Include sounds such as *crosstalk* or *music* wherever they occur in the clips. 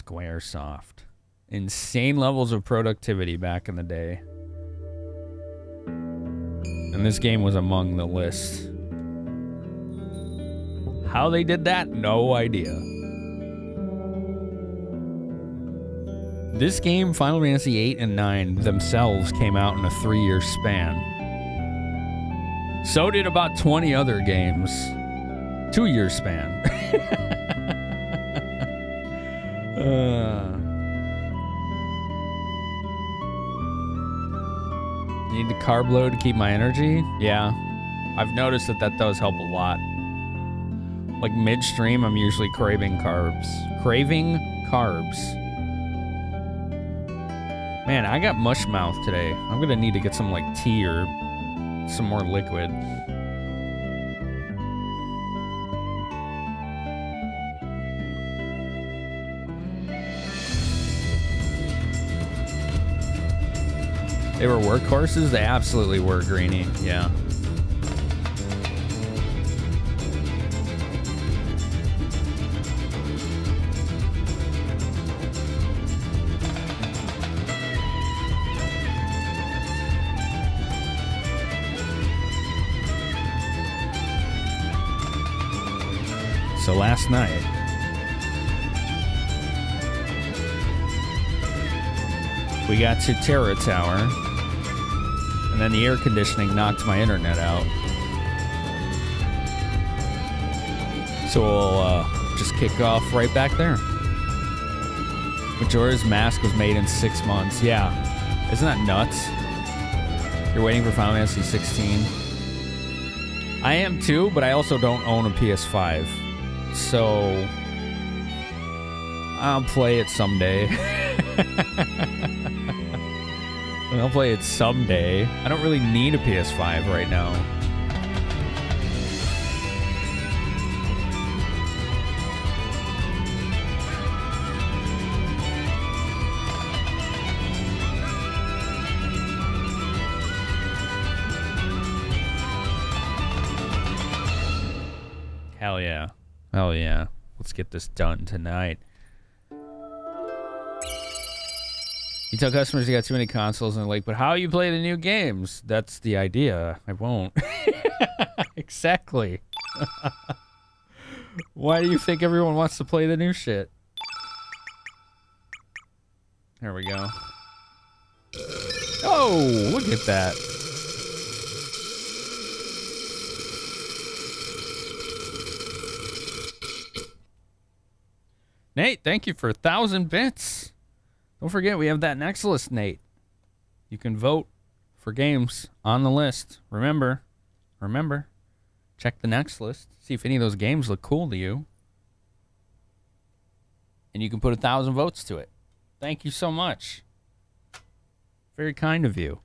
Squaresoft. Insane levels of productivity back in the day. And this game was among the list. How they did that, no idea. This game, Final Fantasy 8 and 9 themselves came out in a three year span. So did about 20 other games. Two year span. *laughs* uh, need the carb load to keep my energy? Yeah. I've noticed that that does help a lot. Like midstream, I'm usually craving carbs. Craving carbs. Man, I got mush mouth today. I'm gonna need to get some like tea or some more liquid. They were workhorses? They absolutely were, Greeny. Yeah. So last night, we got to Terra Tower, and then the air conditioning knocked my internet out. So we'll uh, just kick off right back there. Majora's Mask was made in six months. Yeah. Isn't that nuts? You're waiting for Final Fantasy 16. I am too, but I also don't own a PS5. So I'll play it someday. *laughs* I'll play it someday. I don't really need a PS5 right now. Hell yeah. Hell yeah. Let's get this done tonight. Tell customers you got too many consoles and like, but how you play the new games? That's the idea. I won't. *laughs* exactly. *laughs* Why do you think everyone wants to play the new shit? There we go. Oh, look at that. Nate, thank you for a thousand bits. Don't forget, we have that next list, Nate. You can vote for games on the list. Remember, remember, check the next list. See if any of those games look cool to you. And you can put a thousand votes to it. Thank you so much. Very kind of you.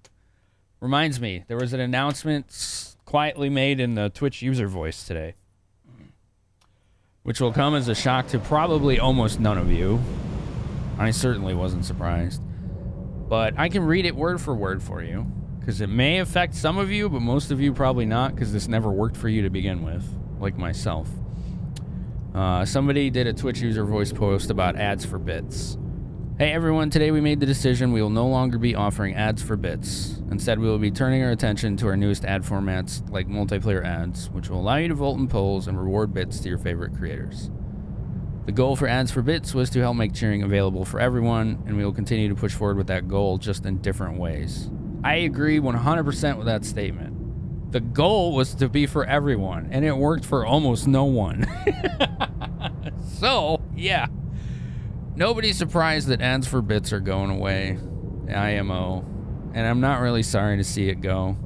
Reminds me, there was an announcement quietly made in the Twitch user voice today which will come as a shock to probably almost none of you. I certainly wasn't surprised. But I can read it word for word for you, because it may affect some of you, but most of you probably not, because this never worked for you to begin with, like myself. Uh, somebody did a Twitch user voice post about ads for bits. Hey everyone, today we made the decision we will no longer be offering ads for bits. Instead, we will be turning our attention to our newest ad formats like multiplayer ads, which will allow you to vote in polls and reward bits to your favorite creators. The goal for ads for bits was to help make cheering available for everyone, and we will continue to push forward with that goal just in different ways. I agree 100% with that statement. The goal was to be for everyone, and it worked for almost no one. *laughs* so, yeah. Nobody's surprised that ads for bits are going away. IMO. And I'm not really sorry to see it go.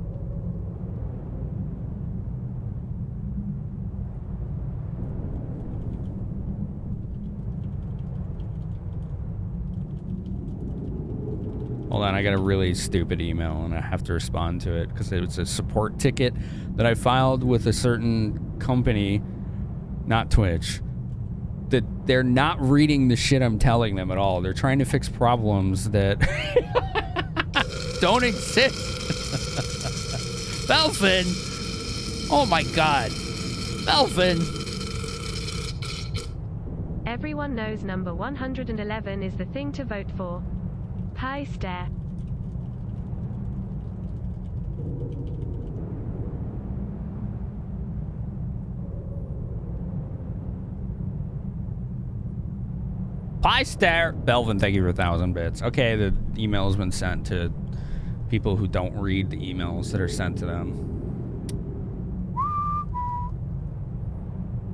Hold on, I got a really stupid email and I have to respond to it because it was a support ticket that I filed with a certain company, not Twitch, that they're not reading the shit I'm telling them at all. They're trying to fix problems that *laughs* don't exist. *laughs* Belvin! Oh my god. Belvin! Everyone knows number 111 is the thing to vote for. Pie stare. Pie star. Belvin, thank you for a thousand bits. Okay, the email has been sent to people who don't read the emails that are sent to them.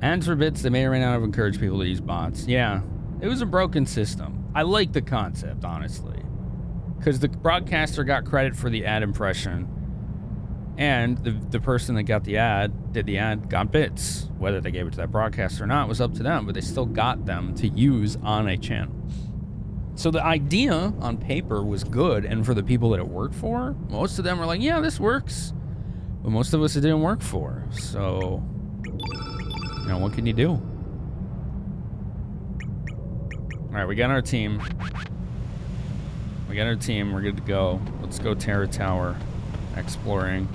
And for bits that may or may not have encouraged people to use bots. Yeah, it was a broken system. I like the concept, honestly. Because the broadcaster got credit for the ad impression, and the, the person that got the ad, did the ad, got bits. Whether they gave it to that broadcaster or not was up to them, but they still got them to use on a channel. So the idea on paper was good, and for the people that it worked for, most of them were like, yeah, this works. But most of us it didn't work for. So, you know, what can you do? All right, we got our team. We got our team. We're good to go. Let's go Terra Tower exploring.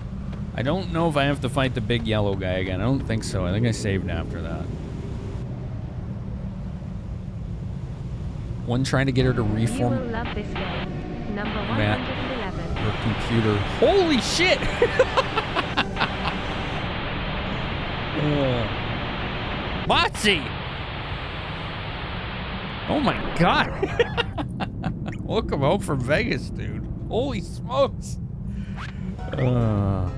I don't know if I have to fight the big yellow guy again. I don't think so. I think I saved after that. One trying to get her to You reform love this game. Number Matt. 111. her computer. Holy shit! *laughs* uh, Motsy! Oh my god! *laughs* Welcome home from Vegas, dude. Holy smokes! Uh,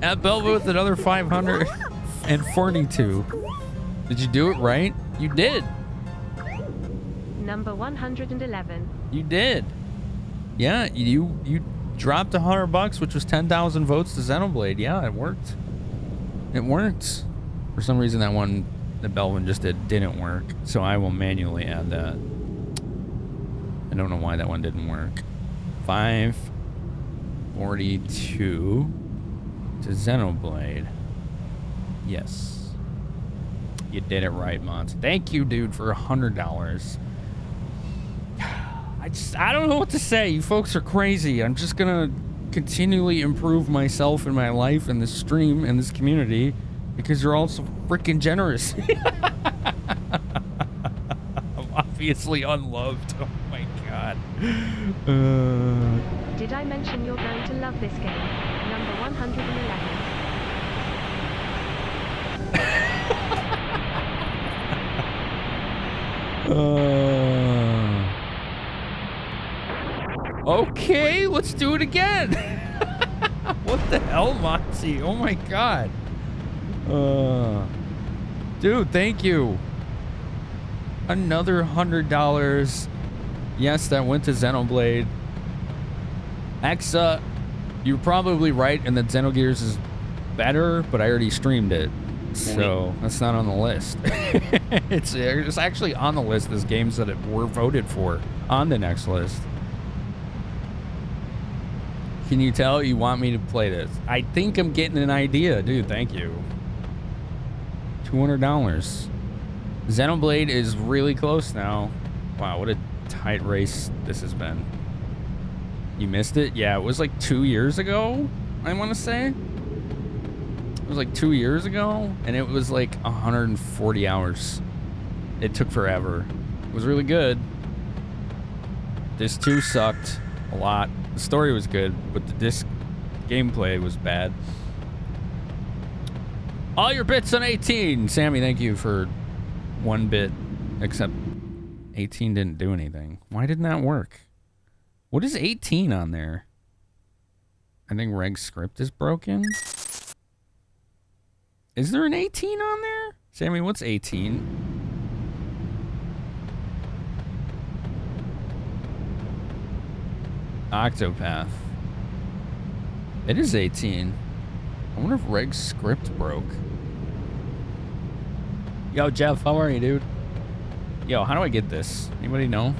at Belva with another 542. Did you do it right? You did. Number 111. You did. Yeah, you you dropped a hundred bucks, which was ten thousand votes to Xenoblade. Yeah, it worked. It worked. For some reason, that one that Belvin just did didn't work. So I will manually add that. I don't know why that one didn't work. Five forty-two to Xenoblade. Yes. You did it right, Mons. Thank you, dude, for a hundred dollars. *sighs* I just I don't know what to say. You folks are crazy. I'm just gonna continually improve myself and my life and this stream and this community because you're all so freaking generous. *laughs* I'm obviously unloved. Oh my god. Uh, Did I mention you're going to love this game? Number 111. uh, okay, let's do it again. *laughs* what the hell, Moxie? Oh my god. Uh, dude, thank you. Another hundred dollars. Yes, that went to Xenoblade. Exa, uh, you're probably right in that Xenogears is better, but I already streamed it. So that's not on the list. *laughs* it's, it's actually on the list as games that it were voted for on the next list. Can you tell you want me to play this? I think I'm getting an idea. Dude, thank you. $200. Xenoblade is really close now. Wow, what a tight race this has been. You missed it? Yeah, it was like two years ago, I want to say. It was like two years ago, and it was like 140 hours. It took forever. It was really good. This 2 sucked a lot. The story was good, but the disc gameplay was bad. All your bits on 18. Sammy, thank you for one bit, except 18 didn't do anything. Why didn't that work? What is 18 on there? I think Reg's script is broken. Is there an 18 on there? Sammy, what's 18? Octopath. It is 18. I wonder if Reg's script broke. Yo, Jeff, how are you, dude? Yo, how do I get this? Anybody know?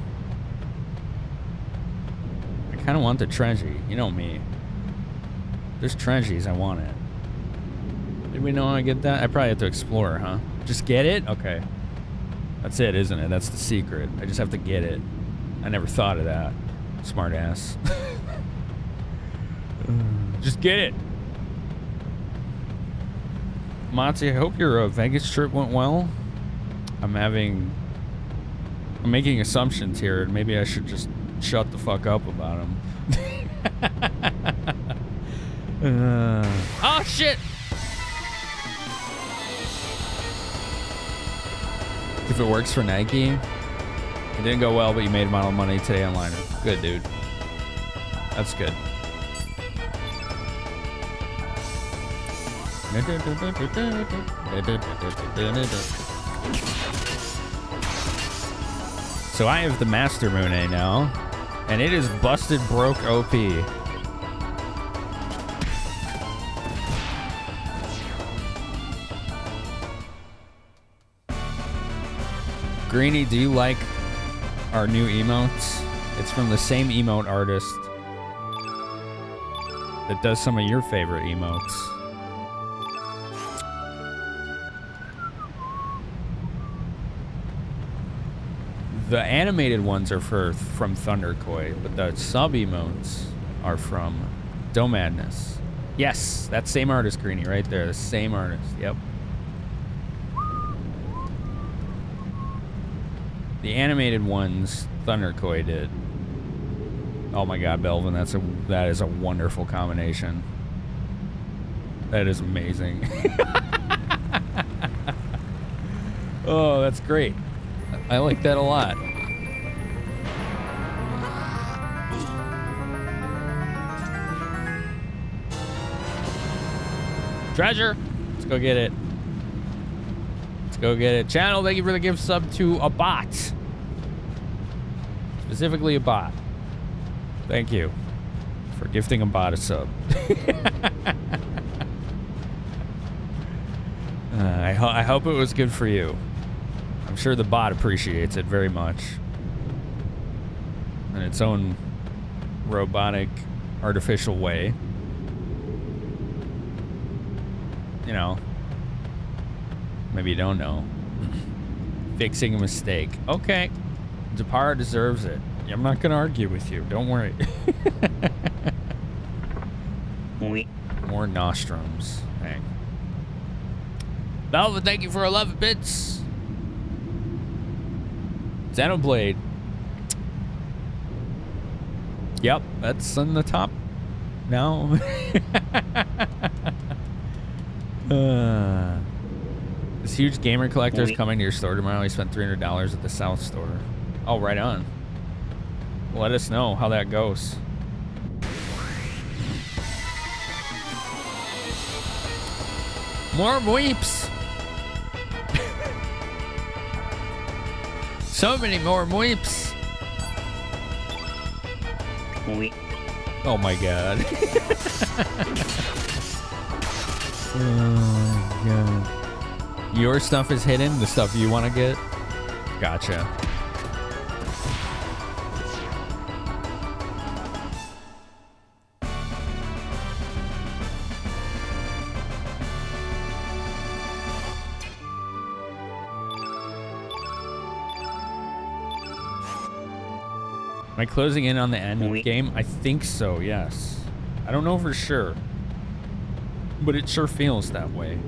I kind of want the treasure. You know me. There's treasures. I want it. Did we know how I get that? I probably have to explore, huh? Just get it? Okay. That's it, isn't it? That's the secret. I just have to get it. I never thought of that. Smart ass. *laughs* just get it. Monty, I hope your uh, Vegas trip went well. I'm having I'm making assumptions here, and maybe I should just shut the fuck up about them. uh, *laughs* oh shit! If it works for Nike, it didn't go well, but you made a lot of money today on Liner. Good, dude. That's good. *laughs* So I have the Master A now, and it is busted broke OP. Greeny, do you like our new emotes? It's from the same emote artist that does some of your favorite emotes. The animated ones are for from Thunderkoi, but the sub emotes are from Doe Madness. Yes, that same artist, Greeny, right there. The same artist. Yep. The animated ones, Thunderkoi did. Oh my God, Belvin, that's a that is a wonderful combination. That is amazing. *laughs* oh, that's great. I like that a lot. Treasure. Let's go get it. Let's go get it. Channel, thank you for the gift sub to a bot. Specifically a bot. Thank you for gifting a bot a sub. *laughs* uh, I, ho I hope it was good for you. I'm sure the bot appreciates it very much. In its own robotic, artificial way. You know, maybe you don't know. *laughs* Fixing a mistake. Okay. Depara deserves it. I'm not going to argue with you. Don't worry. *laughs* More nostrums. Dang. Velvet, thank you for 11 bits. Xenoblade. Yep, that's in the top now. *laughs* uh, this huge gamer collector is coming to your store tomorrow. He spent $300 at the South store. Oh, right on. Let us know how that goes. More weeps. So many more weeps. Weep. Oh my god. *laughs* oh my god. Your stuff is hidden? The stuff you want to get? Gotcha. Am I closing in on the end of the game? I think so, yes. I don't know for sure. But it sure feels that way.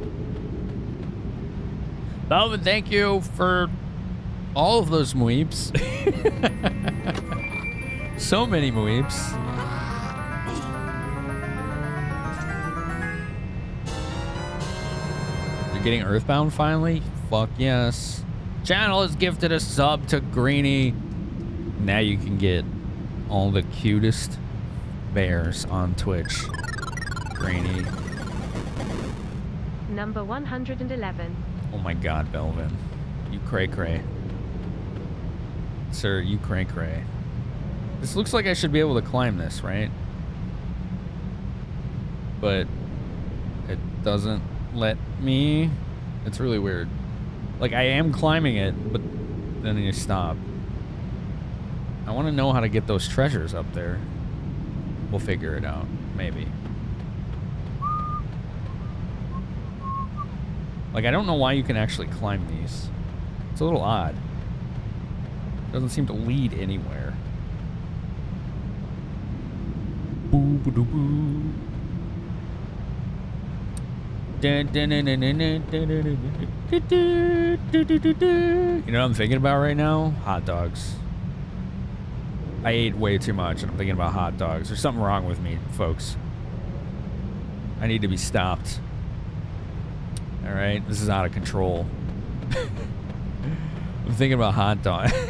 Melvin, thank you for all of those mweeps. *laughs* so many mweeps. You're getting Earthbound finally? Fuck yes. Channel has gifted a sub to Greeny. Now you can get all the cutest bears on Twitch. Greeny. Number 111. Oh my god, Belvin. You cray cray. Sir, you cray cray. This looks like I should be able to climb this, right? But it doesn't let me. It's really weird. Like I am climbing it, but then you stop. I want to know how to get those treasures up there. We'll figure it out, maybe. Like, I don't know why you can actually climb these. It's a little odd. Doesn't seem to lead anywhere. Boo, doo, boo. You know what I'm thinking about right now? Hot dogs. I ate way too much and I'm thinking about hot dogs. There's something wrong with me, folks. I need to be stopped. All right, this is out of control. *laughs* I'm thinking about hot dogs. *laughs*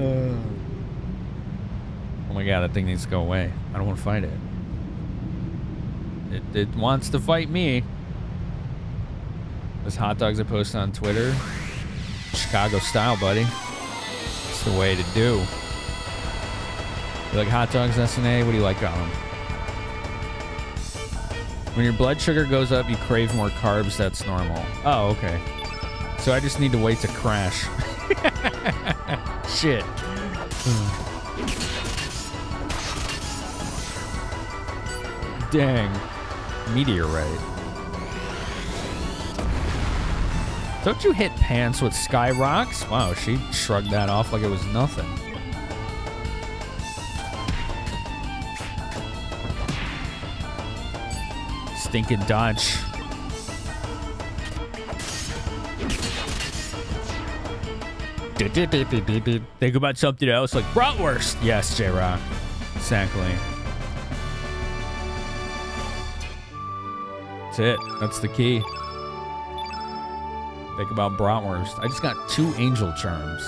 Oh my god, that thing needs to go away. I don't want to fight it. It, it wants to fight me. Those hot dogs I posted on Twitter. Chicago style, buddy. The way to do. You like hot dogs, SNA? What do you like on them? When your blood sugar goes up, you crave more carbs. That's normal. Oh, okay. So I just need to wait to crash. *laughs* Shit. Dang. Meteorite. Don't you hit pants with sky rocks? Wow, she shrugged that off like it was nothing. Stinking dodge. Think about something else like bratwurst. Yes, J Rock. Exactly. That's it. That's the key. Think about bratwurst. I just got two angel charms.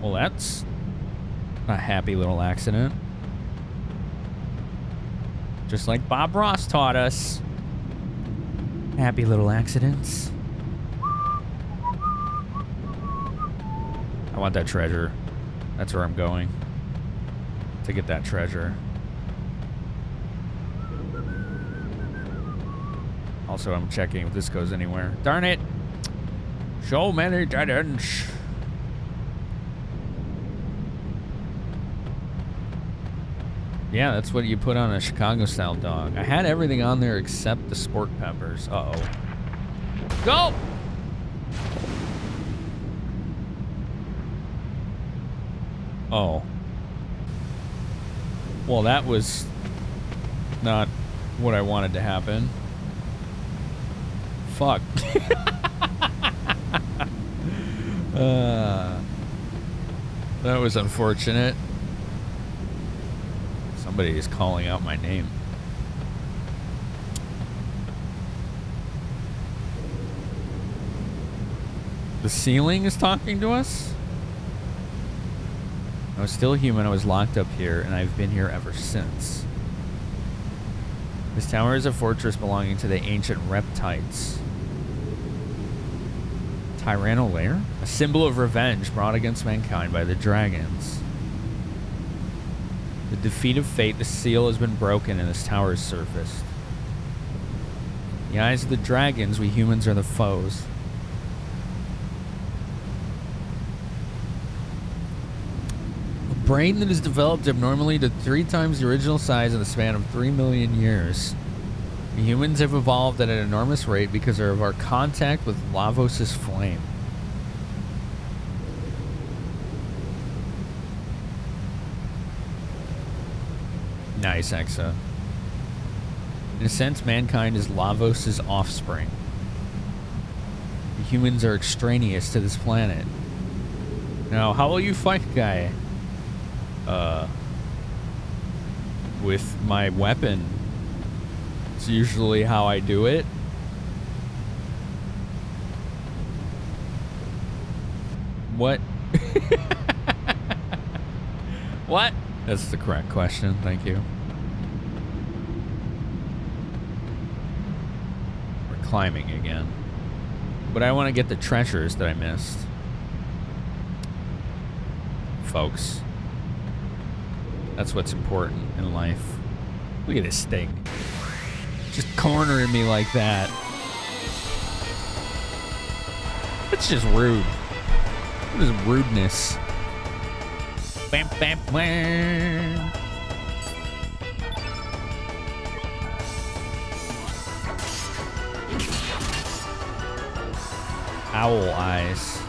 Well, that's a happy little accident. Just like Bob Ross taught us. Happy little accidents. I want that treasure. That's where I'm going. To get that treasure. Also, I'm checking if this goes anywhere. Darn it! So many dead ends. Yeah, that's what you put on a Chicago-style dog. I had everything on there except the sport peppers. Uh-oh. Go! Oh. Well, that was not what I wanted to happen. Fuck. *laughs* uh, that was unfortunate. Somebody is calling out my name. The ceiling is talking to us? I was still human, I was locked up here, and I've been here ever since. This tower is a fortress belonging to the ancient reptites. Tyranno lair? A symbol of revenge brought against mankind by the dragons. The defeat of fate, the seal has been broken and this tower is surfaced. In the eyes of the dragons, we humans are the foes. A brain that has developed abnormally to three times the original size in the span of three million years. Humans have evolved at an enormous rate because of our contact with Lavos' flame. Nice, Exa. In a sense, mankind is Lavos' offspring. The humans are extraneous to this planet. Now, how will you fight, guy? uh, with my weapon. Usually how I do it. What? *laughs* what? That's the correct question. Thank you. We're climbing again. But I want to get the treasures that I missed. Folks. That's what's important in life. Look at this thing. Just cornering me like that. It's just rude. What is rudeness? Bam, bam, bam. Owl eyes.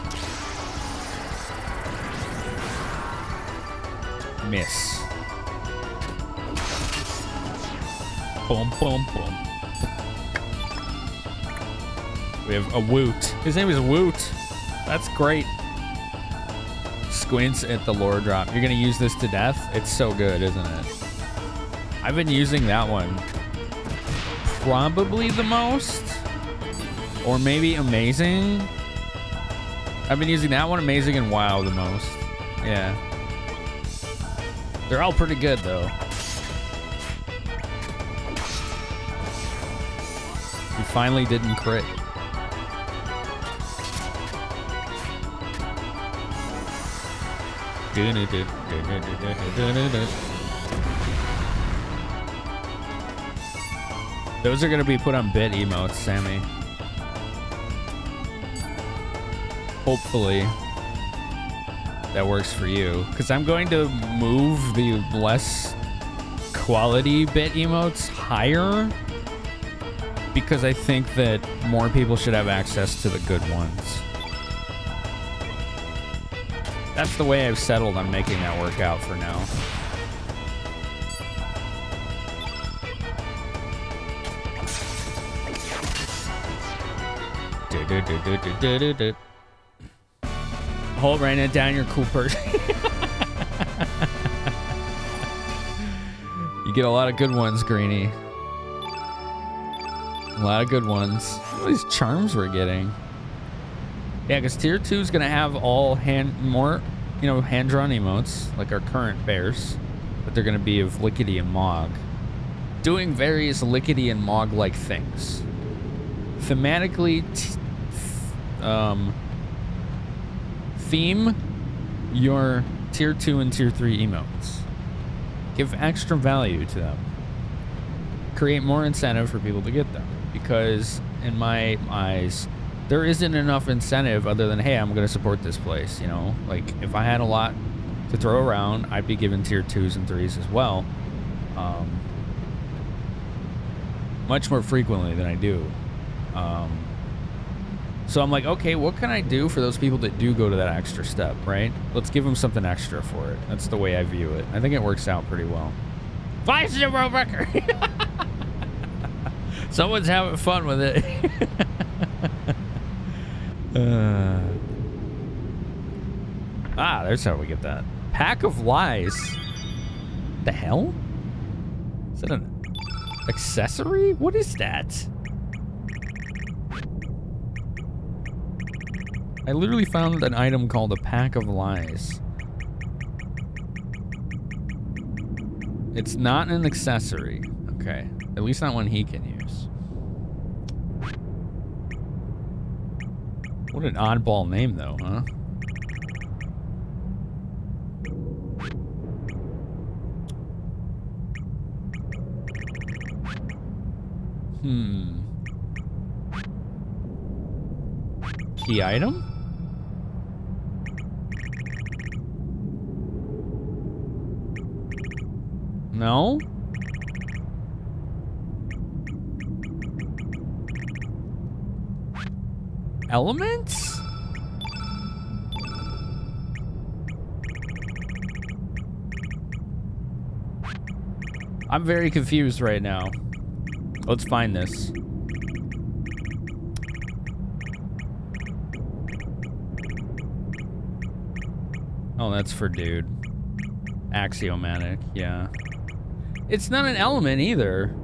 Miss. Boom, boom, boom. We have a Woot. His name is Woot. That's great. Squints at the lore drop. You're gonna use this to death? It's so good, isn't it? I've been using that one probably the most. Or maybe amazing. I've been using that one, amazing, and wow the most. Yeah. They're all pretty good though. Finally didn't crit. Those are gonna be put on bit emotes, Sammy. Hopefully that works for you. Because I'm going to move the less quality bit emotes higher because I think that more people should have access to the good ones. That's the way I've settled on making that work out for now. *laughs* Hold writing it down, you're a cool person. you get a lot of good ones, Greeny. A lot of good ones. At these charms we're getting. Yeah, because tier two is gonna have all hand more, you know, hand-drawn emotes like our current bears, but they're gonna be of Lickety and Mog, doing various Lickety and Mog-like things. Thematically, um, theme your tier two and tier three emotes. Give extra value to them. Create more incentive for people to get them because in my eyes there isn't enough incentive other than hey i'm going to support this place you know? Like if i had a lot to throw around i'd be given tier twos and threes as well um, much more frequently than i do. Um, so i'm like okay what can i do for those people that do go to that extra step right? Let's give them something extra for it. That's the way i view it. I think it works out pretty well. Five zero record *laughs* Someone's having fun with it. uh. *laughs* Ah, there's how we get that. Pack of lies. The hell? Is that an accessory? What is that? I literally found an item called a pack of lies. It's not an accessory. Okay. At least not one he can use. What an oddball name, though, huh? Hmm. Key item? No? Elements? I'm very confused right now. Let's find this. Oh, that's for dude. Axiomatic, yeah. It's not an element either.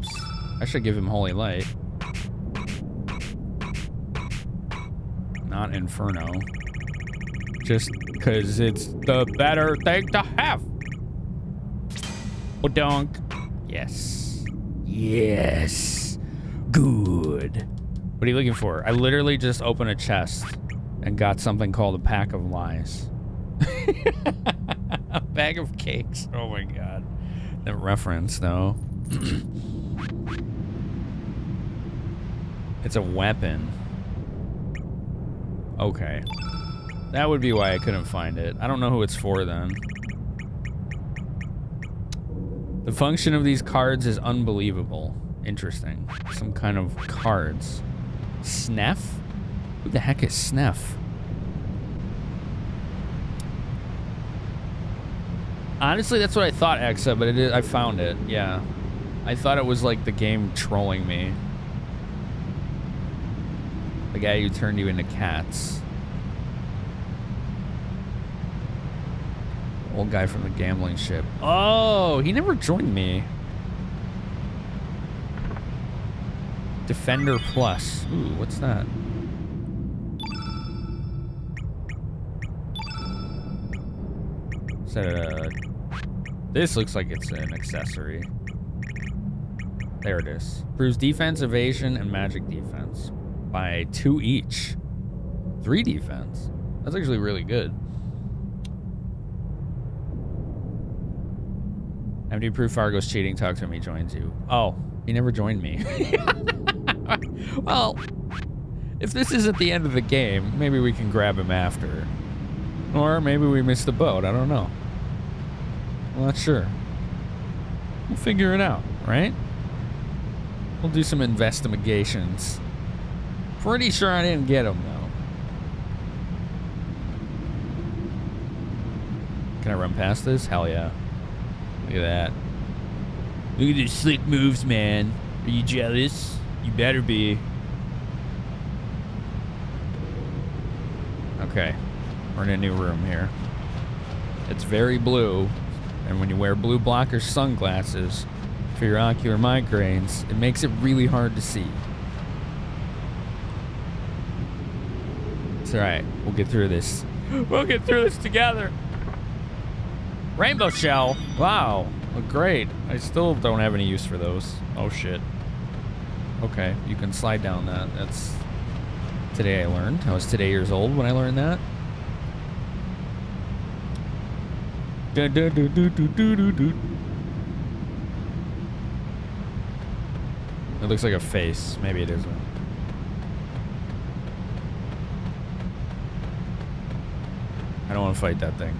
Oops. I should give him Holy Light. Not Inferno. Just because it's the better thing to have. Donk. Yes. Yes. Good. What are you looking for? I literally just opened a chest and got something called a pack of lies. *laughs* a bag of cakes. Oh my god. The reference, though. *clears throat* it's a weapon. Okay. That would be why I couldn't find it. I don't know who it's for then. The function of these cards is unbelievable. Interesting. Some kind of cards. Sneff? Who the heck is Sneff? Honestly, that's what I thought, Exa, but I found it. Yeah. I thought it was like the game trolling me. The guy who turned you into cats. Old guy from the gambling ship. Oh, he never joined me. Defender Plus. Ooh, what's that? Is that a... This looks like it's an accessory. There it is. Improves defense, evasion, and magic defense by two each. Three defense. That's actually really good. MD Proof Fargo's cheating. Talk to. He joins you. Oh, he never joined me. *laughs* well, if this isn't the end of the game, maybe we can grab him after. Or maybe we missed the boat. I don't know. I'm not sure. We'll figure it out, right? We'll do some investigations. Pretty sure I didn't get him, though. Can I run past this? Hell yeah. Look at that. Look at these slick moves, man. Are you jealous? You better be. Okay. We're in a new room here. It's very blue. And when you wear blue blocker sunglasses for your ocular migraines, it makes it really hard to see. It's alright. We'll get through this. We'll get through this together. Rainbow shell. Wow. Great. I still don't have any use for those. Oh, shit. Okay. You can slide down that. That's today I learned. I was today years old when I learned that. It looks like a face. Maybe it is one. I don't want to fight that thing.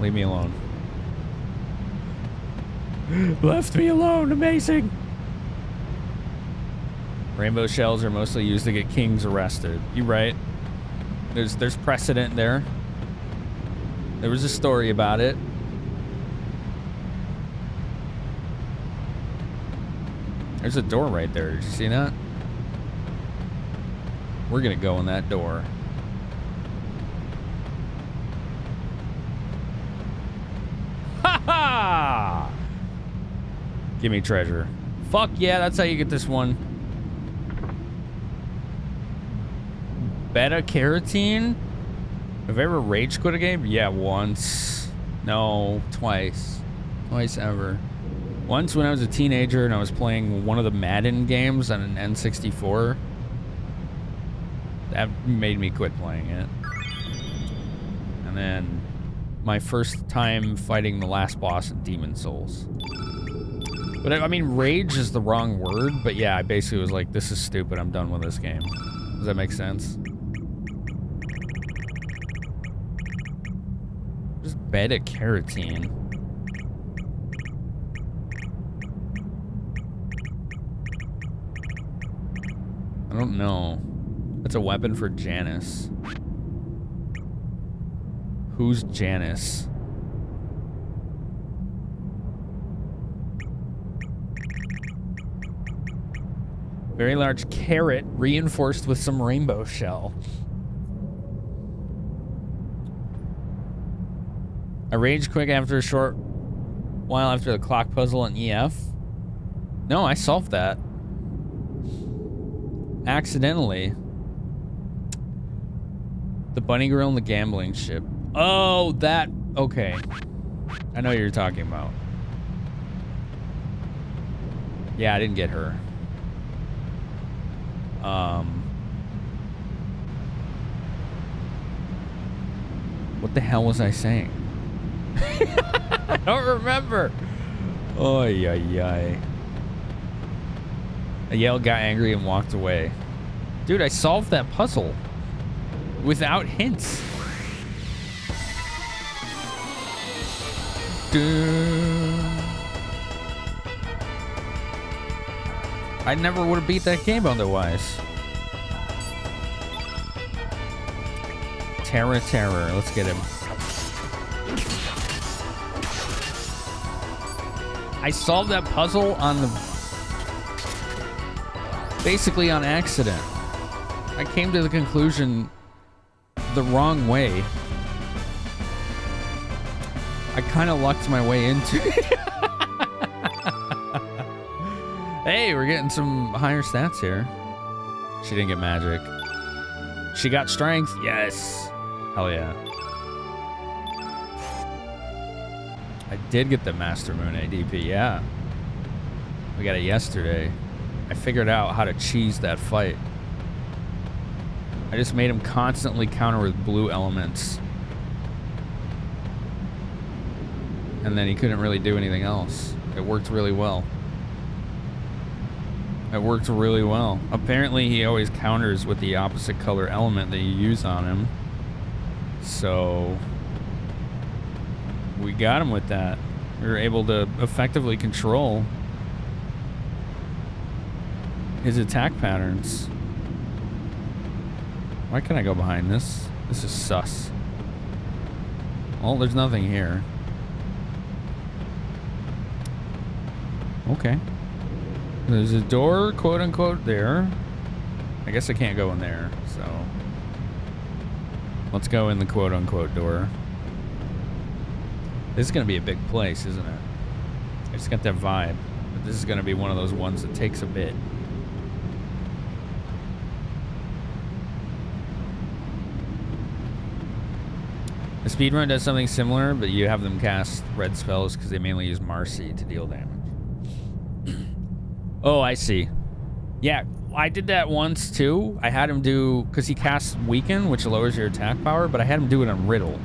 Leave me alone. *gasps* Left me alone. Amazing. Rainbow shells are mostly used to get kings arrested. You right. There's there's precedent there. There was a story about it. There's a door right there. Did you see that? We're gonna go in that door. Ha! Give me treasure. Fuck yeah, that's how you get this one. Beta carotene? Have I ever rage quit a game? Yeah, once. No, twice. Twice ever. Once when I was a teenager and I was playing one of the Madden games on an N64. That made me quit playing it. And then my first time fighting the last boss in Demon's Souls. But I mean, rage is the wrong word, but yeah, I basically was like, this is stupid, I'm done with this game. Does that make sense? Just beta carotene. I don't know. That's a weapon for Janice. Who's Janice? Very large carrot reinforced with some rainbow shell. I rage quick after a short while after the clock puzzle in EF. No, I solved that. Accidentally. The bunny girl and the gambling ship. Oh, that. Okay. I know what you're talking about. Yeah, I didn't get her. Um. What the hell was I saying? *laughs* I don't remember. Oh, yeah, yeah. Yale got angry and walked away. Dude, I solved that puzzle without hints. I never would have beat that game otherwise. Terra Terror. Let's get him. I solved that puzzle on the basically on accident. I came to the conclusion the wrong way. I kind of lucked my way into it. *laughs* hey, we're getting some higher stats here. She didn't get magic. She got strength. Yes. Hell yeah. I did get the Master Moon ADP, yeah. We got it yesterday. I figured out how to cheese that fight. I just made him constantly counter with blue elements. And then he couldn't really do anything else. It worked really well. It worked really well. Apparently he always counters with the opposite color element that you use on him. So we got him with that. We were able to effectively control his attack patterns. Why can't I go behind this? This is sus. Well, there's nothing here. Okay. There's a door, quote unquote, there. I guess I can't go in there, so. Let's go in the quote unquote door. This is going to be a big place, isn't it? It's got that vibe. But this is going to be one of those ones that takes a bit. The speedrun does something similar, but you have them cast red spells because they mainly use Marcy to deal damage. Oh, I see. Yeah, I did that once too. I had him do, because he casts Weaken, which lowers your attack power, but I had him do it on Riddel,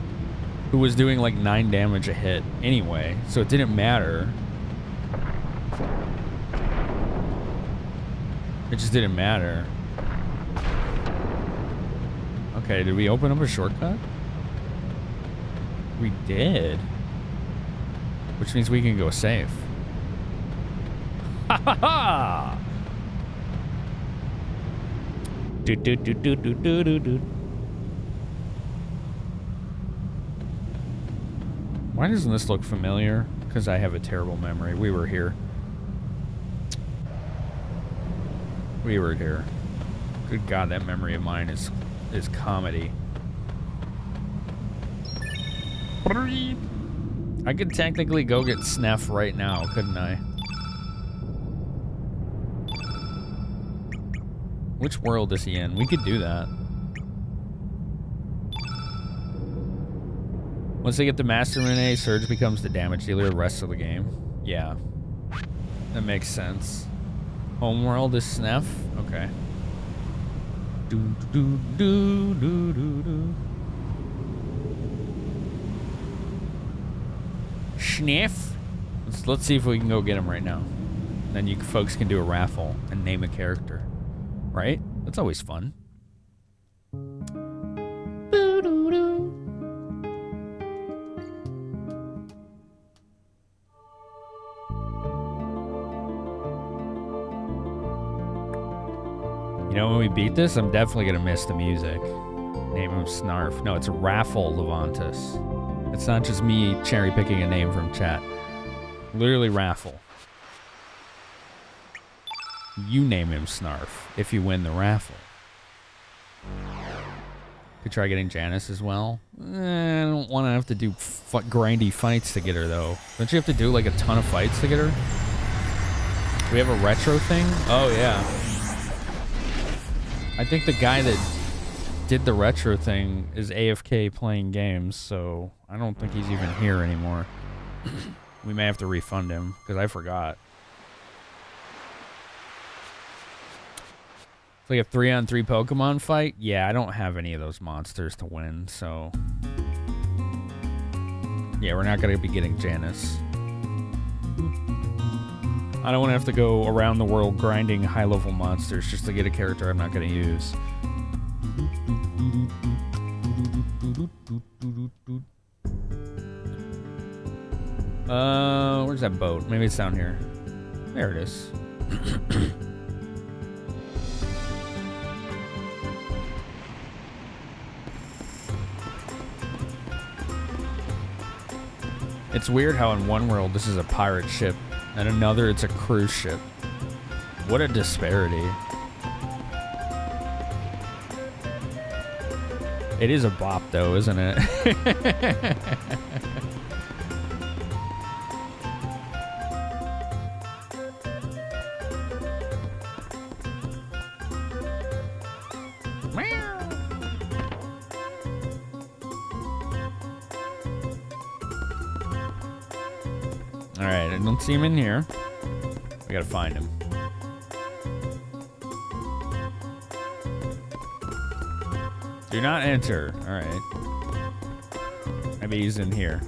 who was doing like 9 damage a hit anyway, so it didn't matter. It just didn't matter. Okay, did we open up a shortcut? We did. Which means we can go safe. Ha ha! Do do do do do do do do. Why doesn't this look familiar? Because I have a terrible memory. We were here. We were here. Good God, that memory of mine is is comedy. I could technically go get Sneff right now, couldn't I? Which world is he in? We could do that. Once they get the Master Moon Serge becomes the damage dealer the rest of the game. Yeah. That makes sense. Homeworld is Sneff? Okay. Do do do do do do. Sniff. Let's, let's see if we can go get him right now. Then you folks can do a raffle and name a character. Right? That's always fun. You know, when we beat this, I'm definitely going to miss the music. Name him Snarf. No, it's Raffle Levantis. It's not just me cherry picking a name from chat. Literally Raffle. You name him Snarf if you win the raffle. Could try getting Janice as well. Eh, I don't want to have to do grindy fights to get her, though. Don't you have to do, like, a ton of fights to get her? We have a retro thing? Oh, yeah. I think the guy that did the retro thing is AFK playing games, so I don't think he's even here anymore. *coughs* we may have to refund him, because I forgot. Like a three on three Pokemon fight. Yeah, I don't have any of those monsters to win, so. Yeah, we're not going to be getting Janice. I don't want to have to go around the world grinding high level monsters just to get a character I'm not going to use. Uh, where's that boat? Maybe it's down here. There it is. It's weird how in one world this is a pirate ship And another, it's a cruise ship. What a disparity. It is a bop, though, isn't it? *laughs* see him in here. We gotta find him. Do not enter. All right. Maybe he's in here.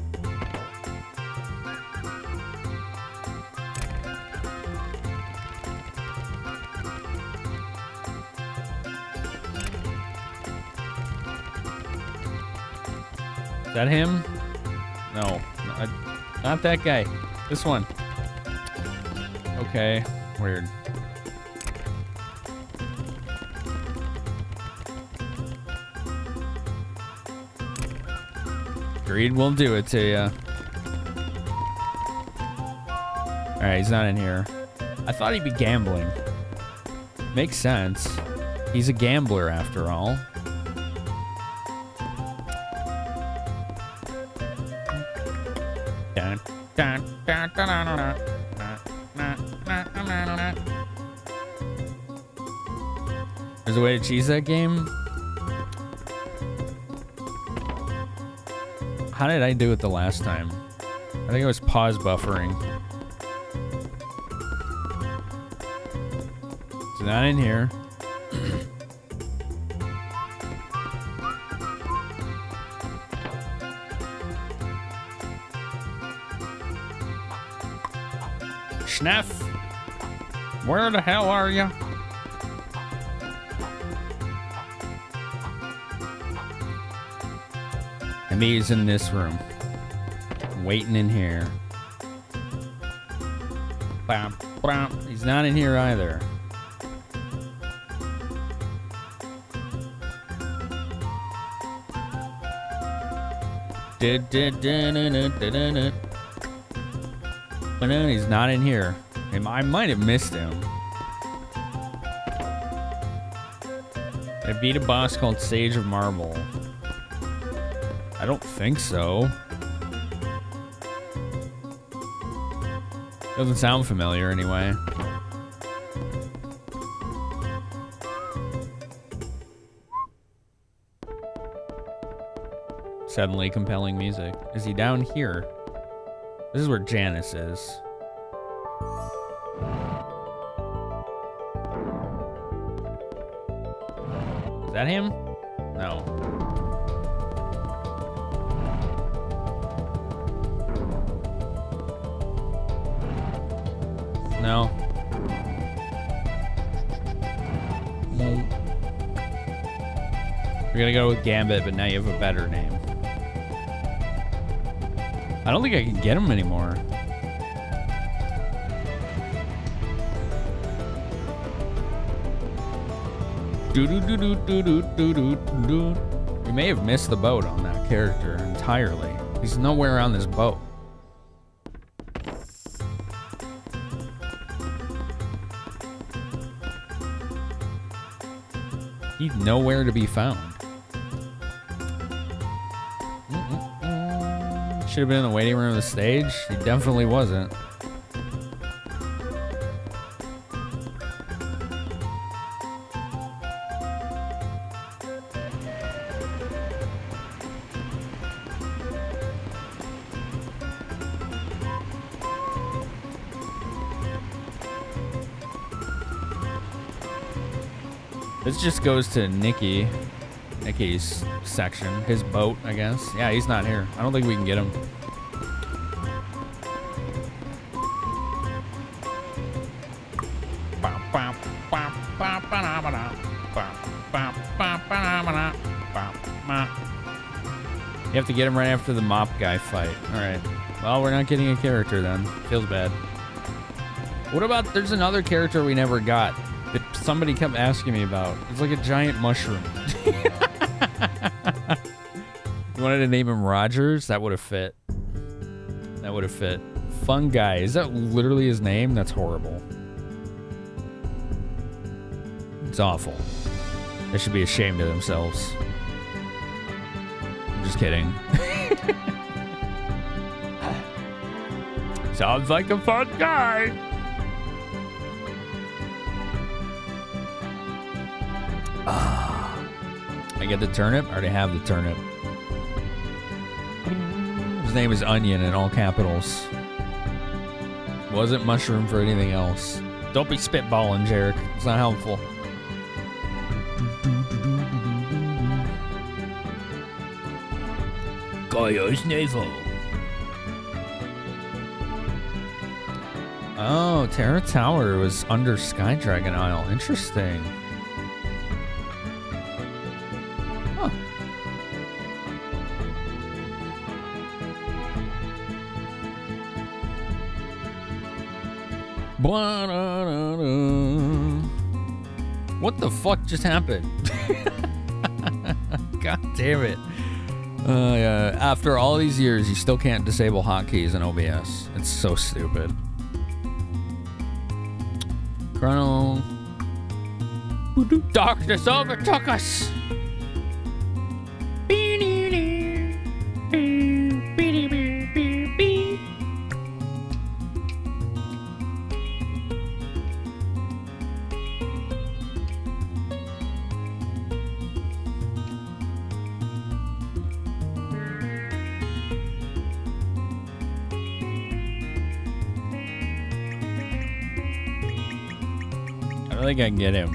Is that him? No, not that guy. This one. Okay, weird. Greed will do it to you. Alright, he's not in here. I thought he'd be gambling. Makes sense. He's a gambler after all. There's a way to cheese that game? How did I do it the last time? I think it was pause buffering. It's not in here. *coughs* Schneff, where the hell are you? And he's in this room, waiting in here. Bam, bam. He's not in here either. But he's not in here. And I might have missed him. I beat a boss called Sage of Marble. I don't think so. Doesn't sound familiar anyway. Suddenly compelling music. Is he down here? This is where Janice is. Is that him? No. No. We're gonna go with Gambit, but now you have a better name. I don't think I can get him anymore. Do do do do do do do do do. We may have missed the boat on that character entirely. He's nowhere on this boat. He's nowhere to be found. Should have been in the waiting room of the stage. He definitely wasn't. Just goes to Nikki. Nikki's section. His boat, I guess. Yeah, he's not here. I don't think we can get him. You have to get him right after the mop guy fight. Alright. Well, we're not getting a character then. Feels bad. What about, there's another character we never got that *laughs* somebody kept asking me about. It's like a giant mushroom. *laughs* you wanted to name him Rogers? That would have fit. That would have fit fun guy. Is that literally his name? That's horrible. It's awful. They should be ashamed of themselves. I'm just kidding. *laughs* Sounds like a fun guy. Get the turnip? I already have the turnip. His name is Onion in all capitals. Wasn't mushroom for anything else. Don't be spitballing, Jarek. It's not helpful. Goyo's navel. Oh, Terra Tower was under Sky Dragon Isle. Interesting. What the fuck just happened? *laughs* God damn it. Uh, yeah. After all these years, you still can't disable hotkeys in OBS. It's so stupid. Chrono. Darkness overtook us. Think I can get him.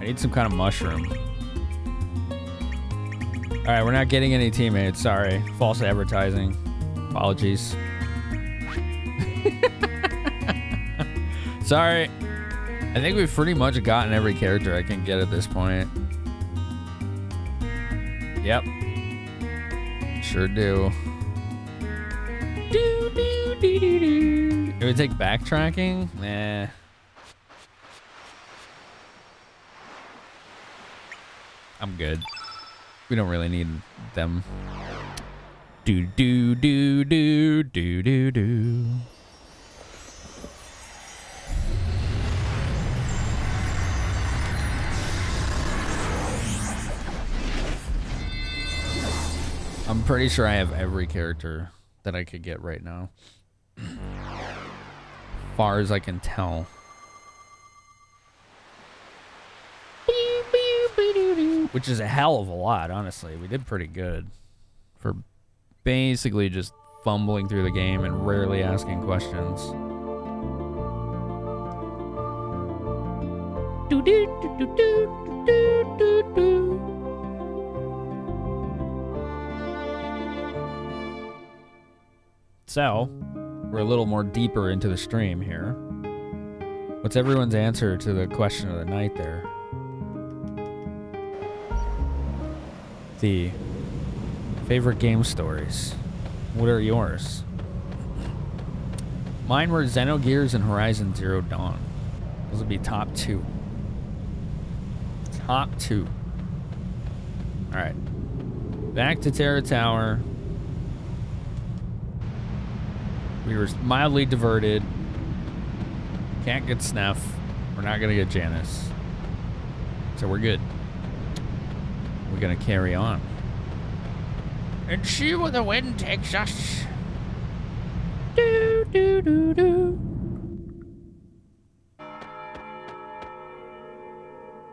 I need some kind of mushroom. Alright, we're not getting any teammates. Sorry. False advertising. Apologies. *laughs* Sorry. I think we've pretty much gotten every character I can get at this point. Yep. Sure. Do, It take backtracking? Nah. I'm good. We don't really need them. Do do do do do do do. I'm pretty sure I have every character that I could get right now. *clears throat* Far as I can tell. Which is a hell of a lot, honestly. We did pretty good for basically just fumbling through the game and rarely asking questions. So, we're a little more deeper into the stream here. What's everyone's answer to the question of the night there? The favorite game stories. What are yours? Mine were Xenogears and Horizon Zero Dawn. Those would be top two. Top two. Alright. Back to Terra Tower. We were mildly diverted. Can't get Snuff. We're not gonna get Janice. So we're good. We're gonna carry on. And see where the wind takes us. Do do do do.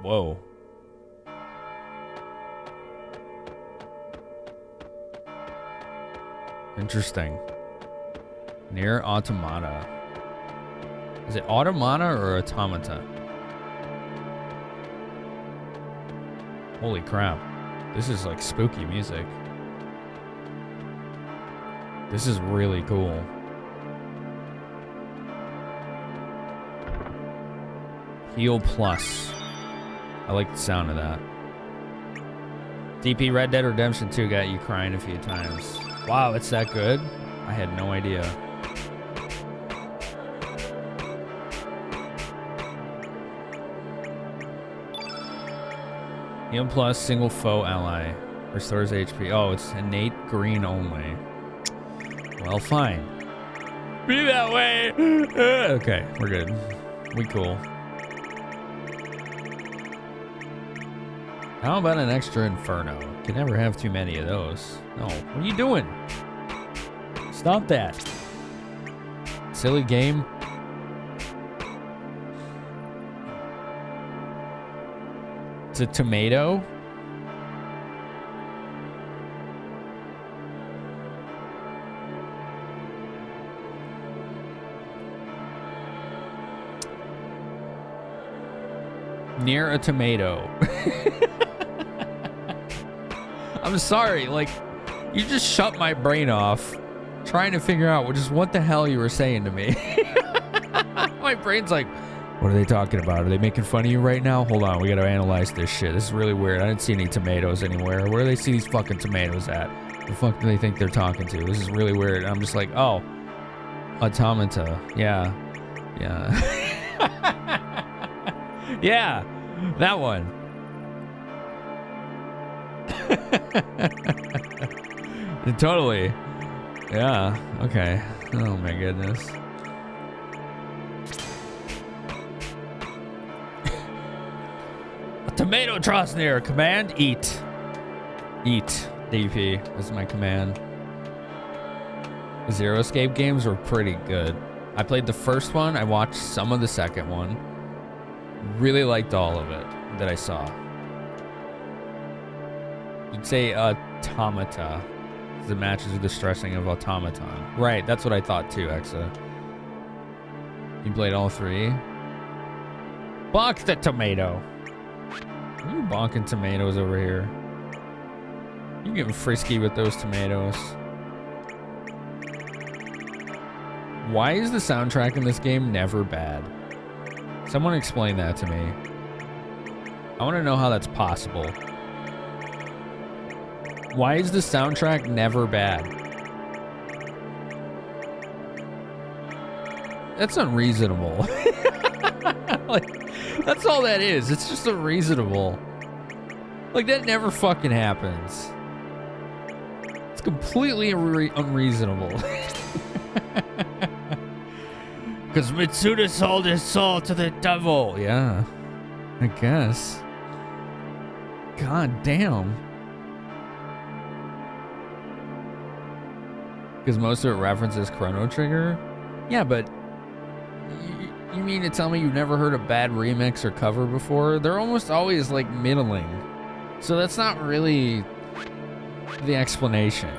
Whoa. Interesting. NieR Automata. Is it Automata or Automata? Holy crap. This is like spooky music. This is really cool. Heal Plus. I like the sound of that. DP Red Dead Redemption 2 got you crying a few times. Wow, it's that good? I had no idea. Heal Plus, single foe ally. Restores HP. Oh, it's innate green only. Well, fine. Be that way. *laughs* Okay, we're good. We cool. How about an extra inferno? Can never have too many of those. No, what are you doing? Stop that. Silly game. It's a tomato. Near a tomato. *laughs* I'm sorry, like, you just shut my brain off trying to figure out just what the hell you were saying to me. *laughs* my brain's like, what are they talking about? Are they making fun of you right now? Hold on, we gotta analyze this shit. This is really weird. I didn't see any tomatoes anywhere. Where do they see these fucking tomatoes at? The fuck do they think they're talking to? This is really weird. I'm just like, oh, automata. Yeah, yeah, *laughs* yeah, that one. *laughs* totally. Yeah. Okay. Oh my goodness. Tomato Trostnir. Command eat. Eat. DP is my command. Zero escape games were pretty good. I played the first one. I watched some of the second one. Really liked all of it that I saw. You'd say automata. The matches with the stressing of automaton. Right, that's what I thought too, Exa. You played all three? Bonk the tomato. You bonking tomatoes over here? You getting frisky with those tomatoes. Why is the soundtrack in this game never bad? Someone explain that to me. I want to know how that's possible. Why is the soundtrack never bad? That's unreasonable. *laughs* *laughs* like, that's all that is. It's just unreasonable. Like, that never fucking happens. It's completely unre unreasonable. *laughs* Because Mitsuda sold his soul to the devil. Yeah, I guess. God damn. Because most of it references Chrono Trigger? Yeah, but you, mean to tell me you've never heard a bad remix or cover before? They're almost always like middling. So that's not really the explanation.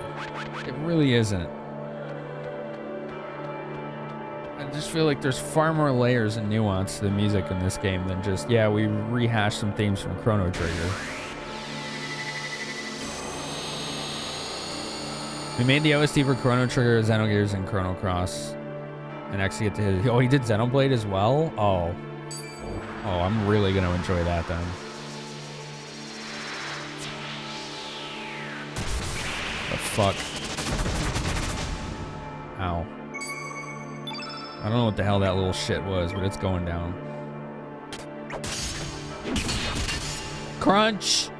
It really isn't. I just feel like there's far more layers and nuance to the music in this game than just, yeah, we rehashed some themes from Chrono Trigger. We made the OST for Chrono Trigger, Xenogears, and Chrono Cross. And actually get to his... Oh, he did Xenoblade as well? Oh. Oh, I'm really going to enjoy that then. The fuck? Ow. I don't know what the hell that little shit was, but it's going down. Crunch!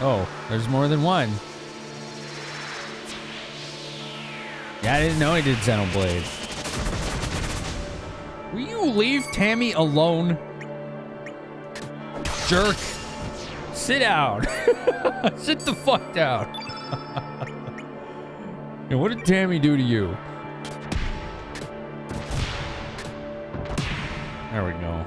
Oh, there's more than one. Yeah, I didn't know he did Xenoblade. Will you leave Tammy alone? Jerk. Sit down. *laughs* Sit the fuck down. *laughs* yeah, what did Tammy do to you? There we go.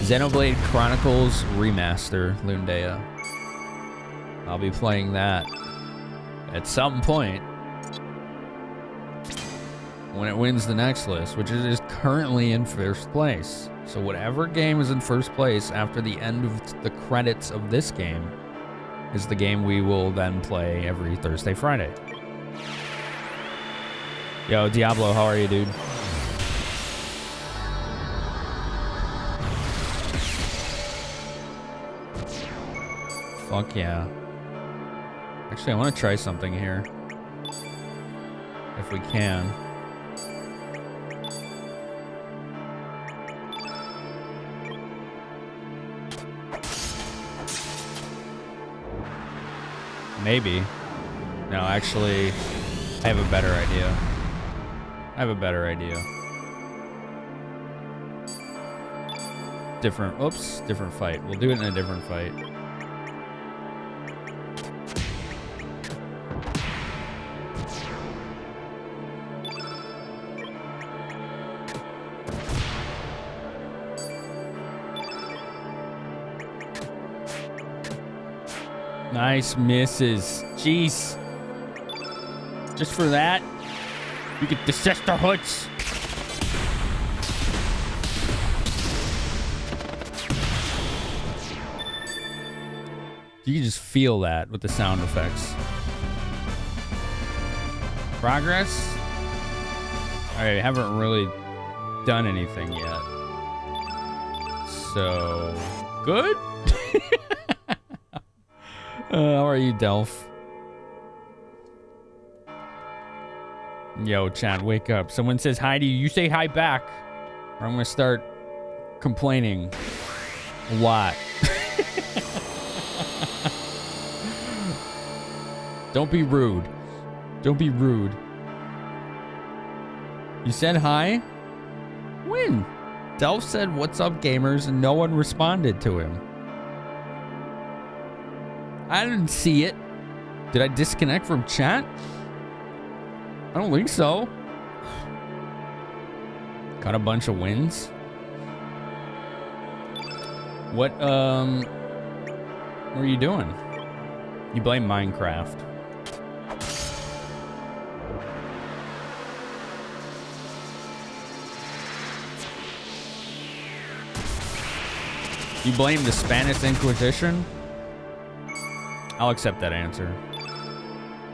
Xenoblade Chronicles Remaster, Lundea. I'll be playing that at some point when it wins the next list, which is currently in first place. So whatever game is in first place after the end of the credits of this game is the game we will then play every Thursday, Friday. Yo, Diablo, how are you, dude? Fuck yeah. Actually, I want to try something here. If we can. Maybe. No, actually, I have a better idea. I have a better idea. Different, oops, different fight. We'll do it in a different fight. Nice misses. Jeez. Just for that, you get the sisterhoods. You can just feel that with the sound effects. Progress? I haven't really done anything yet. So, good? *laughs* Uh, how are you, Delph? Yo, Chad, wake up. Someone says hi to you. You say hi back, or I'm gonna start complaining a lot. *laughs* Don't be rude. Don't be rude. You said hi? When? Delph said, What's up, gamers? and no one responded to him. I didn't see it. Did I disconnect from chat? I don't think so. Got a bunch of wins. What, um, what are you doing? You blame Minecraft. You blame the Spanish Inquisition? I'll accept that answer.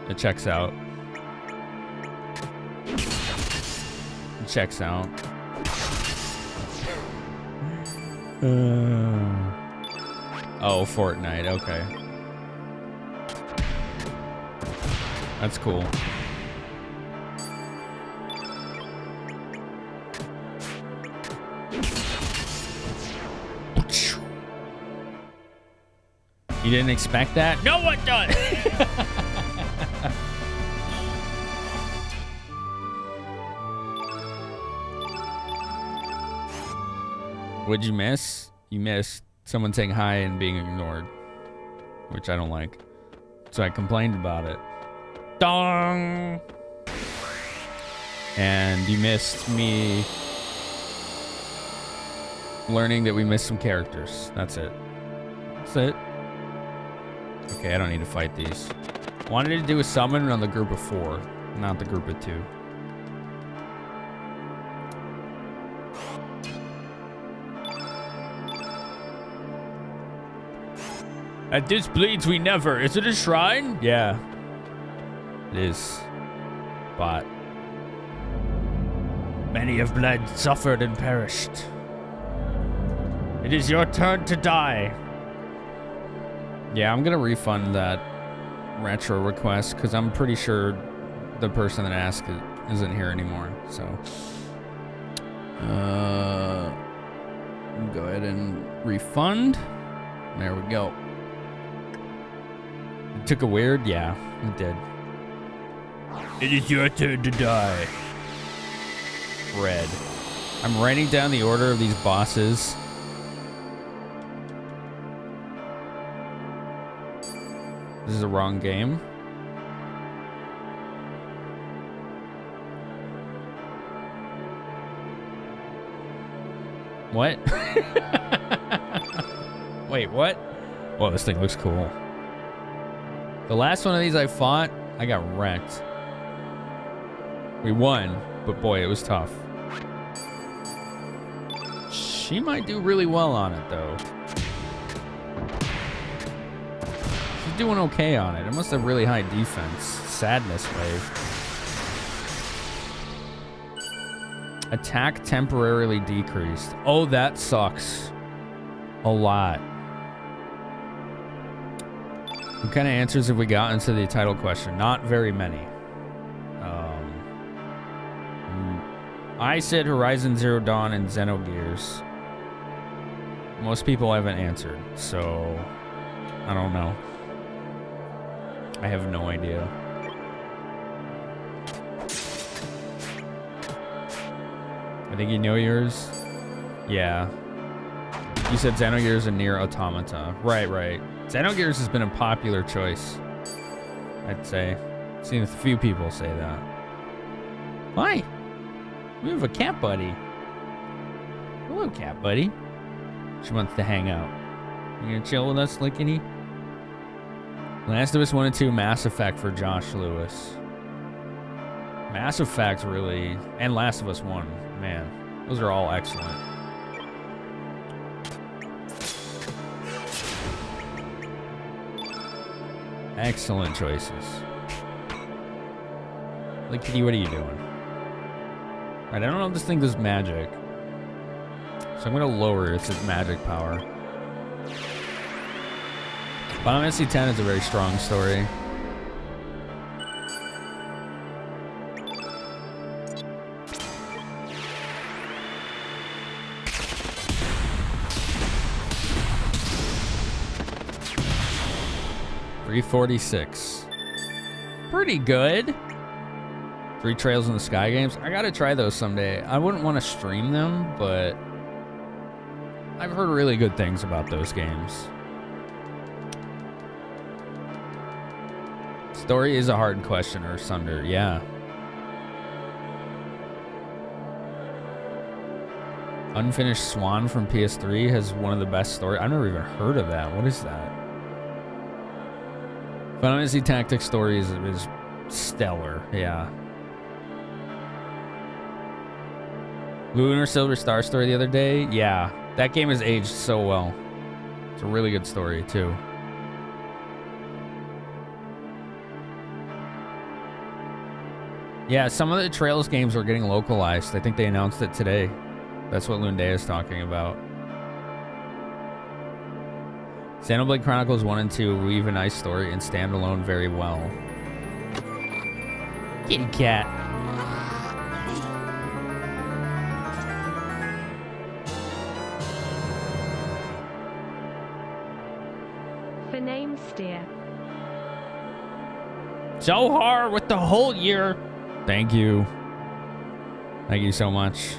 It checks out. It checks out. Uh, oh, Fortnite. Okay. That's cool. You didn't expect that? No one does. *laughs* What'd you miss? You missed someone saying hi and being ignored, which I don't like. So I complained about it. Dong! And you missed me learning that we missed some characters. That's it. That's it. Okay, I don't need to fight these. Wanted to do a summon on the group of four, not the group of two. At this bleeds we never. Is it a shrine? Yeah. It is. But many have bled, suffered, and perished. It is your turn to die. Yeah, I'm gonna refund that retro request because I'm pretty sure the person that asked it isn't here anymore. So, uh, go ahead and refund. There we go. It took a weird, yeah, it did. It is your turn to die. Red. I'm writing down the order of these bosses. This is the wrong game. What? *laughs* Wait, what? Well, this thing looks cool. The last one of these I fought, I got wrecked. We won, but boy, it was tough. She might do really well on it, though. Doing okay on it. It must have really high defense. Sadness wave. Attack temporarily decreased. Oh, that sucks. A lot. What kind of answers have we gotten to the title question? Not very many. Um, mm, I said Horizon Zero Dawn and Xenogears. Most people haven't answered, so I don't know. I have no idea. I think you know yours. Yeah. You said Xenogears and NieR Automata. Right, right. Xenogears has been a popular choice. I'd say. Seen a few people say that. Why? We have a cat buddy. Hello, cat buddy. She wants to hang out. You gonna chill with us, Lickety? Last of Us 1 and 2, Mass Effect for Josh Lewis. Mass Effect, really, and Last of Us 1. Man, those are all excellent. Excellent choices. Lickety, what are you doing? Alright, I don't know if this thing does magic. So I'm gonna lower its magic power. Final Fantasy X is a very strong story. Three forty-six. Pretty good. Three Trails in the Sky games. I gotta try those someday. I wouldn't want to stream them, but I've heard really good things about those games. Story is a hard question, or Sunder. Yeah. Unfinished Swan from PS3 has one of the best stories. I've never even heard of that. What is that? Final Fantasy Tactics story is, is stellar. Yeah. Lunar Silver Star story the other day. Yeah. That game has aged so well. It's a really good story, too. Yeah, some of the Trails games are getting localized. I think they announced it today. That's what Lunde is talking about. Xenoblade Chronicles 1 and 2 weave a nice story and stand alone very well. Kitty cat. For name steer. Zohar with the whole year. Thank you. Thank you so much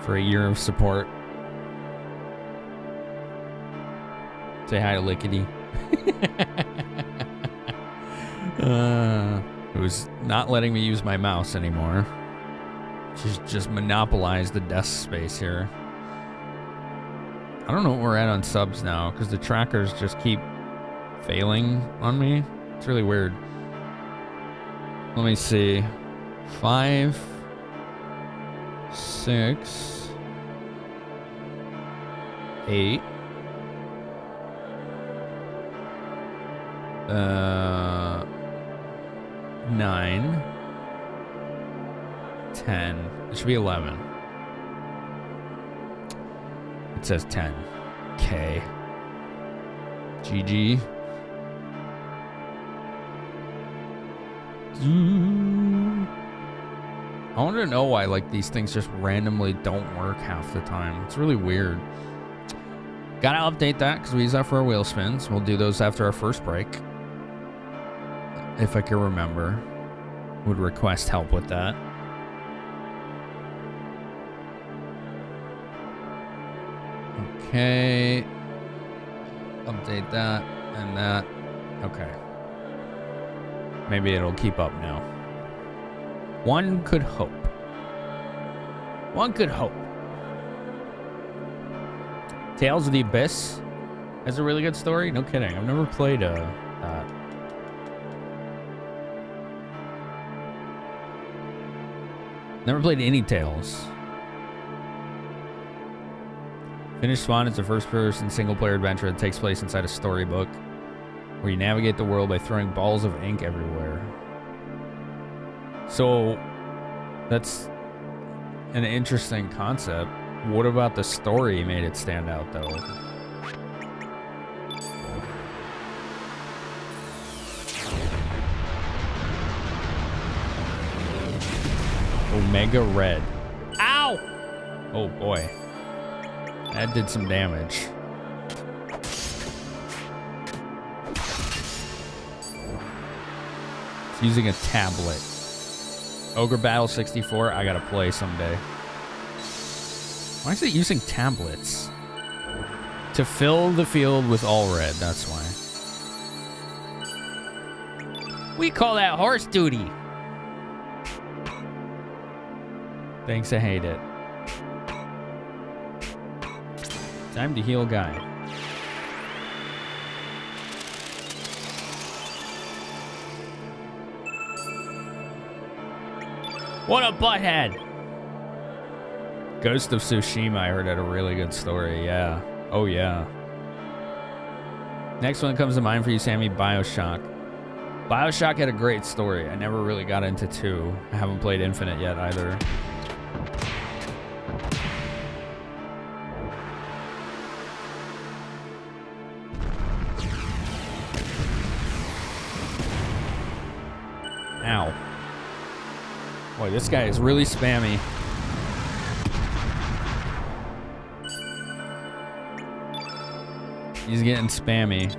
for a year of support. Say hi to Lickety. *laughs* uh, who's not letting me use my mouse anymore. She's just monopolized the desk space here. I don't know what we're at on subs now because the trackers just keep failing on me. It's really weird. Let me see. Five, six, eight, uh, nine, ten. It should be eleven. It says ten. K. GG. Mm-hmm. I want to know why like these things just randomly don't work half the time. It's really weird. Gotta update that because we use that for our wheel spins. We'll do those after our first break. If I can remember. Would request help with that. Okay. Update that and that. Okay. Maybe it'll keep up now. One could hope. One could hope. Tales of the Abyss has a really good story. No kidding. I've never played uh, that. Never played any Tales. Finished Swan is a first-person single-player adventure that takes place inside a storybook where you navigate the world by throwing balls of ink everywhere. So, that's an interesting concept. What about the story made it stand out, though? Omega Red. Ow! Oh boy. That did some damage. Using a tablet. Ogre Battle 64, I gotta play someday. Why is it using tablets? To fill the field with all red, that's why. We call that horse duty. Thanks, I hate it. Time to heal guy. What a butthead! Ghost of Tsushima, I heard had a really good story. Yeah. Oh, yeah. Next one that comes to mind for you, Sammy Bioshock. Bioshock had a great story. I never really got into two. I haven't played Infinite yet either. Boy, this guy is really spammy. He's getting spammy.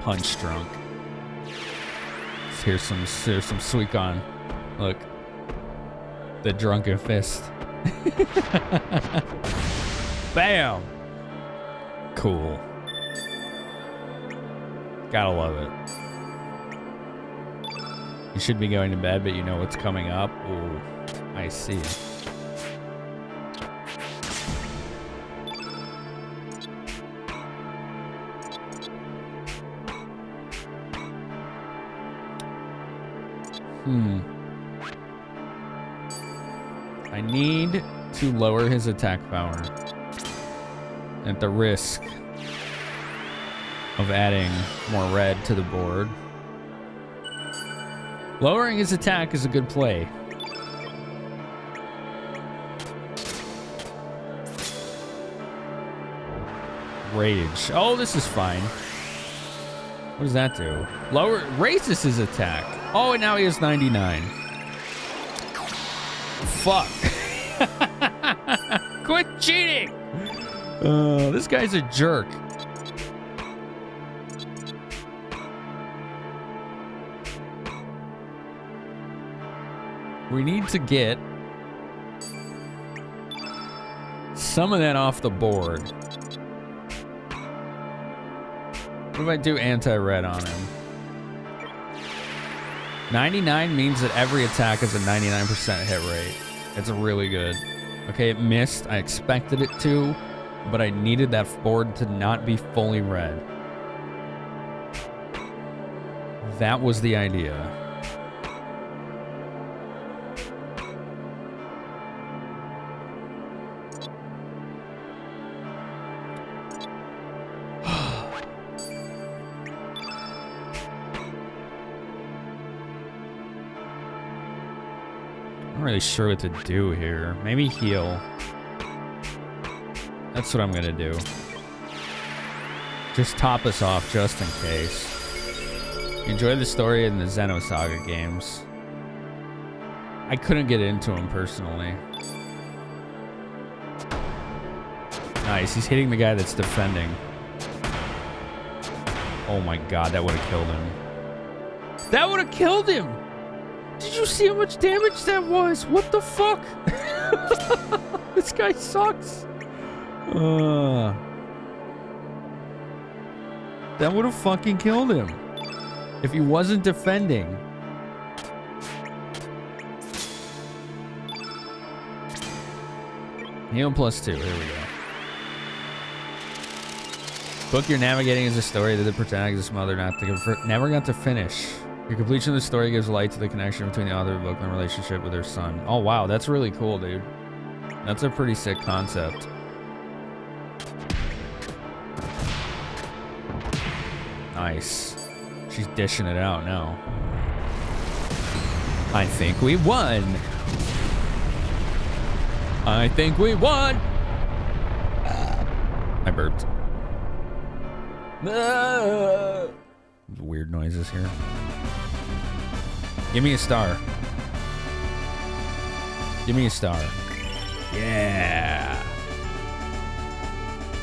Punch drunk. Here's some here's some sweet Suicune. Look. The drunken fist. *laughs* Bam! Cool. Gotta love it. You should be going to bed, but you know what's coming up. Ooh, I see. Hmm. I need to lower his attack power. At the risk of adding more red to the board. Lowering his attack is a good play. Rage. Oh, this is fine. What does that do? Lower raises his attack. Oh, and now he has 99. Fuck. *laughs* Quit cheating. Uh, this guy's a jerk. We need to get some of that off the board. What if I do anti-red on him? 99 means that every attack is a 99% hit rate. It's really good. Okay, it missed. I expected it to, but I needed that board to not be fully red. That was the idea. Really sure what to do here. Maybe heal. That's what I'm gonna do. Just top us off just in case. Enjoy the story in the Xenosaga games. I couldn't get into him personally. Nice, he's hitting the guy that's defending. Oh my god, that would have killed him. That would have killed him! You see how much damage that was? What the fuck? *laughs* this guy sucks. Uh, that would have fucking killed him. If he wasn't defending. Heal plus two. Here we go. Book you're navigating is a story that the protagonist's mother not to never got to finish. Your completion of the story gives light to the connection between the author of the book and the relationship with her son. Oh, wow. That's really cool, dude. That's a pretty sick concept. Nice. She's dishing it out now. I think we won. I think we won. I burped. Ah. Weird noises here. Give me a star. Give me a star. Yeah.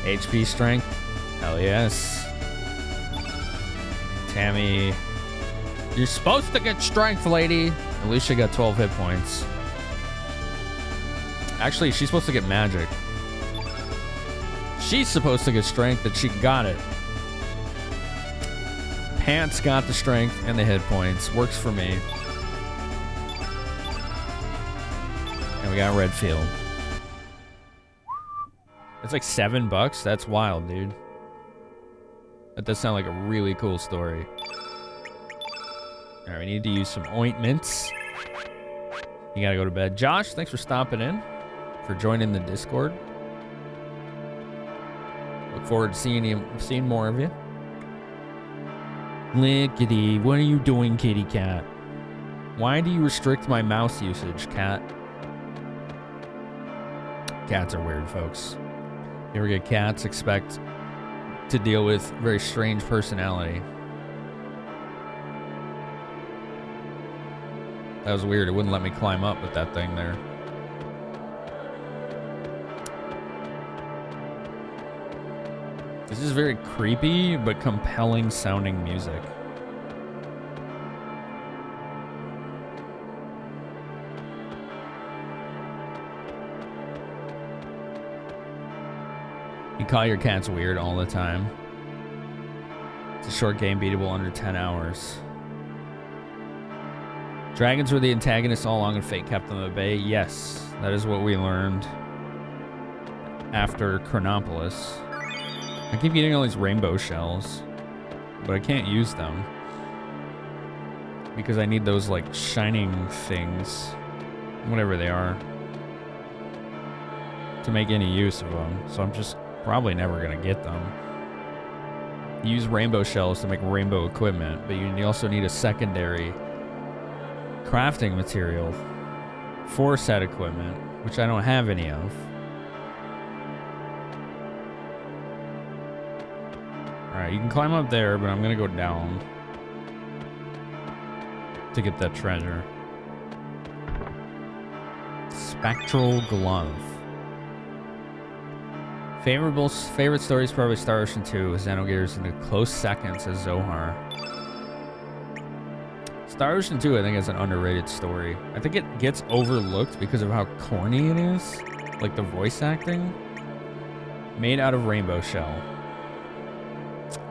HP strength. Hell yes. Tammy, you're supposed to get strength, lady. Alicia got 12 hit points. Actually, she's supposed to get magic. She's supposed to get strength, but she got it. Pants got the strength and the hit points. Works for me. We got Redfield. It's like seven bucks? That's wild, dude. That does sound like a really cool story. Alright, we need to use some ointments. You gotta go to bed. Josh, thanks for stopping in. For joining the Discord. Look forward to seeing you seeing more of you. Lickety, what are you doing, kitty cat? Why do you restrict my mouse usage, cat? Cats are weird, folks. You ever get cats, expect to deal with very strange personality. That was weird. It wouldn't let me climb up with that thing there. This is very creepy but compelling sounding music. You call your cats weird all the time. It's a short game beatable under 10 hours. Dragons were the antagonists all along and fate kept them at bay. Yes, that is what we learned after Chronopolis. I keep getting all these rainbow shells, but I can't use them. Because I need those, like, shining things, whatever they are, to make any use of them. So I'm just probably never going to get them. Use rainbow shells to make rainbow equipment, but you also need a secondary crafting material for set equipment, which I don't have any of. Alright, you can climb up there, but I'm gonna go down to get that treasure. Spectral Glove. Favorable favorite story is probably Star Ocean 2, Xenogears in a close second says Zohar. Star Ocean 2 I think is an underrated story. I think it gets overlooked because of how corny it is. Like the voice acting. Made out of rainbow shell.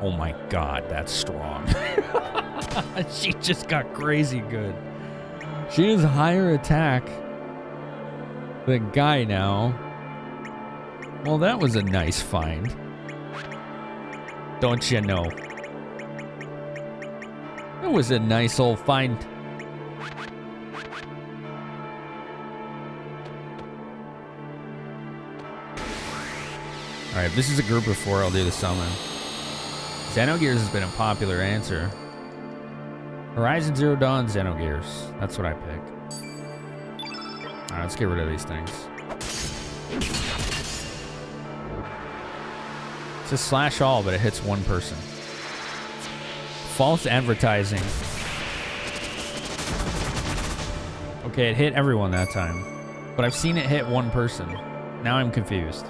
Oh my god, that's strong. *laughs* she just got crazy good. She has higher attack than Guy now. Well, that was a nice find. Don't you know? That was a nice old find. Alright, if this is a group of four, I'll do the summon. Xenogears has been a popular answer. Horizon Zero Dawn, Xenogears. That's what I pick. Alright, let's get rid of these things. It's a slash all, but it hits one person. False advertising. Okay, it hit everyone that time. But I've seen it hit one person. Now I'm confused.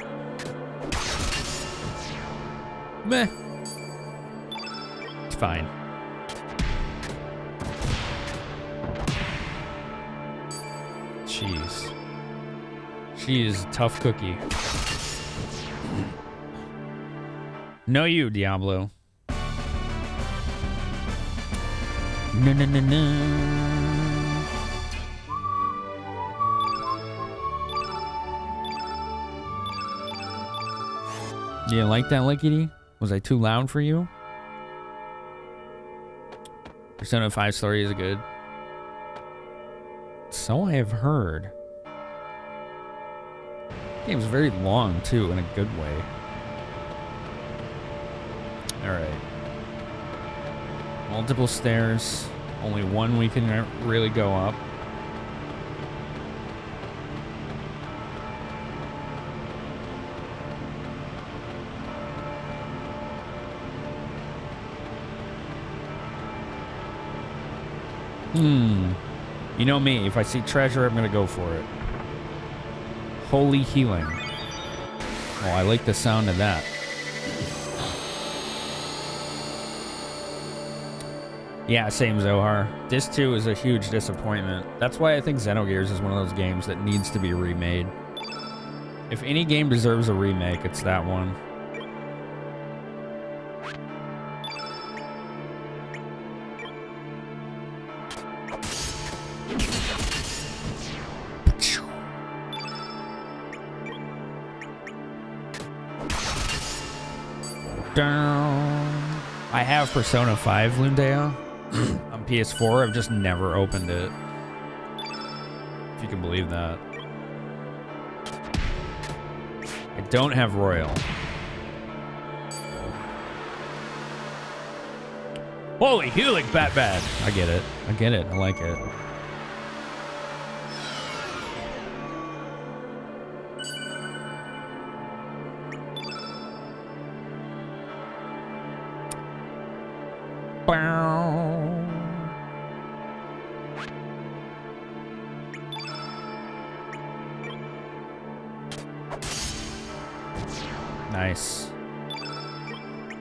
Meh. It's fine. Jeez. She is a tough cookie. No you, Diablo. No, no, no, no. Do You like that, Lickety? Was I too loud for you? Persona 5 story is good. So I have heard. Game's very long, too, in a good way. Alright. Multiple stairs. Only one we can really go up. Hmm. You know me. If I see treasure, I'm going to go for it. Holy healing. Oh, I like the sound of that. Yeah, same Zohar. This 2 is a huge disappointment. That's why I think Xenogears is one of those games that needs to be remade. If any game deserves a remake, it's that one. Down. I have Persona 5 Lundea *clears throat* on PS4. I've just never opened it. If you can believe that. I don't have Royal. Holy healing, Batman! I get it. I get it. I like it. Nice.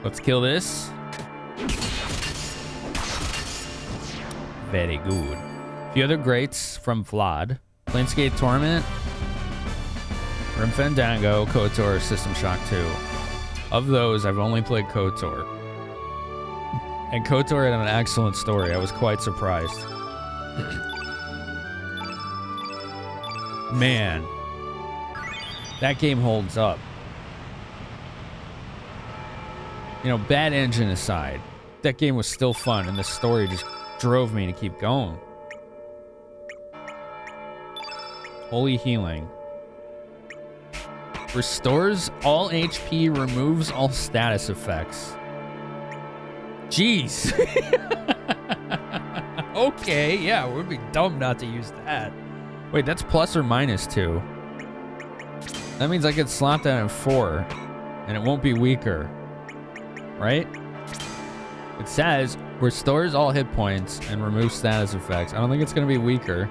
Let's kill this. Very good. A few other greats from Vlad. Planescape Torment, Grim Fandango, KOTOR, System Shock 2. Of those, I've only played KOTOR. And KOTOR had an excellent story. I was quite surprised. Man, that game holds up. You know, bad engine aside, that game was still fun, and the story just drove me to keep going. Holy healing. Restores all HP, removes all status effects. Jeez. *laughs* okay, yeah, it would be dumb not to use that. Wait, that's plus or minus two. That means I could slot that in four, and it won't be weaker. Right? It says restores all hit points and removes status effects. I don't think it's going to be weaker.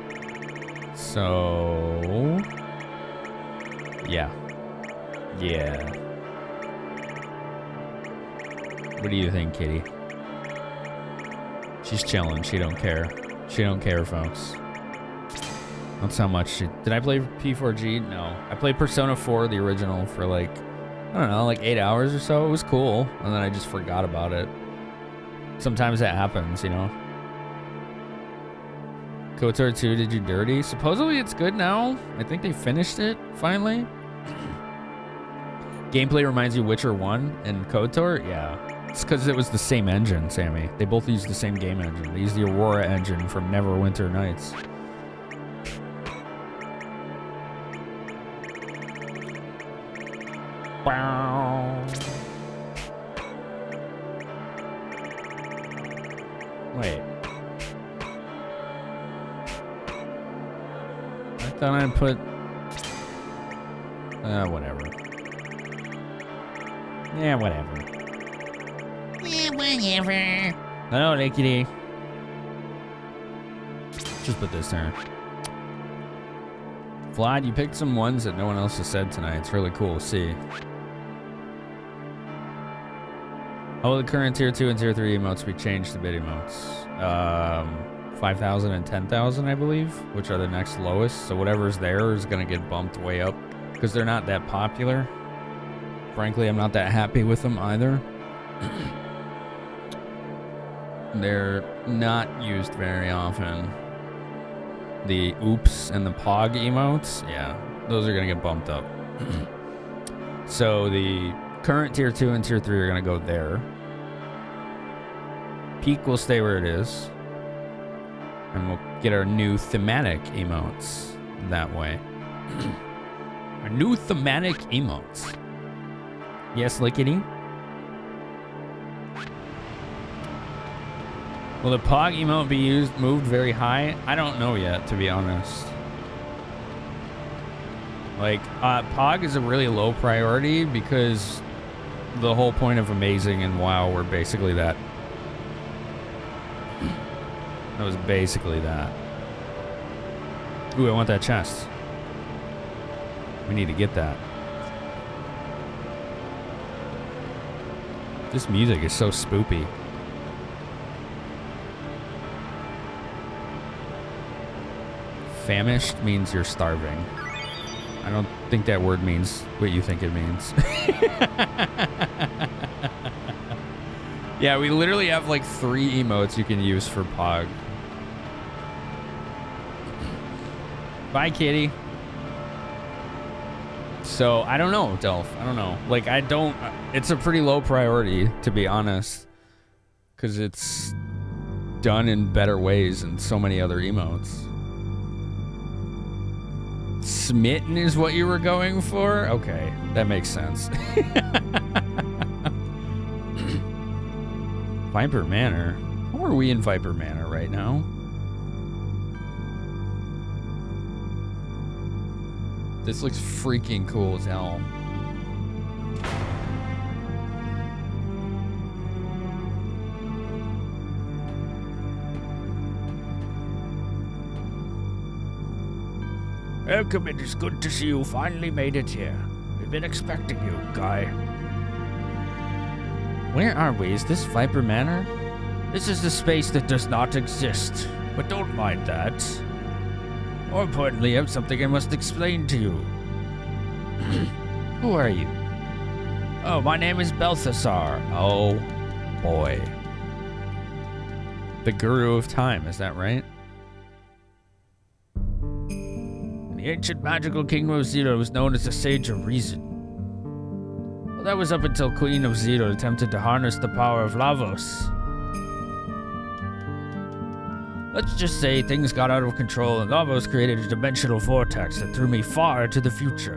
So... Yeah. Yeah. What do you think, Kitty? She's chilling. She don't care. She don't care, folks. That's how much she... Did I play P4G? No. I played Persona 4, the original, for like... I don't know, like eight hours or so. It was cool. And then I just forgot about it. Sometimes that happens, you know? KOTOR 2 did you dirty? Supposedly it's good now. I think they finished it, finally. *sniffs* Gameplay reminds you Witcher 1 and KOTOR? Yeah. It's because it was the same engine, Sammy. They both used the same game engine. They used the Aurora engine from Neverwinter Nights. Bow. Wait. I thought I put... Uh, whatever. Yeah, whatever. Yeah, whatever. Hello, Lickety. Just put this there. Vlad, you picked some ones that no one else has said tonight. It's really cool to see. Will the current tier 2 and tier 3 emotes be changed to bit emotes? Um, 5,000 and 10,000, I believe, which are the next lowest. So whatever's there is going to get bumped way up because they're not that popular. Frankly, I'm not that happy with them either. *clears throat* they're not used very often. The oops and the pog emotes, yeah, those are going to get bumped up. *clears throat* so the current tier 2 and tier 3 are going to go there. Peak will stay where it is. And we'll get our new thematic emotes that way. *clears throat* our new thematic emotes. Yes, Lickety? Will the Pog emote be used moved very high? I don't know yet, to be honest. Like, uh, Pog is a really low priority because the whole point of Amazing and WoW were basically that. That was basically that. Ooh, I want that chest. We need to get that. This music is so spoopy. Famished means you're starving. I don't think that word means what you think it means. *laughs* yeah, we literally have like three emotes you can use for Pog. Bye, kitty. So I don't know, Delph. I don't know. Like I don't. Uh, it's a pretty low priority, to be honest, because it's done in better ways than so many other emotes. Smitten is what you were going for? Okay, that makes sense. *laughs* Viper Manor? How are we in Viper Manor right now? This looks freaking cool as hell. Welcome, it is good to see you finally made it here. We've been expecting you, Guy. Where are we? Is this Viper Manor? This is the space that does not exist, but don't mind that. More importantly, I have something I must explain to you. *clears throat* Who are you? Oh, my name is Balthasar. Oh, boy. The Guru of Time, is that right? The ancient magical King of Zero was known as the Sage of Reason. Well, that was up until Queen of Zero attempted to harness the power of Lavos. Let's just say things got out of control and Lavos created a dimensional vortex that threw me far into the future.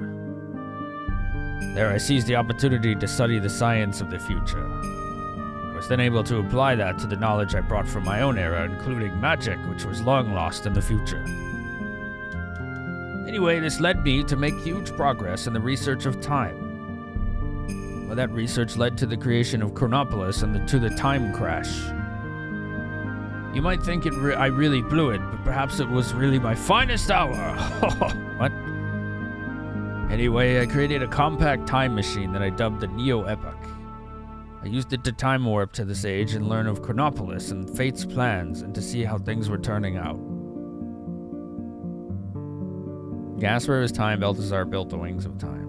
There I seized the opportunity to study the science of the future. I was then able to apply that to the knowledge I brought from my own era, including magic, which was long lost in the future. Anyway, this led me to make huge progress in the research of time. Well, that research led to the creation of Chronopolis and the, to the time crash. You might think it re- I really blew it, but perhaps it was really my finest hour. *laughs* what? Anyway, I created a compact time machine that I dubbed the Neo Epoch. I used it to time warp to this age and learn of Chronopolis and Fate's plans and to see how things were turning out. Gaspar is time, Balthazar built the wings of time.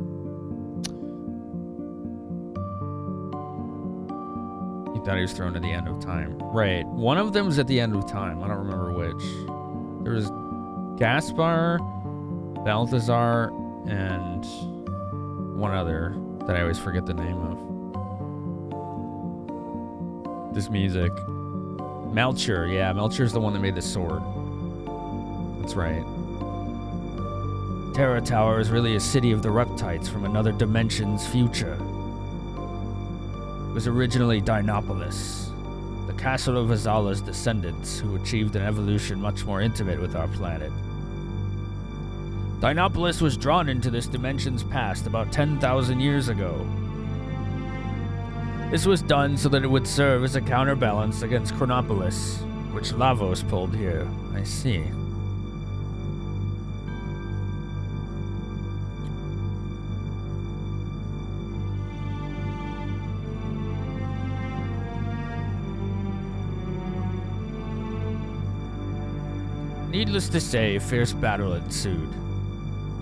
He thought he was thrown to the end of time. Right. One of them's at the end of time. I don't remember which. There was Gaspar, Balthazar, and one other that I always forget the name of. This music. Melchior, yeah, Melchior's the one that made the sword. That's right. Terra Tower is really a city of the Reptites from another dimension's future. Was originally Dinopolis, the castle of Azala's descendants who achieved an evolution much more intimate with our planet. Dinopolis was drawn into this dimension's past about 10,000 years ago. This was done so that it would serve as a counterbalance against Chronopolis, which Lavos pulled here. I see. Needless to say, a fierce battle ensued.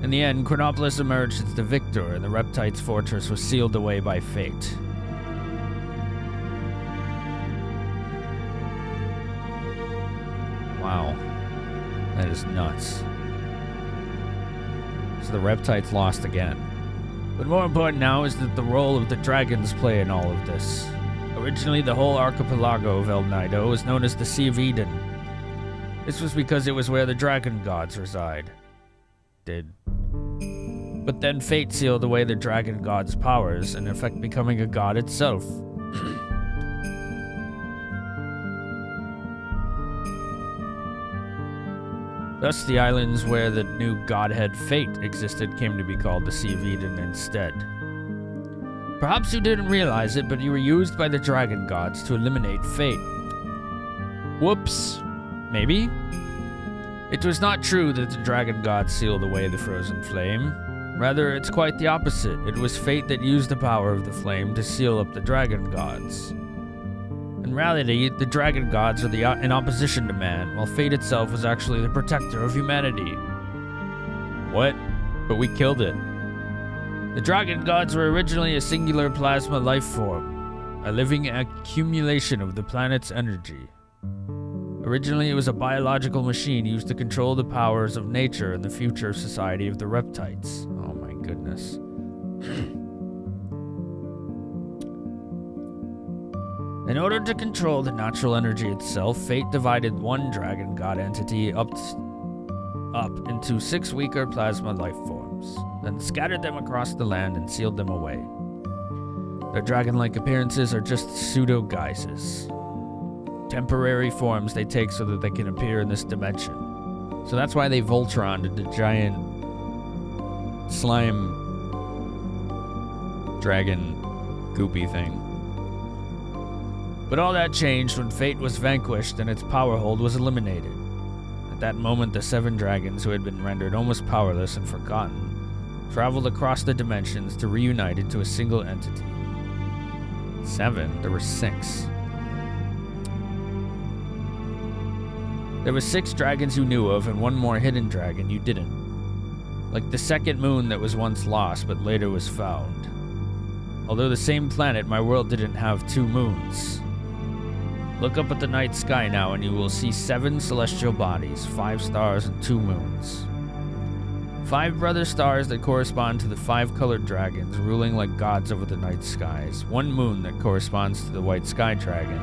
In the end, Chronopolis emerged as the victor, and the Reptites' fortress was sealed away by fate. Wow. That is nuts. So the Reptites lost again. But more important now is that the role of the dragons play in all of this. Originally, the whole archipelago of El Nido was known as the Sea of Eden. This was because it was where the dragon gods reside. Did. But then fate sealed away the dragon god's powers, in effect becoming a god itself. *clears throat* Thus, the islands where the new godhead Fate existed came to be called the Sea of Eden instead. Perhaps you didn't realize it, but you were used by the dragon gods to eliminate Fate. Whoops. Maybe? It was not true that the dragon gods sealed away the frozen flame. Rather, it's quite the opposite. It was fate that used the power of the flame to seal up the dragon gods. In reality, the dragon gods are the, uh, in opposition to man, while fate itself is actually the protector of humanity. What? But we killed it. The dragon gods were originally a singular plasma life form, a living accumulation of the planet's energy. Originally, it was a biological machine used to control the powers of nature and the future society of the reptites. Oh my goodness. *clears throat* In order to control the natural energy itself, fate divided one dragon god entity up, up into six weaker plasma life forms, then scattered them across the land and sealed them away. Their dragon like appearances are just pseudo guises, temporary forms they take so that they can appear in this dimension. So that's why they Voltron into giant slime dragon goopy thing. But all that changed when fate was vanquished and its power hold was eliminated. At that moment, the seven dragons, who had been rendered almost powerless and forgotten, traveled across the dimensions to reunite into a single entity. Seven? There were six. There were six dragons you knew of and one more hidden dragon you didn't. Like the second moon that was once lost but later was found. Although the same planet, my world didn't have two moons. Look up at the night sky now and you will see seven celestial bodies, five stars, and two moons. Five brother stars that correspond to the five colored dragons ruling like gods over the night skies, one moon that corresponds to the white sky dragon,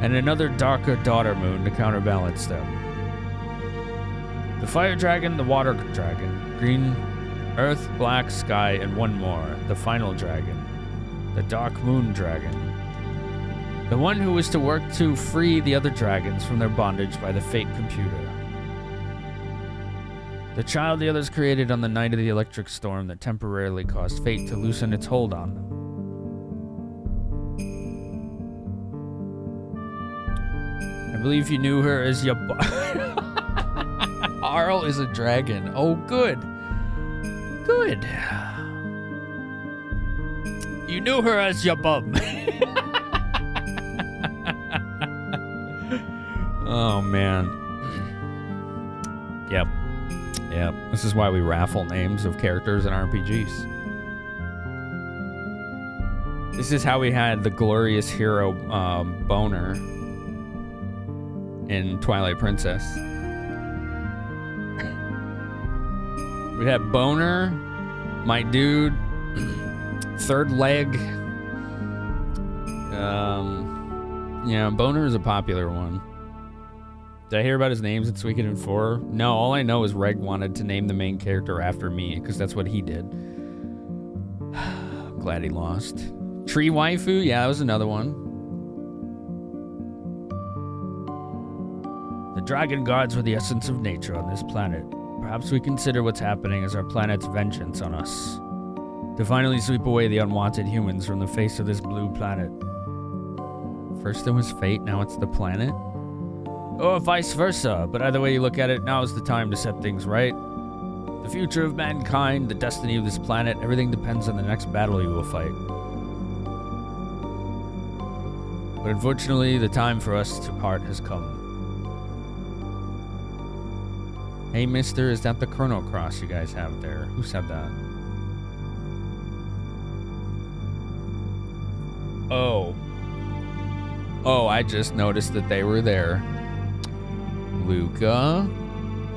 and another darker daughter moon to counterbalance them. The fire dragon, the water dragon, green, earth, black, sky, and one more, the final dragon, the dark moon dragon. The one who was to work to free the other dragons from their bondage by the fate computer. The child the others created on the night of the electric storm that temporarily caused fate to loosen its hold on them. Believe you knew her as Yab. *laughs* Harle is a dragon. Oh, good. Good. You knew her as Yabub. *laughs* Oh man. Yep. Yep. This is why we raffle names of characters in RPGs. This is how we had the glorious hero um, Boner in Twilight Princess. we had Boner, my dude, third leg. Um, yeah, Boner is a popular one. Did I hear about his names in Suikoden 4? No, all I know is Reg wanted to name the main character after me, because that's what he did. *sighs* Glad he lost. Tree Waifu? Yeah, that was another one. The dragon gods were the essence of nature on this planet. Perhaps we consider what's happening as our planet's vengeance on us. To finally sweep away the unwanted humans from the face of this blue planet. First it was fate, now it's the planet? Or vice versa, but either way you look at it, now is the time to set things right. The future of mankind, the destiny of this planet, everything depends on the next battle you will fight. But unfortunately, the time for us to part has come. Hey, mister, is that the Chrono Cross you guys have there? Who said that? Oh. Oh, I just noticed that they were there. Lucca,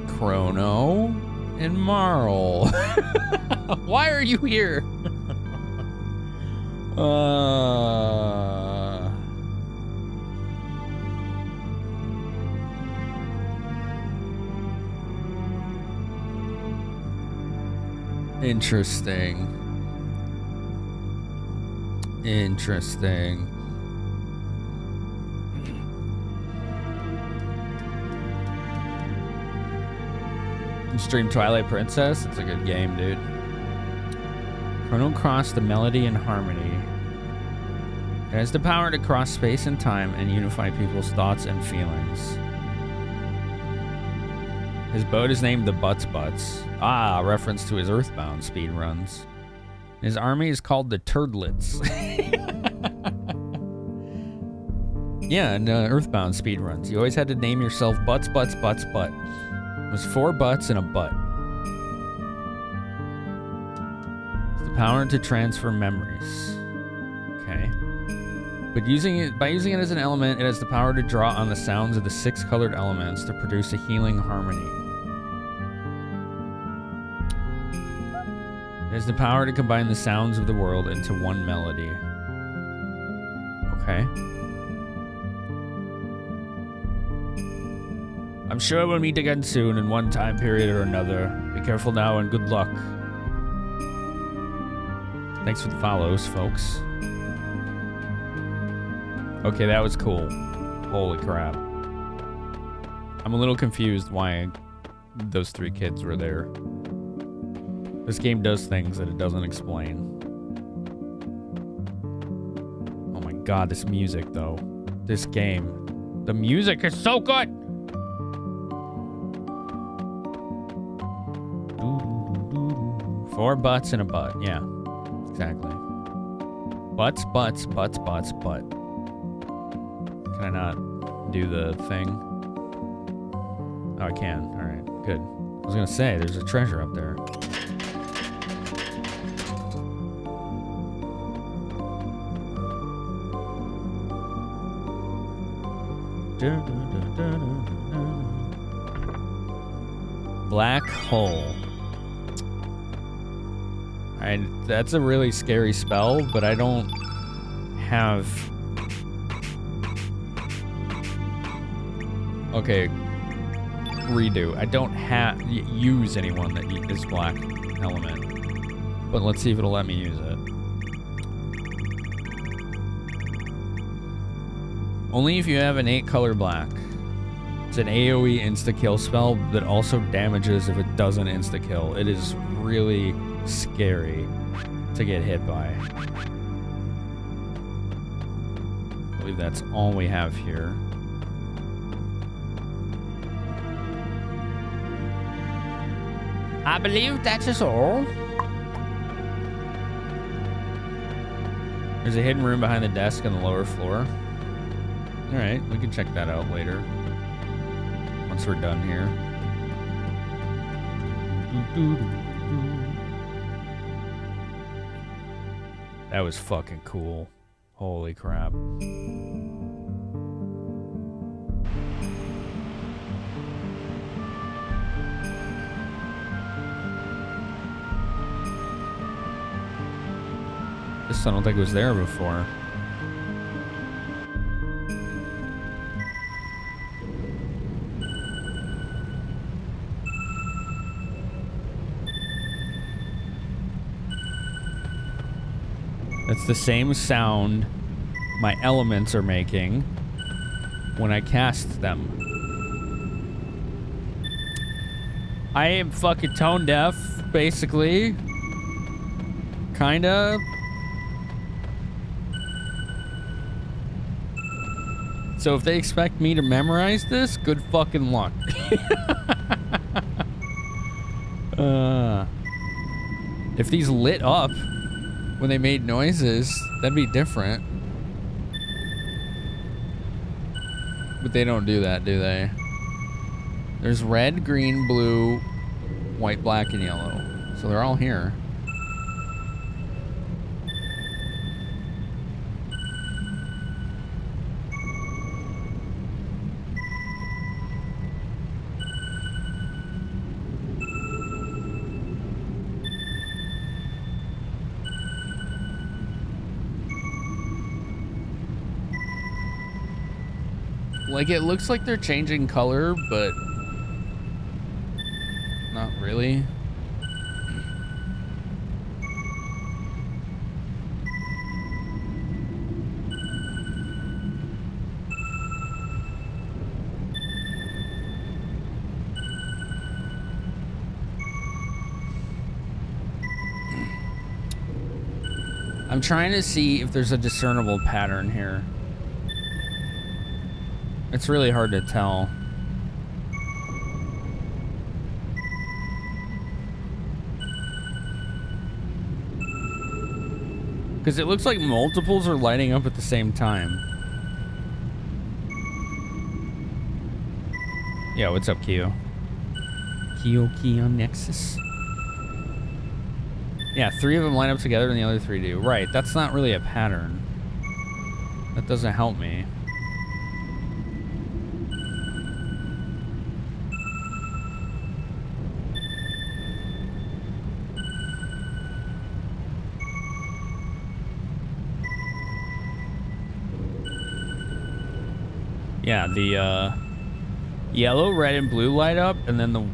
Crono, and Marle. *laughs* Why are you here? *laughs* uh... Interesting. Interesting. stream Twilight Princess. It's a good game, dude. Chrono Cross, the melody and harmony. It has the power to cross space and time and unify people's thoughts and feelings. His boat is named the Butts Butts. Ah, reference to his Earthbound speed runs. His army is called the Turdlets. *laughs* Yeah, in uh, Earthbound speedruns, you always had to name yourself Butts, Butts, Butts, Butt. It was four butts and a butt. It's the power to transfer memories. Okay. But using it by using it as an element, it has the power to draw on the sounds of the six colored elements to produce a healing harmony. Has the power to combine the sounds of the world into one melody. Okay. I'm sure we'll meet again soon in one time period or another. Be careful now and good luck. Thanks for the follows, folks. Okay, that was cool. Holy crap. I'm a little confused why those three kids were there. This game does things that it doesn't explain. Oh my god, this music though. This game. The music is so good! Four butts and a butt. Yeah, exactly. Butts, butts, butts, butts, butt. Can I not do the thing? Oh, I can. All right, good. I was gonna say, there's a treasure up there. Black hole. I that's a really scary spell, but I don't have Okay. Redo. I don't have use anyone that is black element. But let's see if it'll let me use it. Only if you have an 8 color black. It's an AoE insta-kill spell that also damages if it doesn't insta-kill. It is really scary to get hit by. I believe that's all we have here. I believe that is all. There's a hidden room behind the desk on the lower floor. Alright, we can check that out later. Once we're done here. That was fucking cool. Holy crap. This I don't think was there before. That's the same sound my elements are making when I cast them. I am fucking tone deaf, basically. Kinda. So if they expect me to memorize this, good fucking luck. *laughs* uh, if these lit up when they made noises, that'd be different. But they don't do that, do they? There's red, green, blue, white, black, and yellow. So they're all here. Like, it looks like they're changing color, but not really. I'm trying to see if there's a discernible pattern here. It's really hard to tell. Because it looks like multiples are lighting up at the same time. Yeah, what's up, Kyo? Kyo Kyo Nexus. Yeah, three of them line up together and the other three do. Right, that's not really a pattern. That doesn't help me. Yeah, the uh, yellow, red, and blue light up, and then the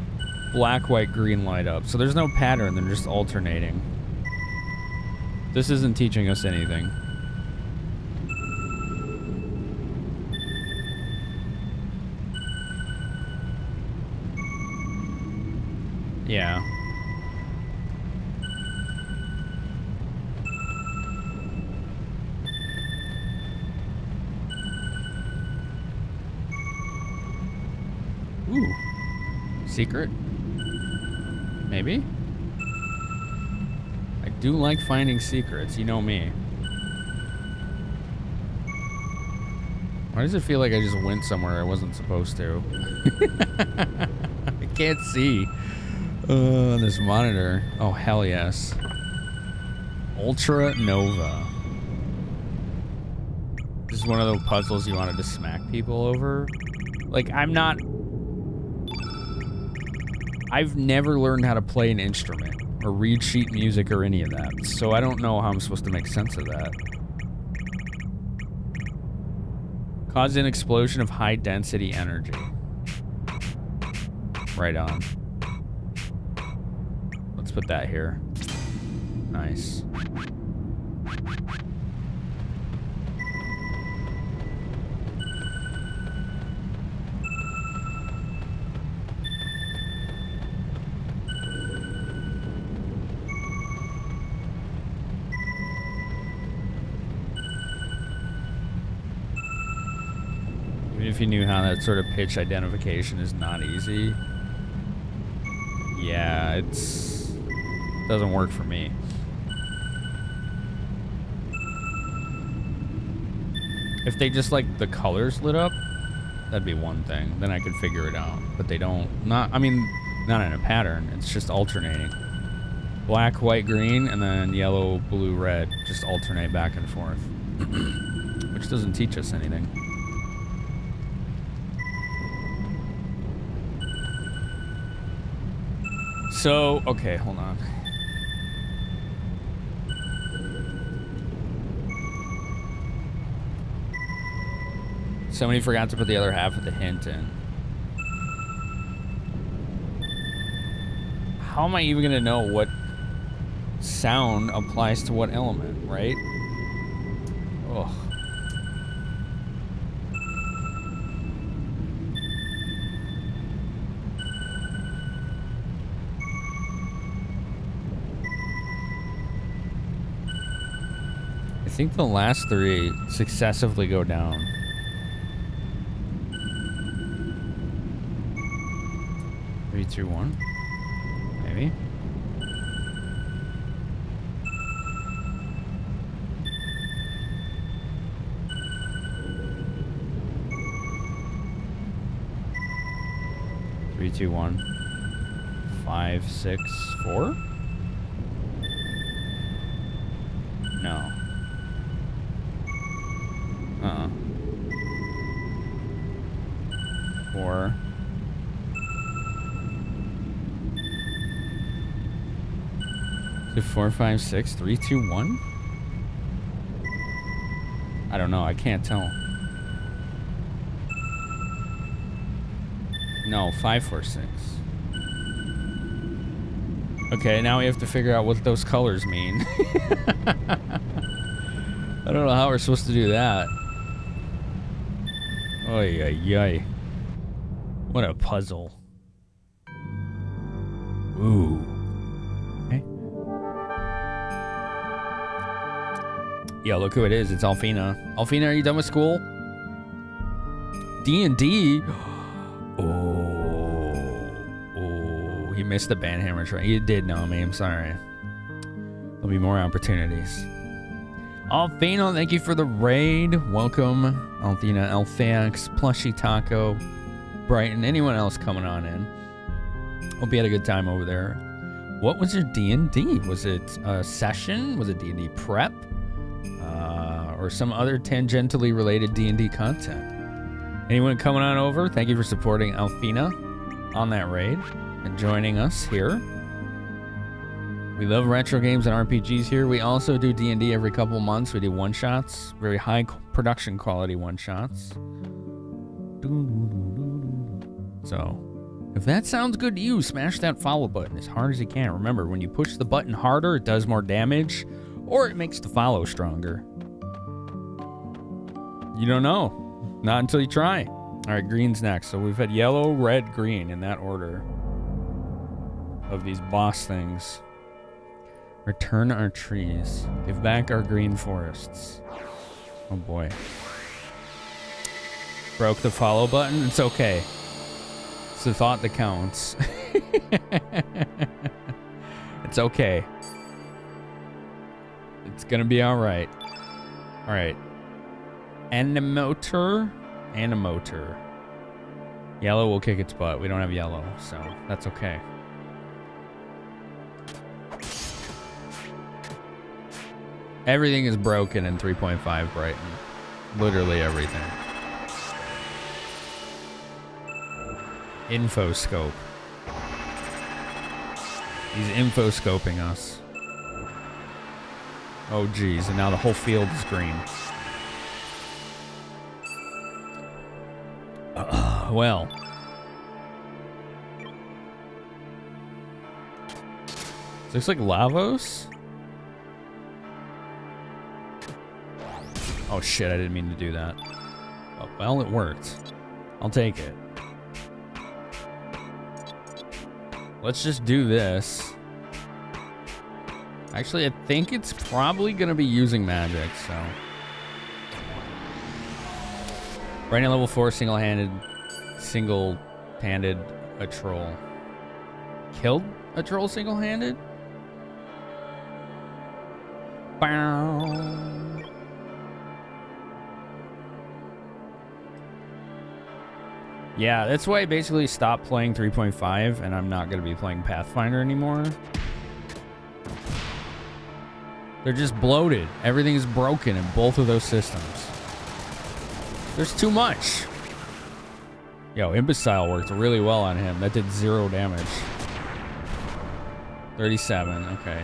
black, white, green light up. So there's no pattern, they're just alternating. This isn't teaching us anything. Yeah. Secret? Maybe? I do like finding secrets, you know me. Why does it feel like I just went somewhere I wasn't supposed to? *laughs* I can't see uh, this monitor. Oh, hell yes. Ultra Nova. This is one of those puzzles you wanted to smack people over. Like, I'm not I've never learned how to play an instrument or read sheet music or any of that, so I don't know how I'm supposed to make sense of that. Caused an explosion of high density energy. Right on. Let's put that here. Nice. Even if you knew how that sort of pitch identification is not easy. Yeah, it's doesn't work for me. If they just like the colors lit up, that'd be one thing. Then I could figure it out. But they don't. Not. I mean, not in a pattern. It's just alternating. Black, white, green, and then yellow, blue, red. Just alternate back and forth. *clears throat* Which doesn't teach us anything. So, okay, hold on. Somebody forgot to put the other half of the hint in. How am I even going to know what sound applies to what element, right? Think the last three successively go down. Three, two, one. Maybe. Three, two, one. Five, six, four? Four, five, six, three, two, one? I don't know. I can't tell. No, five, four, six. Okay, now we have to figure out what those colors mean. *laughs* I don't know how we're supposed to do that. Oy, oy, oy. What a puzzle. Yo, look who it is. It's Alfina. Alfina, are you done with school? D&D? *gasps* Oh. Oh. You missed the Banhammer train. You did know me. I'm sorry. There'll be more opportunities. Alfina, thank you for the raid. Welcome. Althina, Alfax, Plushy Taco, Brighton, anyone else coming on in. Hope you had a good time over there. What was your D&D? Was it a session? Was it D&D prep? Or some other tangentially related D&D content? Anyone coming on over? Thank you for supporting Alfina on that raid and joining us here. We love retro games and RPGs here. We also do D&D every couple months. We do one-shots, very high production quality one-shots. So, if that sounds good to you, smash that follow button as hard as you can. Remember, when you push the button harder, it does more damage, or it makes the follow stronger. You don't know. Not until you try. All right, green's next. So we've had yellow, red, green in that order of these boss things. Return our trees. Give back our green forests. Oh boy. Broke the follow button? It's okay. It's the thought that counts. *laughs* it's okay. It's gonna be alright. Alright. Anemotor? Anemotor. Yellow will kick its butt. We don't have yellow, so that's okay. Everything is broken in 3.5 Brighton. Literally everything. Infoscope. He's infoscoping us. Oh geez, and now the whole field is green. Uh, well. Looks like Lavos. Oh shit, I didn't mean to do that. Oh, well, it worked. I'll take it. Let's just do this. Actually, I think it's probably going to be using magic, so. Right now, level 4, single-handed, single-handed a troll. Killed a troll single-handed? Yeah, that's why I basically stopped playing 3.5 and I'm not going to be playing Pathfinder anymore. They're just bloated. Everything is broken in both of those systems. There's too much. Yo, Imbecile worked really well on him. That did zero damage. 37, okay.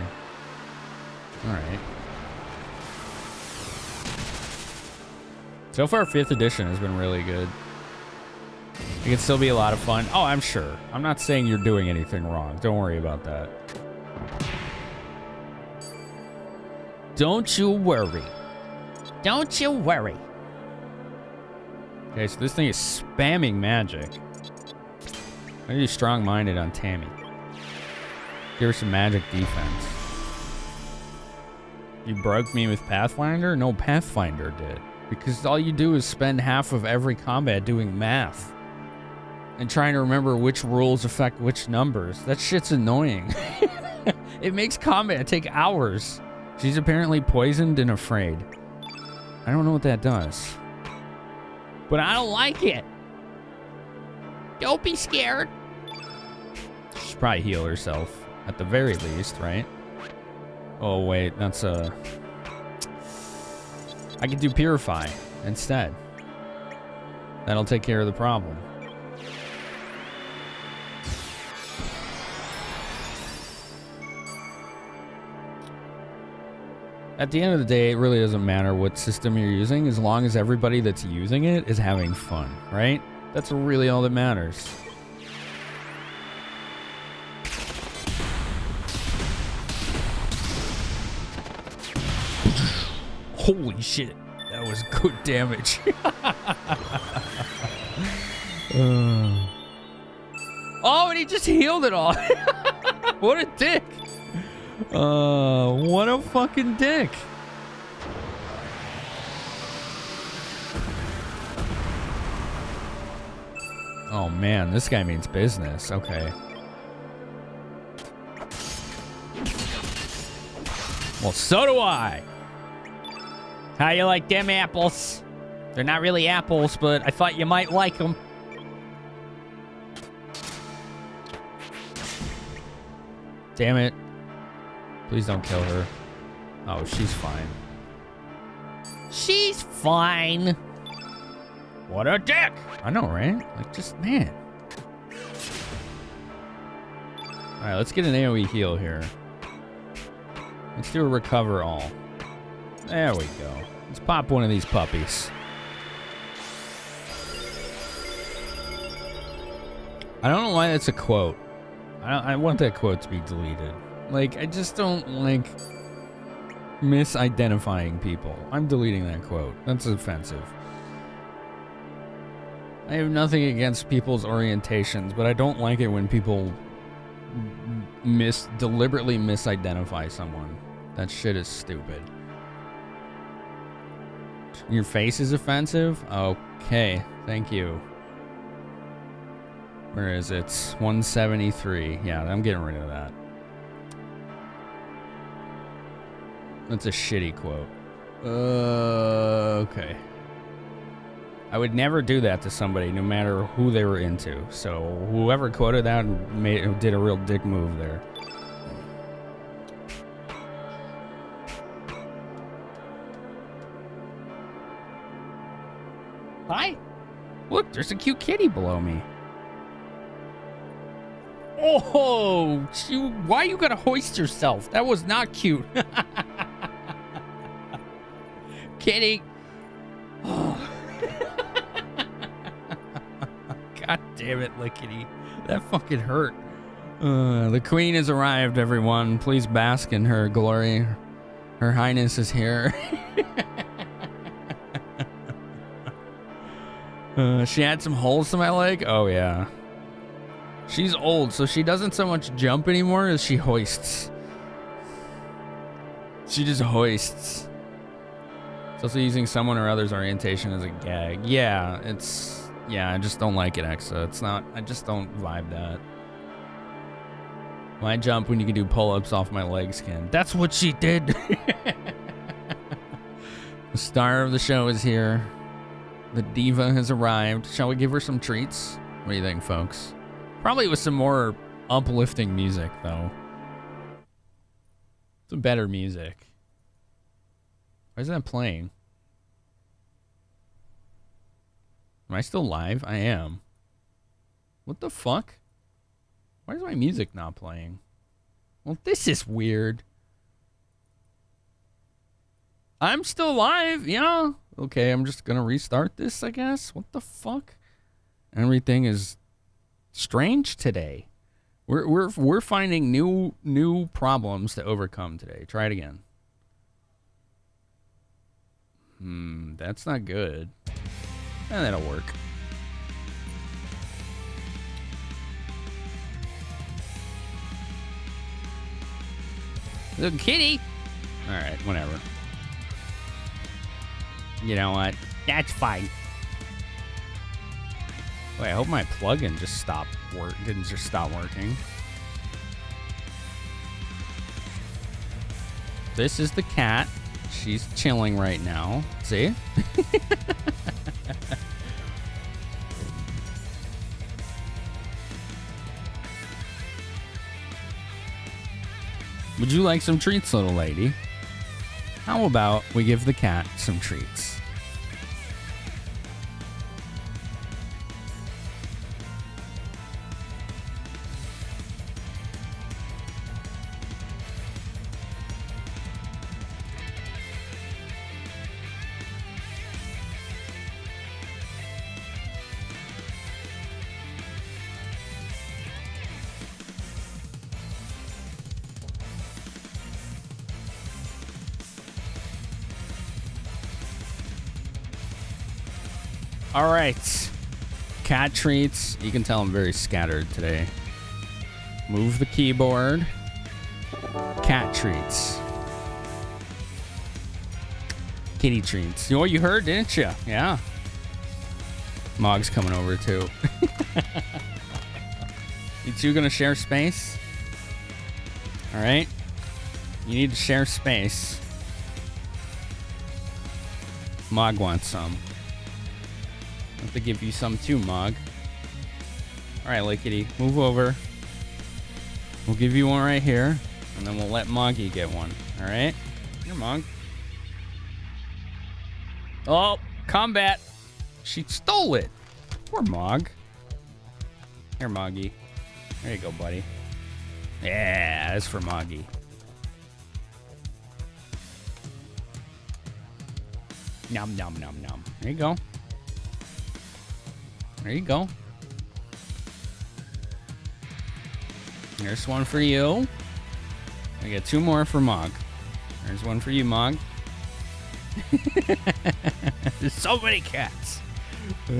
Alright. So far, 5th edition has been really good. It can still be a lot of fun. Oh, I'm sure. I'm not saying you're doing anything wrong. Don't worry about that. Don't you worry. Don't you worry. Okay, so this thing is spamming magic. I need strong-minded on Tammy. Give her some magic defense. You broke me with Pathfinder? No, Pathfinder did. Because all you do is spend half of every combat doing math and trying to remember which rules affect which numbers. That shit's annoying. *laughs* it makes combat take hours. She's apparently poisoned and afraid. I don't know what that does. But I don't like it. Don't be scared. She should probably heal herself. At the very least, right? Oh, wait. That's a... I could do Purify instead. That'll take care of the problem. At the end of the day, it really doesn't matter what system you're using as long as everybody that's using it is having fun, right? That's really all that matters. *sighs* Holy shit, that was good damage. *laughs* uh. Oh, and he just healed it all. *laughs* what a dick. Uh, what a fucking dick. Oh man, this guy means business. Okay. Well, so do I. How you like them apples? They're not really apples, but I thought you might like them. Damn it. Please don't kill her. Oh, she's fine. She's fine. What a dick! I know, right? Like, just, man. Alright, let's get an AoE heal here. Let's do a recover all. There we go. Let's pop one of these puppies. I don't know why that's a quote. I, I want that quote to be deleted. Like, I just don't like misidentifying people. I'm deleting that quote. That's offensive. I have nothing against people's orientations, but I don't like it when people mis deliberately misidentify someone. That shit is stupid. Your face is offensive? Okay, thank you. Where is it? 173. Yeah, I'm getting rid of that. That's a shitty quote. Uh, okay. I would never do that to somebody, no matter who they were into. So whoever quoted that made did a real dick move there. Hi. Look, there's a cute kitty below me. Oh, you, why you gotta hoist yourself? That was not cute. *laughs* Kidding. *sighs* Oh. God damn it, Lickety. That fucking hurt. Uh, the queen has arrived, everyone. Please bask in her glory. Her highness is here. *laughs* uh, she had some holes to my leg? Oh, yeah. She's old, so she doesn't so much jump anymore as she hoists. She just hoists. It's also using someone or other's orientation as a gag. Yeah, it's... Yeah, I just don't like it, Exa. It's not... I just don't vibe that. Why jump when you can do pull-ups off my leg skin? That's what she did! *laughs* the star of the show is here. The diva has arrived. Shall we give her some treats? What do you think, folks? Probably with some more uplifting music, though. Some better music. Why is that playing? Am I still live? I am. What the fuck? Why is my music not playing? Well, this is weird. I'm still live, yeah. Okay, I'm just gonna restart this, I guess. What the fuck? Everything is strange today. We're we're we're finding new new problems to overcome today. Try it again. Hmm, that's not good. And that'll work. Little kitty. All right, whatever. You know what? That's fine. Wait, I hope my plugin just stopped work didn't just stop working. This is the cat. She's chilling right now. See? *laughs* Would you like some treats, little lady? How about we give the cat some treats? All right. Cat treats. You can tell I'm very scattered today. Move the keyboard. Cat treats. Kitty treats. You know what you heard, didn't you? Yeah. Mog's coming over too. *laughs* you two gonna share space? All right. You need to share space. Mog wants some. Have to give you some too, Mog. All right, Lickety, move over. We'll give you one right here, and then we'll let Moggy get one. All right? Here, Mog. Oh, combat. She stole it. Poor Mog. Here, Moggy. There you go, buddy. Yeah, that's for Moggy. Nom nom nom nom. There you go. There you go. There's one for you. I get two more for Mog. There's one for you, Mog. There's *laughs* so many cats. *sighs*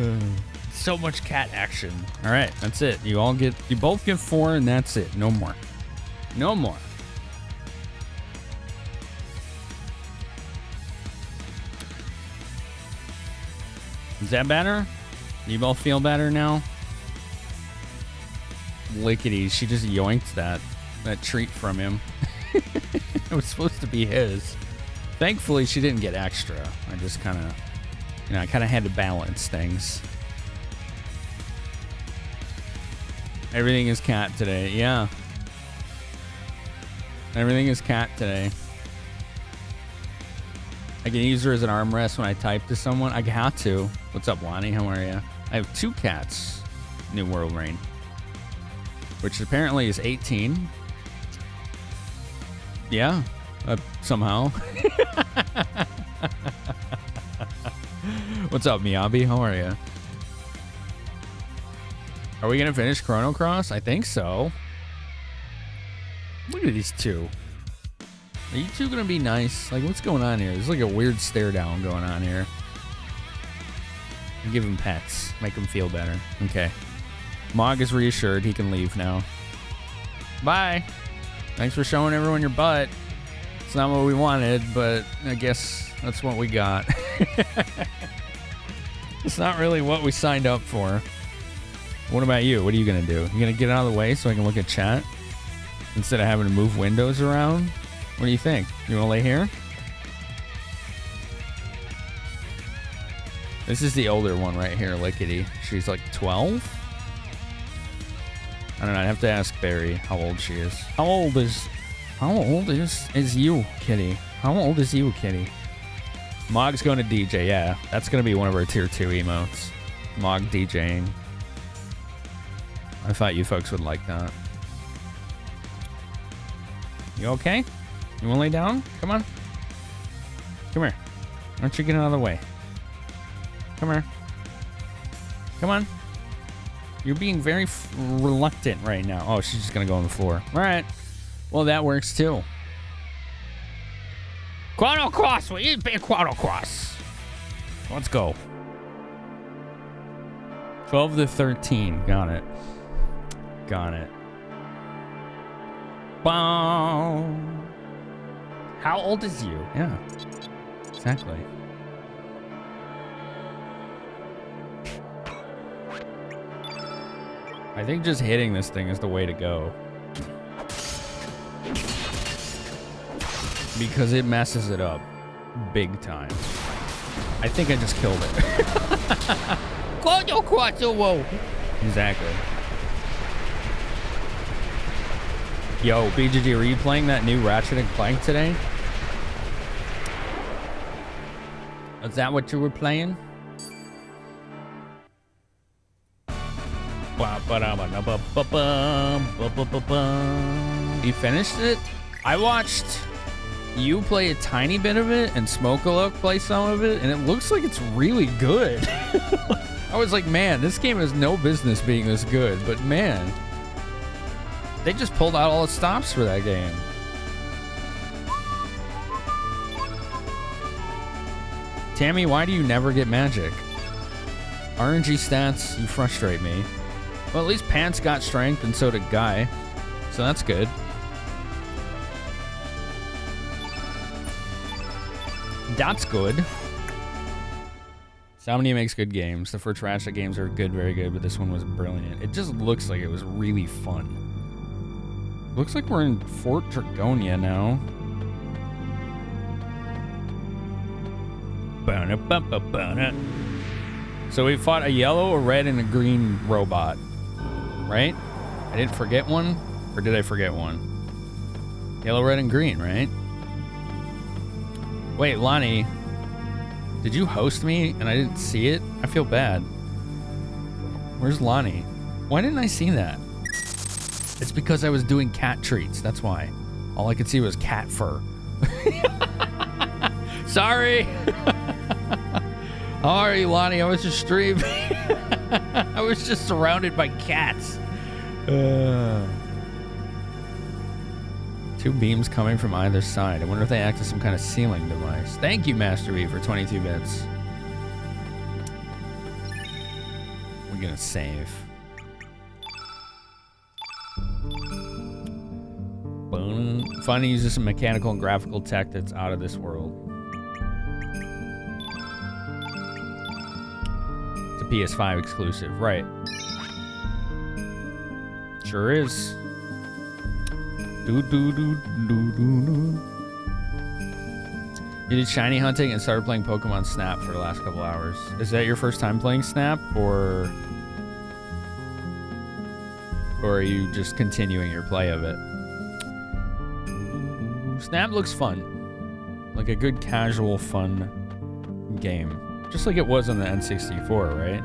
so much cat action. All right, that's it. You all get, you both get four, and that's it. No more. No more. Is that better? You both feel better now? Lickety, she just yoinked that that treat from him. *laughs* it was supposed to be his. Thankfully, she didn't get extra. I just kind of, you know, I kind of had to balance things. Everything is cat today. Yeah. Everything is cat today. I can use her as an armrest when I type to someone. I got to. What's up, Lonnie? How are you? I have two cats. New World Reign. Which apparently is 18. Yeah. Uh, somehow. *laughs* What's up, Miyabi? How are you? Are we going to finish Chrono Cross? I think so. Look at these two. Are you two gonna be nice? Like, what's going on here? There's like a weird stare down going on here. Give him pets. Make him feel better. Okay. Mog is reassured. He can leave now. Bye. Thanks for showing everyone your butt. It's not what we wanted, but I guess that's what we got. *laughs* it's not really what we signed up for. What about you? What are you gonna do? You gonna get out of the way so I can look at chat? Instead of having to move windows around? What do you think? You want to lay here? This is the older one right here, Lickety. She's like 12? I don't know. I'd have to ask Barry how old she is. How old is... How old is, is you, Kitty? How old is you, Kitty? Mog's going to DJ, yeah. That's going to be one of our tier 2 emotes. Mog DJing. I thought you folks would like that. You okay? You want to lay down? Come on. Come here. Why don't you get out of the way? Come here. Come on. You're being very reluctant right now. Oh, she's just going to go on the floor. All right. Well, that works too. Chrono Cross. We need big Chrono Cross. Let's go. 12 to 13. Got it. Got it. Boom. How old is you? Yeah. Exactly. I think just hitting this thing is the way to go. Because it messes it up big time. I think I just killed it. *laughs* Exactly. Yo, BGG, were you playing that new Ratchet and Clank today? Is that what you were playing? You finished it? I watched you play a tiny bit of it and Smoke Look play some of it, and it looks like it's really good. I was like, man, this game has no business being this good, but man, they just pulled out all the stops for that game. Tammy, why do you never get magic? RNG stats, you frustrate me. Well, at least Pants got strength and so did Guy. So that's good. That's good. Somnia makes good games. The first Ratchet games are good, very good, but this one was brilliant. It just looks like it was really fun. Looks like we're in Fort Dragonia now. So we fought a yellow, a red, and a green robot, right? I didn't forget one. Or did I forget one? Yellow, red, and green, right? Wait, Lonnie, did you host me and I didn't see it? I feel bad. Where's Lonnie? Why didn't I see that? It's because I was doing cat treats. That's why. All I could see was cat fur. *laughs* Sorry. How are you, Lonnie? I was just streaming. *laughs* *laughs* I was just surrounded by cats. Uh, two beams coming from either side. I wonder if they act as some kind of ceiling device. Thank you, Master V, for 22 bits. We're gonna save. Boom. Fun to use some mechanical and graphical tech that's out of this world. PS5 exclusive, right? Sure is. Do do do do do do. You did shiny hunting and started playing Pokemon Snap for the last couple hours. Is that your first time playing Snap, or or are you just continuing your play of it? Snap looks fun, like a good casual fun game, just like it was on the N64, right?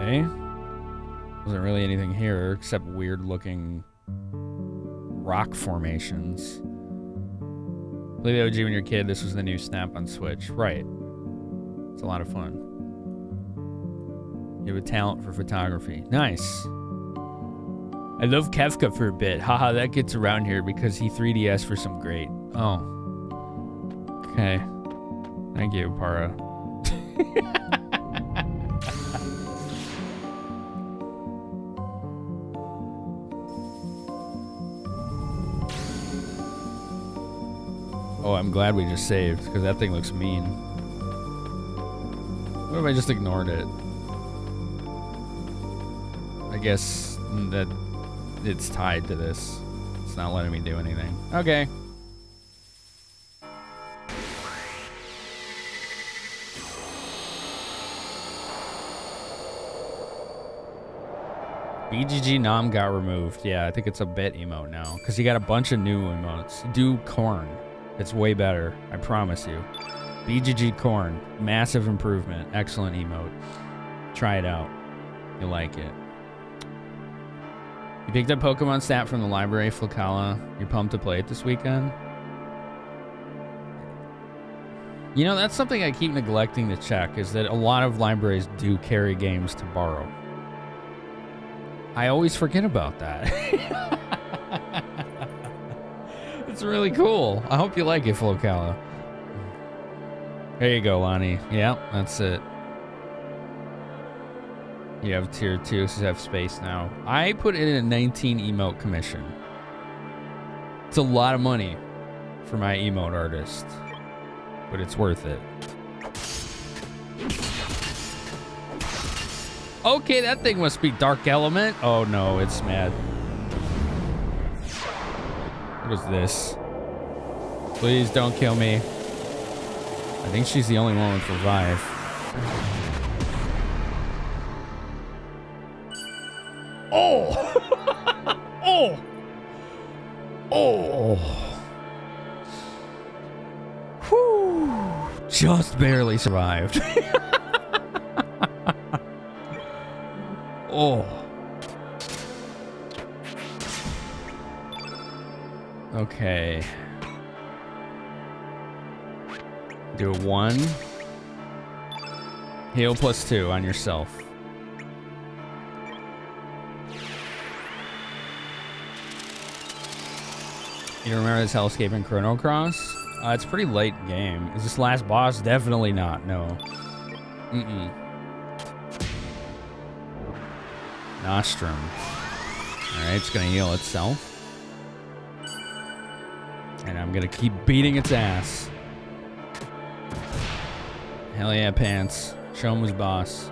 Okay. Wasn't really anything here except weird looking rock formations. Play the OG when you're a kid. This was the new Snap on Switch. Right. It's a lot of fun. You have a talent for photography. Nice. I love Kefka for a bit. Haha, that gets around here because he 3DS for some great. Oh. Okay. Thank you, Para. *laughs* Oh, I'm glad we just saved, because that thing looks mean. What if I just ignored it? I guess that it's tied to this. It's not letting me do anything. Okay. BGG Nom got removed. Yeah, I think it's a bit emote now, because he got a bunch of new emotes. Do corn. It's way better. I promise you. BGG Corn. Massive improvement. Excellent emote. Try it out. You'll like it. You picked up Pokemon Snap from the library, Flocala. You're pumped to play it this weekend? You know, that's something I keep neglecting to check, is that a lot of libraries do carry games to borrow. I always forget about that. *laughs* It's really cool. I hope you like it, Flocala. There you go, Lonnie. Yep, that's it. You have tier 2, so you have space now. I put in a 19 emote commission. It's a lot of money for my emote artist, but it's worth it. Okay, that thing must be Dark Element. Oh no, it's mad. What is this? Please don't kill me. I think she's the only one with revive. Just barely survived. *laughs* oh. Okay. Do one. Heal plus two on yourself. You remember this Hellscape in Chrono Cross? Uh, it's pretty late game. Is this last boss? Definitely not. No. Mm-mm. Nostrum. Alright, it's gonna heal itself. And I'm gonna keep beating its ass. Hell yeah, pants. Show him his boss.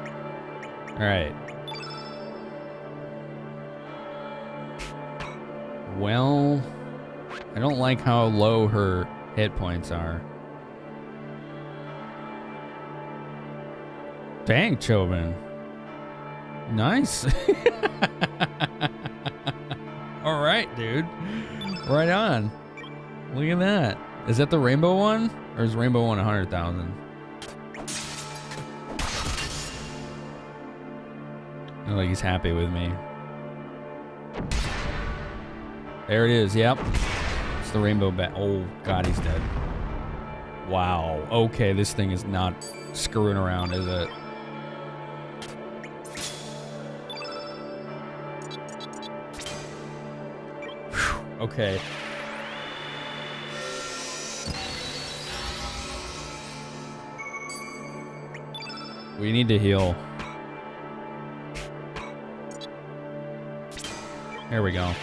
Alright. Well, I don't like how low her hit points are. Dang, Chobin. Nice. *laughs* All right, dude. Right on. Look at that. Is that the rainbow one? Or is rainbow one 100,000? Like he's happy with me. There it is. Yep. The rainbow bat. Oh, God, he's dead. Wow. Okay, this thing is not screwing around, is it? Whew. Okay. We need to heal. There we go.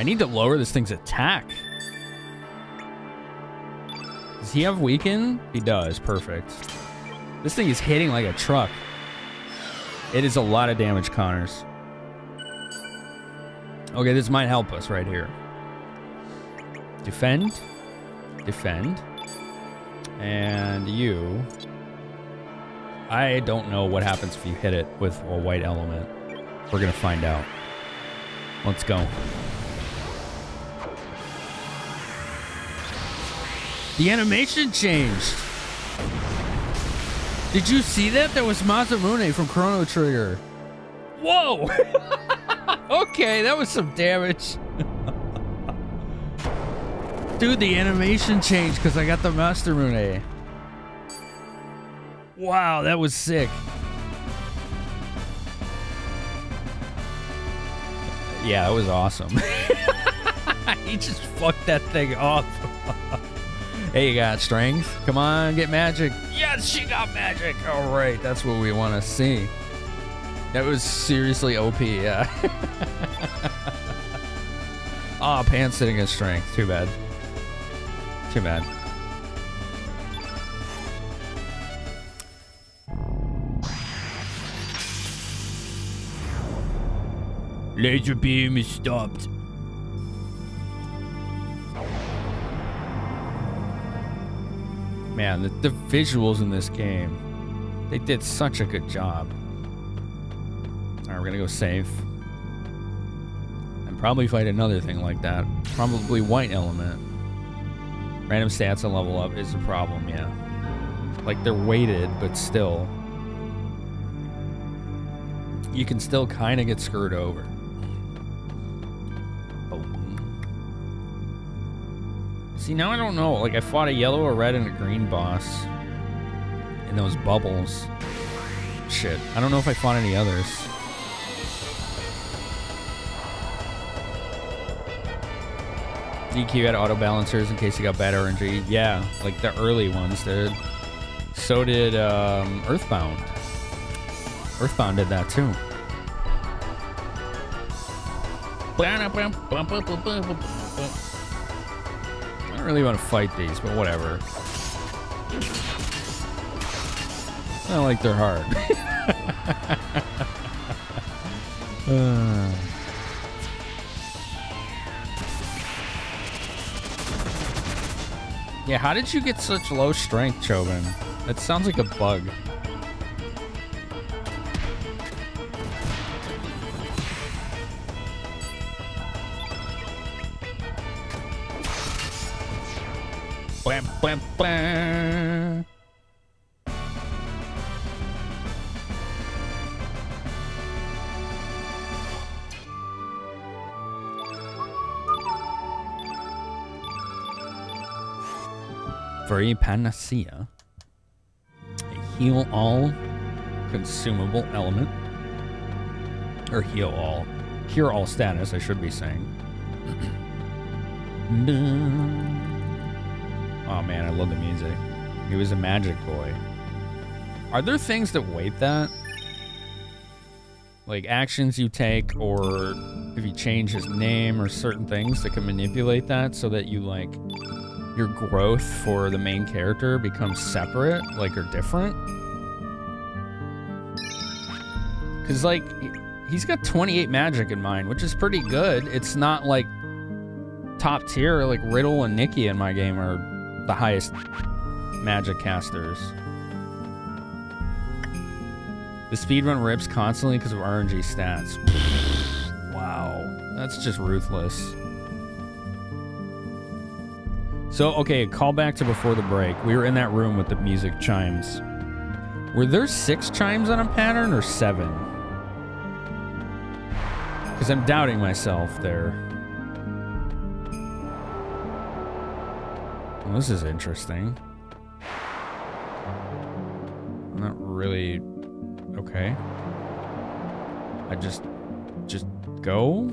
I need to lower this thing's attack. Does he have weaken? He does. Perfect. This thing is hitting like a truck. It is a lot of damage, Connors. Okay, this might help us right here. Defend. Defend. And you. I don't know what happens if you hit it with a white element. We're going to find out. Let's go. The animation changed. Did you see that? That was Masamune from Chrono Trigger. Whoa! *laughs* okay, that was some damage. *laughs* Dude, the animation changed because I got the Mastermune. Wow, that was sick. Yeah, that was awesome. *laughs* he just fucked that thing up. Hey, you got strength? Come on, get magic. Yes, she got magic. All right, that's what we want to see. That was seriously OP, yeah. *laughs* Ah, oh, Pan's sitting at strength. Too bad. Too bad. Laser beam is stopped. Man, the, the visuals in this game, they did such a good job. All right, we're gonna go safe. And probably fight another thing like that. Probably white element. Random stats and level up is a problem, yeah. Like they're weighted, but still. You can still kind of get screwed over. See, now I don't know. Like, I fought a yellow, a red, and a green boss. In those bubbles. Shit. I don't know if I fought any others. DQ had auto balancers in case you got bad RNG. Yeah, like the early ones did. So did um, Earthbound. Earthbound did that too. I don't really want to fight these, but whatever. Not like they're hard. uh. *laughs* *sighs* Yeah, how did you get such low strength, Chobin? That sounds like a bug. A panacea, a heal all consumable element, or heal all, cure all status, I should be saying. *clears throat* Oh man, I love the music. He was a magic boy. Are there things that weight that? Like actions you take, or if you change his name, or certain things that can manipulate that so that you like your growth for the main character becomes separate, like or different? Because like he's got 28 magic in mine, which is pretty good. It's not like top tier like Riddel and Nikki in my game are the highest magic casters. The speedrun rips constantly because of RNG stats. *sighs* wow. That's just ruthless. So, okay, call back to before the break. We were in that room with the music chimes. Were there six chimes on a pattern or seven? Because I'm doubting myself there. Well, this is interesting. Not really... Okay. I just... Just go?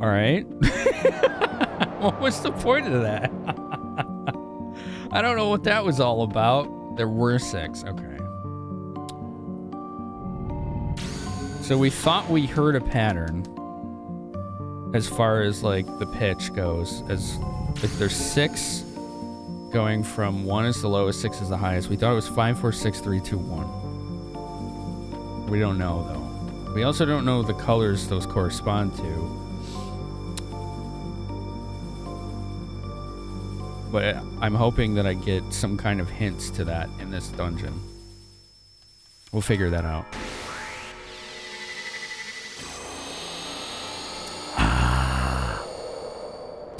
Alright. *laughs* what was the point of that? *laughs* I don't know what that was all about. There were six. Okay. So we thought we heard a pattern as far as like the pitch goes. As if there's six going from one is the lowest, six is the highest. We thought it was five, four, six, three, two, one. We don't know though. We also don't know the colors those correspond to. but I'm hoping that I get some kind of hints to that in this dungeon. We'll figure that out.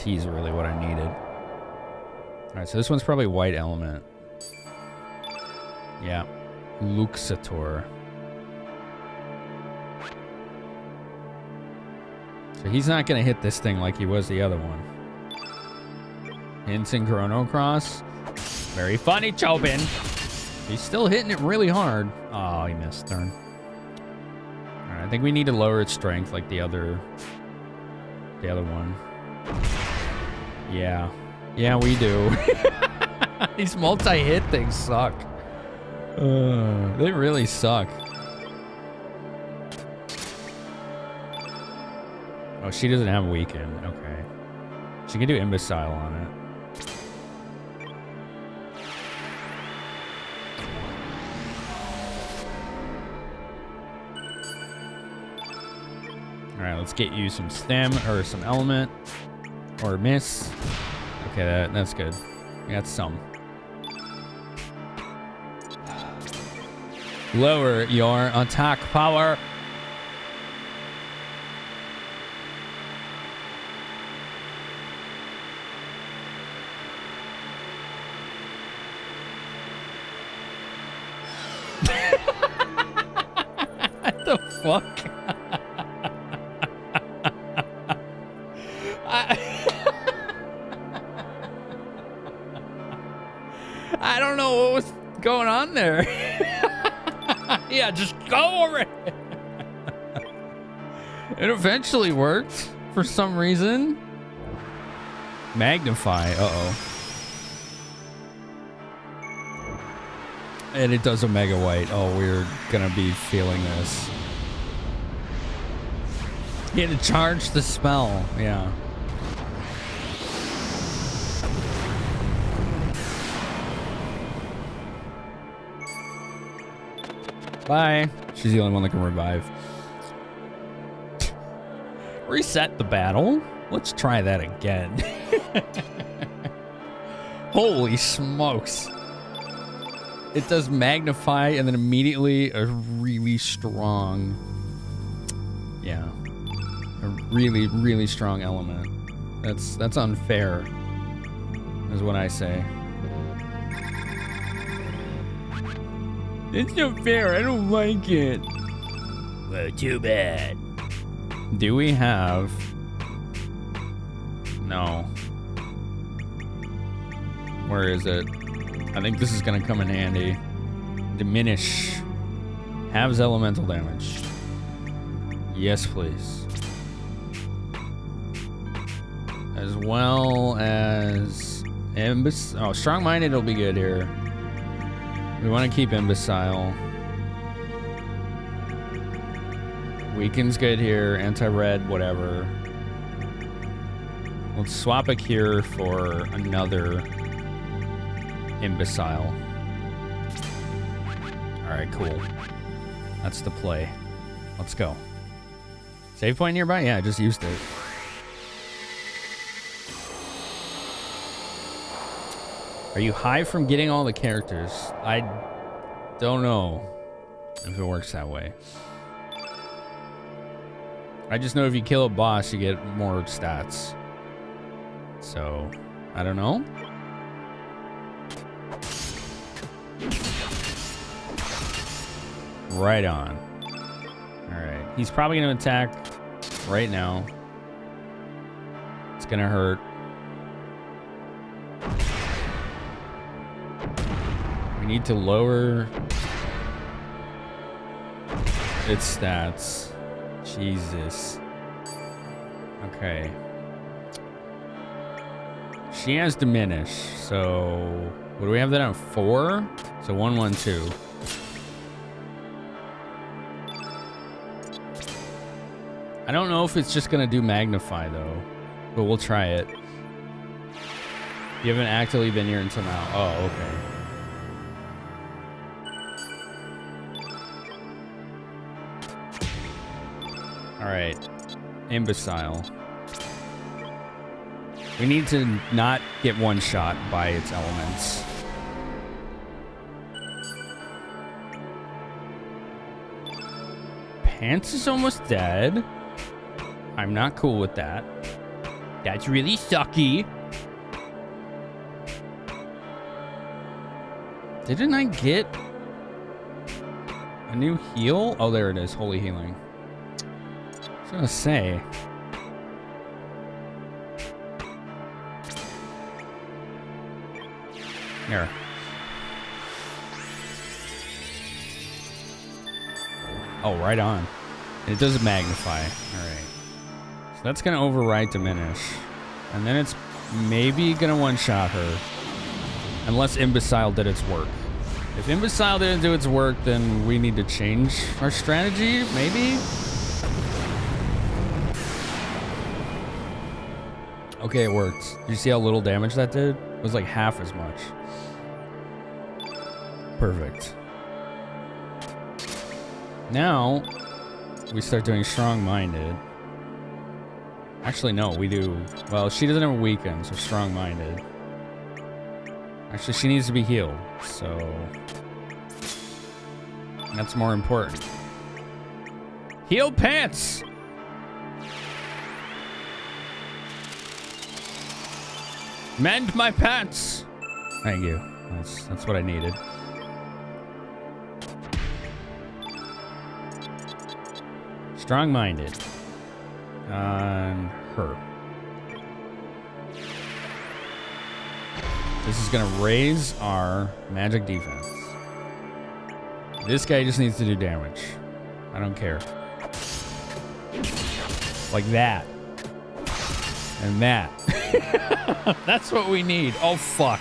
T is really what I needed. Alright, so this one's probably white element. Yeah. Luxator. So he's not to hit this thing like he was the other one. Hints in Chrono Cross. Very funny, Chobin. He's still hitting it really hard. Oh, he missed. Alright, I think we need to lower its strength like the other... The other one. Yeah. Yeah, we do. *laughs* These multi-hit things suck. Uh, they really suck. Oh, she doesn't have a weaken. Okay. She can do imbecile on it. Alright, let's get you some stem or some element. Miss. Okay, that, that's good. Got some. Lower your attack power. Eventually worked for some reason. Magnify. Uh-oh. And it does Omega White. Oh, we're gonna be feeling this. Had to charge the spell. Yeah. Bye. She's the only one that can revive. Reset the battle. Let's try that again. *laughs* Holy smokes. It does magnify and then immediately a really strong. Yeah. A really, really strong element. That's that's unfair. Is what I say. It's not fair. I don't like it. Well, too bad. Do we have... No. Where is it? I think this is going to come in handy. Diminish. Halves elemental damage. Yes, please. As well as... Imbus oh, strong-minded will be good here. We want to keep imbecile. Weaken's good here. Anti-red, whatever. Let's swap a cure for another imbecile. Alright, cool. That's the play. Let's go. Save point nearby? Yeah, I just used it. Are you high from getting all the characters? I don't know if it works that way. I just know if you kill a boss, you get more stats. So, I don't know. Right on. Alright. He's probably going to attack right now. It's going to hurt. We need to lower its stats. Jesus. Okay. She has diminish, so what do we have that on four? So one, one, two. I don't know if it's just gonna do magnify though, but we'll try it. You haven't actively been here until now. Oh, okay. All right, imbecile. We need to not get one shot by its elements. Pants is almost dead. I'm not cool with that. That's really sucky. Didn't I get a new heal? Oh, there it is. Holy healing. Was gonna say. Here. Oh, right on. It does magnify. All right. So that's to override diminish. And then it's maybe to one-shot her. Unless Imbecile did its work. If Imbecile didn't do its work, then we need to change our strategy, maybe? Okay, it worked. Did you see how little damage that did? It was like half as much. Perfect. Now, we start doing strong-minded. Actually, no, we do... Well, she doesn't have a weaken, so strong-minded. Actually, she needs to be healed, so... That's more important. Heal pants! Mend my pants! Thank you. That's, that's what I needed. Strong-minded. On her. This is to raise our magic defense. This guy just needs to do damage. I don't care. Like that. And that. *laughs* That's what we need. Oh, fuck.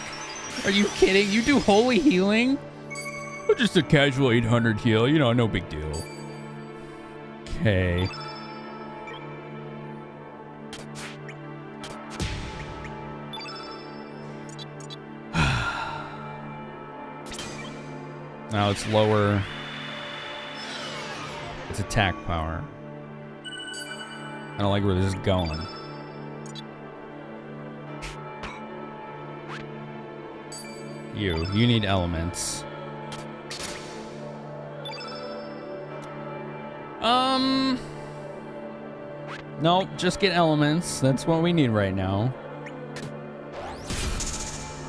Are you kidding? You do holy healing? Just a casual 800 heal. You know, no big deal. Okay. *sighs* now it's lower its attack power. I don't like where this is going. You, you need elements. Um. No, just get elements. That's what we need right now.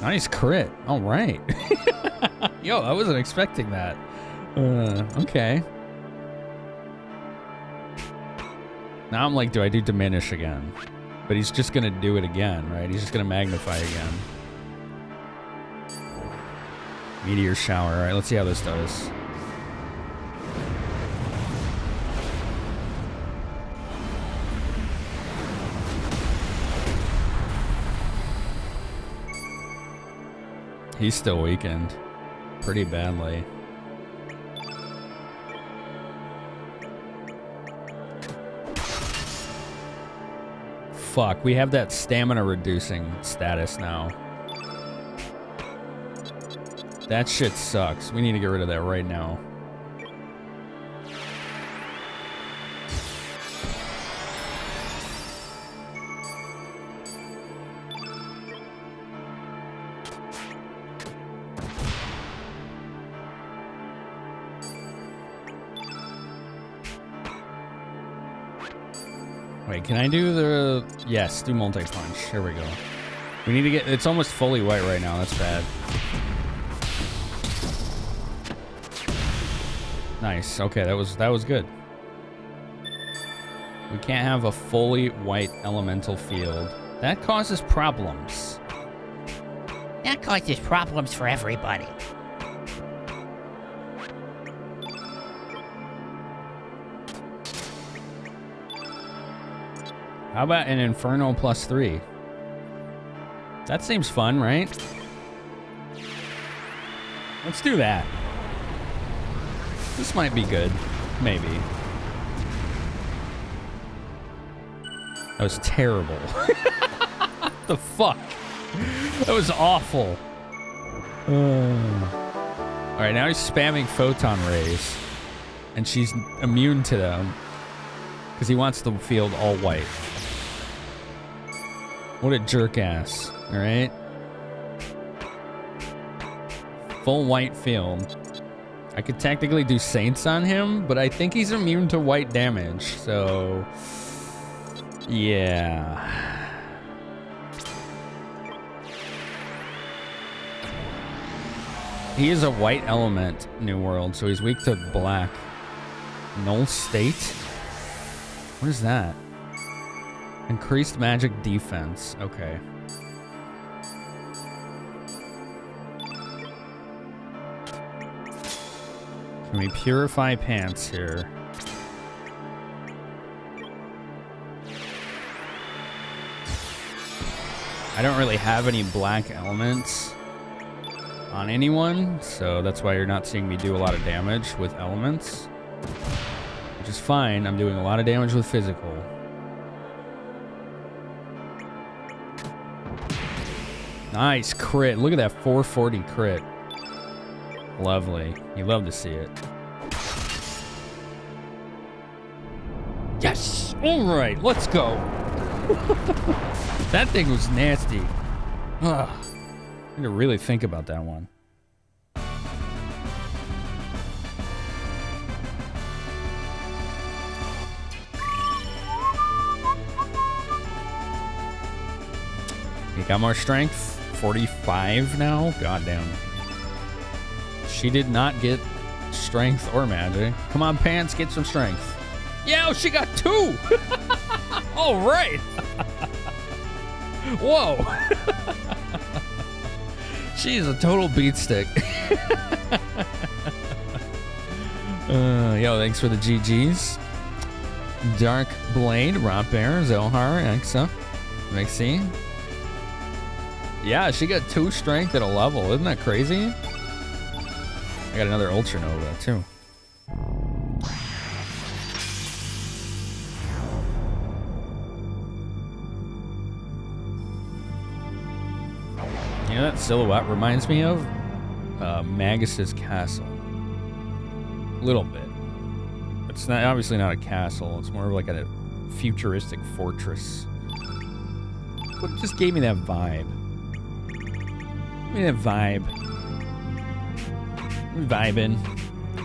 Nice crit. All right. *laughs* Yo, I wasn't expecting that. Uh, okay. Now I'm like, do I do diminish again? But he's just gonna do it again, right? He's just gonna magnify again. Meteor shower. All right, let's see how this does. He's still weakened pretty badly. Fuck, we have that stamina reducing status now. That shit sucks. We need to get rid of that right now. Wait, can I do the... Yes, do multi-punch. Here we go. We need to get... It's almost fully white right now. That's bad. Nice. Okay, that was that was good. We can't have a fully white elemental field. That causes problems. That causes problems for everybody. How about an Inferno plus three? That seems fun, right? Let's do that. This might be good. Maybe. That was terrible. *laughs* the fuck? That was awful. *sighs* All right, now he's spamming photon rays. And she's immune to them. Because he wants the field all white. What a jerk ass. Alright? Full white field. I could technically do Saints on him, but I think he's immune to white damage, so... Yeah. He is a white element, New World, so he's weak to black. Null state? What is that? Increased magic defense. Okay. Can we purify pants here? I don't really have any black elements on anyone, so that's why you're not seeing me do a lot of damage with elements. Which is fine, I'm doing a lot of damage with physical. Nice crit. Look at that 440 crit. Lovely. You love to see it. Yes! Alright, let's go. that thing was nasty. Ugh. I need to really think about that one. You got more strength? 45 now? Goddamn. She did not get strength or magic. Come on, Pants, get some strength. Yeah, she got two! *laughs* All right! *laughs* Whoa! *laughs* She's a total beat stick. uh, yo, thanks for the GGs. Dark Blade, Rob Bear, Zohar, Exa, Maxine. Yeah, she got two strength at a level. Isn't that crazy? I got another Ultra Nova, too. You know that silhouette reminds me of? Uh, Magus's castle. A little bit. It's not obviously not a castle. It's more of like a futuristic fortress. But it just gave me that vibe. Give me that vibe. Vibing.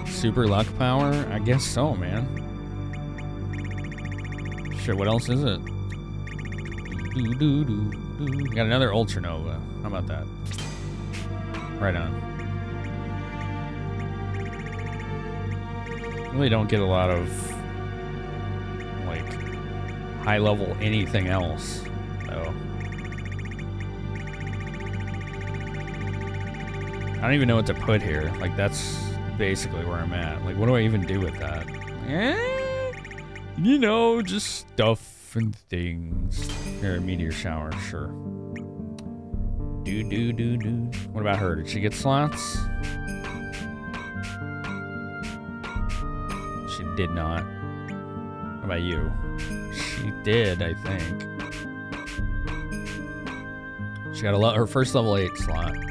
Super luck power? I guess so, man. Shit, what else is it? Got another Ultra Nova. How about that? Right on. Really don't get a lot of like high level anything else I don't even know what to put here. Like that's basically where I'm at. Like what do I even do with that? Eh, you know, just stuff and things. Here, meteor shower, sure. Do do do do. What about her? Did she get slots? She did not. What about you? She did, I think. She got a her first level 8 slot.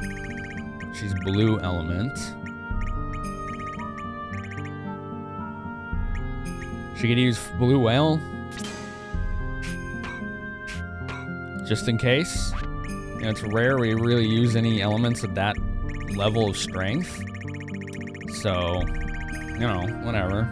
She's blue element. She could use blue whale. Just in case. You know, it's rare we really use any elements of that level of strength. So, you know, whatever.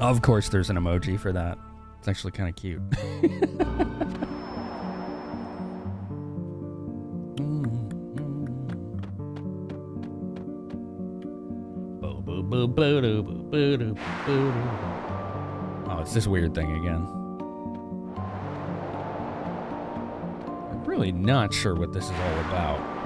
Of course, there's an emoji for that. It's actually kind of cute. Oh, it's this weird thing again. I'm really not sure what this is all about.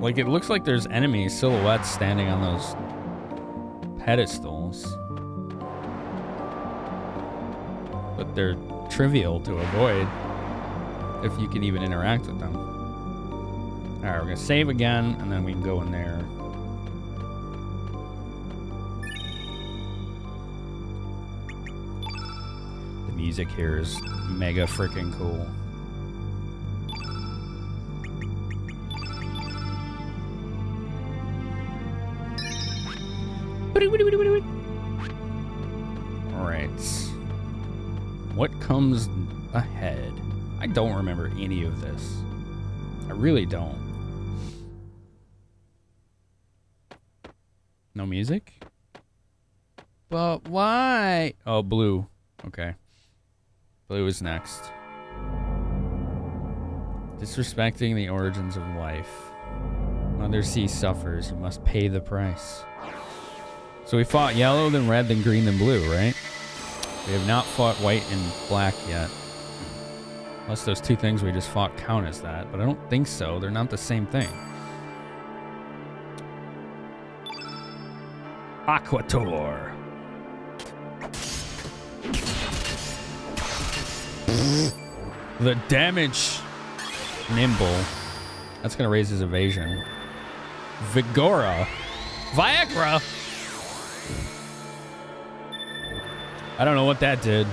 Like, it looks like there's enemy silhouettes standing on those pedestals. But they're trivial to avoid if you can even interact with them. Alright, we're gonna save again, and then we can go in there. The music here is mega freaking cool. Comes ahead? I don't remember any of this. I really don't. No music? But why? Oh, blue. Okay. Blue is next. Disrespecting the origins of life. Mother Sea suffers. You must pay the price. So we fought yellow, then red, then green, then blue, right? We have not fought white and black yet. Unless those two things we just fought count as that. But I don't think so. They're not the same thing. Aquator. the damage. Nimble. That's going to raise his evasion. Vigora. Viagra. I don't know what that did.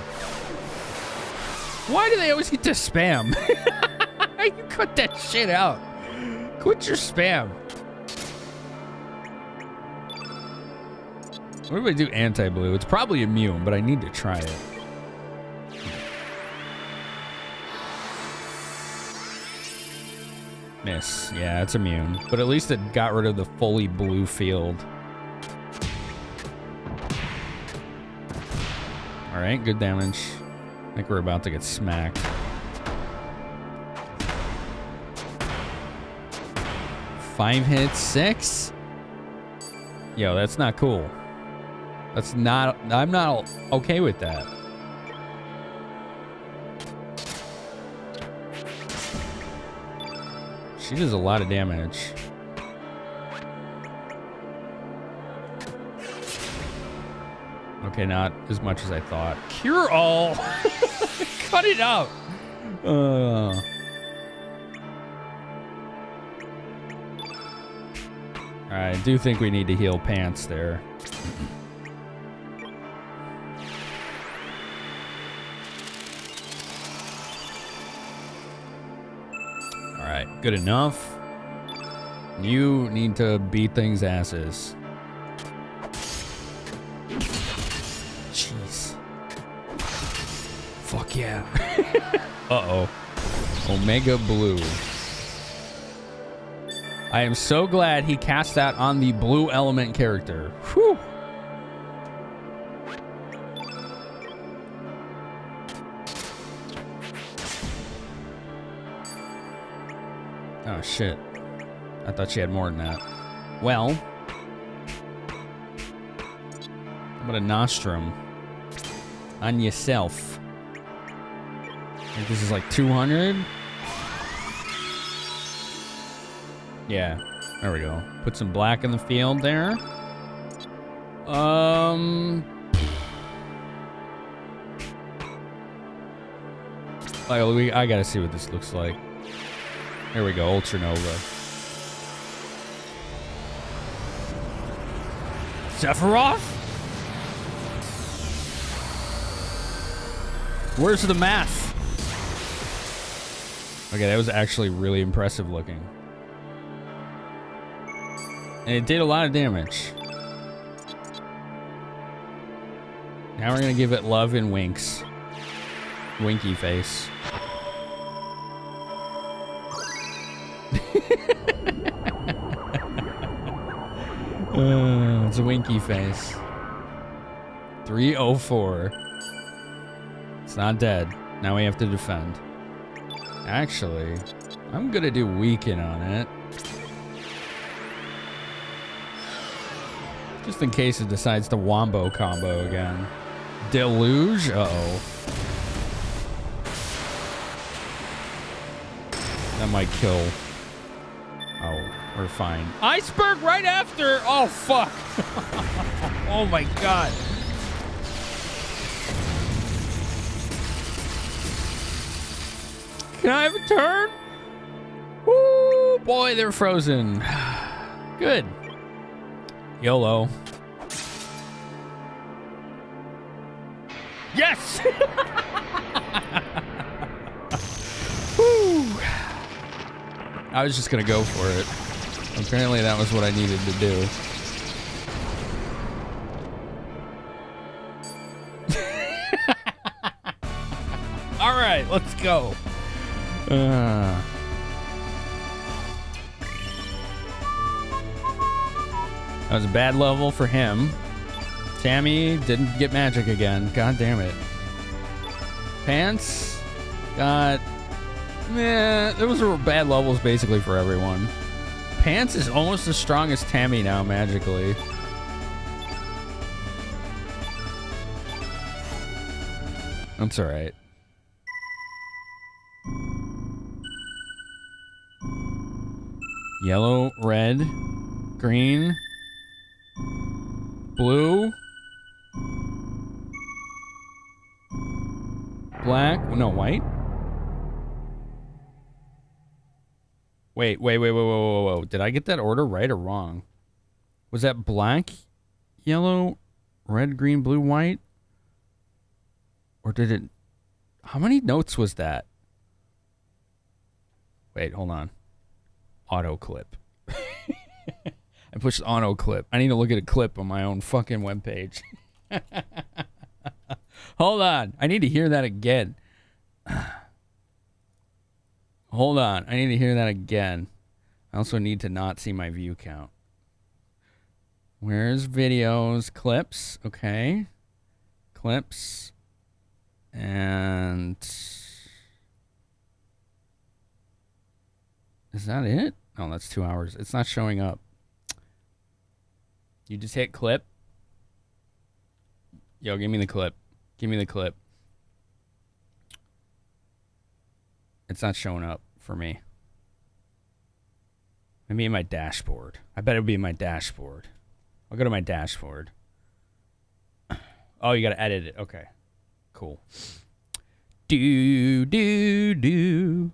Why do they always get to spam? *laughs* you cut that shit out. Quit your spam. What do I do anti-blue? It's probably immune, but I need to try it. Miss. Yeah, it's immune. But at least it got rid of the fully blue field. Alright, good damage. I think we're about to get smacked. Five hits, six? Yo, that's not cool. That's not, I'm not okay with that. She does a lot of damage. Okay, not as much as I thought. Cure all! *laughs* Cut it out! Uh. I do think we need to heal pants there. Alright, good enough. You need to beat things asses. Fuck yeah. *laughs* Uh-oh. Omega Blue. I am so glad he cast that on the blue element character. Whew. Oh shit. I thought she had more than that. Well. About a nostrum? On yourself. Think this is like 200. Yeah, there we go. Put some black in the field there. Um. Like, we, I gotta see what this looks like. There we go, Ultra Nova. Sephiroth? Where's the math? Okay, that was actually really impressive looking. And it did a lot of damage. Now we're gonna give it love and winks. Winky face. *laughs* Uh, it's a winky face. 304. It's not dead. Now we have to defend. Actually, I'm gonna do weaken on it. Just in case it decides to wombo combo again. Deluge? Uh-oh. That might kill. Oh, we're fine. Iceberg right after! Oh, fuck! *laughs* oh my god. Can I have a turn? Woo! Boy, they're frozen. *sighs* Good. YOLO. Yes! *laughs* I was just gonna go for it. Apparently that was what I needed to do. *laughs* All right, let's go. Uh. That was a bad level for him. Tammy didn't get magic again. God damn it. Pants got. Yeah, those were bad levels basically for everyone. Pants is almost as strong as Tammy now, magically. That's alright. Yellow, red, green, blue, black. No, white. Wait, wait, wait, wait, wait, wait, wait. Did I get that order right or wrong? Was that black, yellow, red, green, blue, white? Or did it. How many notes was that? Wait, hold on. Auto clip. *laughs* I pushed auto clip. I need to look at a clip on my own fucking webpage. *laughs* hold on. I need to hear that again. *sighs* Hold on. I need to hear that again. I also need to not see my view count. Where's videos? Clips. Okay. Clips. And. Is that it? Oh, that's two hours. It's not showing up. You just hit clip. Yo, give me the clip. Give me the clip. It's not showing up for me. Maybe in my dashboard. I bet it would be in my dashboard. I'll go to my dashboard. *clears throat* Oh, you gotta edit it. Okay. Cool. Do do do.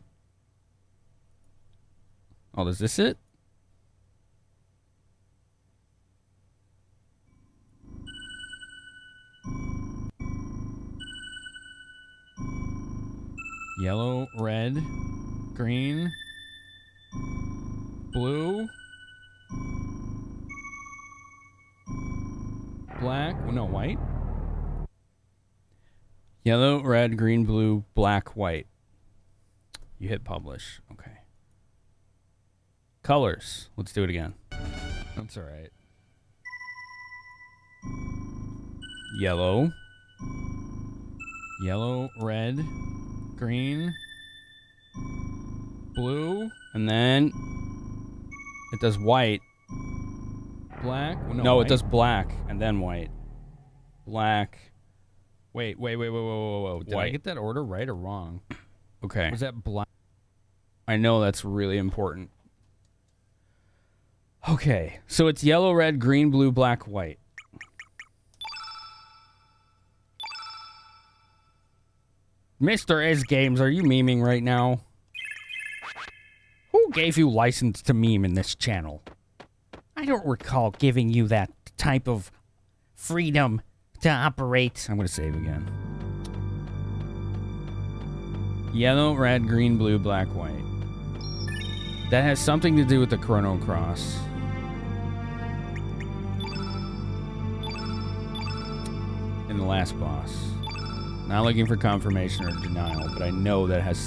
Oh, is this it? Yellow, red, green, blue, black, oh, no, white. Yellow, red, green, blue, black, white. You hit publish. Okay. Colors. Let's do it again. That's all right. Yellow. Yellow, red, green, blue, and then it does white. Black? No, no it does black and then white. Black. Wait, wait, wait, wait, wait, wait, wait. Did I get that order right or wrong? Okay. Was that black? I know that's really important. Okay, so it's yellow, red, green, blue, black, white. Mr. S Games, are you memeing right now? Who gave you license to meme in this channel? I don't recall giving you that type of freedom to operate. I'm gonna save again. Yellow, red, green, blue, black, white. That has something to do with the Chrono Cross. In the last boss. Not looking for confirmation or denial, but I know that has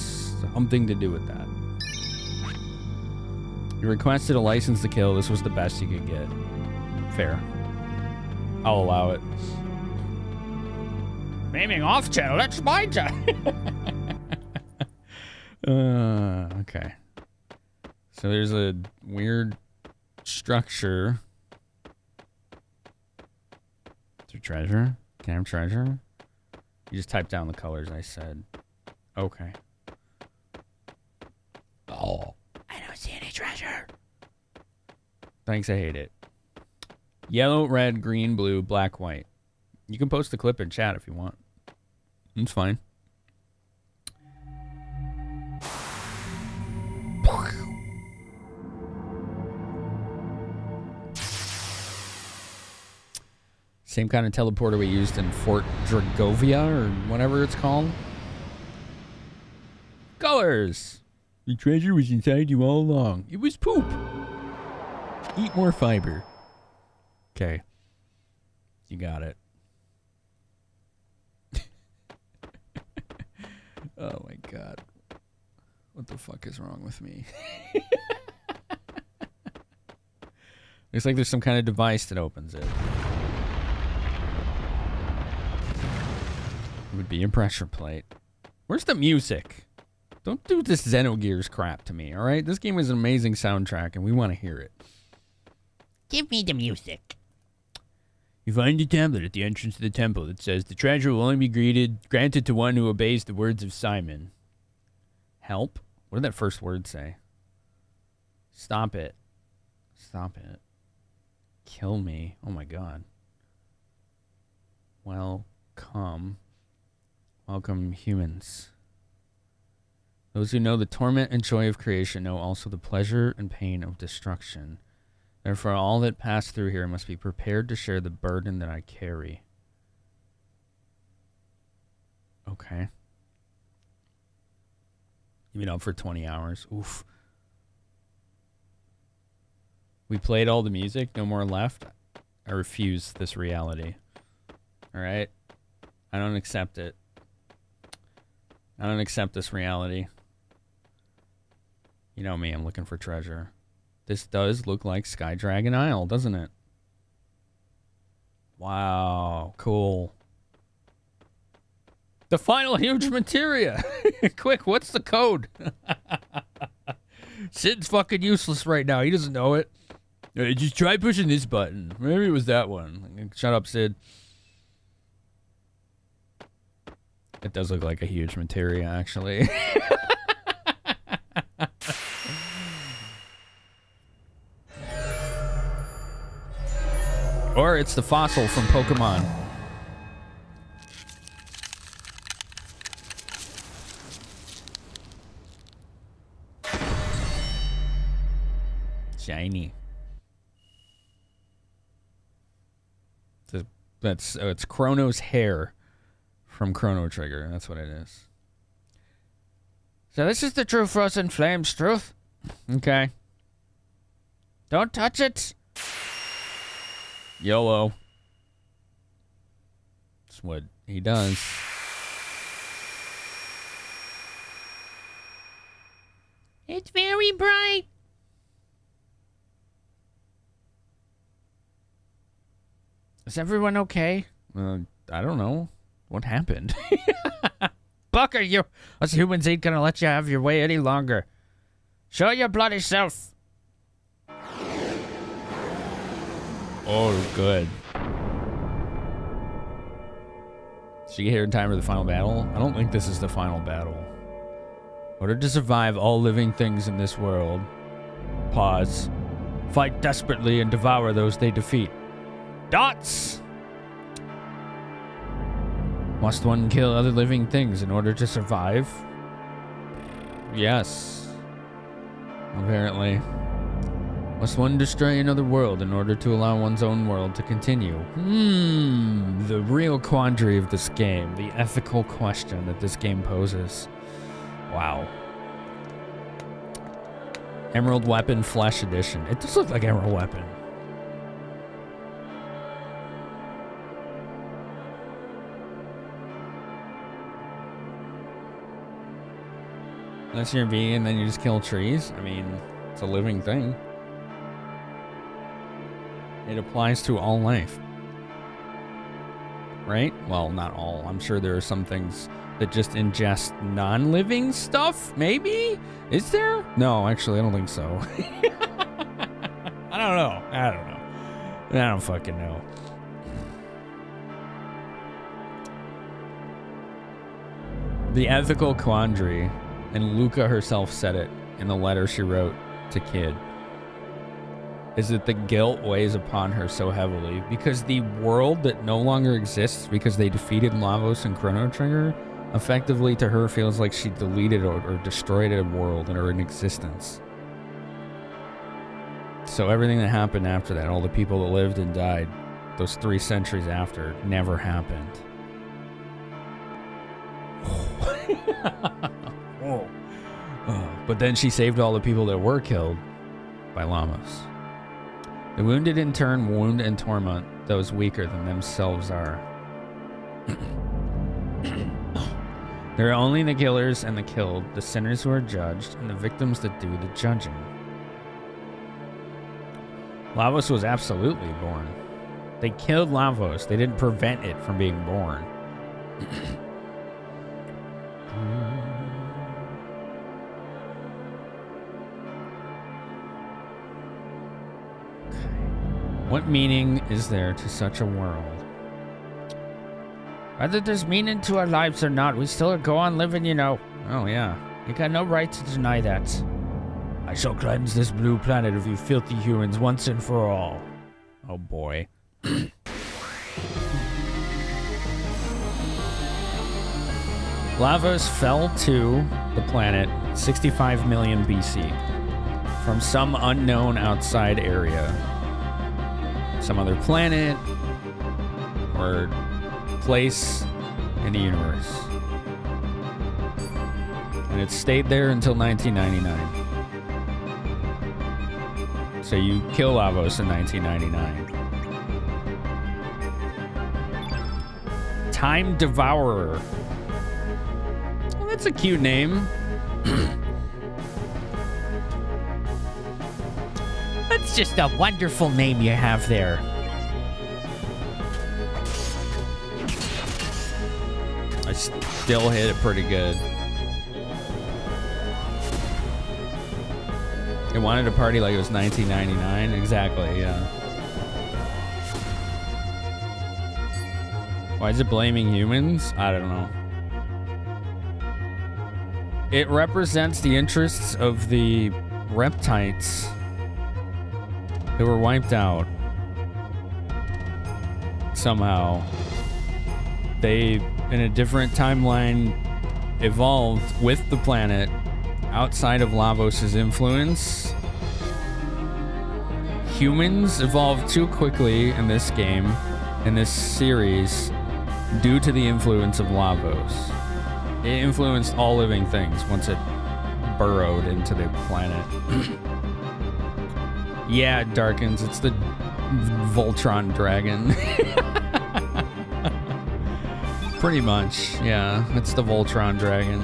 something to do with that. You requested a license to kill. This was the best you could get. Fair. I'll allow it. Naming off channel, that's my job. Uh, okay. So there's a weird structure. Is there treasure? Can I have treasure? You just type down the colors I said. Okay. Oh. I don't see any treasure. Thanks, I hate it. Yellow, red, green, blue, black, white. You can post the clip in chat if you want. It's fine. Same kind of teleporter we used in Fort Dragonia or whatever it's called. Colors! The treasure was inside you all along. It was poop. Eat more fiber. Okay. You got it. *laughs* oh my god. What the fuck is wrong with me? *laughs* Looks like there's some kind of device that opens it. Would be a pressure plate. Where's the music? Don't do this Xenogears crap to me, alright? This game is an amazing soundtrack and we want to hear it. Give me the music. You find a tablet at the entrance to the temple that says the treasure will only be greeted, granted to one who obeys the words of Simon. Help? What did that first word say? Stop it. Stop it. Kill me. Oh my god. Welcome. Welcome, humans. Those who know the torment and joy of creation know also the pleasure and pain of destruction. Therefore, all that pass through here must be prepared to share the burden that I carry. Okay. You've been up for 20 hours. Oof. We played all the music, no more left. I refuse this reality. Alright? I don't accept it. I don't accept this reality. You know me, I'm looking for treasure. This does look like Sky Dragon Isle, doesn't it? Wow, cool. The final huge materia. *laughs* Quick, what's the code? *laughs* Sid's fucking useless right now. He doesn't know it. Uh, just try pushing this button. Maybe it was that one. Shut up, Sid. It does look like a huge materia, actually. *laughs* or it's the fossil from Pokemon. Shiny. The- That's oh, it's Crono's hair from Chrono Trigger. That's what it is. So this is the true frozen flames truth. Okay. Don't touch it. YOLO. That's what he does. It's very bright. Is everyone okay? Uh, I don't know what happened. *laughs* Bucker, you us humans ain't gonna let you have your way any longer. Show your bloody self. oh, good. You get here in time for the final battle? I don't think this is the final battle. In order to survive all living things in this world, pause, fight desperately and devour those they defeat. Dots! Must one kill other living things in order to survive? Yes. Apparently. Must one destroy another world in order to allow one's own world to continue? Hmm, the real quandary of this game, the ethical question that this game poses. Wow. Emerald Weapon Flesh Edition. It does look like Emerald Weapon. Unless you're vegan, then you just kill trees. I mean, it's a living thing. It applies to all life. Right? Well, not all. I'm sure there are some things that just ingest non living stuff, maybe? Is there? No, actually, I don't think so. *laughs* I don't know. I don't know. I don't fucking know. The ethical quandary, and Lucca herself said it in the letter she wrote to Kid, is that the guilt weighs upon her so heavily because the world that no longer exists because they defeated Lavos and Chrono Trigger effectively to her feels like she deleted or, or destroyed a world or an existence. So everything that happened after that, all the people that lived and died, those three centuries after, never happened. *laughs* But then she saved all the people that were killed by llamas. The wounded in turn wound and torment those weaker than themselves are. *coughs* there are only the killers and the killed, the sinners who are judged, and the victims that do the judging. Lavos was absolutely born. They killed Lavos. They didn't prevent it from being born. *coughs* What meaning is there to such a world? Whether there's meaning to our lives or not, we still go on living, you know. Oh, yeah. You got no right to deny that. I shall cleanse this blue planet of you filthy humans once and for all. Oh, boy. *coughs* Lavos fell to the planet 65 million BC from some unknown outside area some other planet or place in the universe. And it stayed there until 1999. So you kill Lavos in 1999. Time Devourer. Well, that's a cute name. *clears throat* Just a wonderful name you have there. I still hit it pretty good. It wanted to party like it was 1999. Exactly, yeah. Why is it blaming humans? I don't know. It represents the interests of the reptites they were wiped out. Somehow. They, in a different timeline, evolved with the planet outside of Lavos' influence. Humans evolved too quickly in this game, in this series, due to the influence of Lavos. It influenced all living things once it burrowed into the planet. *clears throat* Yeah, it darkens. It's the Voltron dragon. *laughs* Pretty much, yeah. It's the Voltron dragon.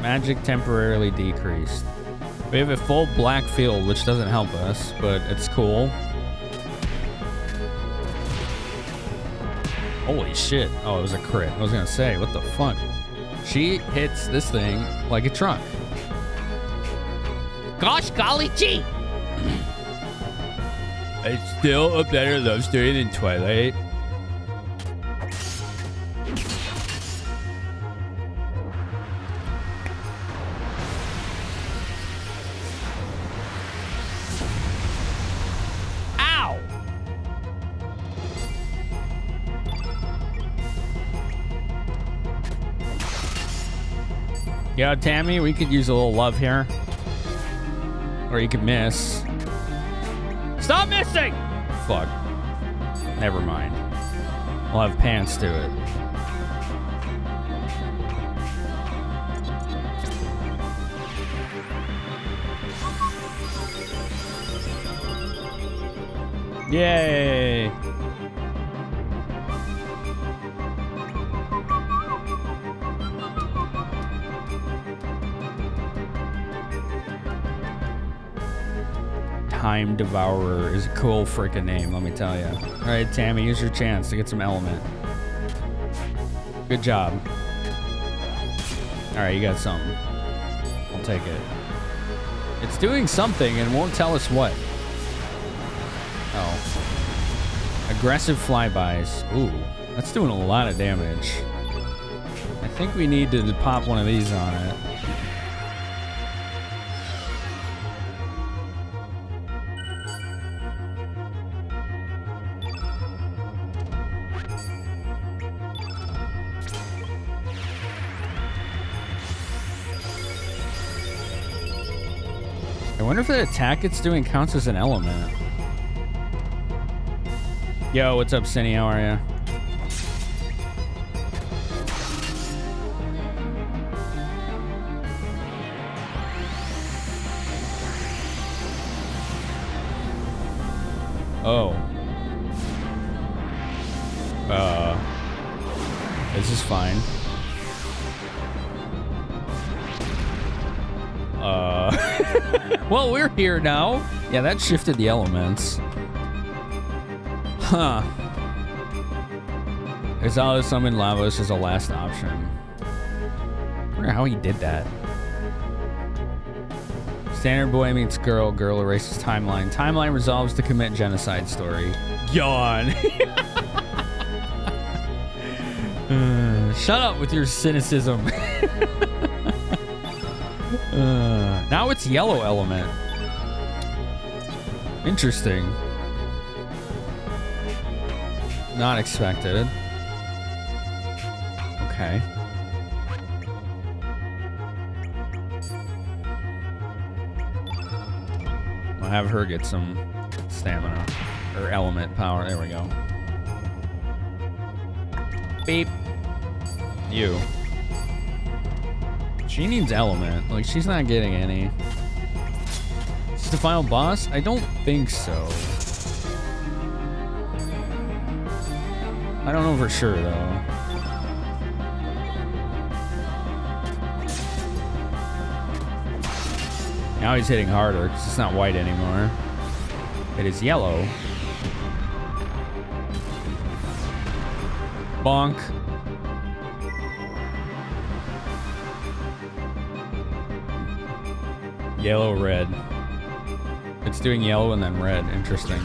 Magic temporarily decreased. We have a full black field, which doesn't help us, but it's cool. Holy shit. Oh, it was a crit. I was going to say, what the fuck? She hits this thing like a truck. Gosh golly gee! it's still a better love story than Twilight. Yo, Tammy, we could use a little love here. Or you could miss. Stop missing! Fuck. Never mind. I'll have pants to it. Yay! Time Devourer is a cool freaking name, let me tell you. All right, Tammy, here's your chance to get some element. Good job. All right, you got something. I'll take it. It's doing something and won't tell us what. Oh. Aggressive flybys. Ooh, that's doing a lot of damage. I think we need to pop one of these on it. Wonder if the attack it's doing counts as an element. Yo, what's up, Cindy? How are ya? Here now. Yeah, that shifted the elements. Huh. Exile summon Lavos as a last option. I wonder how he did that. Standard boy meets girl, girl erases timeline. Timeline resolves to commit genocide story. Yawn. *laughs* Uh, shut up with your cynicism. *laughs* uh, now it's yellow element. Interesting. Not expected. Okay. I'll have her get some stamina or element power. There we go. Beep. You. She needs element. Like, she's not getting any. Is this the final boss? I don't think so. I don't know for sure, though. Now he's hitting harder because it's not white anymore. It is yellow. Bonk. Yellow, red. Doing yellow and then red. Interesting.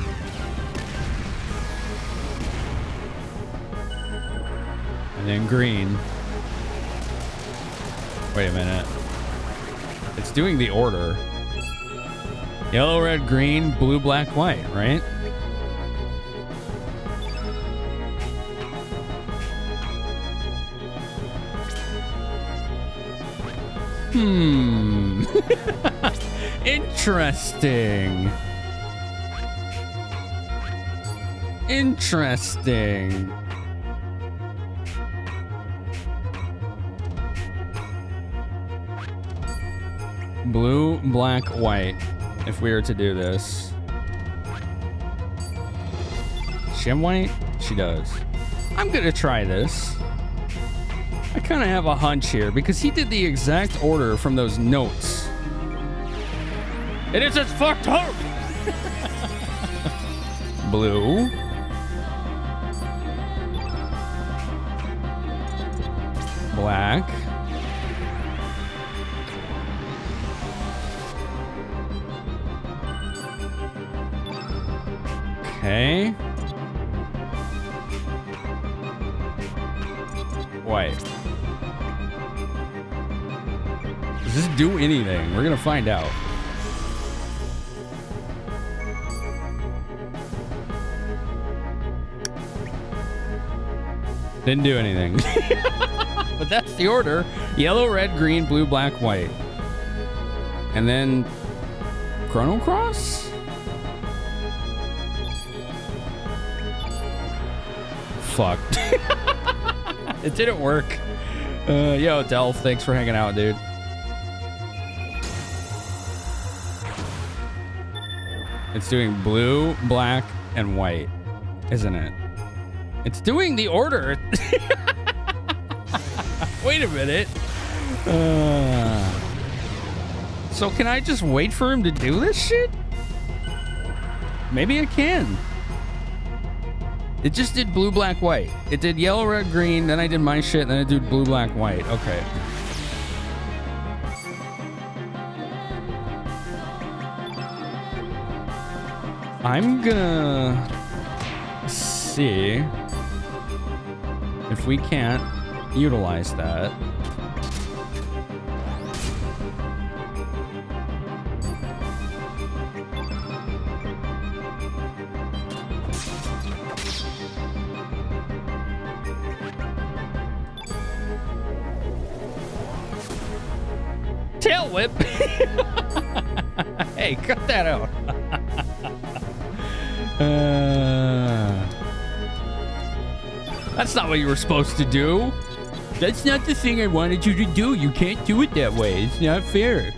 And then green. Wait a minute. It's doing the order. Yellow, red, green, blue, black, white, right? Hmm. Interesting. Interesting. Blue, black, white. If we were to do this. Shim white? She does. I'm gonna try this. I kind of have a hunch here because he did the exact order from those notes. It's just fucked up. Blue. Black. Okay. White. Does this do anything? We're gonna find out. Didn't do anything. *laughs* but that's the order. Yellow, red, green, blue, black, white. And then Chrono Cross? Fuck. *laughs* it didn't work. Uh, yo, Delph, thanks for hanging out, dude. It's doing blue, black, and white, isn't it? It's doing the order. *laughs* Wait a minute. Uh, so can I just wait for him to do this shit? Maybe I can. It just did blue, black, white. It did yellow, red, green, then I did my shit, then I did blue, black, white. Okay. I'm gonna see if we can't utilize that. What you were supposed to do. That's not the thing I wanted you to do. You can't do it that way. It's not fair.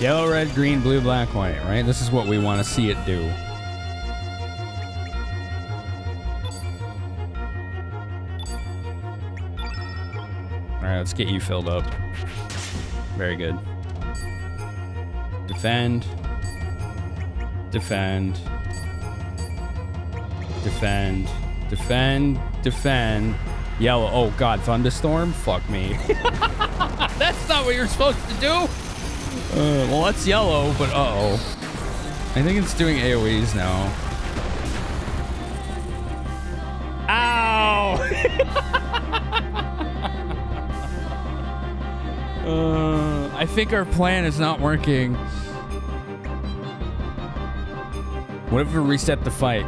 Yellow, red, green, blue, black, white, right? This is what we want to see it do. All right, let's get you filled up. Very good. Defend. Defend. Defend. Defend. Defend. Yellow. Oh, God. Thunderstorm? Fuck me. *laughs* that's not what you're supposed to do. Uh, well, that's yellow, but uh-oh. I think it's doing AoEs now. Ow! *laughs* uh, I think our plan is not working. What if we reset the fight?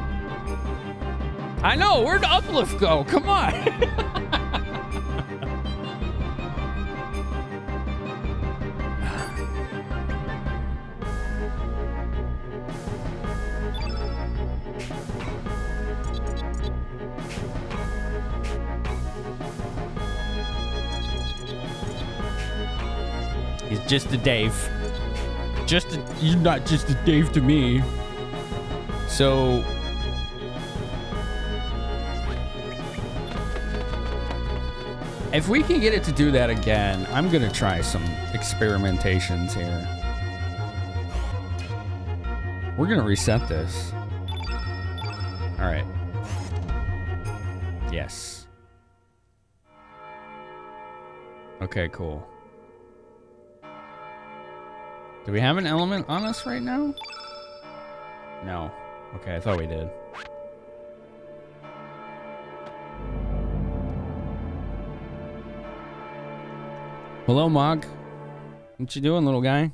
I know, where'd uplift go? Come on. *laughs* He's just a Dave. Just a, he's not just a Dave to me. So if we can get it to do that again, I'm gonna try some experimentations here. We're gonna reset this. All right. Yes. Okay, cool. Do we have an element on us right now? No. Okay, I thought we did. Hello, Mog. What you doing, little guy?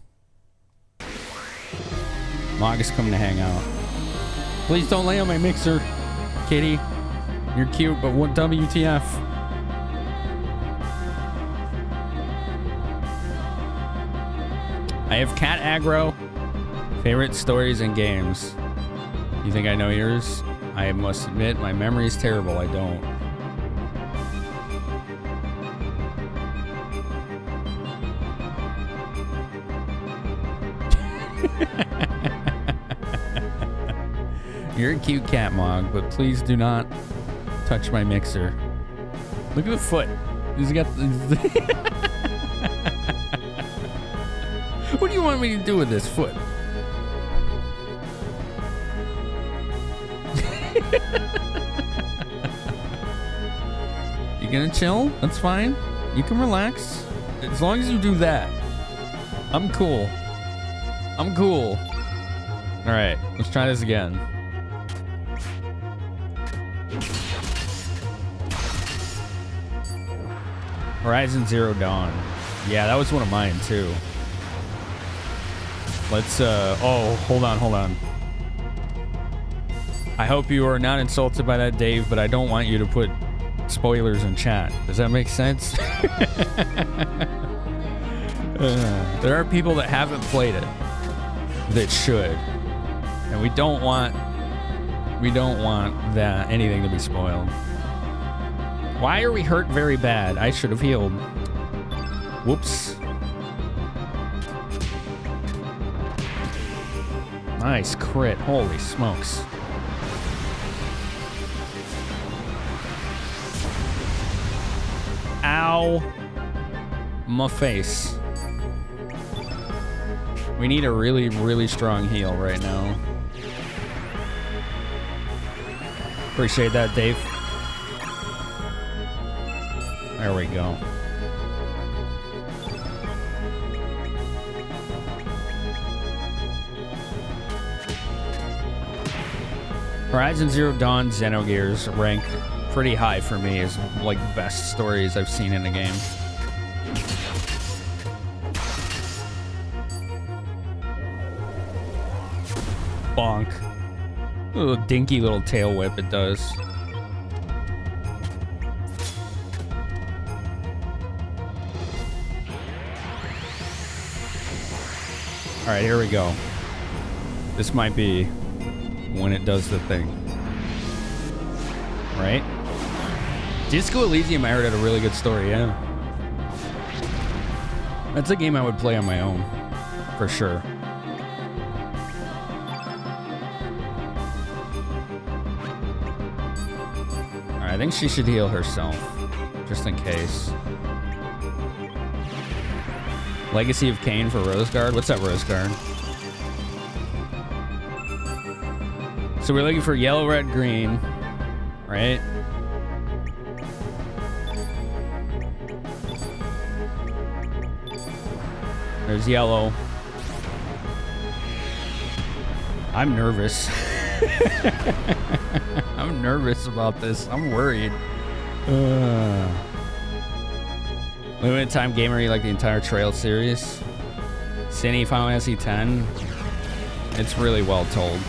Mog is coming to hang out. Please don't lay on my mixer, kitty. You're cute, but what WTF? I have cat aggro. Favorite stories and games. You think I know yours? I must admit, my memory is terrible. I don't. You're a cute cat, Mog, but please do not touch my mixer. Look at the foot. He's got. *laughs* what do you want me to do with this foot? *laughs* you gonna chill? That's fine. You can relax. As long as you do that. I'm cool. I'm cool. Alright, let's try this again. Horizon Zero Dawn. Yeah, that was one of mine too. Let's, uh, oh, hold on, hold on. I hope you are not insulted by that, Dave, but I don't want you to put spoilers in chat. Does that make sense? *laughs* uh, there are people that haven't played it that should. And we don't want we don't want that anything to be spoiled. Why are we hurt very bad? I should have healed. Whoops. Nice crit. Holy smokes. Ow. My face. We need a really, really strong heal right now. Appreciate that, Dave. There we go. Horizon Zero Dawn Xenogears rank pretty high for me as like best stories I've seen in the game. Bonk. Little dinky little tail whip it does. Alright, here we go. This might be when it does the thing. Right? Disco Elysium, I heard had a really good story, yeah. That's a game I would play on my own, for sure. Alright, I think she should heal herself, just in case. Legacy of Kain for Roseguard? What's up, Roseguard? So we're looking for yellow, red, green, right? There's yellow. I'm nervous. *laughs* I'm nervous about this. I'm worried. Uh. Limited time gamer, you like the entire Trail series? Cine Final Fantasy X. It's really well told.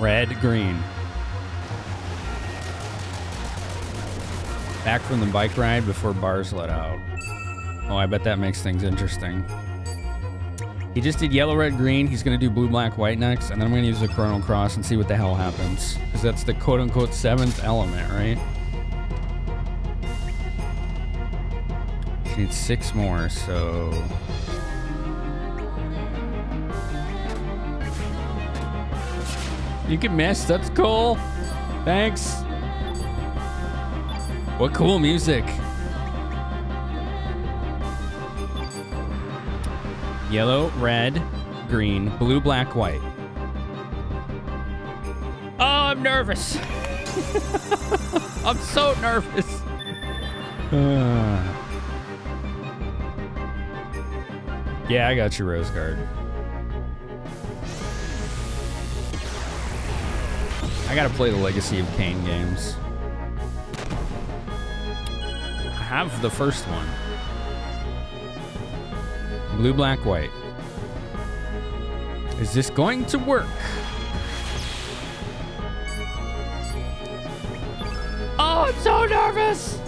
Red, green. Back from the bike ride before bars let out. Oh, I bet that makes things interesting. He just did yellow, red, green. He's going to do blue, black, white next. And then I'm going to use the Chrono Cross and see what the hell happens. Because that's the quote-unquote seventh element, right? She needs six more, so... You can miss. That's cool. Thanks. What cool music. Yellow, red, green, blue, black, white. Oh, I'm nervous. *laughs* I'm so nervous. Uh. Yeah, I got your Rose Guard. I gotta play the Legacy of Kain games. I have the first one. Blue, black, white. Is this going to work? Oh, I'm so nervous.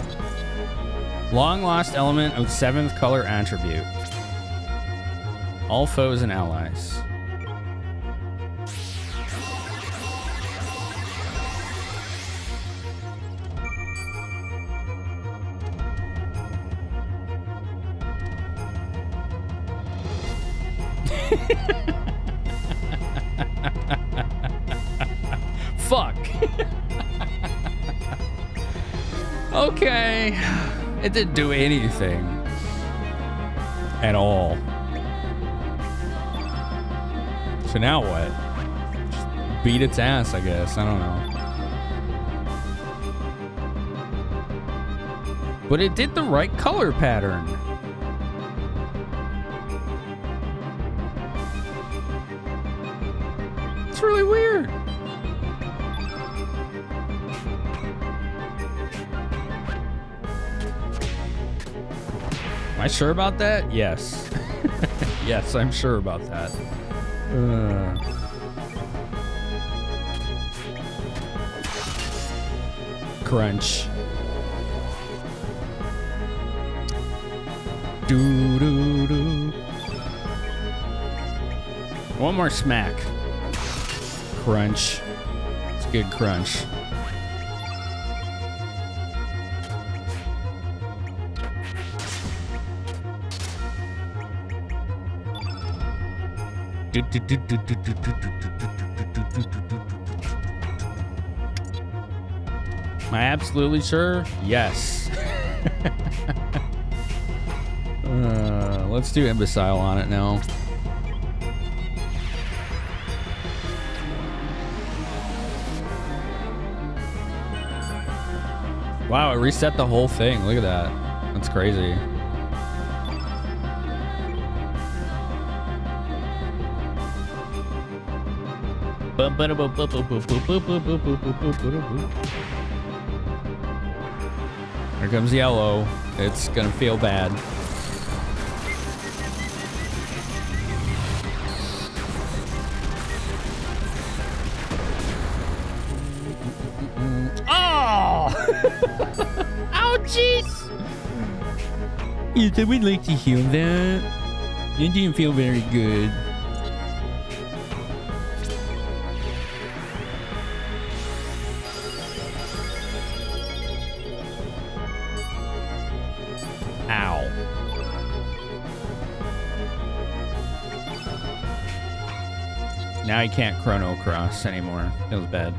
Long lost element of seventh color attribute. All foes and allies. *laughs* Fuck. *laughs* okay. It didn't do anything. At all. Now what? Just beat its ass, I guess. I don't know. But it did the right color pattern. It's really weird. Am I sure about that? Yes. *laughs* yes, I'm sure about that. Uh. Crunch. Do do do. One more smack. Crunch. It's a good crunch. Am I absolutely sure? Yes. uh, let's do imbecile on it now. Wow, it reset the whole thing. Look at that. That's crazy. Here comes yellow. It's gonna feel bad. *laughs* Oh! *laughs* Ouchies! We'd like to heal that. It didn't feel very good. He can't chrono cross anymore. Feels bad.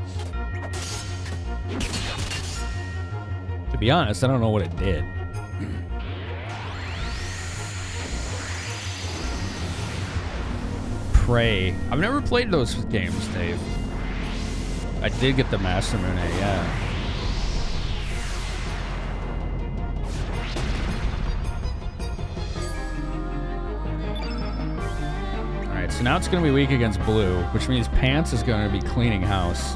To be honest, I don't know what it did. *clears throat* Prey. I've never played those games, Dave. I did get the Mastermune yeah. Now it's going to be weak against blue, which means Pants is going to be cleaning house.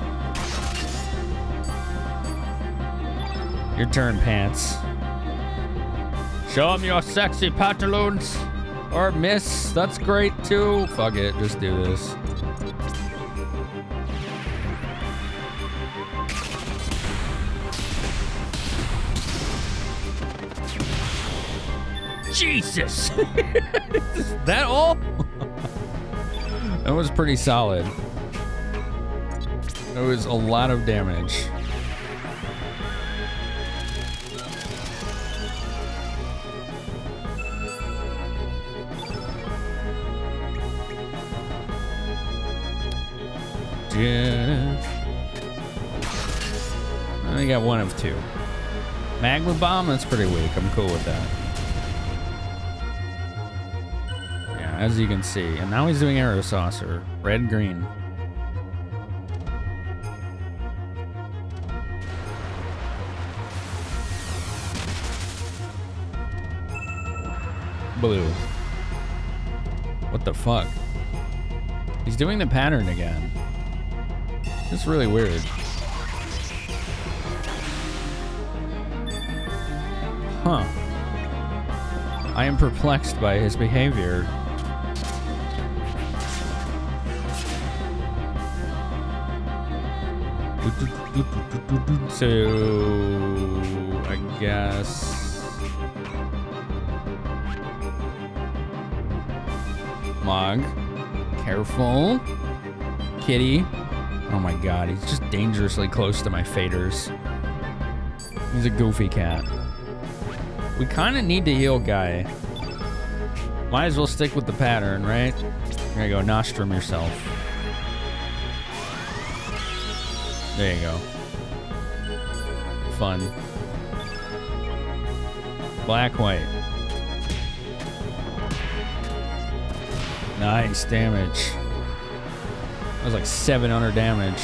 Your turn, Pants. Show them your sexy pantaloons. Or miss. That's great, too. Fuck it. Just do this. Jesus! *laughs* Is that all? *laughs* that was pretty solid. It was a lot of damage. Yeah. I got one of two. Magma bomb, that's pretty weak. I'm cool with that. As you can see. And now he's doing arrow saucer. Red, green. Blue. What the fuck? He's doing the pattern again. It's really weird. Huh. I am perplexed by his behavior. So, I guess. Mog. Careful. Kitty. Oh my god, he's just dangerously close to my faders. He's a goofy cat. We kind of need to heal Guy. Might as well stick with the pattern, right? There you go, Nostrum yourself. There you go. Fun. Black, white. Nice damage. That was like 700 damage.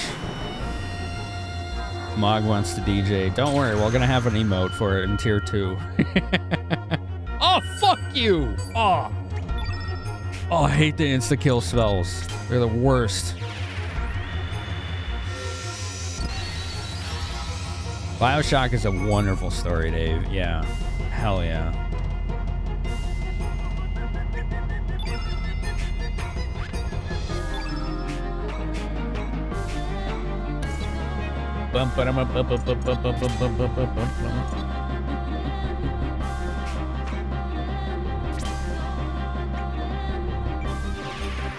Mog wants to DJ. Don't worry, we're gonna have an emote for it in tier two. *laughs* oh, fuck you! Oh. Oh, I hate the insta kill spells. They're the worst. Bioshock is a wonderful story, Dave. Yeah. Hell yeah.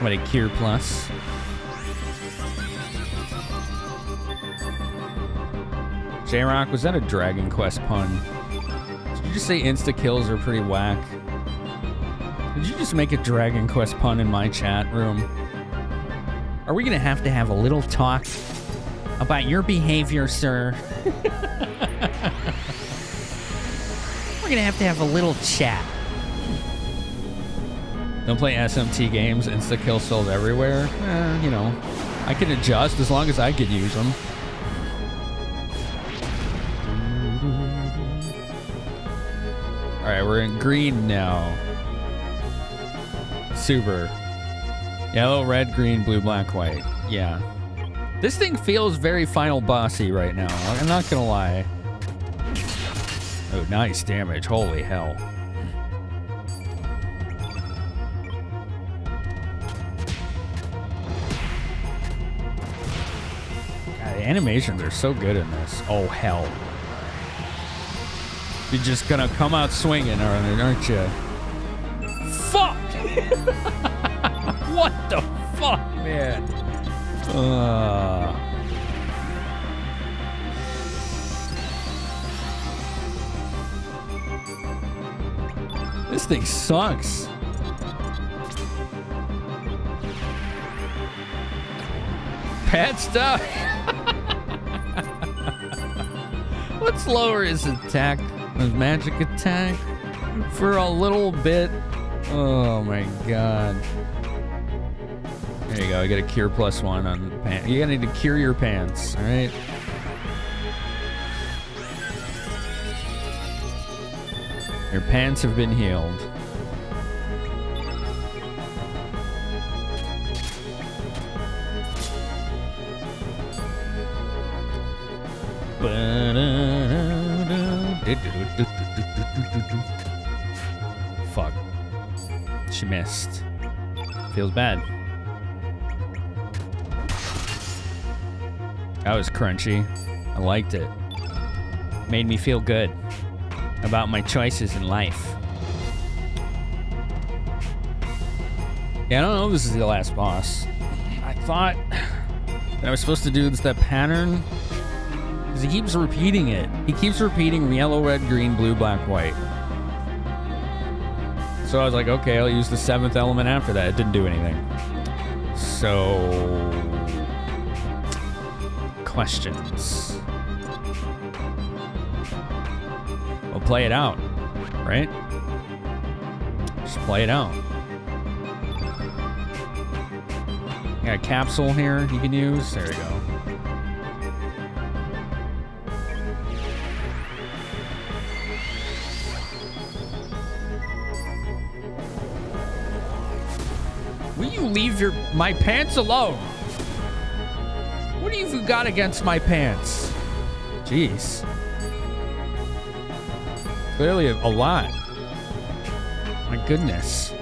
What a Cure Plus. J-Rock, was that a Dragon Quest pun? Did you just say insta kills are pretty whack? Did you just make a Dragon Quest pun in my chat room? Are we gonna have to have a little talk about your behavior, sir? *laughs* We're gonna have to have a little chat. Don't play SMT games, insta kill souls everywhere. Eh, you know, I can adjust as long as I could use them. Green now. Super. Yellow, red, green, blue, black, white. Yeah. This thing feels very final bossy right now. I'm not gonna lie. Oh, nice damage. Holy hell. God, the animations are so good in this. Oh, hell. You're just gonna come out swinging, aren't you? Fuck! what the fuck, man? Uh... This thing sucks. Pet stuff. *laughs* Let's lower his attack, his magic attack, for a little bit. Oh my god. There you go. I get a cure plus one on the pants. You gotta need to cure your pants, alright? Your pants have been healed. Missed. Feels bad. That was crunchy. I liked it. Made me feel good about my choices in life. Yeah, I don't know if this is the last boss. I thought that I was supposed to do this, that pattern. Because he keeps repeating it. He keeps repeating yellow, red, green, blue, black, white. So I was like, okay, I'll use the seventh element after that. It didn't do anything. So... Questions. We'll play it out, right? Just play it out. Got a capsule here you can use. There we go. Leave your my pants alone? What have you got against my pants? Jeez. Clearly a, a lot. My goodness.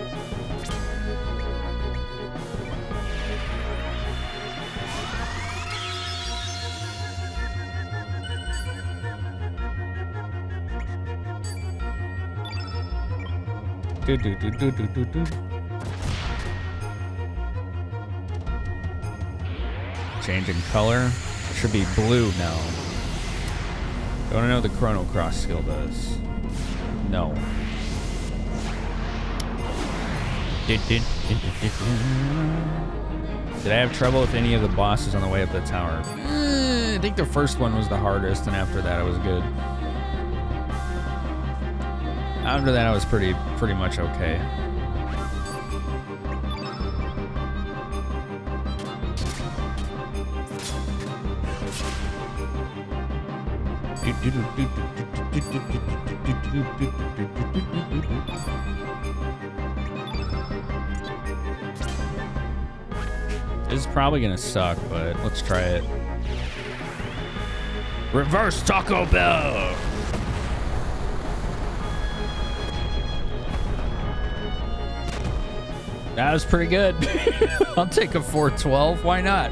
Do, do, do, do, do, do, do. Changing color. Should be blue now. Don't know what the Chrono Cross skill does. No. Did I have trouble with any of the bosses on the way up the tower? Eh, I think the first one was the hardest, and after that, it was good. After that, I was pretty, pretty much okay. This is probably gonna suck, but let's try it. Reverse Taco Bell! That was pretty good. *laughs* I'll take a 412. Why not?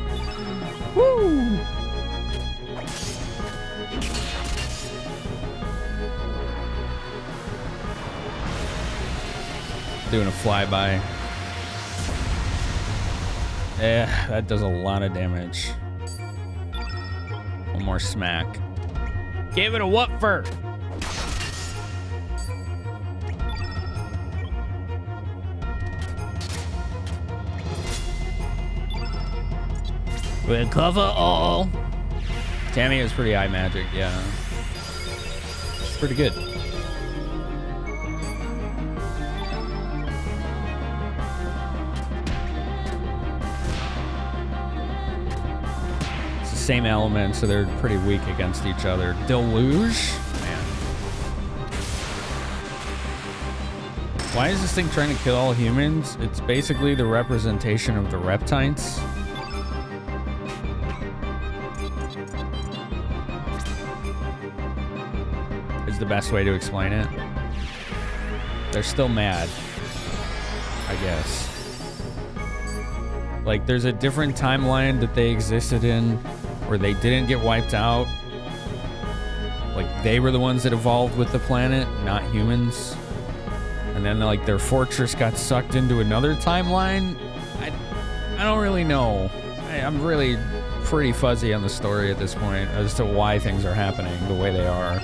Doing a flyby. Yeah, that does a lot of damage. One more smack. Gave it a what for? Recover all. Tammy is pretty high magic, yeah. She's pretty good. Same element, so they're pretty weak against each other. Deluge? Man. Why is this thing trying to kill all humans? It's basically the representation of the reptiles. Is the best way to explain it. They're still mad. I guess. Like, there's a different timeline that they existed in where they didn't get wiped out. Like, they were the ones that evolved with the planet, not humans. And then, like, their fortress got sucked into another timeline. I, I don't really know. I, I'm really pretty fuzzy on the story at this point as to why things are happening the way they are.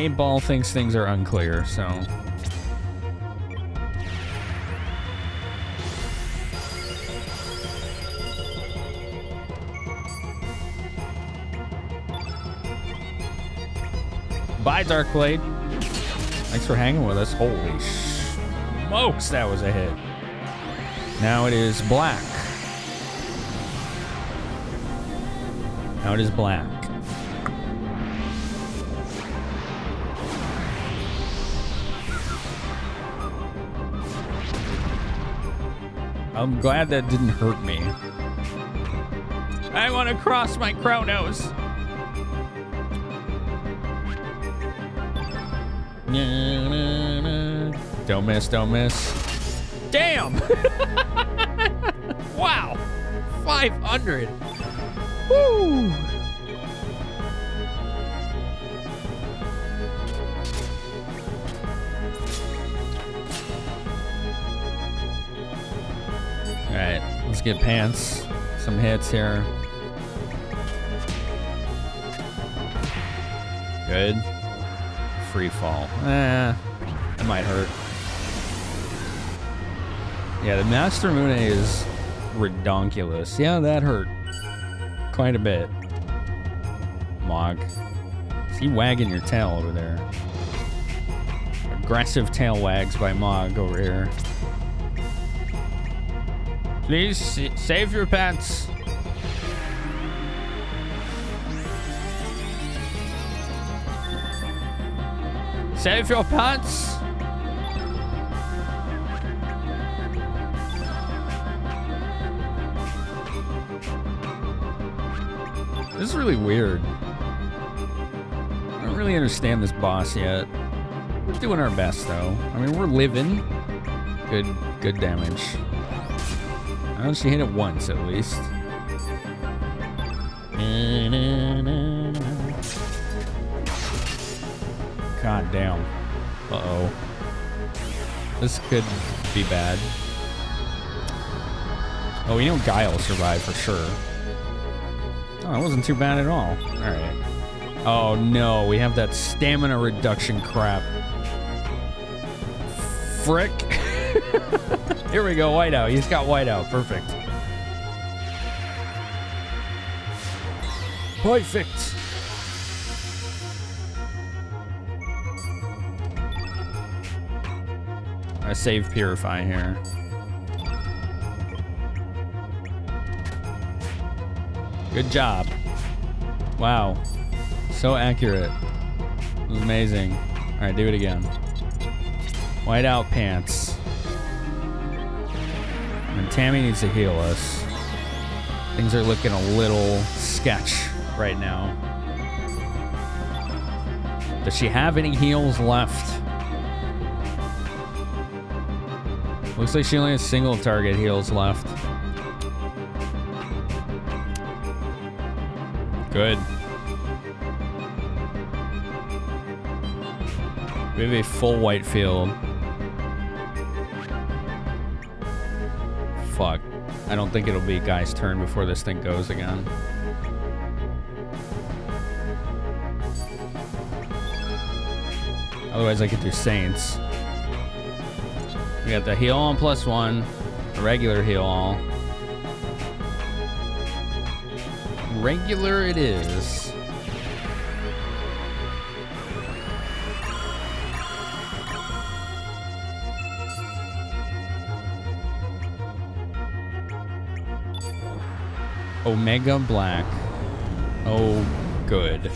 A ball thinks things are unclear, so. Bye, Darkblade. Thanks for hanging with us. Holy smokes, that was a hit. Now it is black. Now it is black. I'm glad that didn't hurt me. I want to cross my Kronos. Don't miss, don't miss. Damn! *laughs* wow! 500! Woo! Let's get pants. Some hits here. Good. Free fall. Eh, that might hurt. Yeah, the Mastermune is redonkulous. Yeah, that hurt. Quite a bit. Mog. See wagging your tail over there. Aggressive tail wags by Mog over here. Please save your pants. Save your pants. This is really weird. I don't really understand this boss yet. We're doing our best though. I mean, we're living. Good, good damage. Oh, she hit it once at least. God damn. Uh oh. This could be bad. Oh, we know Guile survived for sure. Oh, that wasn't too bad at all. Alright. Oh no, we have that stamina reduction crap. Frick. *laughs* Here we go, whiteout. He's got whiteout. Perfect. Perfect. I save Purify here. Good job. Wow. So accurate. Amazing. Alright, do it again. Whiteout pants. Tammy needs to heal us. Things are looking a little sketch right now. Does she have any heals left? Looks like she only has single target heals left. Good. We have a full white field. Don't think it'll be Guy's turn before this thing goes again. Otherwise, I could do Saints. We got the heal on plus one, regular heal all. Regular it is. Omega Black. Oh, good.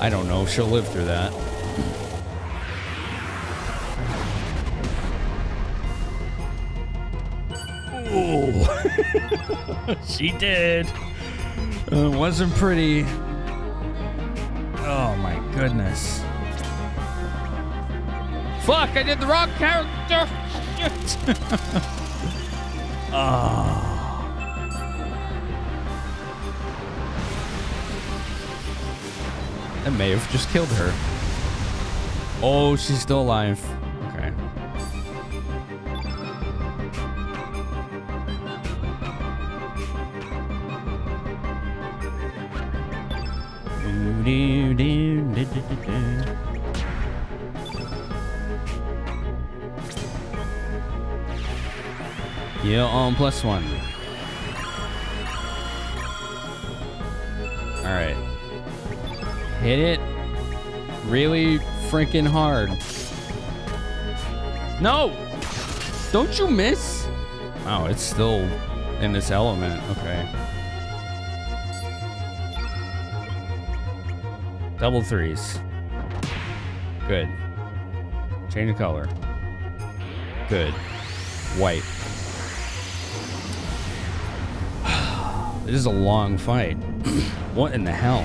I don't know if she'll live through that. Ooh. *laughs* she did. Uh, wasn't pretty. Oh my goodness. Fuck, I did the wrong character. *laughs* *laughs* That may have just killed her. Oh, she's still alive. Okay. Yeah, on plus one. All right. Hit it really freaking hard. No! Don't you miss? Oh, it's still in this element. Okay. Double threes. Good. Change of color. Good. White. This is a long fight. *coughs* what in the hell?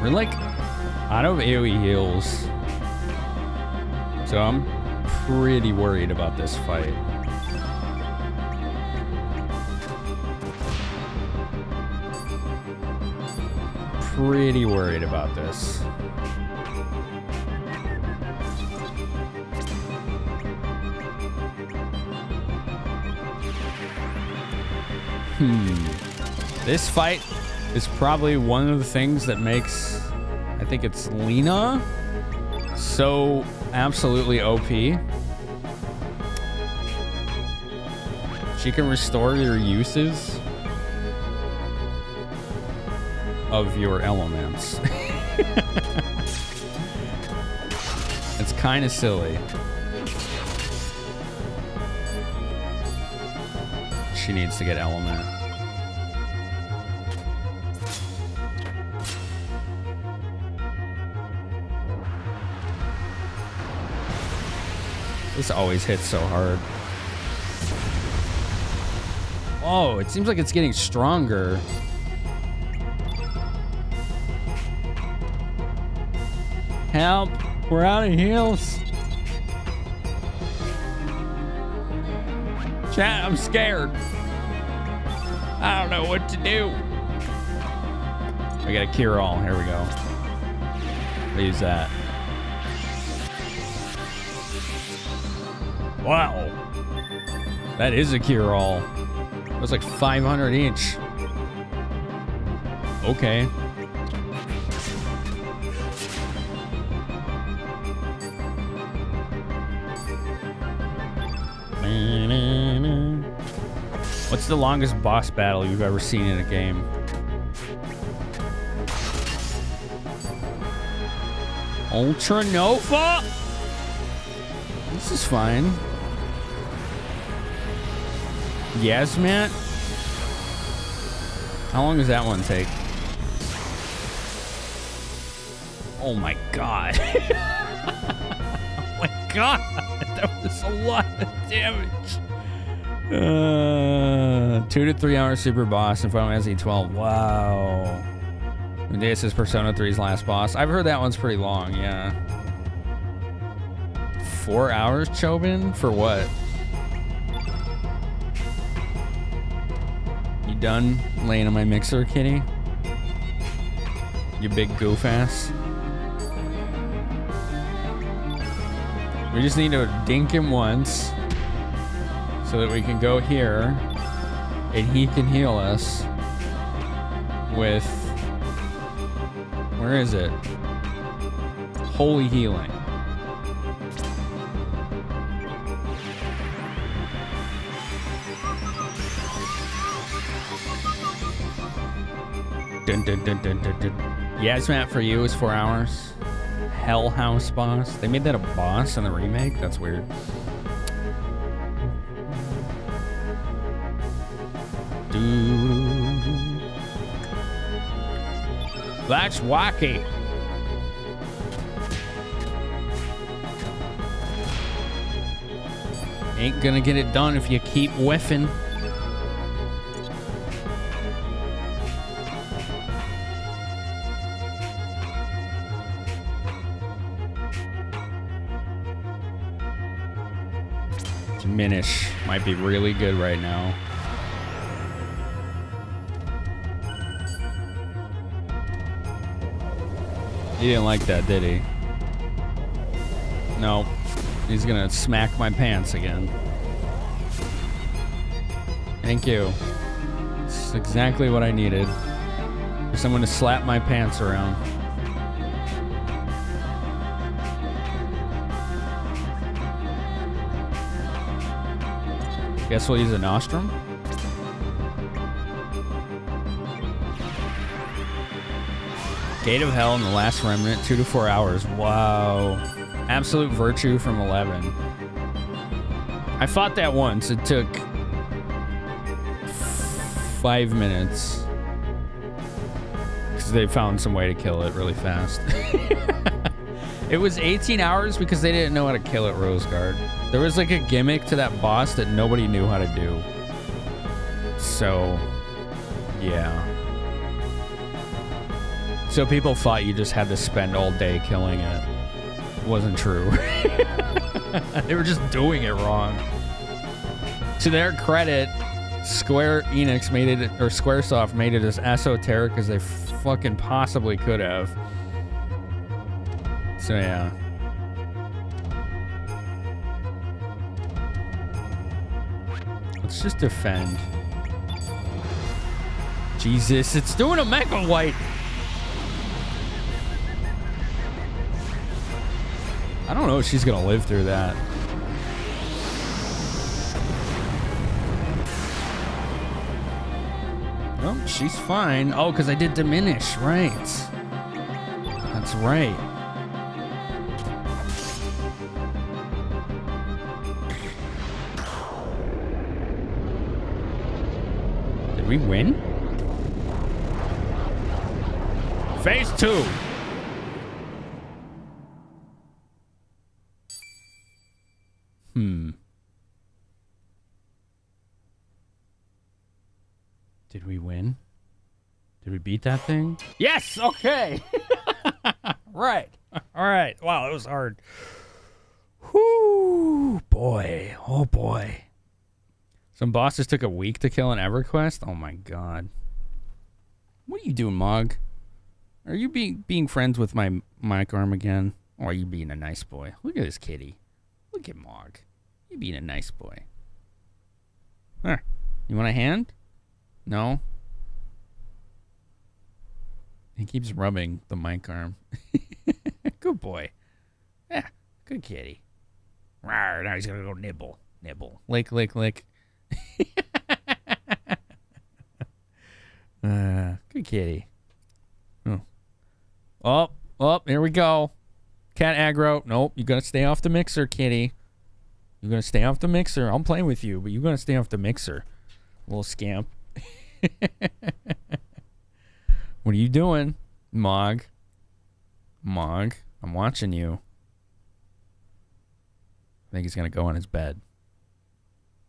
We're like out of AoE heals. So I'm pretty worried about this fight. Pretty worried about this. Hmm. This fight is probably one of the things that makes, I think it's Lena, so absolutely OP. She can restore your uses of your elements. *laughs* it's kind of silly. She needs to get element. This always hits so hard. Oh, it seems like it's getting stronger. Help! We're out of heals. Chat, I'm scared. I don't know what to do. I got a cure all. Here we go. Use that. Wow. That is a cure all. Was like 500 inch. Okay. The longest boss battle you've ever seen in a game? Ultra Nova? This is fine. Yes, Matt? How long does that one take? Oh my god. *laughs* oh my god. *laughs* That was a lot of damage. Uh, two to three hour super boss in Final Fantasy 12. Wow. This is Persona 3's last boss. I've heard that one's pretty long, yeah. Four hours, Chobin? For what? You done laying on my mixer, kitty? You big goof ass. We just need to dink him once so that we can go here and he can heal us with where is it? Holy healing. Dun, dun, dun, dun, dun, dun. For you is four hours. Hell House boss. They made that a boss in the remake? That's weird. That's wacky. Ain't gonna get it done if you keep whiffing. Diminish might be really good right now. He didn't like that, did he? No. He's gonna smack my pants again. Thank you. It's exactly what I needed. For someone to slap my pants around. Guess we'll use a nostrum. Gate of Hell and the Last Remnant, two to four hours. Wow. Absolute Virtue from 11. I fought that once. It took five minutes. Because they found some way to kill it really fast. *laughs* it was 18 hours because they didn't know how to kill it, Roseguard. There was like a gimmick to that boss that nobody knew how to do. So, yeah. So people thought you just had to spend all day killing it. Wasn't true. *laughs* they were just doing it wrong. To their credit, Square Enix made it, or Squaresoft made it as esoteric as they fucking possibly could have. So yeah. Let's just defend. Jesus, it's doing a Mega White. I don't know if she's gonna live through that. Oh, she's fine. Oh, because I did diminish, right. That's right. Did we win? Phase two. We beat that thing? Yes! Okay! *laughs* right. *laughs* All right. Wow, that was hard. Whoo! Boy. Oh, boy. Some bosses took a week to kill an EverQuest? Oh, my God. What are you doing, Mog? Are you being being friends with my mic arm again? Or are you being a nice boy? Look at this kitty. Look at Mog. You being a nice boy. Huh. You want a hand? No? He keeps rubbing the mic arm. *laughs* good boy. Yeah, good kitty. Rawr, now he's gonna go nibble. Nibble. Lick, lick, lick. *laughs* uh, good kitty. Oh. Oh, oh, here we go. Cat aggro. Nope, you gotta stay off the mixer, kitty. You're gonna stay off the mixer. I'm playing with you, but you're gonna stay off the mixer. Little scamp. *laughs* what are you doing, Mog? Mog, I'm watching you. I think he's gonna go on his bed.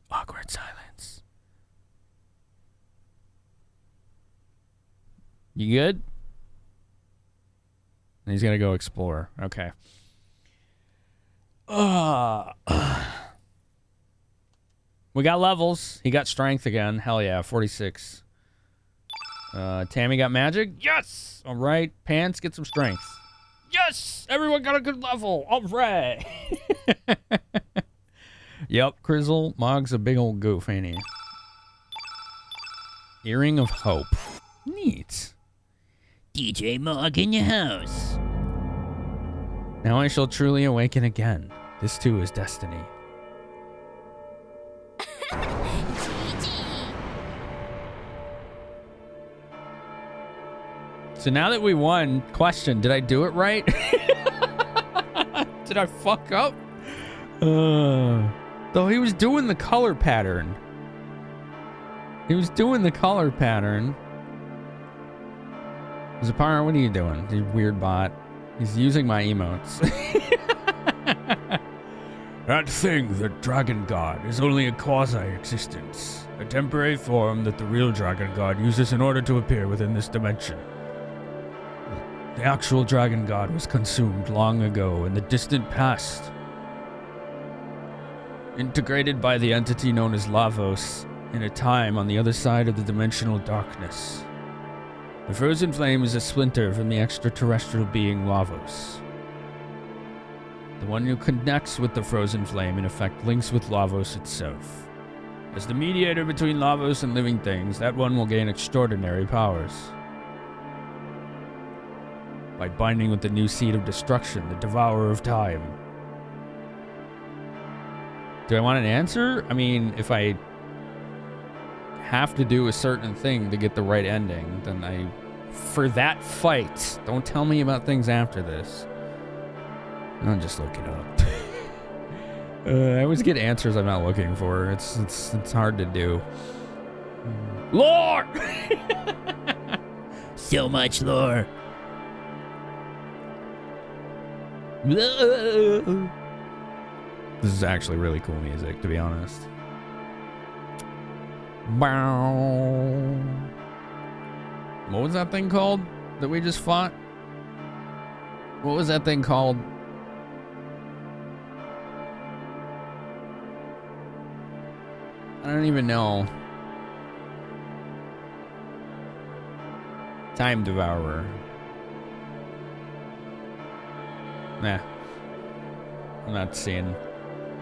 Awkward silence. You good? And he's gonna go explore. Okay. Uh, *clears throat* we got levels. He got strength again. Hell yeah, 46. Uh, Tammy got magic. Yes! All right. Pants, get some strength. Yes! Everyone got a good level. All right. *laughs* yep, Crizzle. Mog's a big old goof, ain't he? Earring of Hope. Neat. DJ Mog in your house. Now I shall truly awaken again. This too is destiny. So now that we won, question, did I do it right? *laughs* did I fuck up? Uh, though he was doing the color pattern. He was doing the color pattern. Zapara, what are you doing? You weird bot. He's using my emotes. *laughs* that thing, the Dragon God, is only a quasi-existence. A temporary form that the real Dragon God uses in order to appear within this dimension. The actual Dragon God was consumed long ago in the distant past. Integrated by the entity known as Lavos in a time on the other side of the dimensional darkness. The frozen flame is a splinter from the extraterrestrial being Lavos. The one who connects with the frozen flame in effect links with Lavos itself. As the mediator between Lavos and living things, that one will gain extraordinary powers. By binding with the new seed of destruction, the devourer of time. Do I want an answer? I mean, if I have to do a certain thing to get the right ending, then I. For that fight, don't tell me about things after this. I'll just look it up. *laughs* uh, I always get answers I'm not looking for. It's it's it's hard to do. Lore! *laughs* so much lore. *laughs* This is actually really cool music, to be honest. What was that thing called that we just fought? What was that thing called? I don't even know. Time Devourer. Nah. I'm not seeing.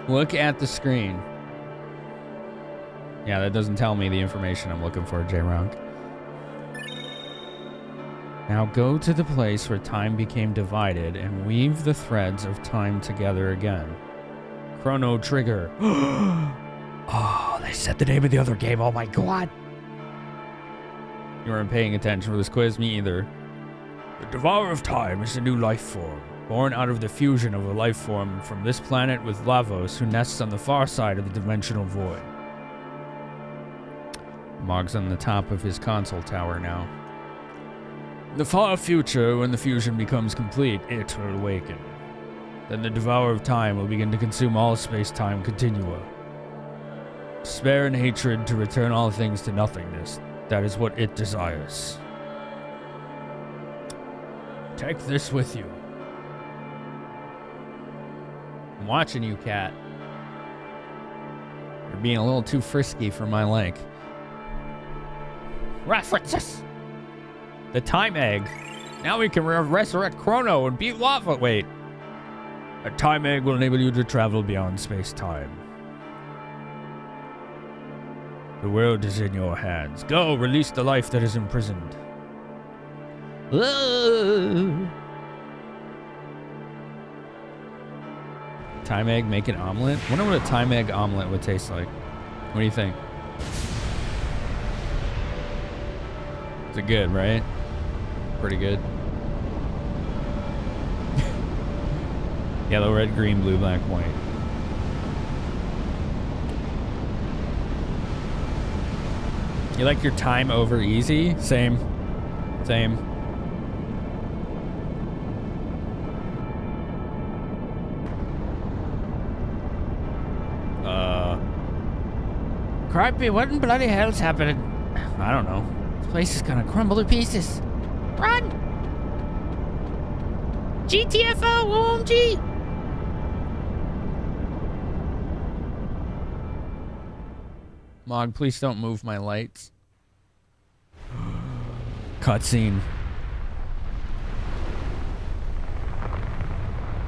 Look at the screen. Yeah, that doesn't tell me the information I'm looking for, J-Rock. Now go to the place where time became divided and weave the threads of time together again. Chrono Trigger. *gasps* oh, they said the name of the other game. Oh my god. You weren't paying attention for this quiz, me either. The Devourer of Time is a new life form, born out of the fusion of a life form from this planet with Lavos, who nests on the far side of the dimensional void. Mog's on the top of his console tower now. In the far future, when the fusion becomes complete, it will awaken. Then the Devourer of Time will begin to consume all space-time continua. Despair and hatred to return all things to nothingness. That is what it desires. Take this with you. I'm watching you, cat. You're being a little too frisky for my like. References. The time egg. Now we can re resurrect Chrono and beat Lava. Wait. A time egg will enable you to travel beyond space-time. The world is in your hands. Go, release the life that is imprisoned. Time egg make an omelet? Wonder what a time egg omelet would taste like. What do you think? Is it good, right? Pretty good. *laughs* Yellow, red, green, blue, black, white. You like your time over easy? Same. Same. Cripey, what in bloody hell's happening? I don't know. This place is gonna crumble to pieces. Run! GTFO, OMG! Mog, please don't move my lights. *sighs* Cutscene.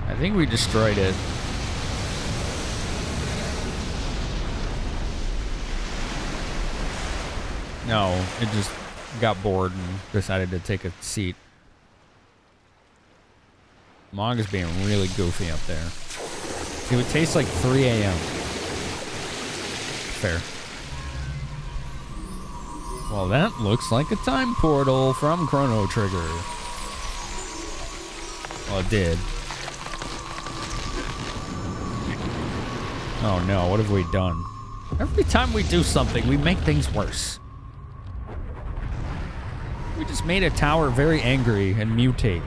I think we destroyed it. No, it just got bored and decided to take a seat. Mog is being really goofy up there. It would taste like 3 a.m. Fair. Well, that looks like a time portal from Chrono Trigger. Well, it did. Oh no, what have we done? Every time we do something, we make things worse. We just made a tower very angry and mutate.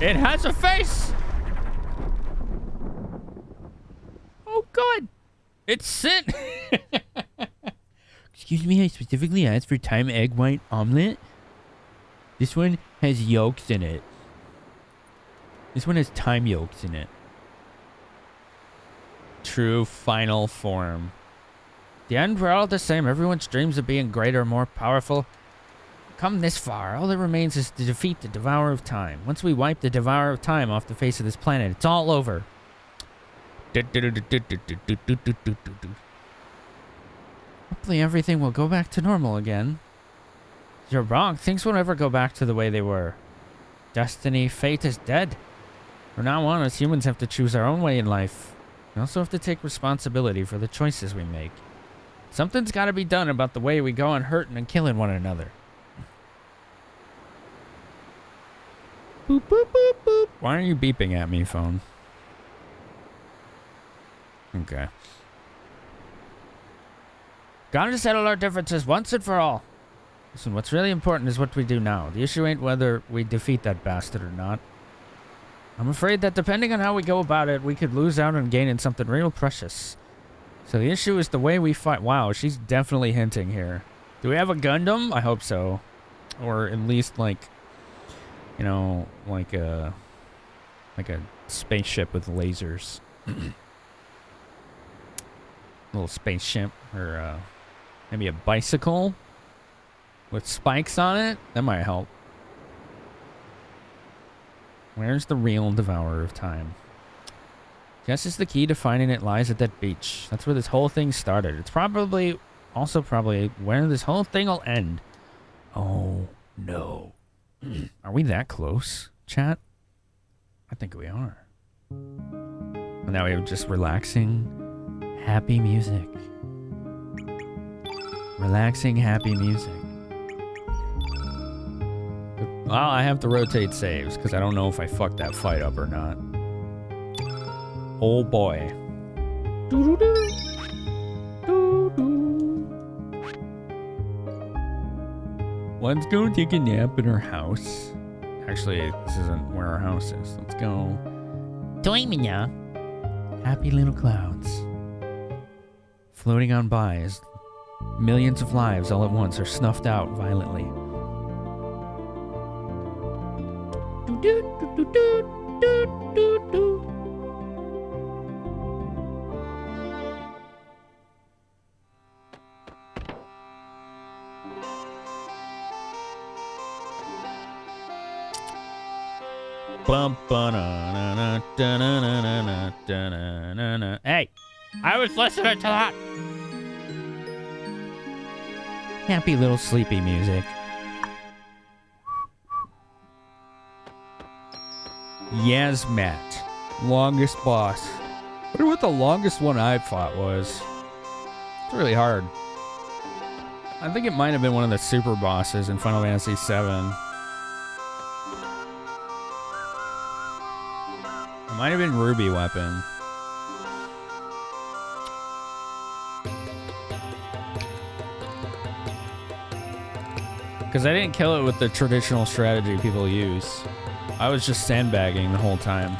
It has a face! Oh, good. It's sent. *laughs* Excuse me, I specifically asked for time egg white omelet. This one has yolks in it. This one has time yolks in it. True final form. The end, we're all the same. Everyone's dreams of being greater, more powerful. Come this far, all that remains is to defeat the Devourer of Time. Once we wipe the Devourer of Time off the face of this planet, it's all over. Hopefully everything will go back to normal again. You're wrong. Things won't ever go back to the way they were. Destiny, fate is dead. From now on, us humans have to choose our own way in life. We also have to take responsibility for the choices we make. Something's got to be done about the way we go on hurting and killing one another. Boop, boop, boop, boop. Why are you beeping at me, phone? Okay. Gotta settle our differences once and for all. Listen, what's really important is what we do now. The issue ain't whether we defeat that bastard or not. I'm afraid that depending on how we go about it, we could lose out on gaining something real precious. So the issue is the way we fight. Wow, she's definitely hinting here. Do we have a Gundam? I hope so. Or at least like, you know, like a, like a spaceship with lasers. *clears throat* little spaceship or uh, maybe a bicycle with spikes on it. That might help. Where's the real devourer of time? Guess is the key to finding it lies at that beach. That's where this whole thing started. It's probably also probably where this whole thing will end. Oh no. *clears throat* are we that close, chat? I think we are. And now we have just relaxing, happy music. Relaxing, happy music. Well, I have to rotate saves because I don't know if I fucked that fight up or not. Oh boy. Let's go take a nap in our house. Actually, this isn't where our house is. Let's go. Termina. Happy little clouds. Floating on by as millions of lives all at once are snuffed out violently. Bum, ba-na-na-na, da-na-na-na-na, da-na-na-na. Hey, I was listening to that. happy little sleepy music. Yiazmat, longest boss. wonder what the longest one I fought was. It's really hard. I think it might have been one of the super bosses in Final Fantasy VII. It might have been Ruby Weapon. Because I didn't kill it with the traditional strategy people use. I was just sandbagging the whole time.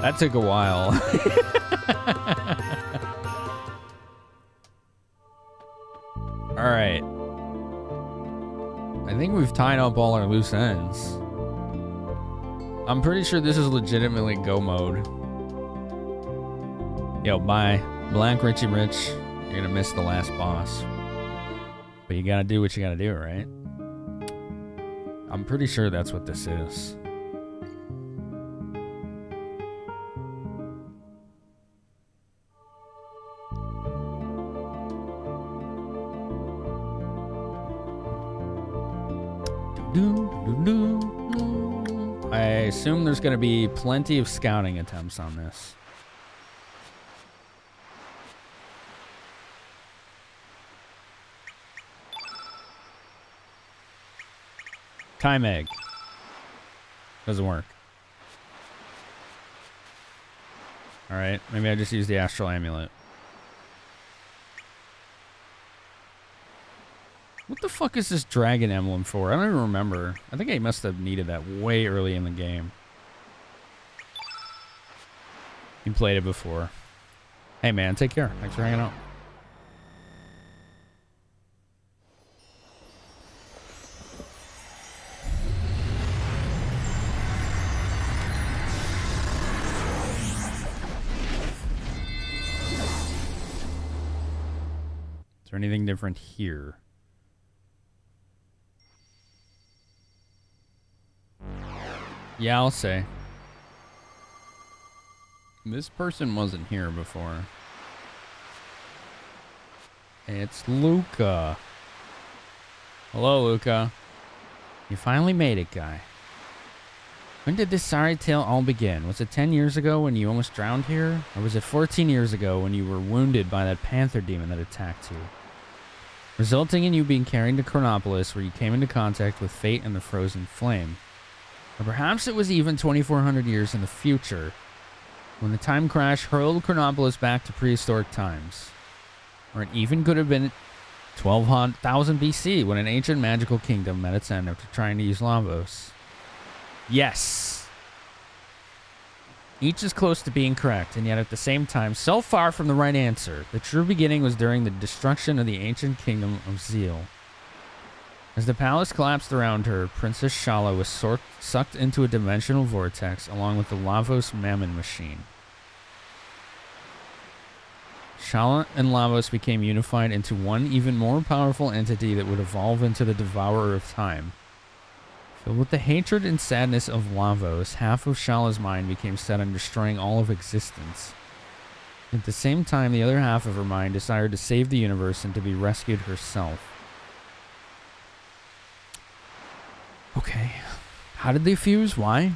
That took a while. *laughs* all right. I think we've tied up all our loose ends. I'm pretty sure this is legitimately go mode. Yo, bye. Black Richie Rich. You're gonna miss the last boss. But you gotta do what you gotta do, right? I'm pretty sure that's what this is. I assume there's going to be plenty of scouting attempts on this. Time egg. Doesn't work. Alright, maybe I just use the astral amulet. What the fuck is this dragon emblem for? I don't even remember. I think I must have needed that way early in the game. You played it before. Hey man, take care. Thanks for hanging out. Is there anything different here? Yeah, I'll say. This person wasn't here before. It's Lucca. Hello, Lucca. You finally made it, guy. When did this sorry tale all begin? Was it 10 years ago when you almost drowned here? Or was it 14 years ago when you were wounded by that panther demon that attacked you? Resulting in you being carried to Chronopolis where you came into contact with fate and the frozen flame. Or perhaps it was even 2,400 years in the future, when the time crash hurled Chronopolis back to prehistoric times. Or it even could have been 12,000 BC, when an ancient magical kingdom met its end after trying to use Lavos. Yes. Each is close to being correct, and yet at the same time, so far from the right answer. The true beginning was during the destruction of the ancient kingdom of Zeal. As the palace collapsed around her, Princess Schala was sucked into a dimensional vortex along with the Lavos Mammon machine. Schala and Lavos became unified into one even more powerful entity that would evolve into the Devourer of Time. Filled with the hatred and sadness of Lavos, half of Schala's mind became set on destroying all of existence. At the same time, the other half of her mind desired to save the universe and to be rescued herself. Okay. How did they fuse? Why?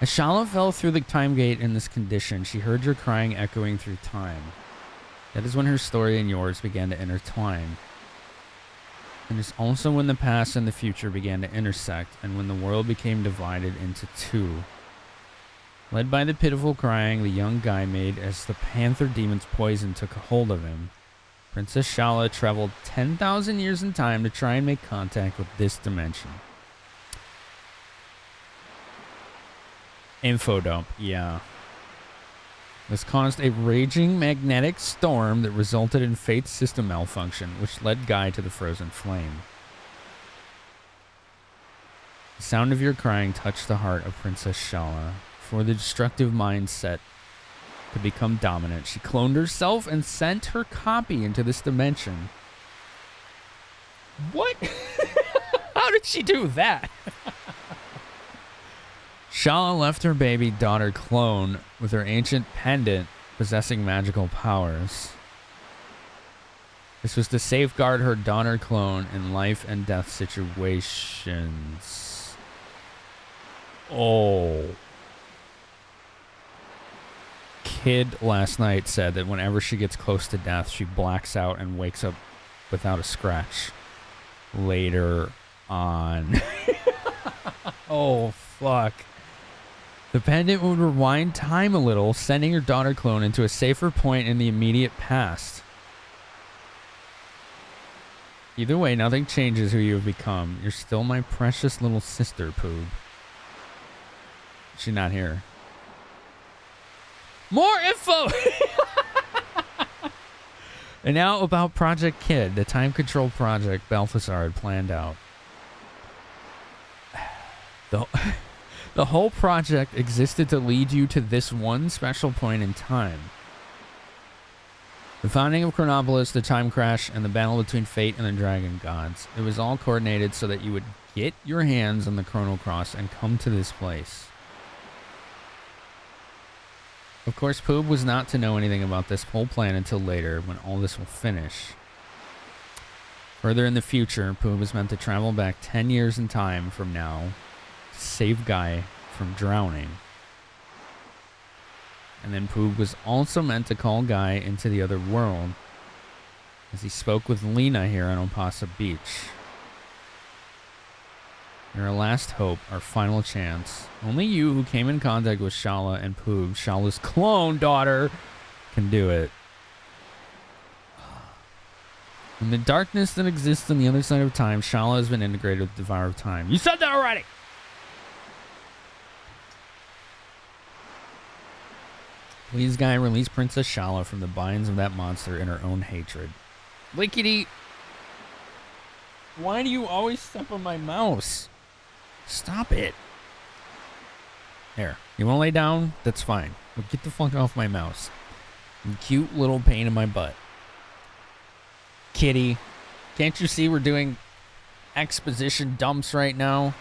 As Schala fell through the time gate in this condition, she heard your crying echoing through time. That is when her story and yours began to intertwine. And it's also when the past and the future began to intersect, and when the world became divided into two. Led by the pitiful crying the young guy made as the panther demon's poison took hold of him, Princess Schala traveled 10,000 years in time to try and make contact with this dimension. Info dump, yeah. This caused a raging magnetic storm that resulted in Fate's system malfunction, which led Guy to the frozen flame. The sound of your crying touched the heart of Princess Schala. For the destructive mindset to become dominant, she cloned herself and sent her copy into this dimension. What? *laughs* How did she do that? *laughs* Schala left her baby daughter clone with her ancient pendant possessing magical powers. This was to safeguard her daughter clone in life and death situations. Oh. Kid last night said that whenever she gets close to death, she blacks out and wakes up without a scratch. Later on. *laughs* oh, fuck. The pendant would rewind time a little, sending your daughter clone into a safer point in the immediate past. Either way, nothing changes who you have become. You're still my precious little sister, Poob. She's not here. More info! *laughs* and now about Project Kid, the time control project Balthasar had planned out. *sighs* The. The whole project existed to lead you to this one special point in time. The founding of Chronopolis, the time crash, and the battle between fate and the dragon gods. It was all coordinated so that you would get your hands on the Chrono Cross and come to this place. Of course, Poob was not to know anything about this whole plan until later, when all this will finish. Further in the future, Poob is meant to travel back 10 years in time from now save Guy from drowning. And then Poob was also meant to call Guy into the other world as he spoke with Lena here on Opassa Beach. You're our last hope, our final chance. Only you who came in contact with Schala and Poob, Schala's clone daughter, can do it. In the darkness that exists on the other side of time, Schala has been integrated with the Devourer of Time. You said that already! Please, Guy, release Princess Schala from the binds of that monster in her own hatred. Lickety! Why do you always step on my mouse? Stop it. There. You want to lay down? That's fine. But get the fuck off my mouse. Cute little pain in my butt. Kitty. Can't you see we're doing exposition dumps right now?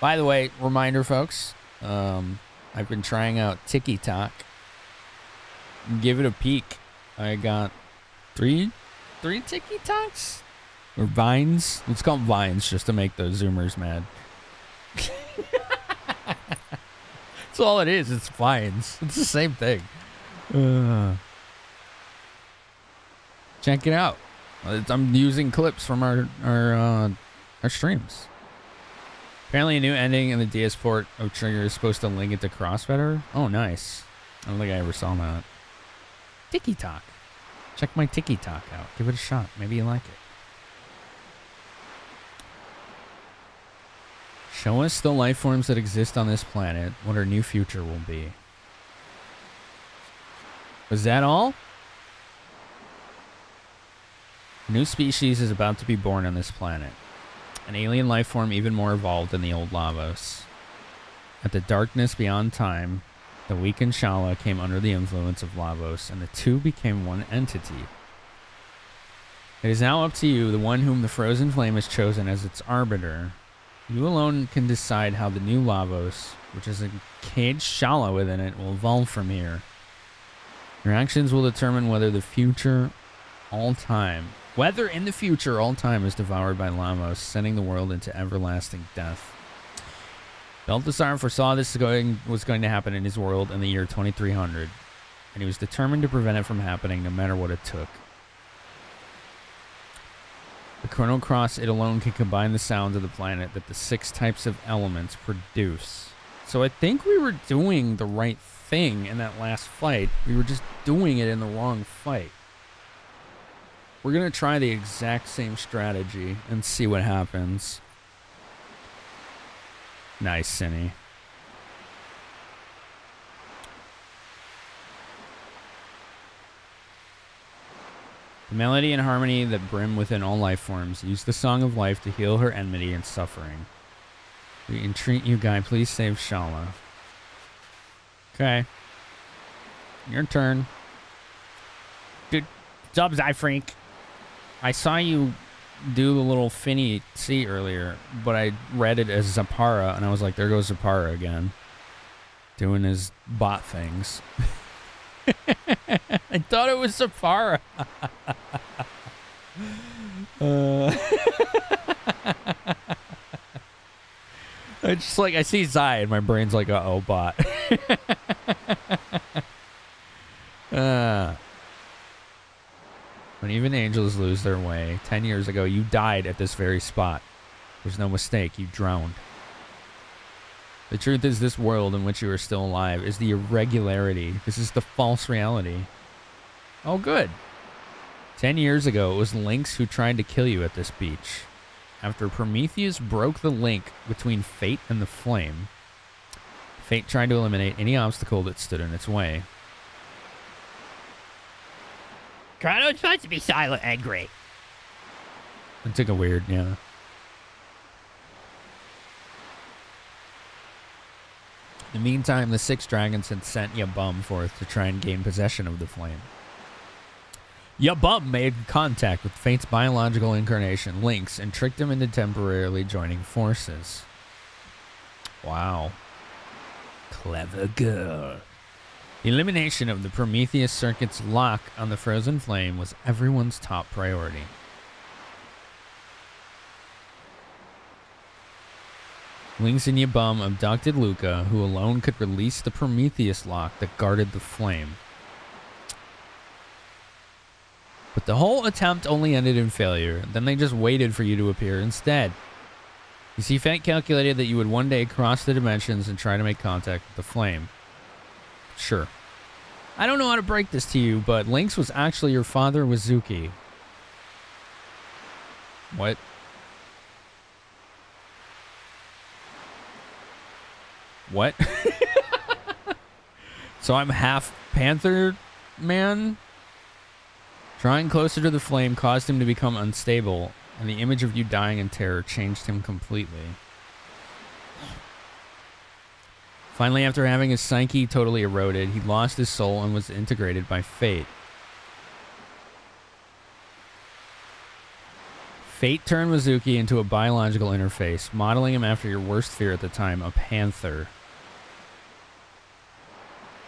By the way, reminder, folks. Um, I've been trying out TikTok. Give it a peek. I got three, three TikToks or vines. Let's call them vines just to make the Zoomers mad. *laughs* That's all it is. It's vines. It's the same thing. Uh, check it out. I'm using clips from our our uh, our streams. Apparently, a new ending in the DS port of Trigger is supposed to link it to Crossfetter. Oh, nice. I don't think I ever saw that. Tiki Talk. Check my Tiki Talk out. Give it a shot. Maybe you like it. Show us the life forms that exist on this planet, what our new future will be. Was that all? A new species is about to be born on this planet. An alien life form even more evolved than the old Lavos. At the darkness beyond time, the weakened Schala came under the influence of Lavos, and the two became one entity. It is now up to you, the one whom the frozen flame has chosen as its arbiter. You alone can decide how the new Lavos, which is a caged Schala within it, will evolve from here. Your actions will determine whether the future, all time, whether in the future all time is devoured by Lavos, sending the world into everlasting death. Belthasar foresaw this going, was going to happen in his world in the year 2300, and he was determined to prevent it from happening no matter what it took. The Chrono Cross, it alone can combine the sounds of the planet that the six types of elements produce. So I think we were doing the right thing in that last fight. We were just doing it in the wrong fight. We're going to try the exact same strategy and see what happens. Nice, Cinny. The melody and harmony that brim within all life forms use the song of life to heal her enmity and suffering. We entreat you, Guy, please save Schala. Okay. Your turn. Good job, Zyfreak. I saw you do the little Finny C earlier, but I read it as Zapara, and I was like, there goes Zapara again. Doing his bot things. *laughs* I thought it was Zapara. uh, *laughs* it's just like I see Zai and my brain's like, *laughs* uh oh, bot. uh, when even angels lose their way, 10 years ago, you died at this very spot. There's no mistake, you drowned. The truth is, this world in which you are still alive is the irregularity. This is the false reality. Oh, good. Ten years ago, it was Lynx who tried to kill you at this beach. After Prometheus broke the link between fate and the flame, fate tried to eliminate any obstacle that stood in its way. Crono's supposed to be silent angry. It took a weird, yeah. In the meantime, the six dragons had sent Yabum forth to try and gain possession of the flame. Yabum made contact with Fate's biological incarnation, Lynx, and tricked him into temporarily joining forces. Wow. Clever girl. The elimination of the Prometheus circuit's lock on the frozen flame was everyone's top priority. Wings and Yabum abducted Lucca, who alone could release the Prometheus lock that guarded the flame. But the whole attempt only ended in failure. Then they just waited for you to appear instead. You see, Fent calculated that you would one day cross the dimensions and try to make contact with the flame. Sure. I don't know how to break this to you, but Lynx was actually your father, Wazuki. What? What? *laughs* so I'm half Panther Man? Drawing closer to the flame caused him to become unstable, and the image of you dying in terror changed him completely. Finally, after having his psyche totally eroded, he lost his soul and was integrated by fate. Fate turned Wazuki into a biological interface, modeling him after your worst fear at the time, a panther.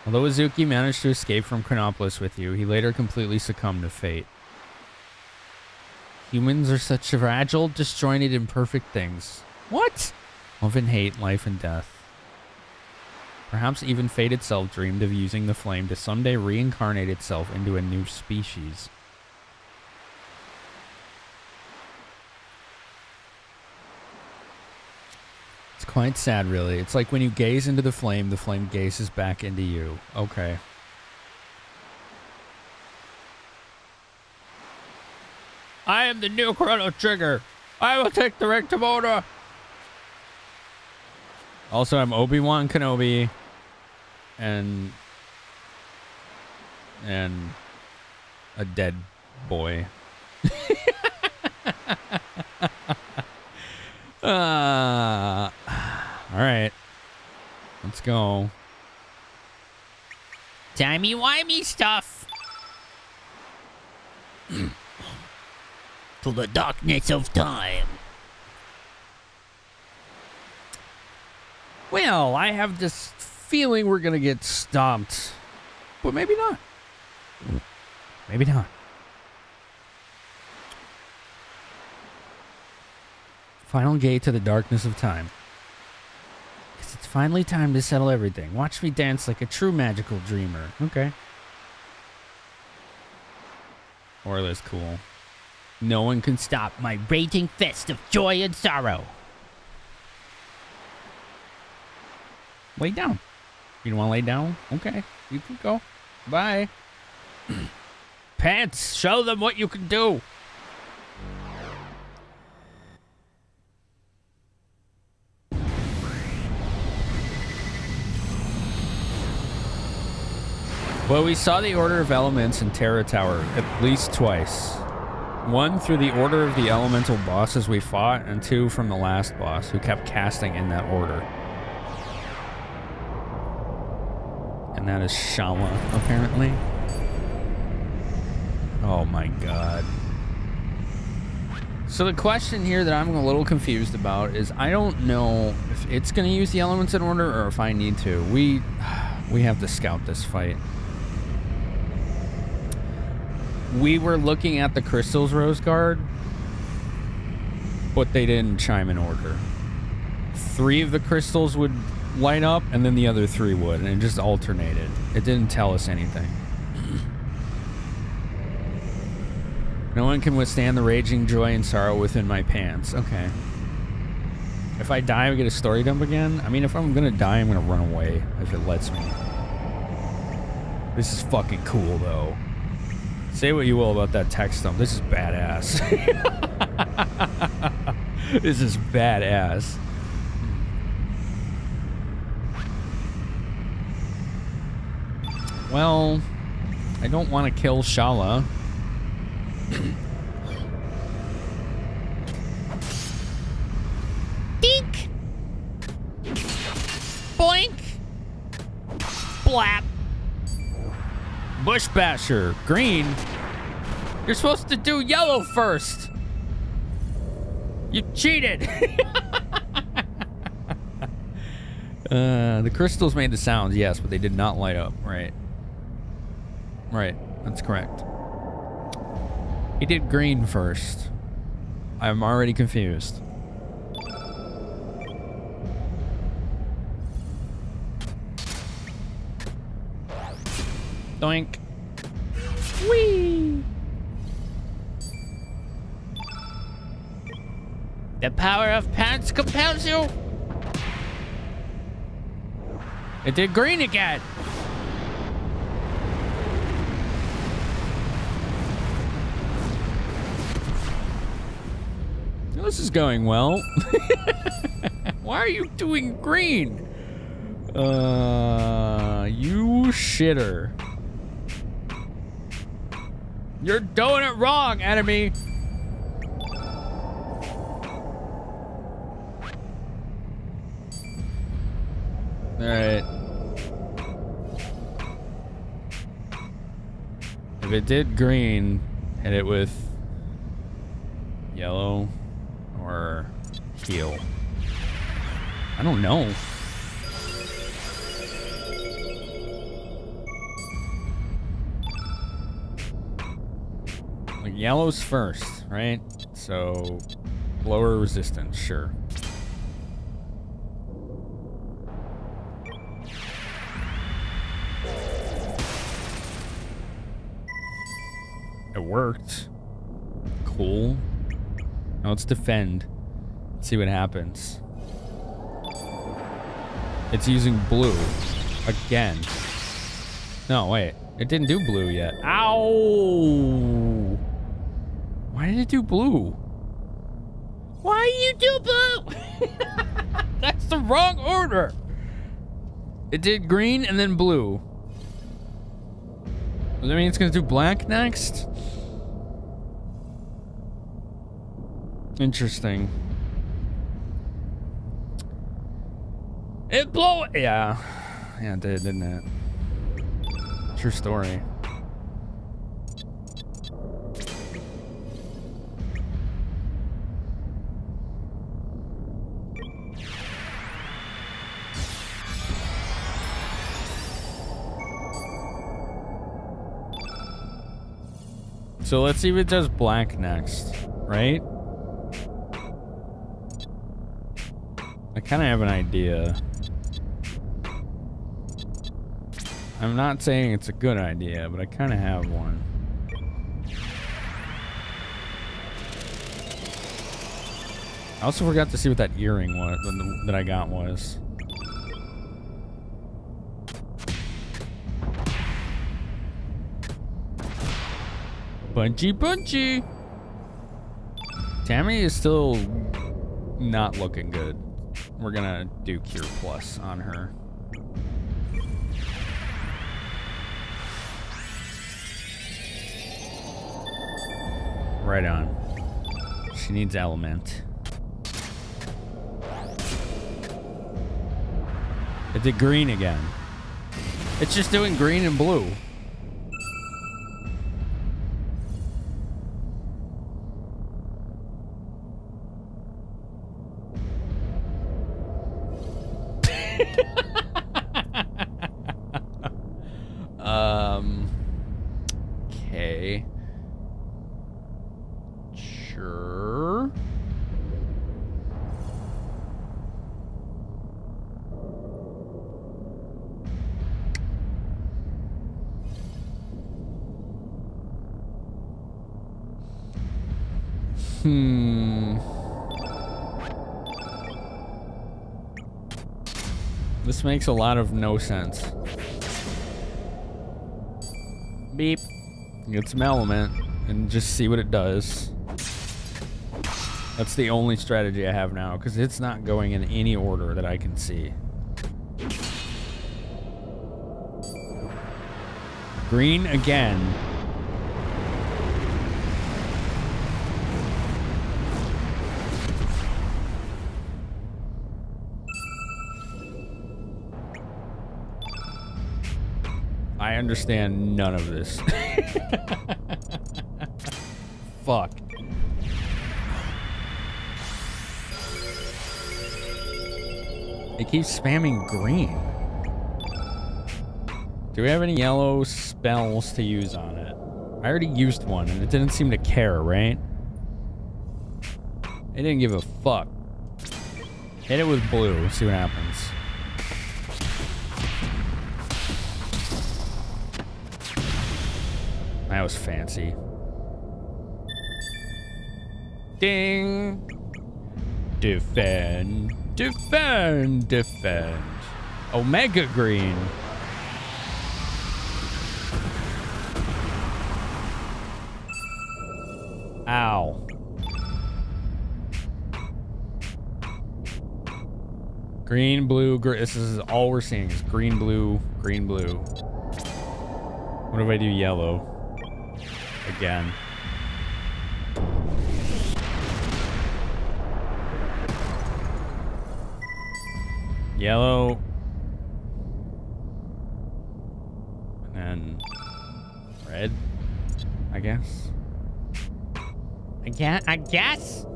Although Wazuki managed to escape from Chronopolis with you, he later completely succumbed to fate. Humans are such fragile, disjointed, imperfect things. What? Love and hate, life and death. Perhaps even fate itself dreamed of using the flame to someday reincarnate itself into a new species. It's quite sad, really. It's like when you gaze into the flame, the flame gazes back into you. Okay. I am the new Chrono Trigger. I will take the Rectimotor. Also, I'm Obi Wan Kenobi, and and a dead boy. uh, *laughs* all right, let's go. Timey wimey stuff. *clears throat* to the darkness of time. Well, I have this feeling we're gonna get stomped, but maybe not. Maybe not. Final gate to the darkness of time. It's finally time to settle everything. Watch me dance like a true magical dreamer. Okay. Orlha's cool. No one can stop my raging fist of joy and sorrow. Lay down. You don't want to lay down? Okay. You can go. Bye. *clears throat* Pants, show them what you can do. Well, we saw the Order of Elements in Terra Tower at least twice. One through the Order of the Elemental bosses we fought, and two from the last boss, who kept casting in that order. And that is Schala, apparently. Oh my god. So the question here that I'm a little confused about is I don't know if it's going to use the elements in order or if I need to. We we have to scout this fight. We were looking at the crystals rose guard, but they didn't chime in order. Three of the crystals would light up, and then the other three would, and it just alternated. It didn't tell us anything. *clears throat* No one can withstand the raging joy and sorrow within my pants. Okay. If I die, we get a story dump again? I mean, if I'm gonna die, I'm gonna run away if it lets me. This is fucking cool, though. Say what you will about that text dump. This is badass. *laughs* this is badass. Well, I don't want to kill Schala. Dink. Boink. Blap. Bush Basher, green. You're supposed to do yellow first. You cheated. *laughs* uh, the crystals made the sounds, yes, but they did not light up. Right. Right, that's correct. He did green first. I'm already confused. Doink. Whee! The power of pants compels you. It did green again. This is going well. *laughs* Why are you doing green? Uh, you shitter. You're doing it wrong, enemy. All right. If it did green, hit it with yellow or heal. I don't know. Like yellow's first, right? So lower resistance, sure. It worked. Cool. Now let's defend. Let's see what happens. It's using blue. Again. No, wait. It didn't do blue yet. Ow! Why did it do blue? Why you do blue? *laughs* That's the wrong order. It did green and then blue. Does that mean it's gonna do black next? Interesting. It blew. Yeah, yeah, it did, didn't it? True story. So let's see if it does black next, right? I kind of have an idea. I'm not saying it's a good idea, but I kind of have one. I also forgot to see what that earring was that I got was. Bunchy bunchy. Tammy is still not looking good. We're gonna do Cure Plus on her. Right on. She needs element. It did green again. It's just doing green and blue. Makes a lot of no sense. Beep. Get some element and just see what it does. That's the only strategy I have now because it's not going in any order that I can see. Green again. Understand none of this. *laughs* Fuck. It keeps spamming green. Do we have any yellow spells to use on it? I already used one and it didn't seem to care, right? It didn't give a fuck. Hit it with blue, see what happens. That was fancy. Ding. Defend. Defend. Defend. Omega Green. Ow. Green, blue, gr this is all we're seeing is green, blue, green, blue. What if I do yellow? Again. Yellow. And then red, I guess. I guess. I guess.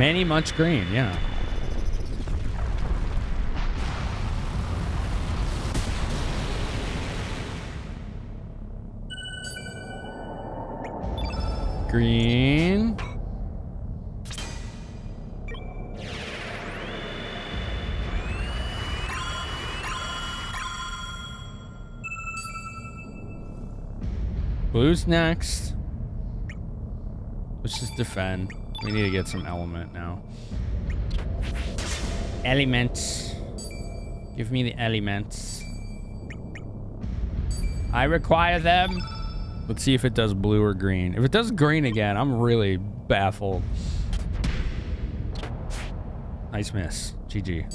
Manny Munch Green, yeah. Green. Blue's next. Let's just defend. We need to get some element now. Elements. Give me the elements. I require them. Let's see if it does blue or green. If it does green again, I'm really baffled. Nice miss. GG.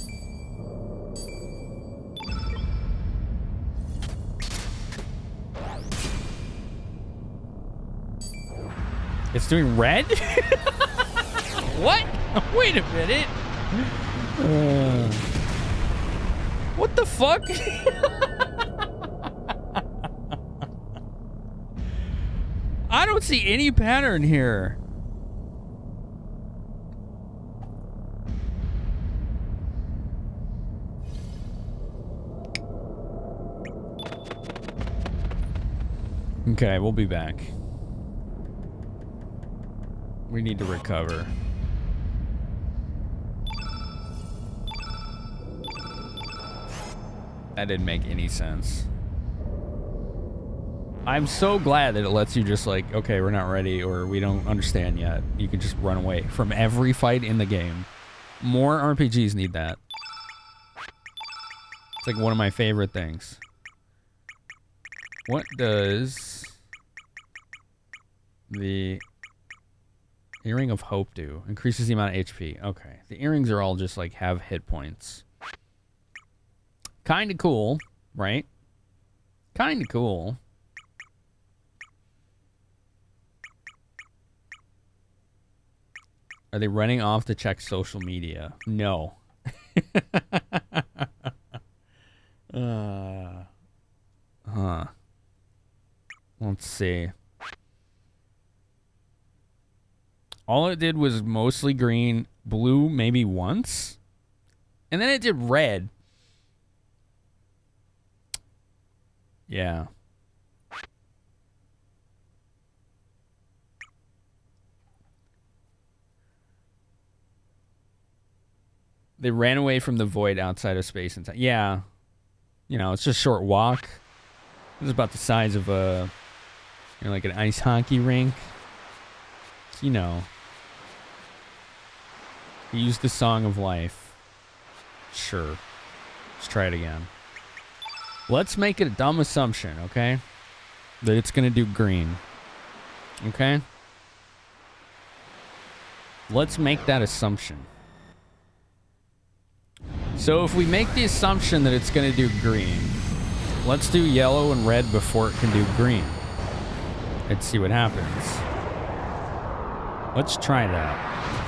It's doing red? *laughs* what? *laughs* Wait a minute. Uh, *sighs* what the fuck? *laughs* I don't see any pattern here. Okay, we'll be back. We need to recover. That didn't make any sense. I'm so glad that it lets you just like, okay, we're not ready or we don't understand yet. You can just run away from every fight in the game. More RPGs need that. It's like one of my favorite things. What does the Earring of Hope do? Increases the amount of HP. Okay. The earrings are all just like have hit points. Kind of cool, right? Kind of cool. Are they running off to check social media? No. *laughs* uh, huh. Let's see. All it did was mostly green, blue maybe once. And then it did red. Yeah. They ran away from the void outside of space and time. Yeah. You know, it's just a short walk. It's about the size of a, you know, like an ice hockey rink. You know. He used the Song of Life. Sure. Let's try it again. Let's make it a dumb assumption, okay? That it's going to do green. Okay? Let's make that assumption. So if we make the assumption that it's going to do green, let's do yellow and red before it can do green. Let's see what happens. Let's try that.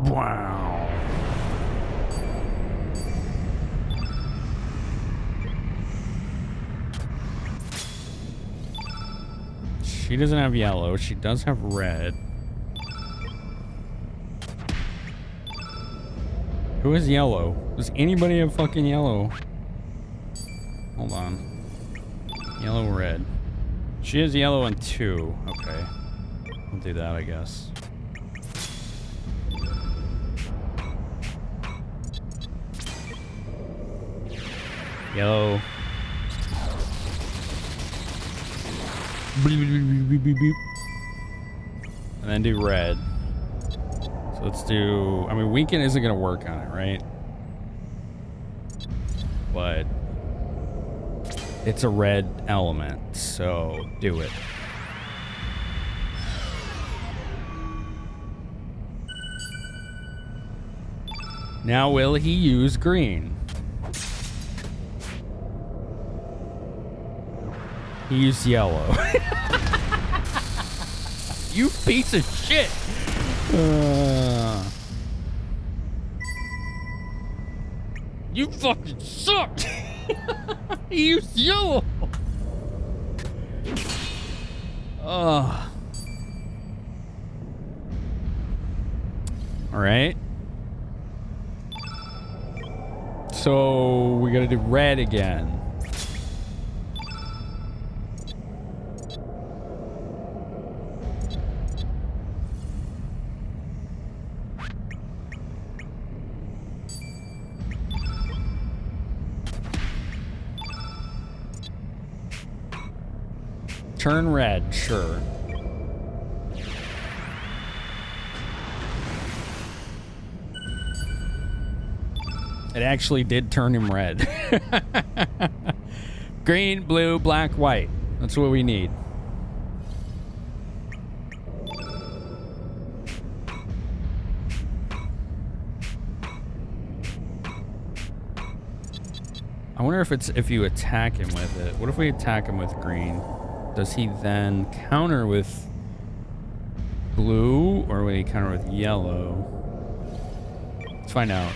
Wow. She doesn't have yellow. She does have red. Who is yellow? Does anybody have fucking yellow? Hold on. Yellow, red. She has yellow and two. Okay. I'll do that, I guess. Yellow. And then do red. So let's do... I mean, weaken isn't going to work on it, right? But... It's a red element, so do it. Now will he use green? He used yellow. *laughs* you piece of shit! Uh, you fucking suck! *laughs* he used yellow! Ugh. Alright. So we gotta do red again. Turn red, sure. It actually did turn him red. *laughs* Green, blue, black, white. That's what we need. I wonder if it's if you attack him with it. What if we attack him with green? Does he then counter with blue or will he counter with yellow? Let's find out.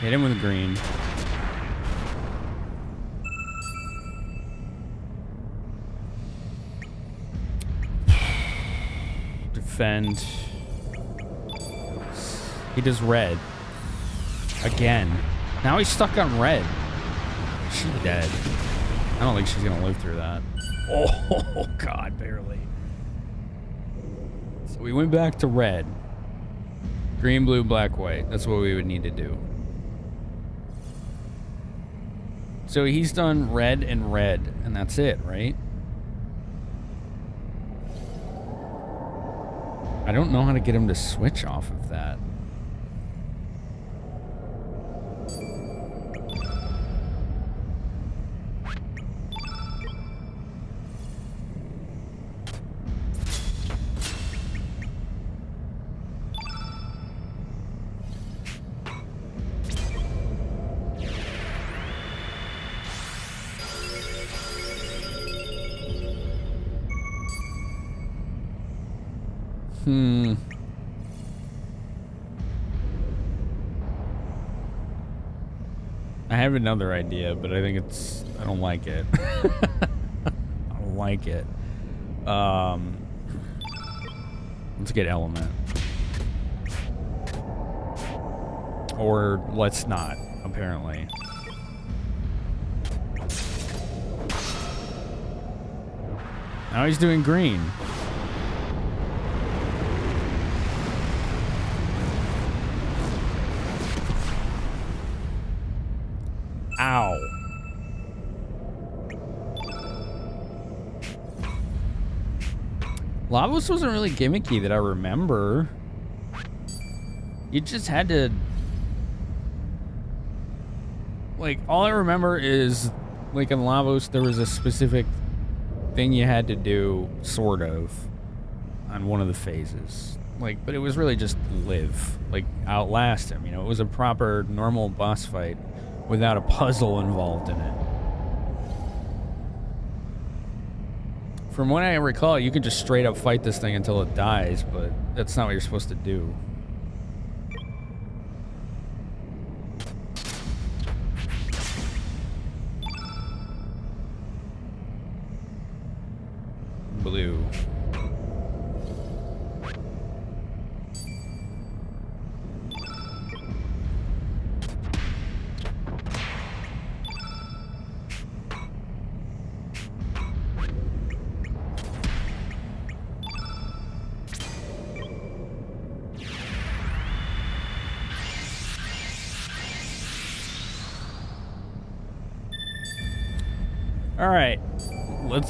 Hit him with green. *sighs* Defend. He does red. Again. Now he's stuck on red. She's dead. I don't think she's gonna live through that. Oh, *laughs* God, barely. So we went back to red. Green, blue, black, white. That's what we would need to do. So he's done red and red, and that's it, right? I don't know how to get him to switch off of that. Hmm. I have another idea, but I think it's I don't like it. *laughs* I don't like it. Um Let's get element. Or let's not, apparently. Now he's doing green. Lavos wasn't really gimmicky that I remember. You just had to... Like, all I remember is, like, in Lavos, there was a specific thing you had to do, sort of, on one of the phases. Like, but it was really just live. Like, outlast him, you know? It was a proper, normal boss fight without a puzzle involved in it. From what I recall, you can just straight up fight this thing until it dies, but that's not what you're supposed to do.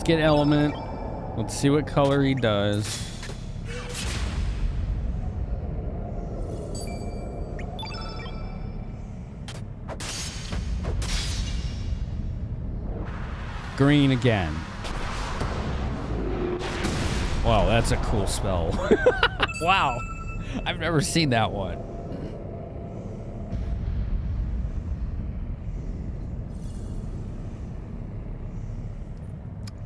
Let's get element. Let's see what color he does. Green again. Wow, that's a cool spell. *laughs* wow. I've never seen that one.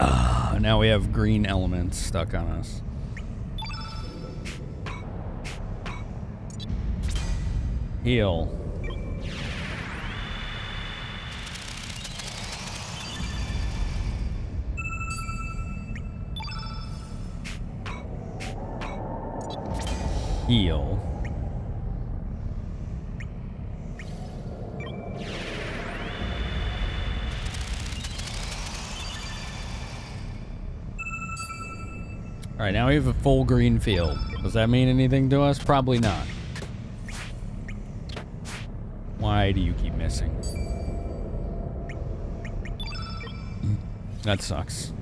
Ah, now we have green elements stuck on us. Heal. Heal. All right, now we have a full green field. Does that mean anything to us? Probably not. Why do you keep missing? That sucks.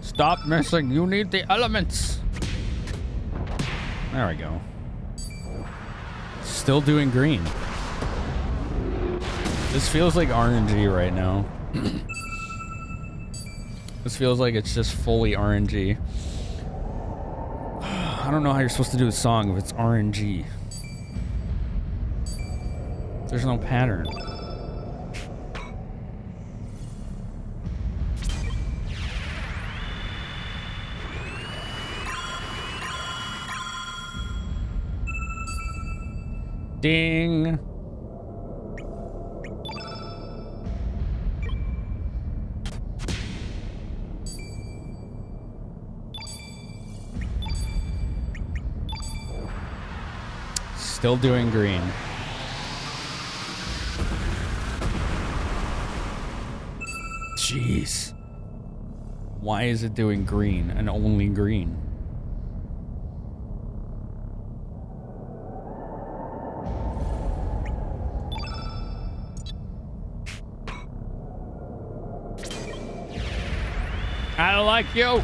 Stop missing. You need the elements. There we go. Still doing green. This feels like RNG right now. *clears throat* this feels like it's just fully RNG. *sighs* I don't know how you're supposed to do a song if it's RNG. There's no pattern. Ding. Still doing green. Jeez. Why is it doing green and only green? I don't like you.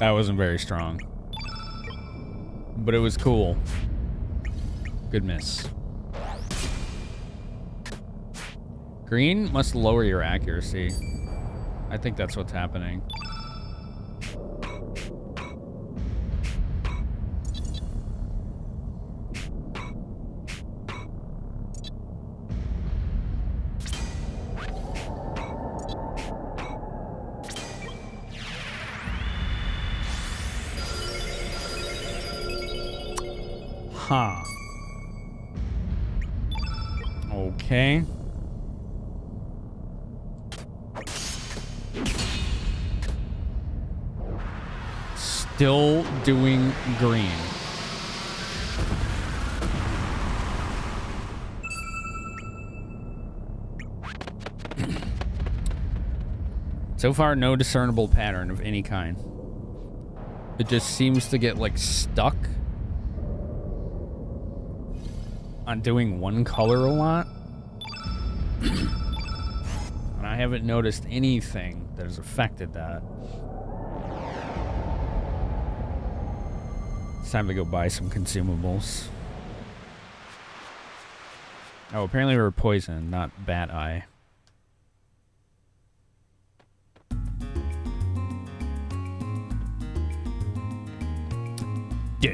That wasn't very strong. But it was cool. Good miss. Green must lower your accuracy. I think that's what's happening. Doing green. so far, no discernible pattern of any kind. It just seems to get, like, stuck on doing one color a lot. *coughs* and I haven't noticed anything that has affected that. It's time to go buy some consumables. Oh, apparently we were poisoned, not bat eye. *laughs*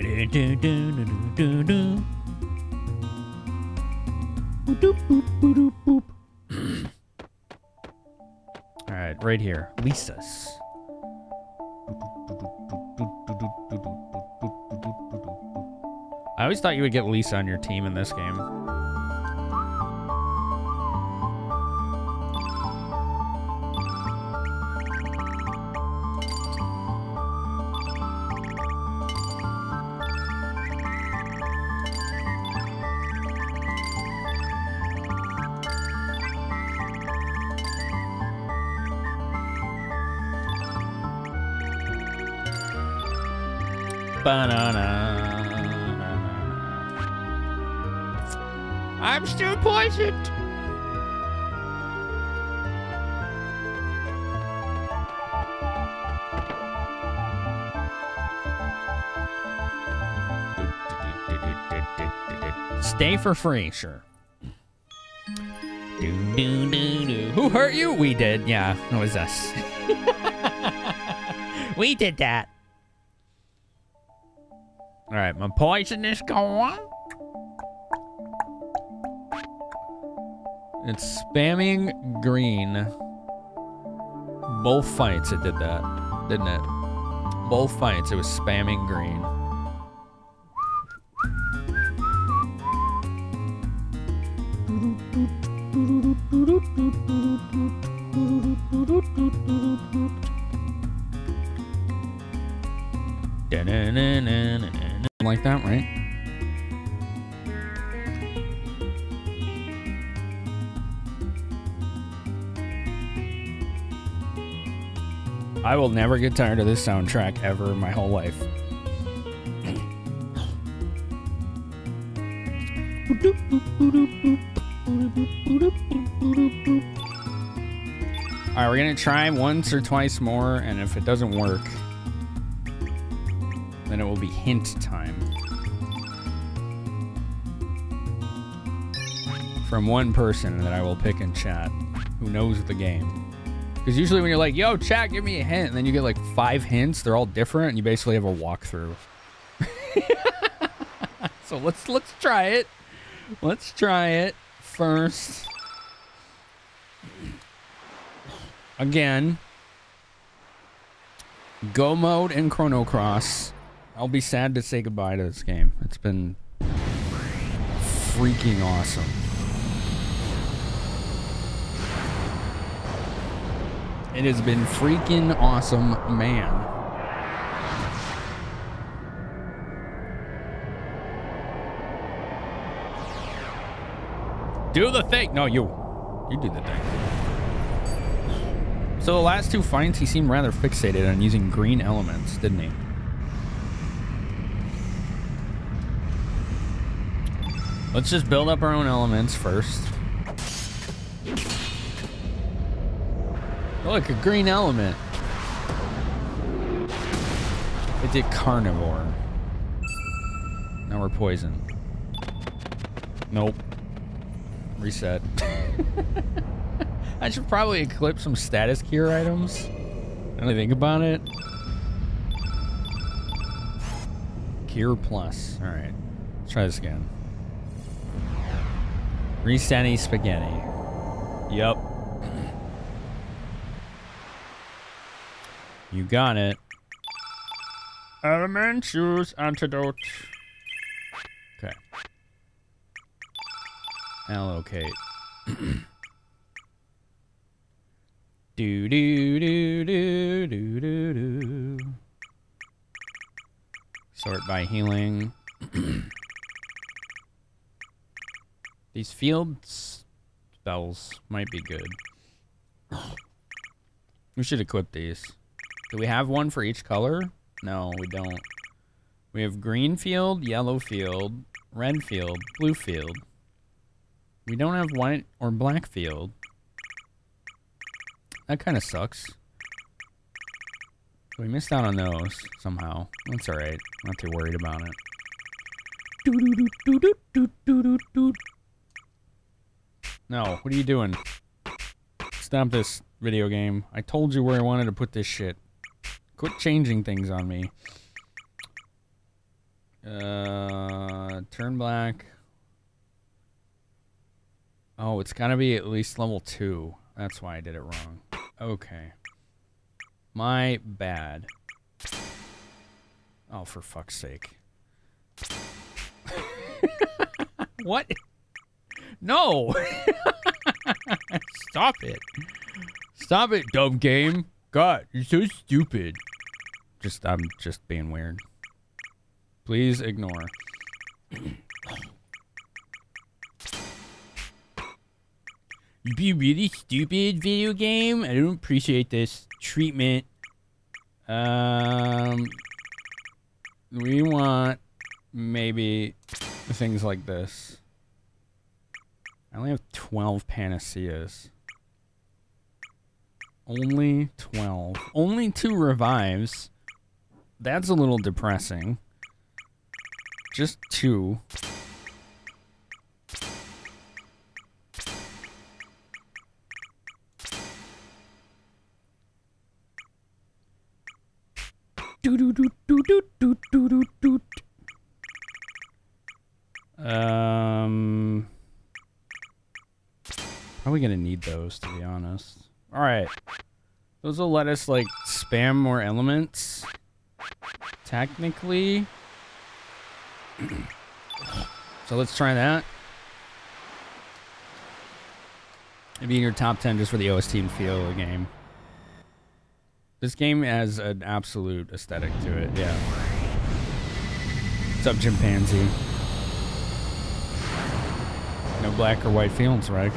All right, right here. Lisa's. I always thought you would get Lisa on your team in this game. For free, sure. Do, do, do, do. Who hurt you? We did. Yeah, it was us. *laughs* We did that. All right, my poison is gone. It's spamming green. Both fights it did that, didn't it? Both fights it was spamming green. Never get tired of this soundtrack ever in my whole life. All right, we're gonna try once or twice more, and if it doesn't work, then it will be hint time. From one person that I will pick in chat who knows the game. Because usually when you're like, yo, chat, give me a hint, and then you get like five hints, they're all different, and you basically have a walkthrough. *laughs* so let's let's try it. Let's try it first. Again. Go mode and Chrono Cross. I'll be sad to say goodbye to this game. It's been freaking awesome. It has been freaking awesome, man. Do the thing. No, you. You do the thing. So the last two fights, he seemed rather fixated on using green elements, didn't he? Let's just build up our own elements first. Look, a green element. It did carnivore. Now we're poison. Nope. Reset. *laughs* I should probably equip some status cure items. Now I think about it. Cure plus. Alright. Let's try this again. Resetty spaghetti. Yup. You got it. Element choose antidote. Okay. Allocate. *clears throat* do do do do do do do. Sort by healing. *clears throat* These field spells might be good. *gasps* We should equip these. Do we have one for each color? No, we don't. We have green field, yellow field, red field, blue field. We don't have white or black field. That kind of sucks. We missed out on those somehow. That's alright. Not too worried about it. No, what are you doing? Stop this video game. I told you where I wanted to put this shit. Quit changing things on me. Uh, turn black. Oh, it's gotta be at least level two. That's why I did it wrong. Okay. My bad. Oh, for fuck's sake. *laughs* what? No! *laughs* Stop it. Stop it, dumb game. God, you're so stupid. Just, I'm just being weird. Please ignore. *coughs* You'd be really stupid, video game. I don't appreciate this treatment. Um, we want maybe things like this. I only have 12 panaceas. Only 12. Only two revives. That's a little depressing. Just two. Um, probably gonna need those to be honest. All right, those will let us like spam more elements. Technically, *clears throat* so let's try that. Maybe in your top ten just for the OST and feel of the game. This game has an absolute aesthetic to it, yeah. What's up, chimpanzee? No black or white feelings, right?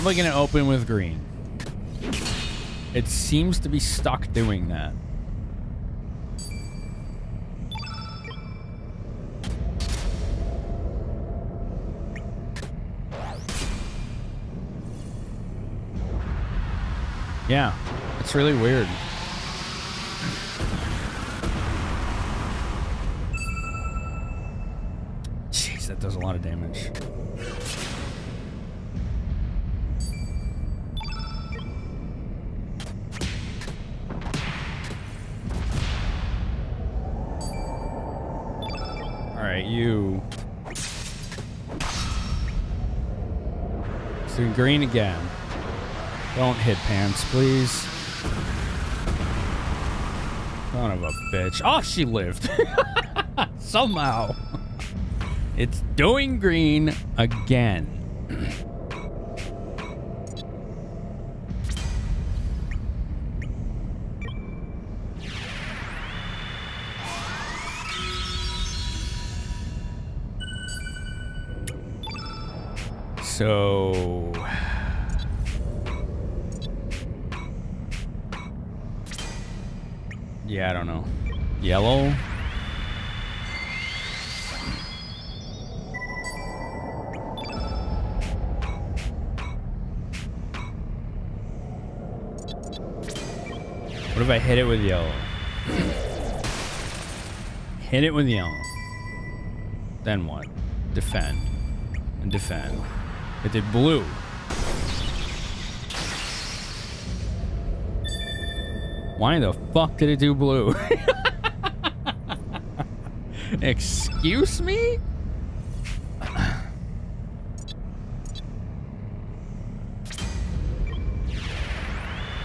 Probably going to open with green. It seems to be stuck doing that. Yeah, it's really weird. Jeez, that does a lot of damage. You. It's doing green again. Don't hit pants, please. Son of a bitch. Oh, she lived. *laughs* Somehow. It's doing green again. I hit it with yellow? hit it with yellow. Then what? Defend. And defend. It did blue. Why the fuck did it do blue? *laughs* Excuse me?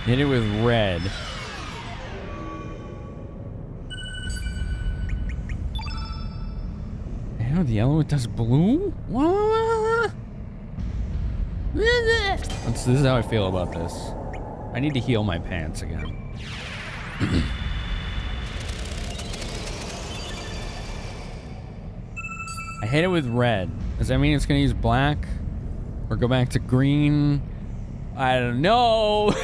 Hit it with red. Ew, the yellow it does blue? This is how I feel about this. I need to heal my pants again. *clears throat* I hit it with red. Does that mean it's gonna use black? Or go back to green? I don't know. *laughs*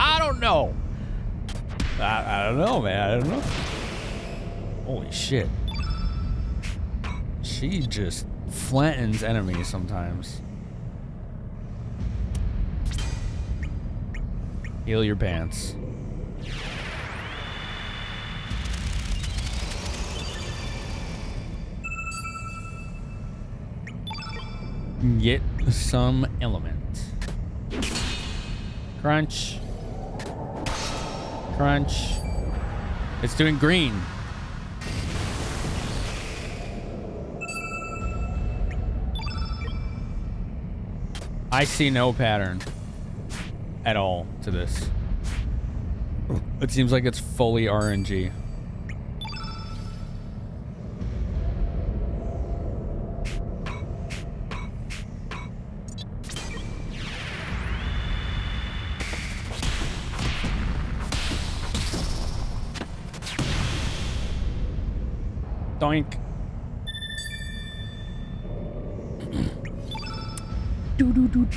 I don't know. I, I don't know, man. I don't know. Holy shit. She just flattens enemies sometimes. Heal your pants. Get some element. Crunch. Crunch. It's doing green. I see no pattern at all to this. It seems like it's fully RNG.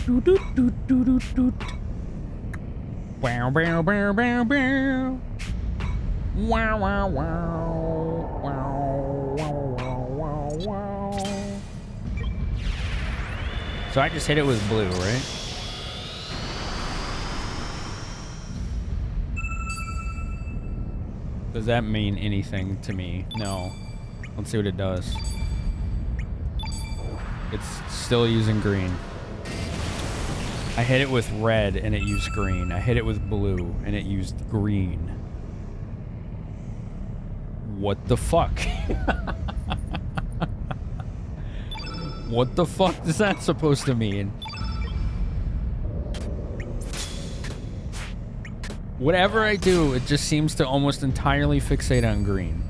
Wow, wow, wow, wow, wow. Wow, wow, wow. Wow, wow, wow, wow, wow. So I just hit it with blue, right? Does that mean anything to me? No. Let's see what it does. It's still using green. I hit it with red and it used green. I hit it with blue and it used green. What the fuck? *laughs* what the fuck is that supposed to mean? Whatever I do, it just seems to almost entirely fixate on green.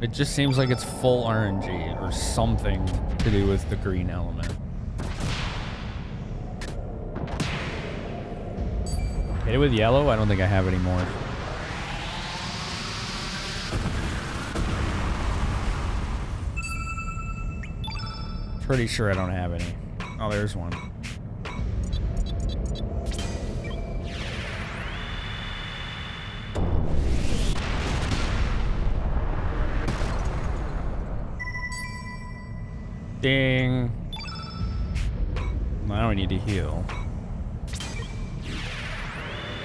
It just seems like it's full RNG or something to do with the green element. Hit it with yellow? I don't think I have any more. Pretty sure I don't have any. Oh, there's one. Ding. Now I need to heal.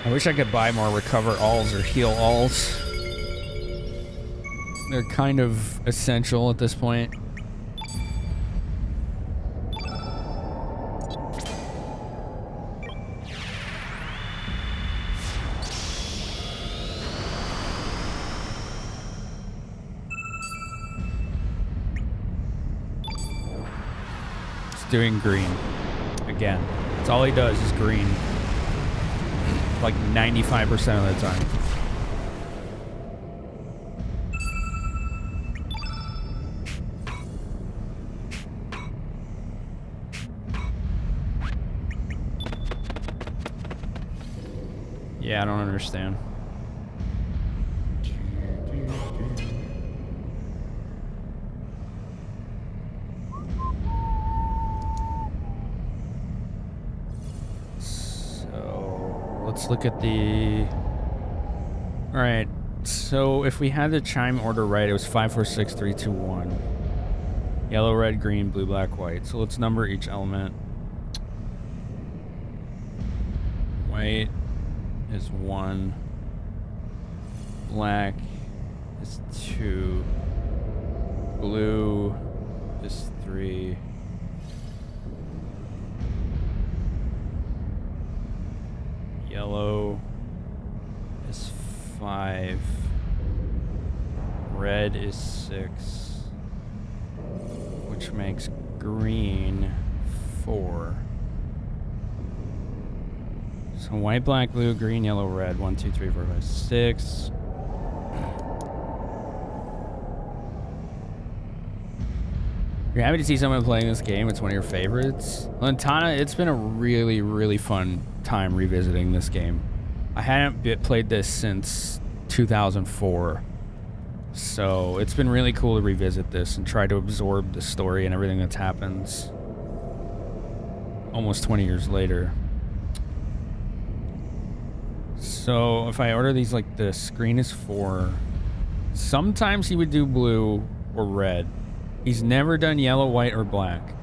I wish I could buy more recover alls or heal alls. They're kind of essential at this point. It's doing green. Again. That's all he does is green like 95% of the time. Yeah, I don't understand. Let's look at the... Alright, so if we had the chime order right, it was 5, 4, 6, 3, 2, 1. Yellow, red, green, blue, black, white. So let's number each element. White is 1. Black is 2. Blue is 3. Yellow is five. Red is six. Which makes green four. So white, black, blue, green, yellow, red. One, two, three, four, five, six. You're happy to see someone playing this game. It's one of your favorites. Lantana, it's been a really, really fun time revisiting this game. I hadn't played this since 2004. So it's been really cool to revisit this and try to absorb the story and everything that's happened almost 20 years later. So if I order these like the screen is four. Sometimes he would do blue or red. He's never done yellow, white, or black.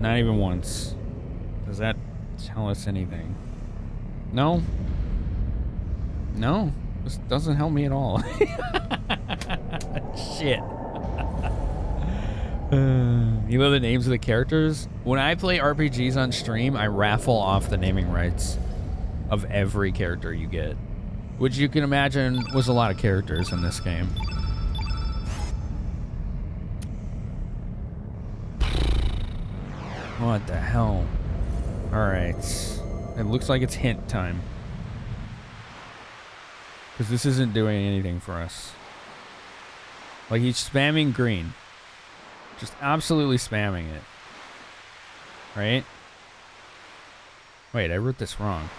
Not even once. Does that tell us anything? No? No? This doesn't help me at all. *laughs* Shit. Uh, *sighs* you know the names of the characters? When I play RPGs on stream, I raffle off the naming rights of every character you get. Which you can imagine was a lot of characters in this game. What the hell? Alright. It looks like it's hint time. Because this isn't doing anything for us. Like, he's spamming green. Just absolutely spamming it. Right? Wait, I wrote this wrong.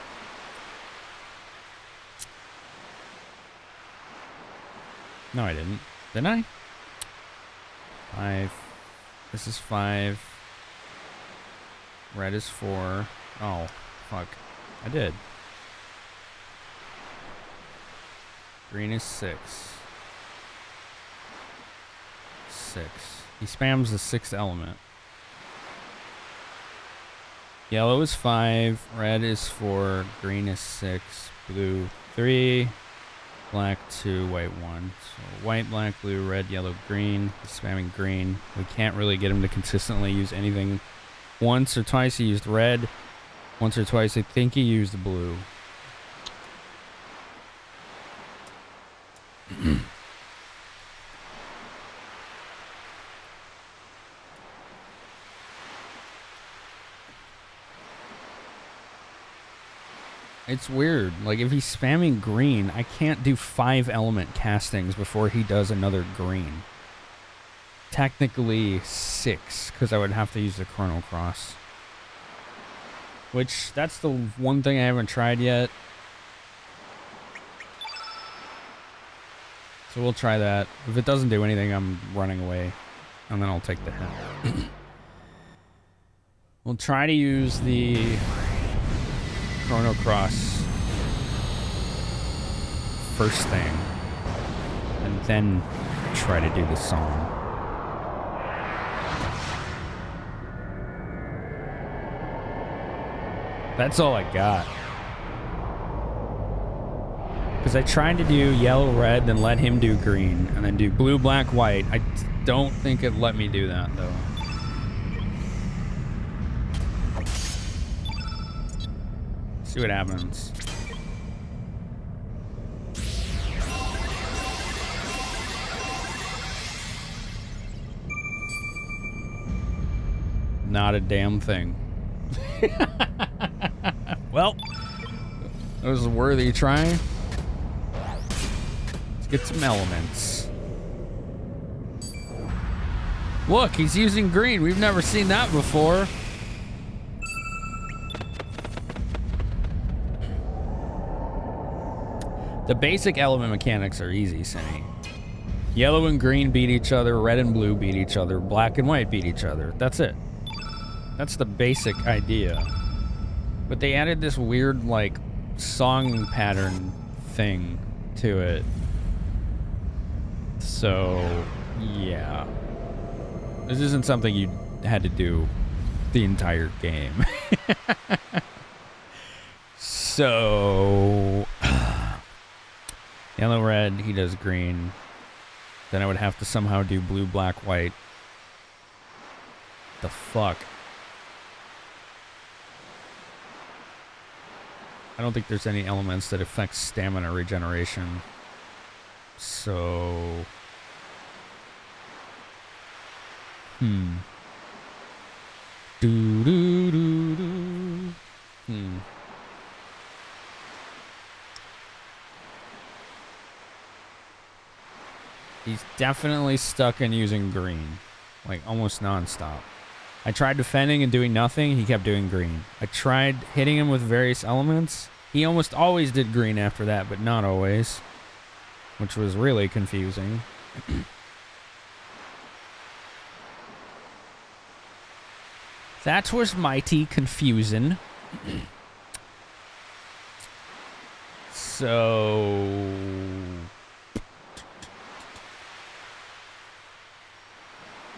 No, I didn't. Didn't I? Five. This is five. Red is four. Oh, fuck. I did. Green is six. Six. He spams the sixth element. Yellow is five. Red is four. Green is six. Blue three. Black two. White one. So white, black, blue, red, yellow, green. He's spamming green. We can't really get him to consistently use anything. Once or twice he used red. Once or twice I think he used blue. It's weird. Like if he's spamming green, I can't do five element castings before he does another green. Technically six, because I would have to use the Chrono Cross. Which that's the one thing I haven't tried yet. So we'll try that. If it doesn't do anything, I'm running away. And then I'll take the hit. *coughs* we'll try to use the Chrono Cross first thing. And then try to do the song. That's all I got. Because I tried to do yellow, red, then let him do green, and then do blue, black, white. I don't think it let me do that, though. See what happens. Not a damn thing. *laughs* well, it was a worthy try. Let's get some elements. Look, he's using green. We've never seen that before. The basic element mechanics are easy, Cindy. Yellow and green beat each other, red and blue beat each other, black and white beat each other. That's it. That's the basic idea. But they added this weird, like, song pattern thing to it. So, yeah. This isn't something you had to do the entire game. *laughs* so, *sighs* yellow, red, he does green. Then I would have to somehow do blue, black, white. The fuck? I don't think there's any elements that affect stamina regeneration. So... Hmm. Do do do do. Hmm. He's definitely stuck in using green. Like, almost nonstop. I tried defending and doing nothing. He kept doing green. I tried hitting him with various elements. He almost always did green after that, but not always. Which was really confusing. *clears throat* that was mighty confusing. so...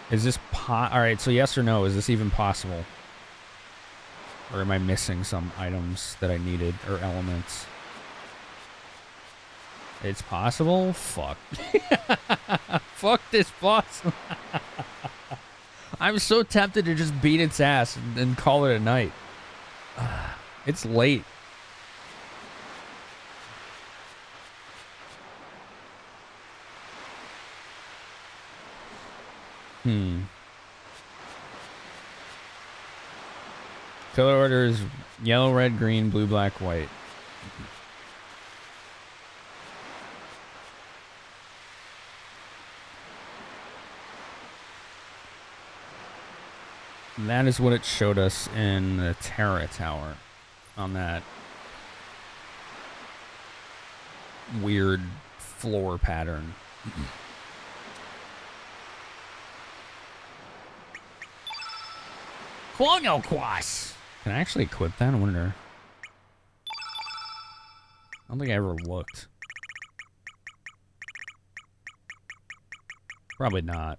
Is this po- All right, so yes or no, is this even possible? Or am I missing some items that I needed or elements? It's possible? Fuck. *laughs* Fuck this boss. *laughs* I'm so tempted to just beat its ass and, call it a night. *sighs* it's late. Hmm. Color order is yellow, red, green, blue, black, white. That is what it showed us in the Terra Tower on that weird floor pattern. Chrono Cross. Can I actually equip that? I wonder. I don't think I ever looked. Probably not.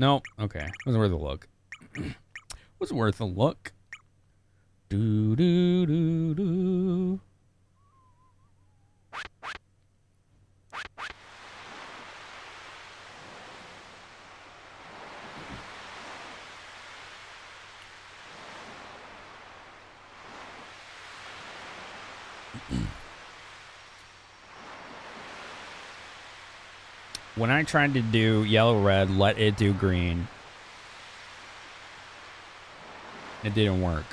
Nope. Okay. Wasn't worth a look. *clears throat* Wasn't worth a look. Do do do do. *clears throat* when I tried to do yellow red, let it do green. It didn't work.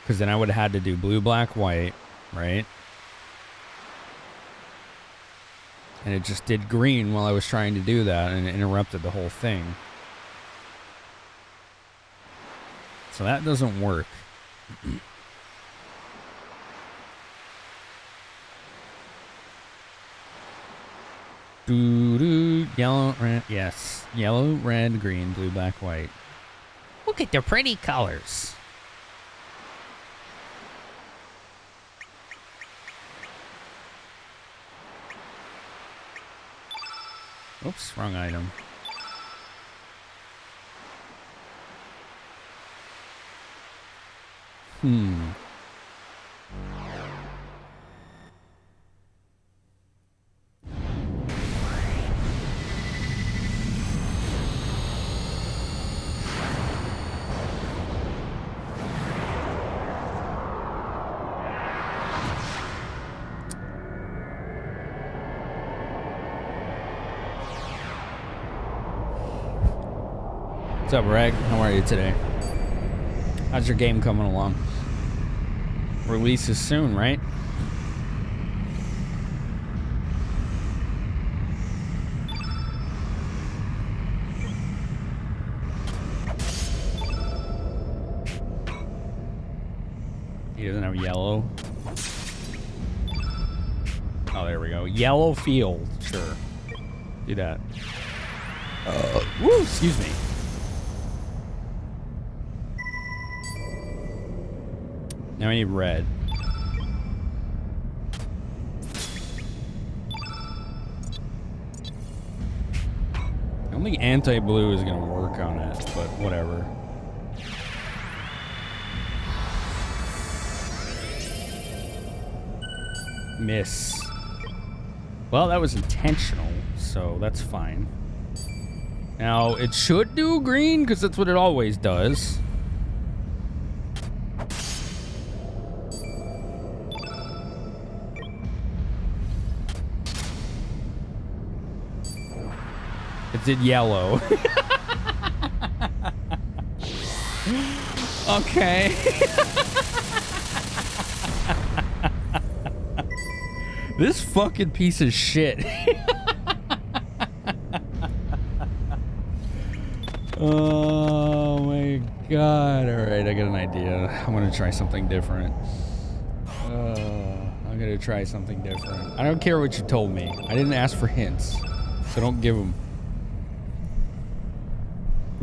Because then I would have had to do blue, black, white, right? And it just did green while I was trying to do that and it interrupted the whole thing. So that doesn't work. *clears throat* Doo doo yellow red yes. Yellow, red, green, blue, black, white. Look at the pretty colors. Oops, wrong item. Hmm. What's up, Reg? How are you today? How's your game coming along? Releases soon, right? He doesn't have yellow. Oh, there we go. Yellow field. Sure. Do that. Uh, woo, excuse me. Now I need red. I don't think anti-blue is going to work on it, but whatever. Miss. Well, that was intentional, so that's fine. Now, it should do green, because that's what it always does. Did yellow. *laughs* okay. *laughs* this fucking piece of shit. *laughs* oh my god. Alright, I got an idea. I'm gonna try something different. Uh, I'm gonna try something different. I don't care what you told me. I didn't ask for hints. So don't give them.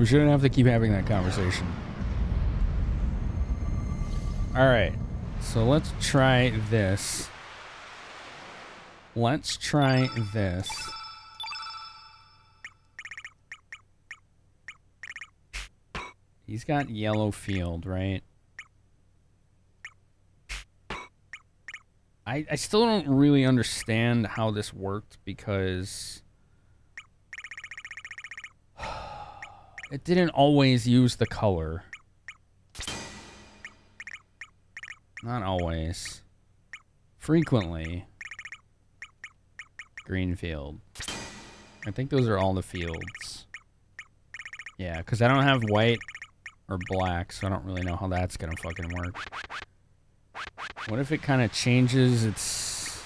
We shouldn't have to keep having that conversation. Alright. So let's try this. Let's try this. He's got yellow field, right? I, I still don't really understand how this worked because it didn't always use the color. Not always. Frequently. Green field. I think those are all the fields. Yeah, because I don't have white or black, so I don't really know how that's going to fucking work. What if it kind of changes its...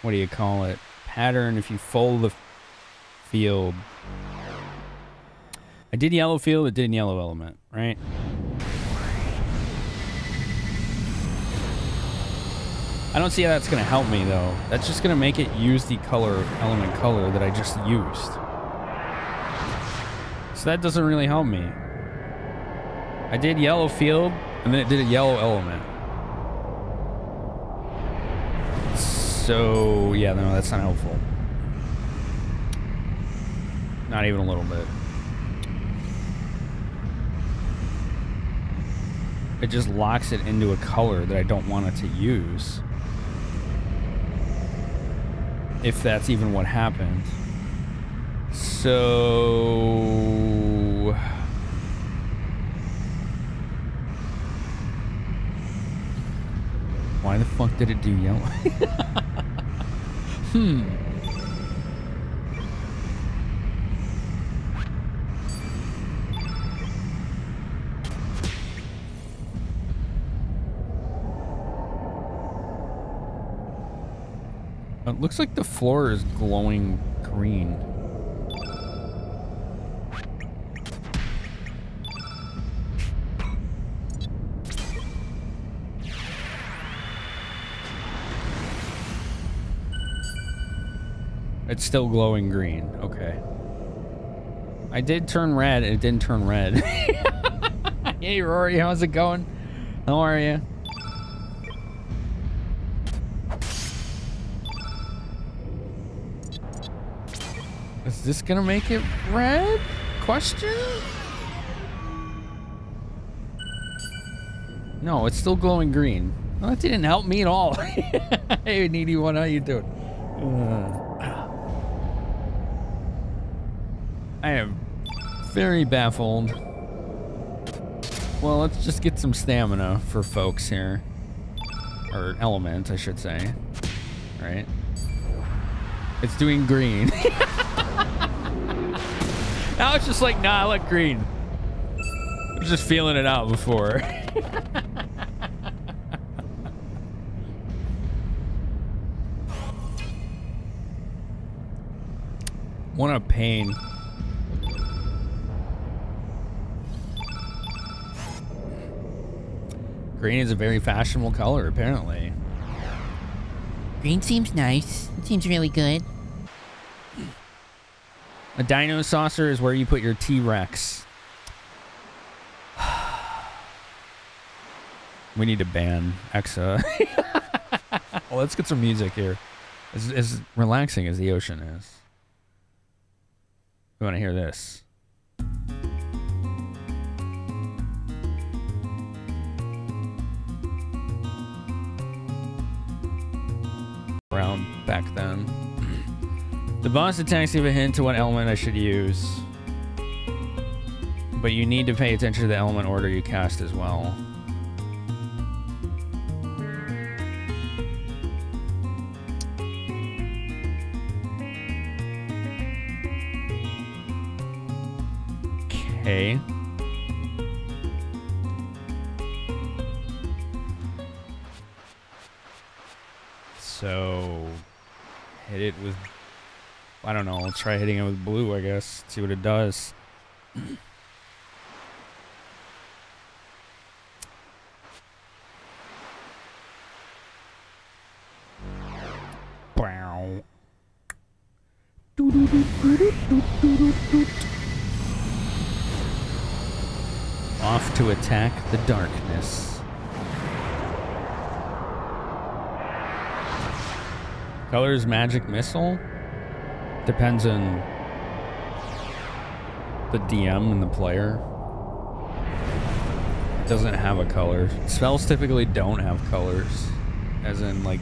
What do you call it? Pattern if you fold the field. I did yellow field, it did yellow element, right? I don't see how that's going to help me, though. That's just going to make it use the color, element color that I just used. So that doesn't really help me. I did yellow field, and then it did a yellow element. So, yeah, no, that's not helpful. Not even a little bit. It just locks it into a color that I don't want it to use. If that's even what happened. So... Why the fuck did it do yellow? *laughs* hmm. Looks like the floor is glowing green. It's still glowing green. Okay. I did turn red. It didn't turn red. *laughs* hey, Rory. How's it going? How are you? Is this gonna make it red? Question? No, it's still glowing green. Well, that didn't help me at all. *laughs* hey, needy one, how you doing? Uh, I am very baffled. Well, let's just get some stamina for folks here. Or element, I should say. Right? It's doing green. *laughs* now it's just like, nah, I like green. I was just feeling it out before. *laughs* what a pain. Green is a very fashionable color, apparently. Green seems nice. It seems really good. A dino saucer is where you put your T-Rex. *sighs* we need to ban Exa. well, *laughs* oh, let's get some music here. As, as relaxing as the ocean is. We want to hear this. Around back then. The boss attacks give a hint to what element I should use. But you need to pay attention to the element order you cast as well. Okay. So hit it with I don't know, let's try hitting it with blue, I guess. See what it does. Wow. Off to attack the darkness. Colors magic missile? Depends on the DM and the player. It doesn't have a color. Spells typically don't have colors. As in, like,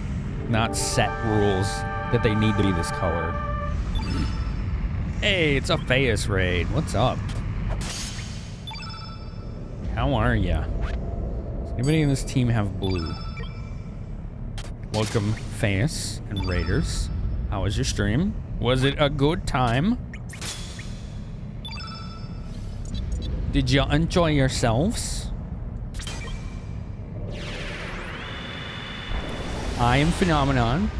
not set rules that they need to be this color. Hey, it's a Feus raid. What's up? How are ya? Does anybody in this team have blue? Welcome, Feus and Raiders. How was your stream? Was it a good time? Did you enjoy yourselves? I am Finamenon.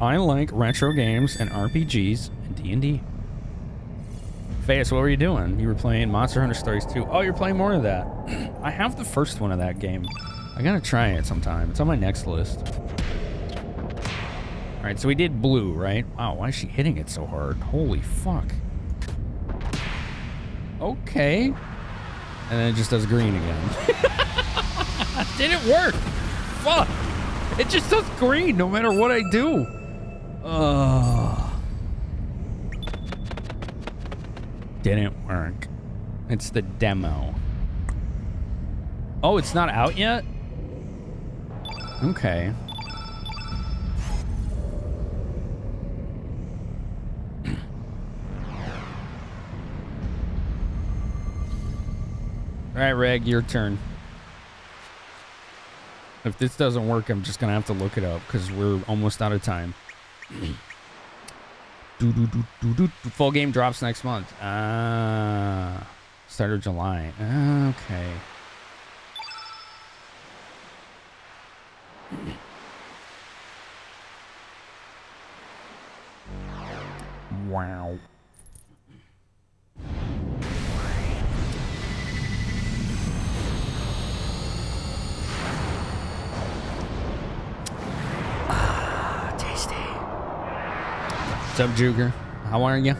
I like retro games and RPGs and D&D. Face, what were you doing? You were playing Monster Hunter Stories 2. Oh, you're playing more of that. *clears throat* I have the first one of that game. I gotta try it sometime. It's on my next list. Right, so we did blue, right? Wow, why is she hitting it so hard? Holy fuck. Okay. And then it just does green again. *laughs* Didn't work. Fuck. It just does green no matter what I do. Ugh. Didn't work. It's the demo. Oh, it's not out yet? Okay. All right, Reg, your turn. If this doesn't work, I'm just gonna have to look it up because we're almost out of time. *clears throat* do, do, do, do, do. Full game drops next month. Ah, start of July. Okay. *clears throat* Wow. What's up, Juger? How are you?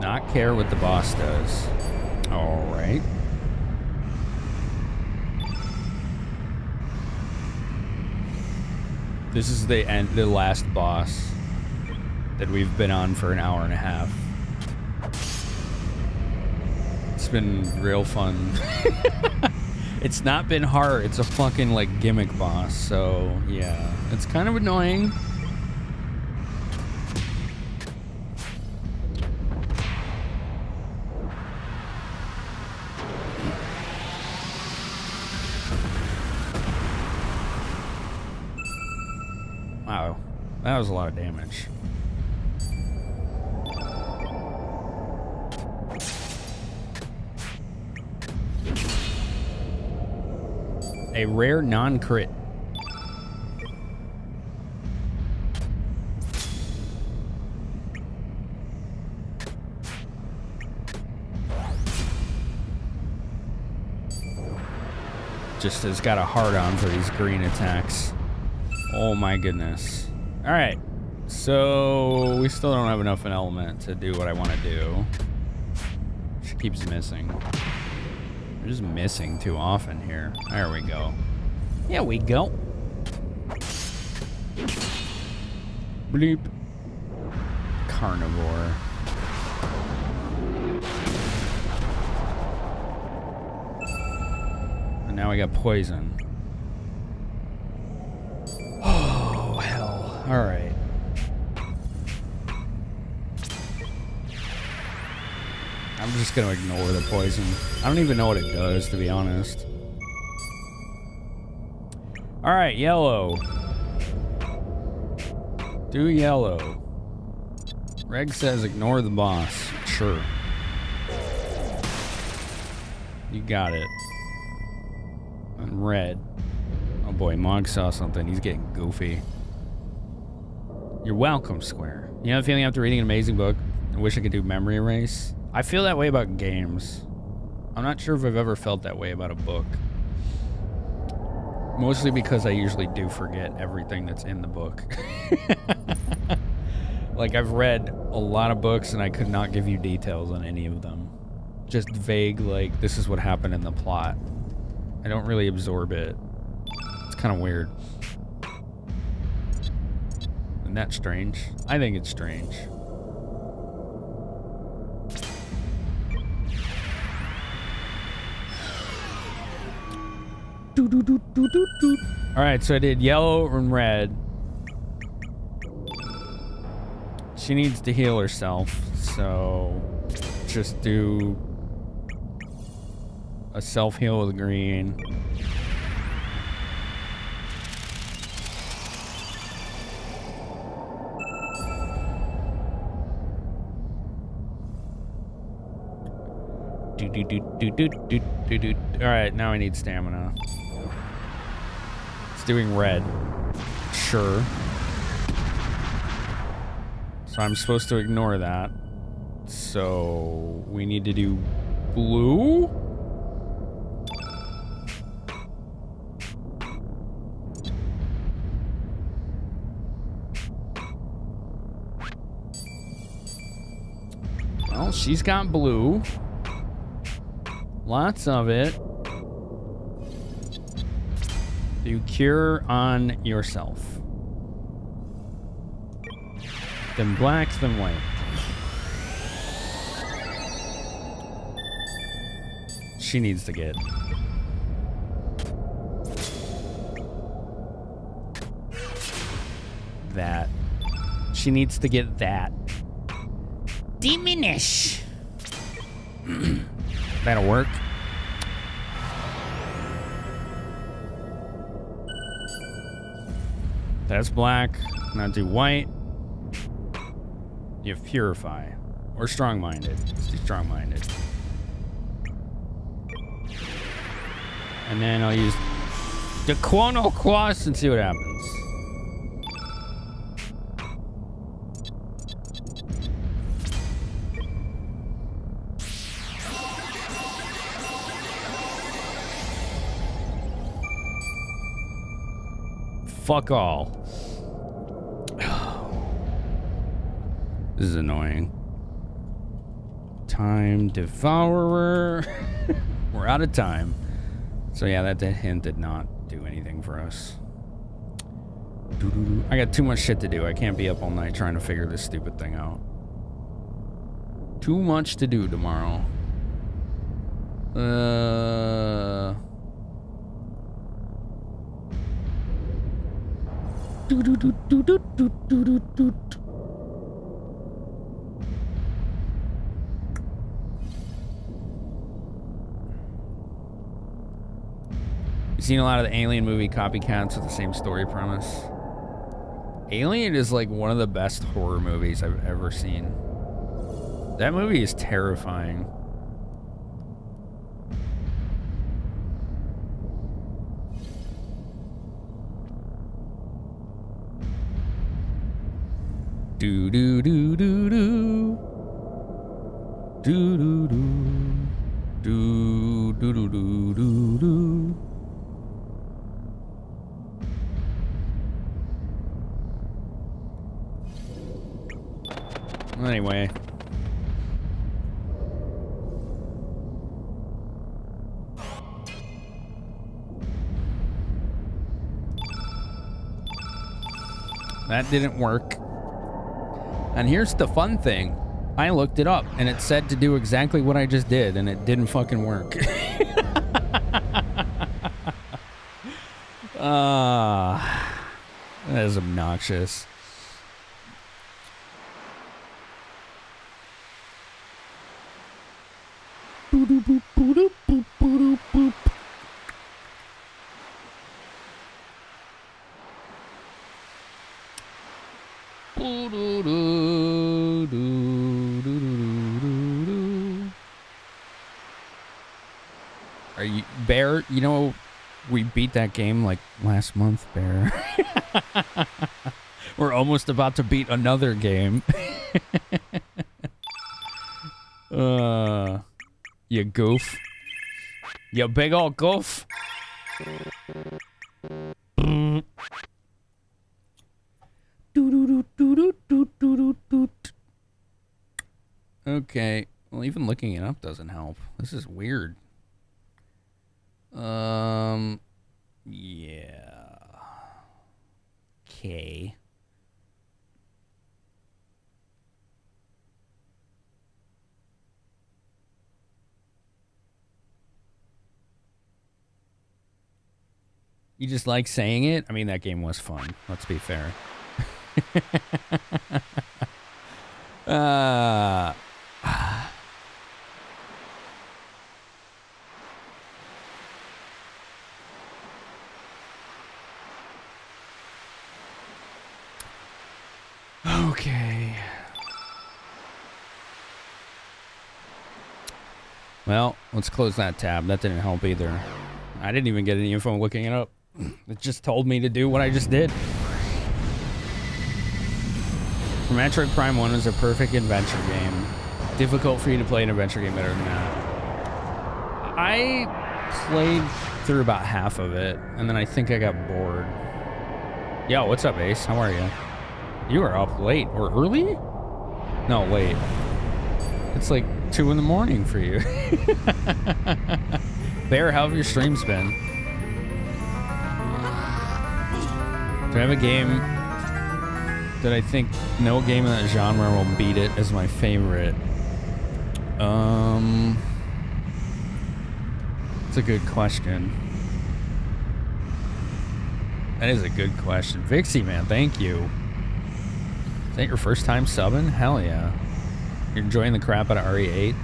Not care what the boss does. All right. This is the end, the last boss that we've been on for an hour and a half. It's been real fun. *laughs* it's not been hard. It's a fucking like gimmick boss. So yeah, it's kind of annoying. Wow, that was a lot of damage. A rare non-crit. Just has got a hard on for these green attacks. Oh my goodness. All right. So we still don't have enough an element to do what I want to do. She keeps missing. Just missing too often here. There we go. Yeah, we go. Bleep. Carnivore. And now we got poison. Oh, hell. All I'm just gonna ignore the poison. I don't even know what it does, to be honest. All right, yellow. Do yellow. Reg says ignore the boss. Sure. You got it. And red. Oh boy, Mog saw something. He's getting goofy. You're welcome, Square. You know the feeling after reading an amazing book? I wish I could do memory erase. I feel that way about games. I'm not sure if I've ever felt that way about a book. Mostly because I usually do forget everything that's in the book. *laughs* like, I've read a lot of books and I could not give you details on any of them. Just vague, like, this is what happened in the plot. I don't really absorb it. It's kind of weird. Isn't that strange? I think it's strange. All right, so I did yellow and red. She needs to heal herself, so just do a self heal with green. Do, do, do, do, do, do, do, do. All right, now I need stamina doing red. Sure. So I'm supposed to ignore that. So we need to do blue? Well, she's got blue. Lots of it. Do cure on yourself. Then black, then white. She needs to get. That. She needs to get that. Diminish. That'll work. That's black. Now do white. You purify. Or strong-minded. Strong-minded. And then I'll use the Chrono Cross and see what happens. Fuck all. This is annoying. Time Devourer. *laughs* We're out of time. So yeah, that, hint did not do anything for us. I got too much shit to do. I can't be up all night trying to figure this stupid thing out. Too much to do tomorrow. Uh... You've seen a lot of the Alien movie copycats with the same story premise. Alien is like one of the best horror movies I've ever seen. That movie is terrifying. Do do do do do. Do do do. Do do do do do do. Anyway. That didn't work. And here's the fun thing. I looked it up and it said to do exactly what I just did and it didn't fucking work. *laughs* Ah, that is obnoxious. Are you Bear? You know, we beat that game like last month, Bear. *laughs* We're almost about to beat another game. *laughs* uh, you goof. You big old goof. *laughs* Okay. Well, even looking it up doesn't help. This is weird. Um, yeah. Okay. You just like saying it? I mean, that game was fun. Let's be fair. *laughs* uh, okay. Well, let's close that tab. That didn't help either. I didn't even get any info looking it up. It just told me to do what I just did. Metroid Prime 1 is a perfect adventure game. Difficult for you to play an adventure game better than that. I played through about half of it, and then I think I got bored. Yo, what's up, Ace? How are you? You are up late. Or early? No, late. It's like two in the morning for you. *laughs* Bear, how have your streams been? Do I have a game that I think no game in that genre will beat it as my favorite? Um, it's a good question. That is a good question. Vixie, man, thank you. That your first time subbing? Hell yeah. You're enjoying the crap out of RE8?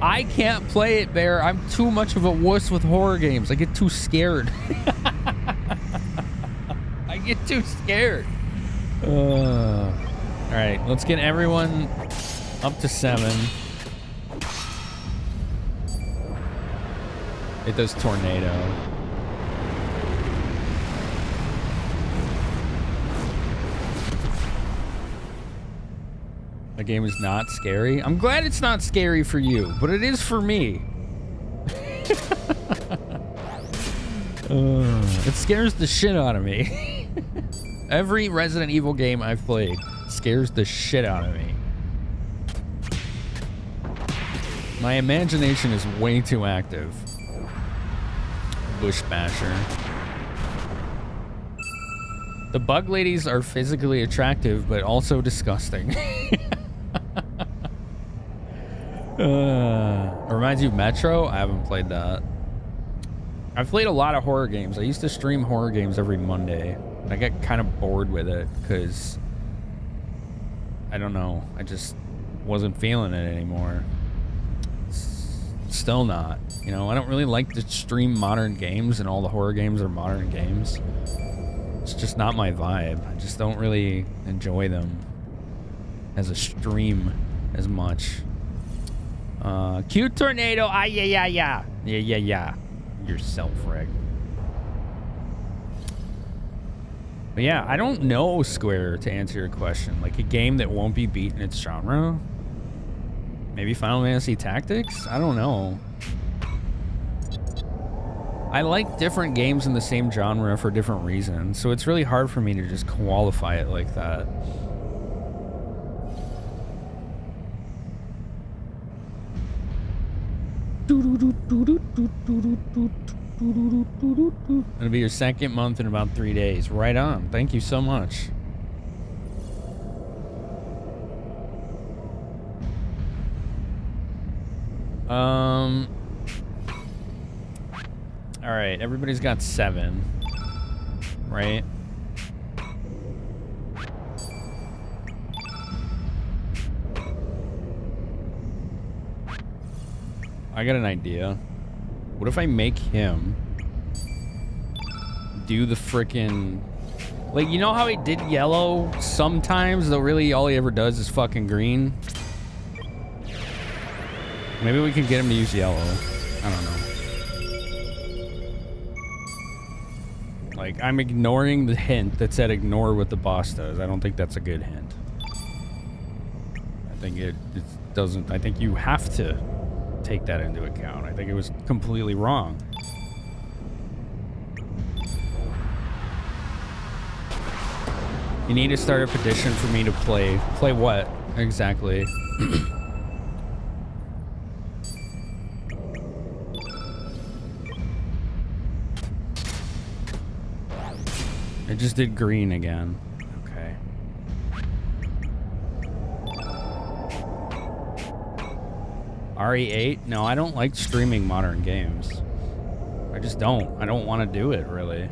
I can't play it, Bear. I'm too much of a wuss with horror games. I get too scared. *laughs* I get too scared. Uh, all right, let's get everyone up to seven. It does tornado. The game is not scary. I'm glad it's not scary for you, but it is for me. Uh, *laughs* it scares the shit out of me. *laughs* Every Resident Evil game I've played scares the shit out of me. My imagination is way too active. Bush basher. The bug ladies are physically attractive, but also disgusting. *laughs* uh, reminds you of Metro? I haven't played that. I've played a lot of horror games. I used to stream horror games every Monday. And I get kind of bored with it because I don't know. I just wasn't feeling it anymore. Still not. You know, I don't really like to stream modern games, and all the horror games are modern games. It's just not my vibe. I just don't really enjoy them as a stream as much. Uh, cute tornado. Ah, yeah, yeah, yeah. Yeah, yeah, yeah. Yourself, Reg. But yeah, I don't know Square to answer your question. Like a game that won't be beat in its genre? Maybe Final Fantasy Tactics? I don't know. I like different games in the same genre for different reasons, so it's really hard for me to just qualify it like that. It'll be your second month in about three days. Right on. Thank you so much. Um. All right, everybody's got seven, right? I got an idea. What if I make him do the frickin' like you know how he did yellow sometimes though really all he ever does is fucking green? Maybe we can get him to use yellow. I don't know. Like I'm ignoring the hint that said ignore what the boss does. I don't think that's a good hint. I think it, it doesn't I think you have to take that into account. I think it was completely wrong. You need to start a petition for me to play. Play what exactly? *clears throat* I just did green again. RE8? No, I don't like streaming modern games. I just don't. I don't want to do it, really.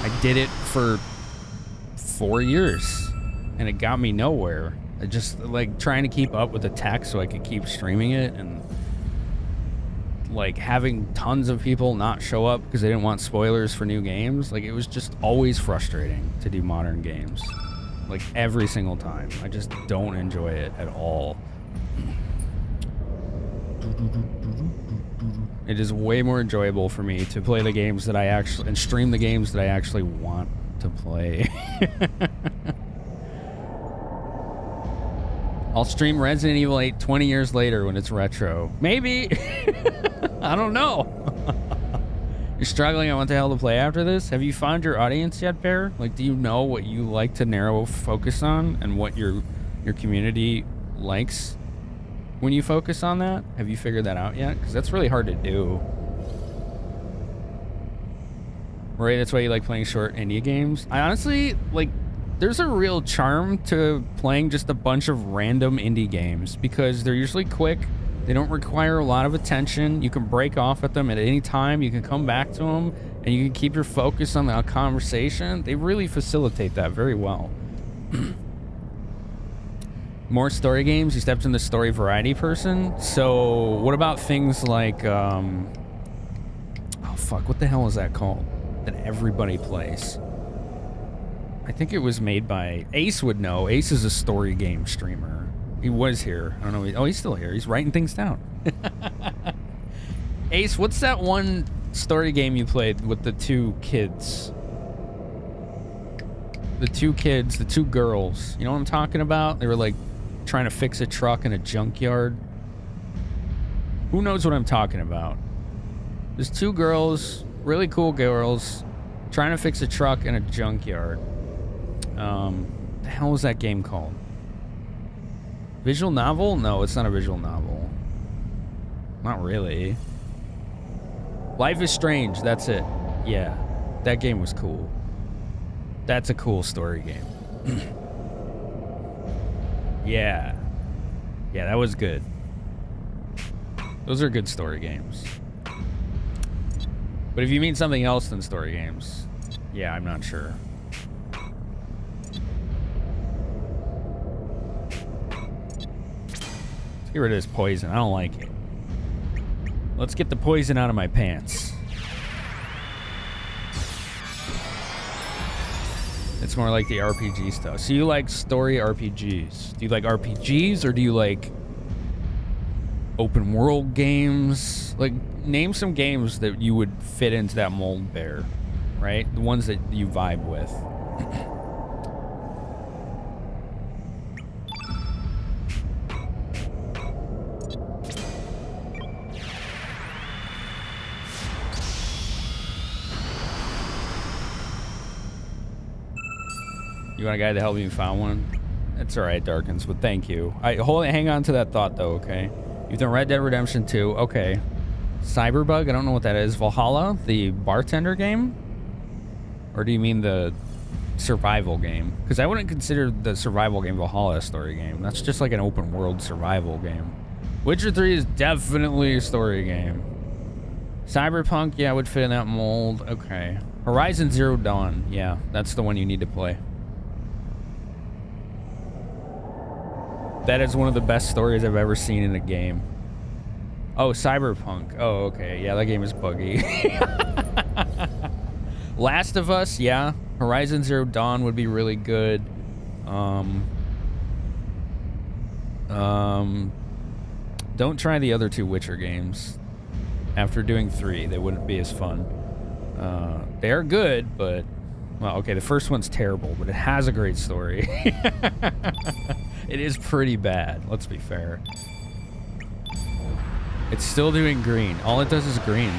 I did it for four years, and it got me nowhere. I just, like, trying to keep up with the tech so I could keep streaming it, and, like, having tons of people not show up because they didn't want spoilers for new games. Like, it was just always frustrating to do modern games like every single time. I just don't enjoy it at all. It is way more enjoyable for me to play the games that I actually and stream the games that I actually want to play. *laughs* I'll stream Resident Evil 8 20 years later when it's retro. Maybe. *laughs* I don't know. You're struggling on what the hell to play after this? Have you found your audience yet, Bear? Like, do you know what you like to narrow focus on and what your your community likes when you focus on that? Have you figured that out yet? Because that's really hard to do. Right, that's why you like playing short indie games. I honestly like. There's a real charm to playing just a bunch of random indie games because they're usually quick. They don't require a lot of attention. You can break off at them at any time. You can come back to them, and you can keep your focus on the conversation. They really facilitate that very well. *clears throat* More story games. You stepped in the story variety person. So, what about things like, um, oh fuck, what the hell is that called? That everybody plays. I think it was made by Ace. Would know. Ace is a story game streamer. He was here. I don't know. Oh, he's still here. He's writing things down. *laughs* Ace, what's that one story game you played with the two kids? The two kids, the two girls. You know what I'm talking about? They were like trying to fix a truck in a junkyard. Who knows what I'm talking about? There's two girls, really cool girls, trying to fix a truck in a junkyard. Um, the hell was that game called? Visual novel? No, it's not a visual novel. Not really. Life is Strange, that's it. Yeah. That game was cool. That's a cool story game. *clears throat* yeah. Yeah, that was good. Those are good story games. But if you mean something else than story games, yeah, I'm not sure. Get rid of this poison. I don't like it. Let's get the poison out of my pants. It's more like the RPG stuff. So you like story RPGs. Do you like RPGs or do you like open world games? Like name some games that you would fit into that mold bear, right? The ones that you vibe with. You want a guy to help me find one? That's all right, Darkins, but thank you. I hold hang on to that thought though, okay? You've done Red Dead Redemption 2, okay. Cyberbug, I don't know what that is. Valhalla, the bartender game? Or do you mean the survival game? Because I wouldn't consider the survival game Valhalla a story game. That's just like an open world survival game. Witcher 3 is definitely a story game. Cyberpunk, yeah, would fit in that mold. Okay. Horizon Zero Dawn, yeah, that's the one you need to play. That is one of the best stories I've ever seen in a game. Oh, Cyberpunk. Oh, okay. Yeah, that game is buggy. *laughs* Last of Us, yeah. Horizon Zero Dawn would be really good. Um, um, don't try the other two Witcher games. After doing three, they wouldn't be as fun. Uh, they are good, but well, okay. The first one's terrible, but it has a great story. *laughs* it is pretty bad. Let's be fair. It's still doing green. All it does is green.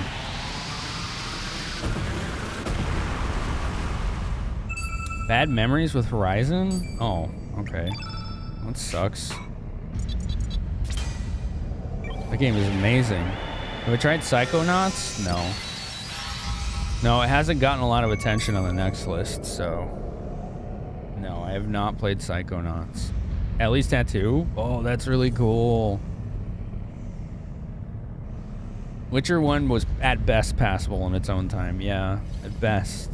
Bad memories with Horizon? Oh, okay. That sucks. That game is amazing. Have I tried Psychonauts? No. No, it hasn't gotten a lot of attention on the next list, so... No, I have not played Psychonauts. At least Tattoo? Oh, that's really cool. Witcher 1 was at best passable in its own time. Yeah, at best.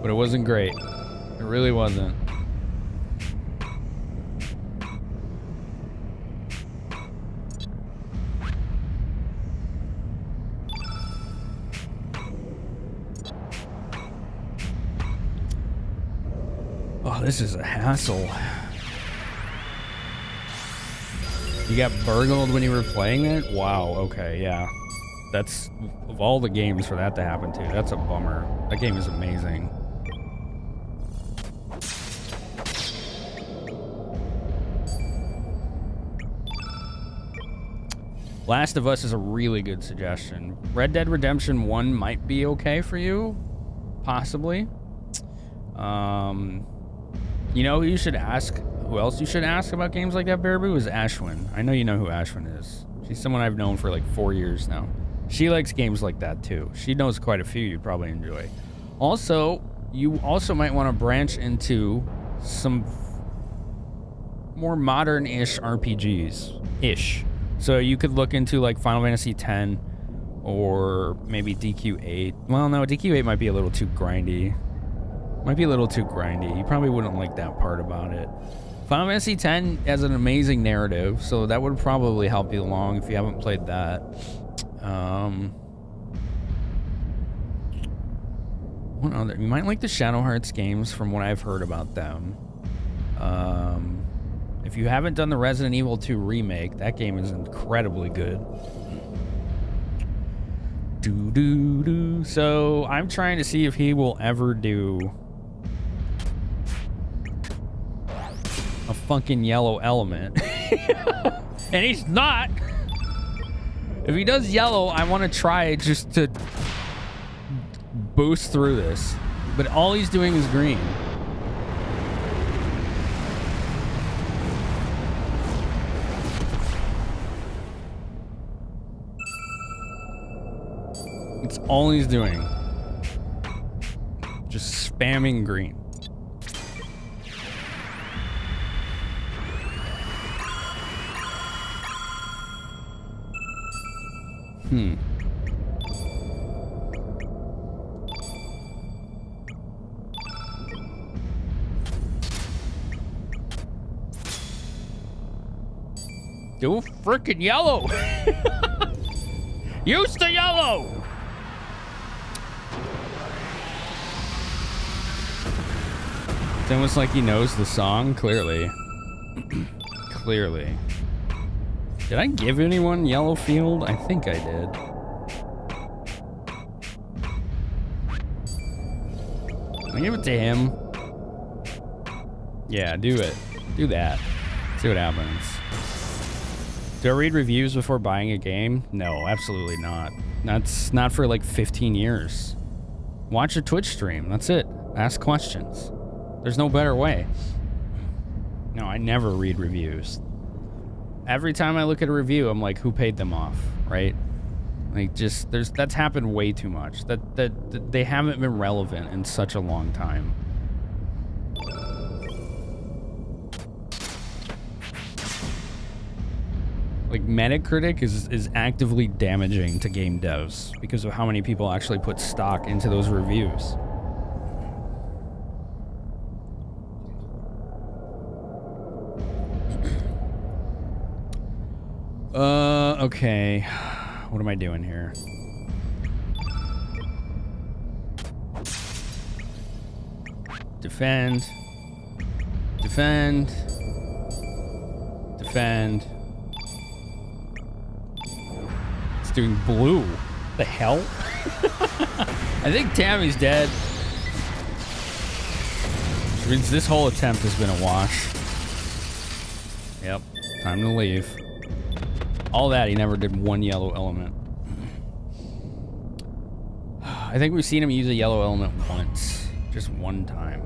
But it wasn't great. It really wasn't. Oh, this is a hassle. You got burgled when you were playing it? Wow, okay, yeah. That's, of all the games for that to happen to, that's a bummer. That game is amazing. Last of Us is a really good suggestion. Red Dead Redemption 1 might be okay for you, possibly. Um, you know who you should ask? Who else you should ask about games like that, Baraboo? Is Ashwin. I know you know who Ashwin is. She's someone I've known for like four years now. She likes games like that too. She knows quite a few you'd probably enjoy. Also, you also might want to branch into some more modern-ish RPGs. Ish. So you could look into like Final Fantasy X or maybe DQ8. Well, no, DQ8 might be a little too grindy. Might be a little too grindy. You probably wouldn't like that part about it. Final Fantasy X has an amazing narrative, so that would probably help you along if you haven't played that. Um, what other? You might like the Shadow Hearts games from what I've heard about them. Um, if you haven't done the Resident Evil 2 remake, that game is incredibly good. Do do do. So I'm trying to see if he will ever do a fucking yellow element. *laughs* and he's not. If he does yellow, I want to try just to boost through this. But all he's doing is green. It's all he's doing. Just spamming green. Hmm. Do freaking yellow. *laughs* Used to yellow. It's almost like he knows the song, clearly. *clears throat* clearly. Did I give anyone Yellow Field? I think I did. I give it to him. Yeah, do it. Do that. See what happens. Do I read reviews before buying a game? No, absolutely not. That's not for like 15 years. Watch a Twitch stream. That's it. Ask questions. There's no better way. No, I never read reviews. Every time I look at a review, I'm like, who paid them off, right? Like, just there's that's happened way too much. That that, that they haven't been relevant in such a long time. Like Metacritic is is actively damaging to game devs because of how many people actually put stock into those reviews. Uh, okay. *sighs* What am I doing here? Defend. Defend. Defend. It's doing blue. The hell? *laughs* I think Tammy's dead. Which means this whole attempt has been a wash. Yep. Time to leave. All that, he never did one yellow element. I think we've seen him use a yellow element once. Just one time.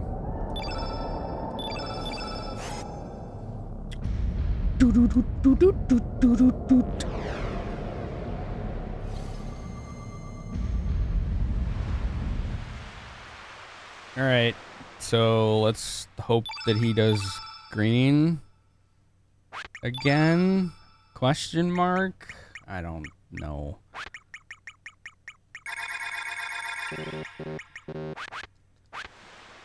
All right. So let's hope that he does green again. Question mark? I don't know.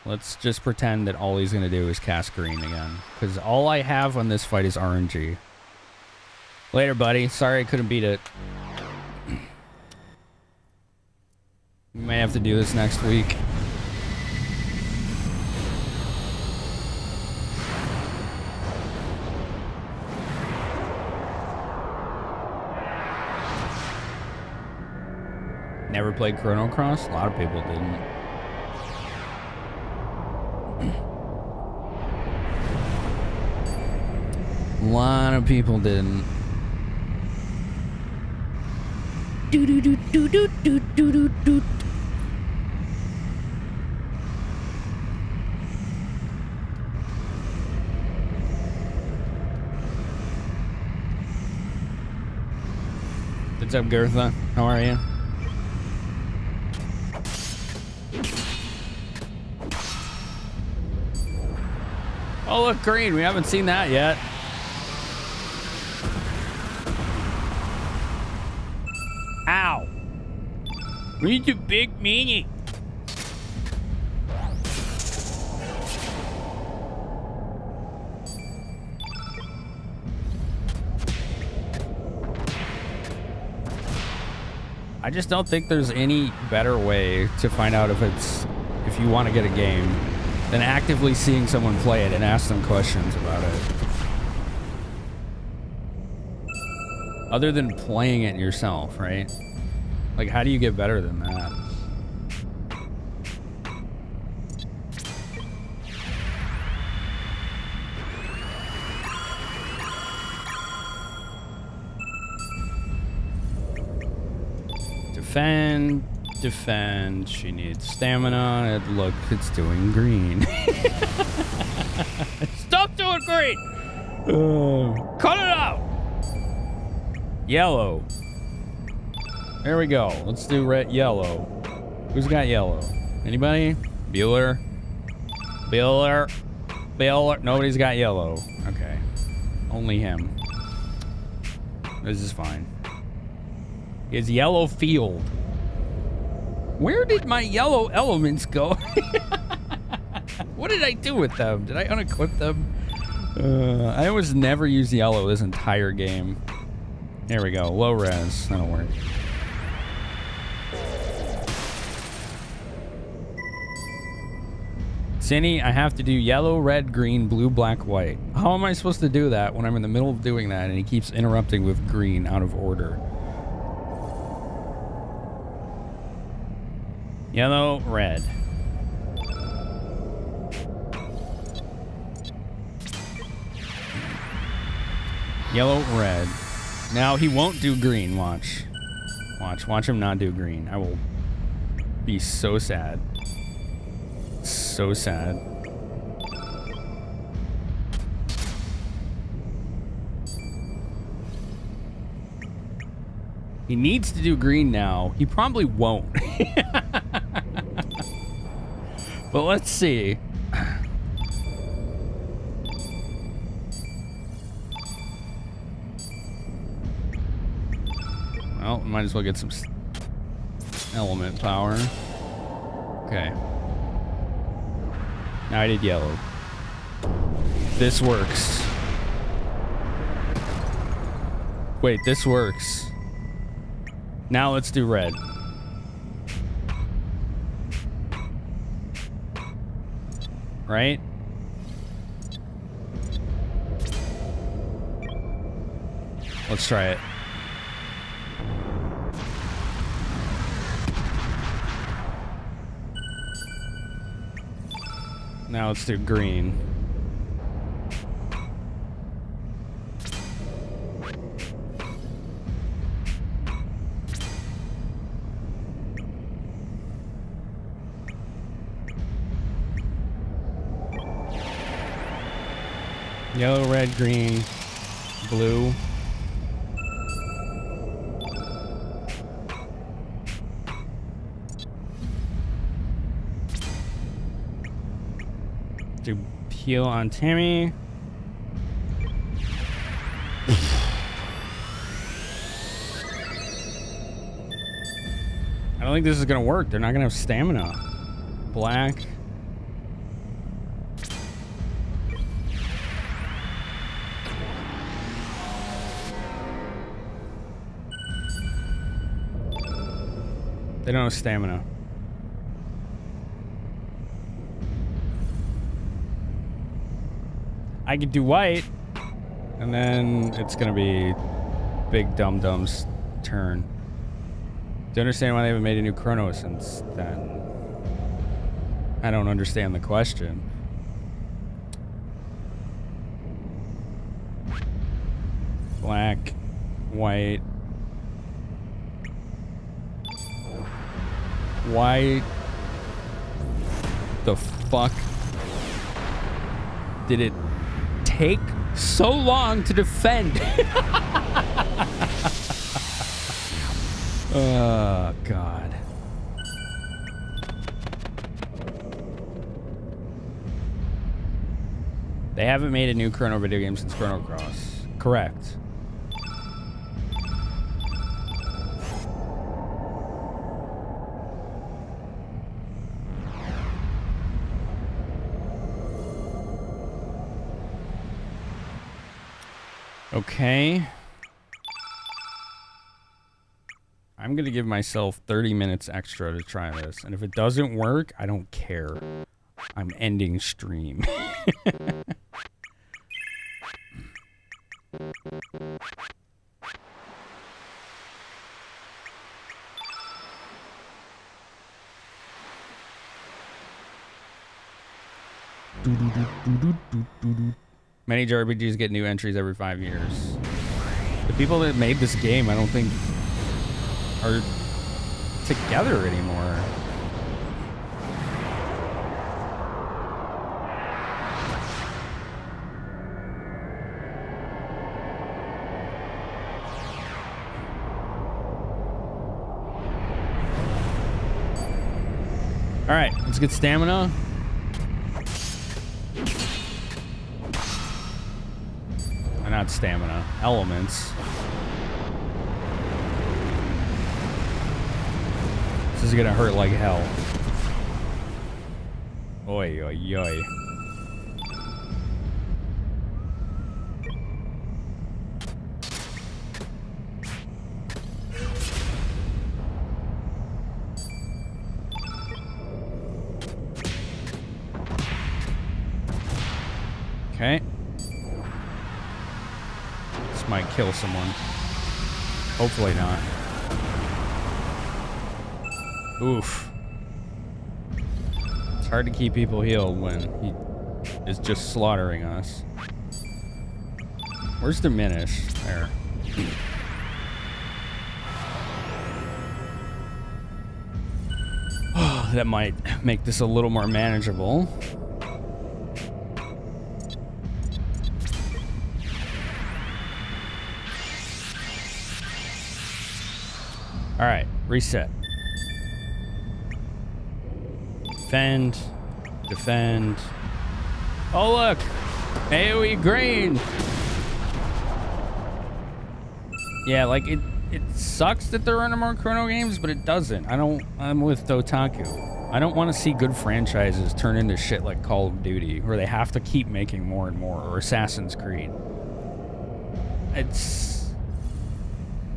Let's just pretend that all he's going to do is cast green again. Because all I have on this fight is RNG. Later, buddy. Sorry I couldn't beat it. *clears throat* We may have to do this next week. Never played Chrono Cross? A lot of people didn't. A lot of people didn't. do do do do do do do do do. What's up, Gertha? How are you? Oh, look, green. We haven't seen that yet. Ow. Read the big meaning. I just don't think there's any better way to find out if it's if you want to get a game than actively seeing someone play it and ask them questions about it. Other than playing it yourself, right? Like how do you get better than that? Defend, defend. She needs stamina. It, look, it's doing green. *laughs* Stop doing green. Uh, *sighs* Cut it out. yellow. There we go. Let's do red, yellow. Who's got yellow? Anybody? Bueller? Bueller? Bueller? Nobody's got yellow. Okay. Only him. This is fine. Is yellow field. Where did my yellow elements go? *laughs* what did I do with them? Did I unequip them? Uh, I always never use yellow this entire game. There we go. Low res. That'll work. Cindy, I have to do yellow, red, green, blue, black, white. How am I supposed to do that when I'm in the middle of doing that and he keeps interrupting with green out of order? Yellow, red. Yellow, red. Now he won't do green, watch. Watch, watch him not do green. I will be so sad. So sad. He needs to do green now. He probably won't. *laughs* but let's see. Well, might as well get some element power. Okay. Now I did yellow. This works. Wait, this works. Now let's do red. Right? Let's try it. Now let's do green. Yellow, red, green, blue. Do peel on Tammy. I don't think this is gonna work. They're not gonna have stamina. Black. They don't have stamina. I could do white, and then it's gonna be Big Dum Dum's turn. Do you understand why they haven't made a new Chrono since then? I don't understand the question. Black, white. Why the fuck did it take so long to defend? *laughs* oh, God. They haven't made a new Chrono video game since Chrono Cross. Correct. Okay. I'm going to give myself 30 minutes extra to try this. And if it doesn't work, I don't care. I'm ending stream. *laughs* Many JRPGs get new entries every five years. The people that made this game, I don't think, are together anymore. All right, let's get stamina. Uh, Not stamina, elements. This is gonna hurt like hell. Oi, oi, oi. Kill someone. Hopefully not. Oof. It's hard to keep people healed when he is just slaughtering us. Where's Diminish? There. *sighs* that might make this a little more manageable. Reset. Defend, defend. Oh look, AOE green. Yeah, like it. It sucks that there are no more Chrono games, but it doesn't. I don't. I'm with Dotaku. I don't want to see good franchises turn into shit like Call of Duty, where they have to keep making more and more, or Assassin's Creed. It's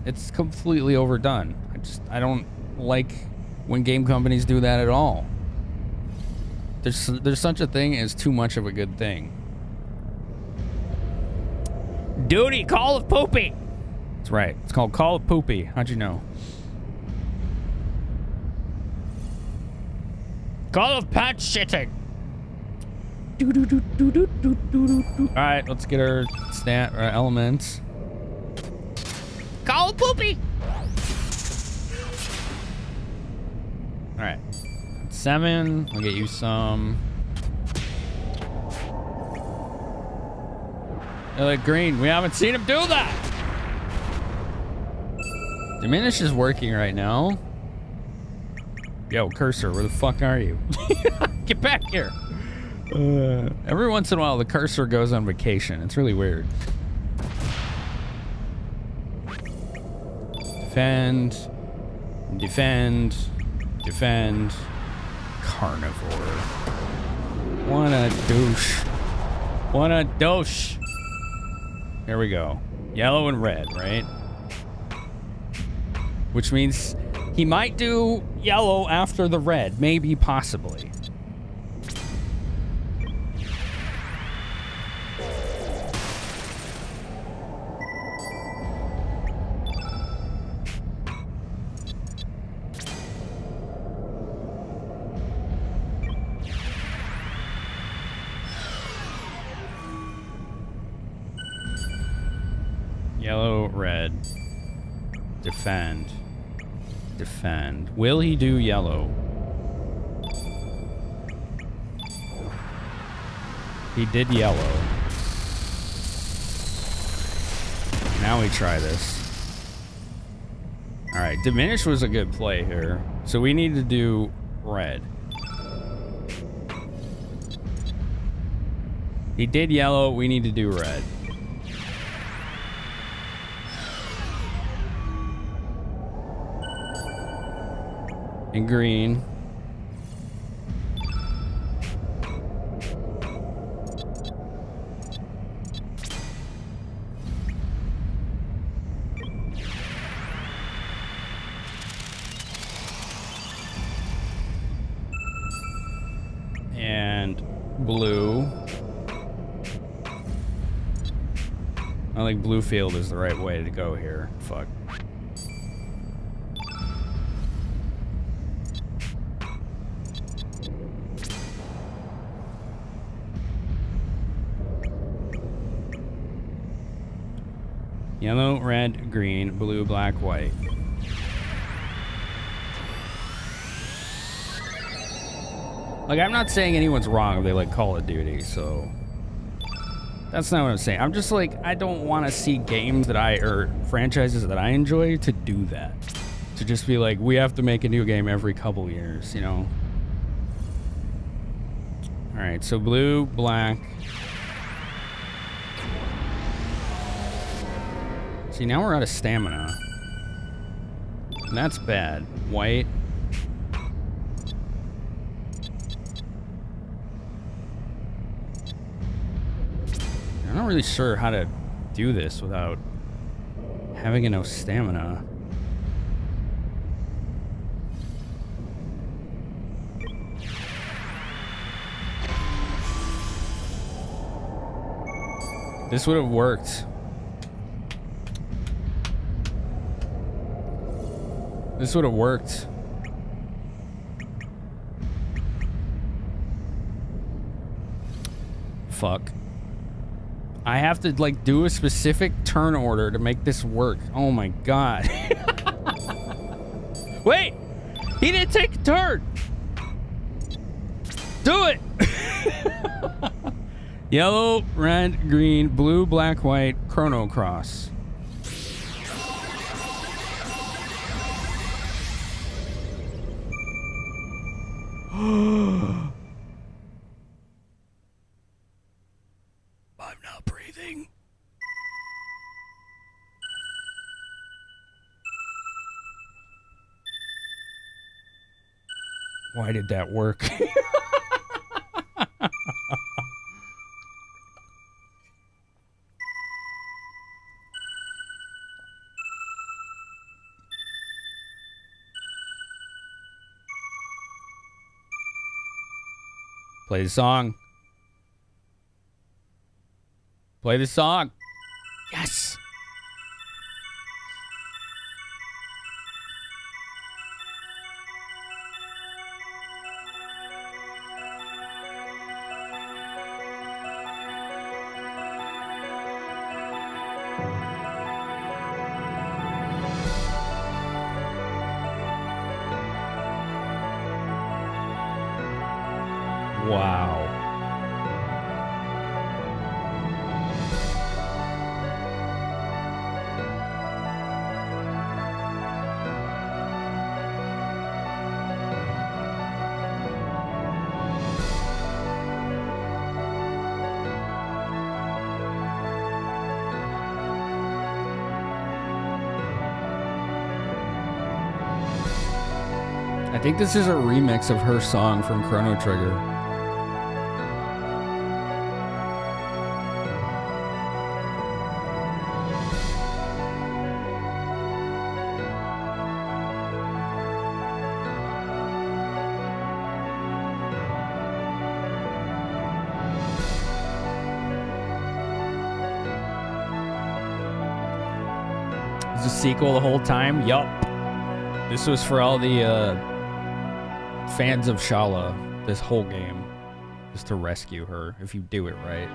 it's completely overdone. I just I don't like when game companies do that at all. There's there's such a thing as too much of a good thing. Duty, call of poopy. That's right. It's called Call of Poopy. How'd you know? Call of pants shitting. All right, let's get our stat our elements. Call of poopy. All right, seven. I'll get you some. Look green. We haven't seen him do that. Diminish is working right now. Yo, cursor, where the fuck are you? *laughs* Get back here. Uh, every once in a while, the cursor goes on vacation. It's really weird. Defend. Defend. Defend. Carnivore. What a douche. What a douche. Here we go. Yellow and red, right? Which means he might do yellow after the red. Maybe, possibly. Will he do yellow? He did yellow. Now we try this. Alright, diminish was a good play here. So we need to do red. He did yellow, we need to do red. And green. And blue. I think blue field is the right way to go here. Fuck. Yellow, red, green, blue, black, white. Like, I'm not saying anyone's wrong if they like Call of Duty, so. That's not what I'm saying. I'm just like, I don't want to see games that I, or franchises that I enjoy to do that. To just be like, we have to make a new game every couple years, you know? Alright, so blue, black. See, now we're out of stamina. That's bad. White. I'm not really sure how to do this without having enough stamina. This would have worked. This would have worked. Fuck. I have to like do a specific turn order to make this work. Oh my god. *laughs* Wait! He didn't take a turn! Do it! *laughs* Yellow, red, green, blue, black, white, Chrono Cross. Why did that work? *laughs* Play the song. Play the song. Yes. Think this is a remix of her song from Chrono Trigger. Is a sequel the whole time? Yup. This was for all the uh, fans of Schala this whole game is to rescue her if you do it right.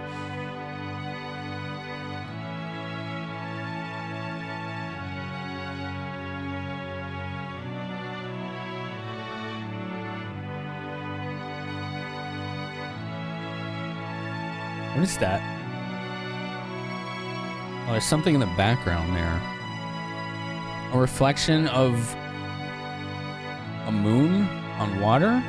What is that? Oh, there's something in the background there. A reflection of a moon? On water?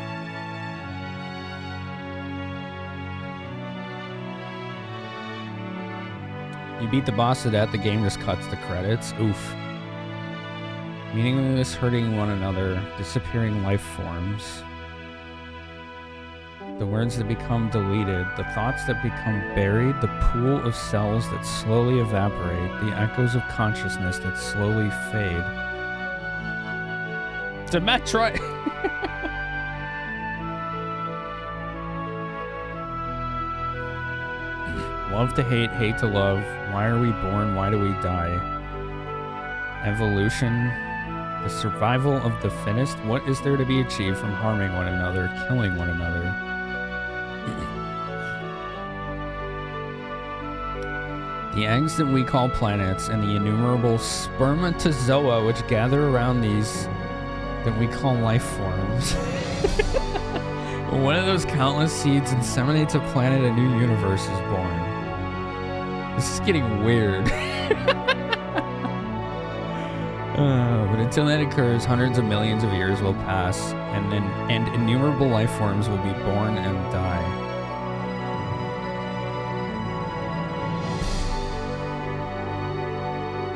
You beat the boss to death, the game just cuts the credits. Oof. Meaningless hurting one another, disappearing life forms. The words that become deleted, the thoughts that become buried, the pool of cells that slowly evaporate, the echoes of consciousness that slowly fade. A Metroid! *laughs* love to hate, hate to love. Why are we born? Why do we die? Evolution. The survival of the fittest. What is there to be achieved from harming one another, killing one another? *clears throat* the eggs that we call planets and the innumerable spermatozoa which gather around these that we call life forms. *laughs* One of those countless seeds inseminates a planet, a new universe is born. Getting weird. *laughs* Uh, but until that occurs, hundreds of millions of years will pass, and then and innumerable life forms will be born and die.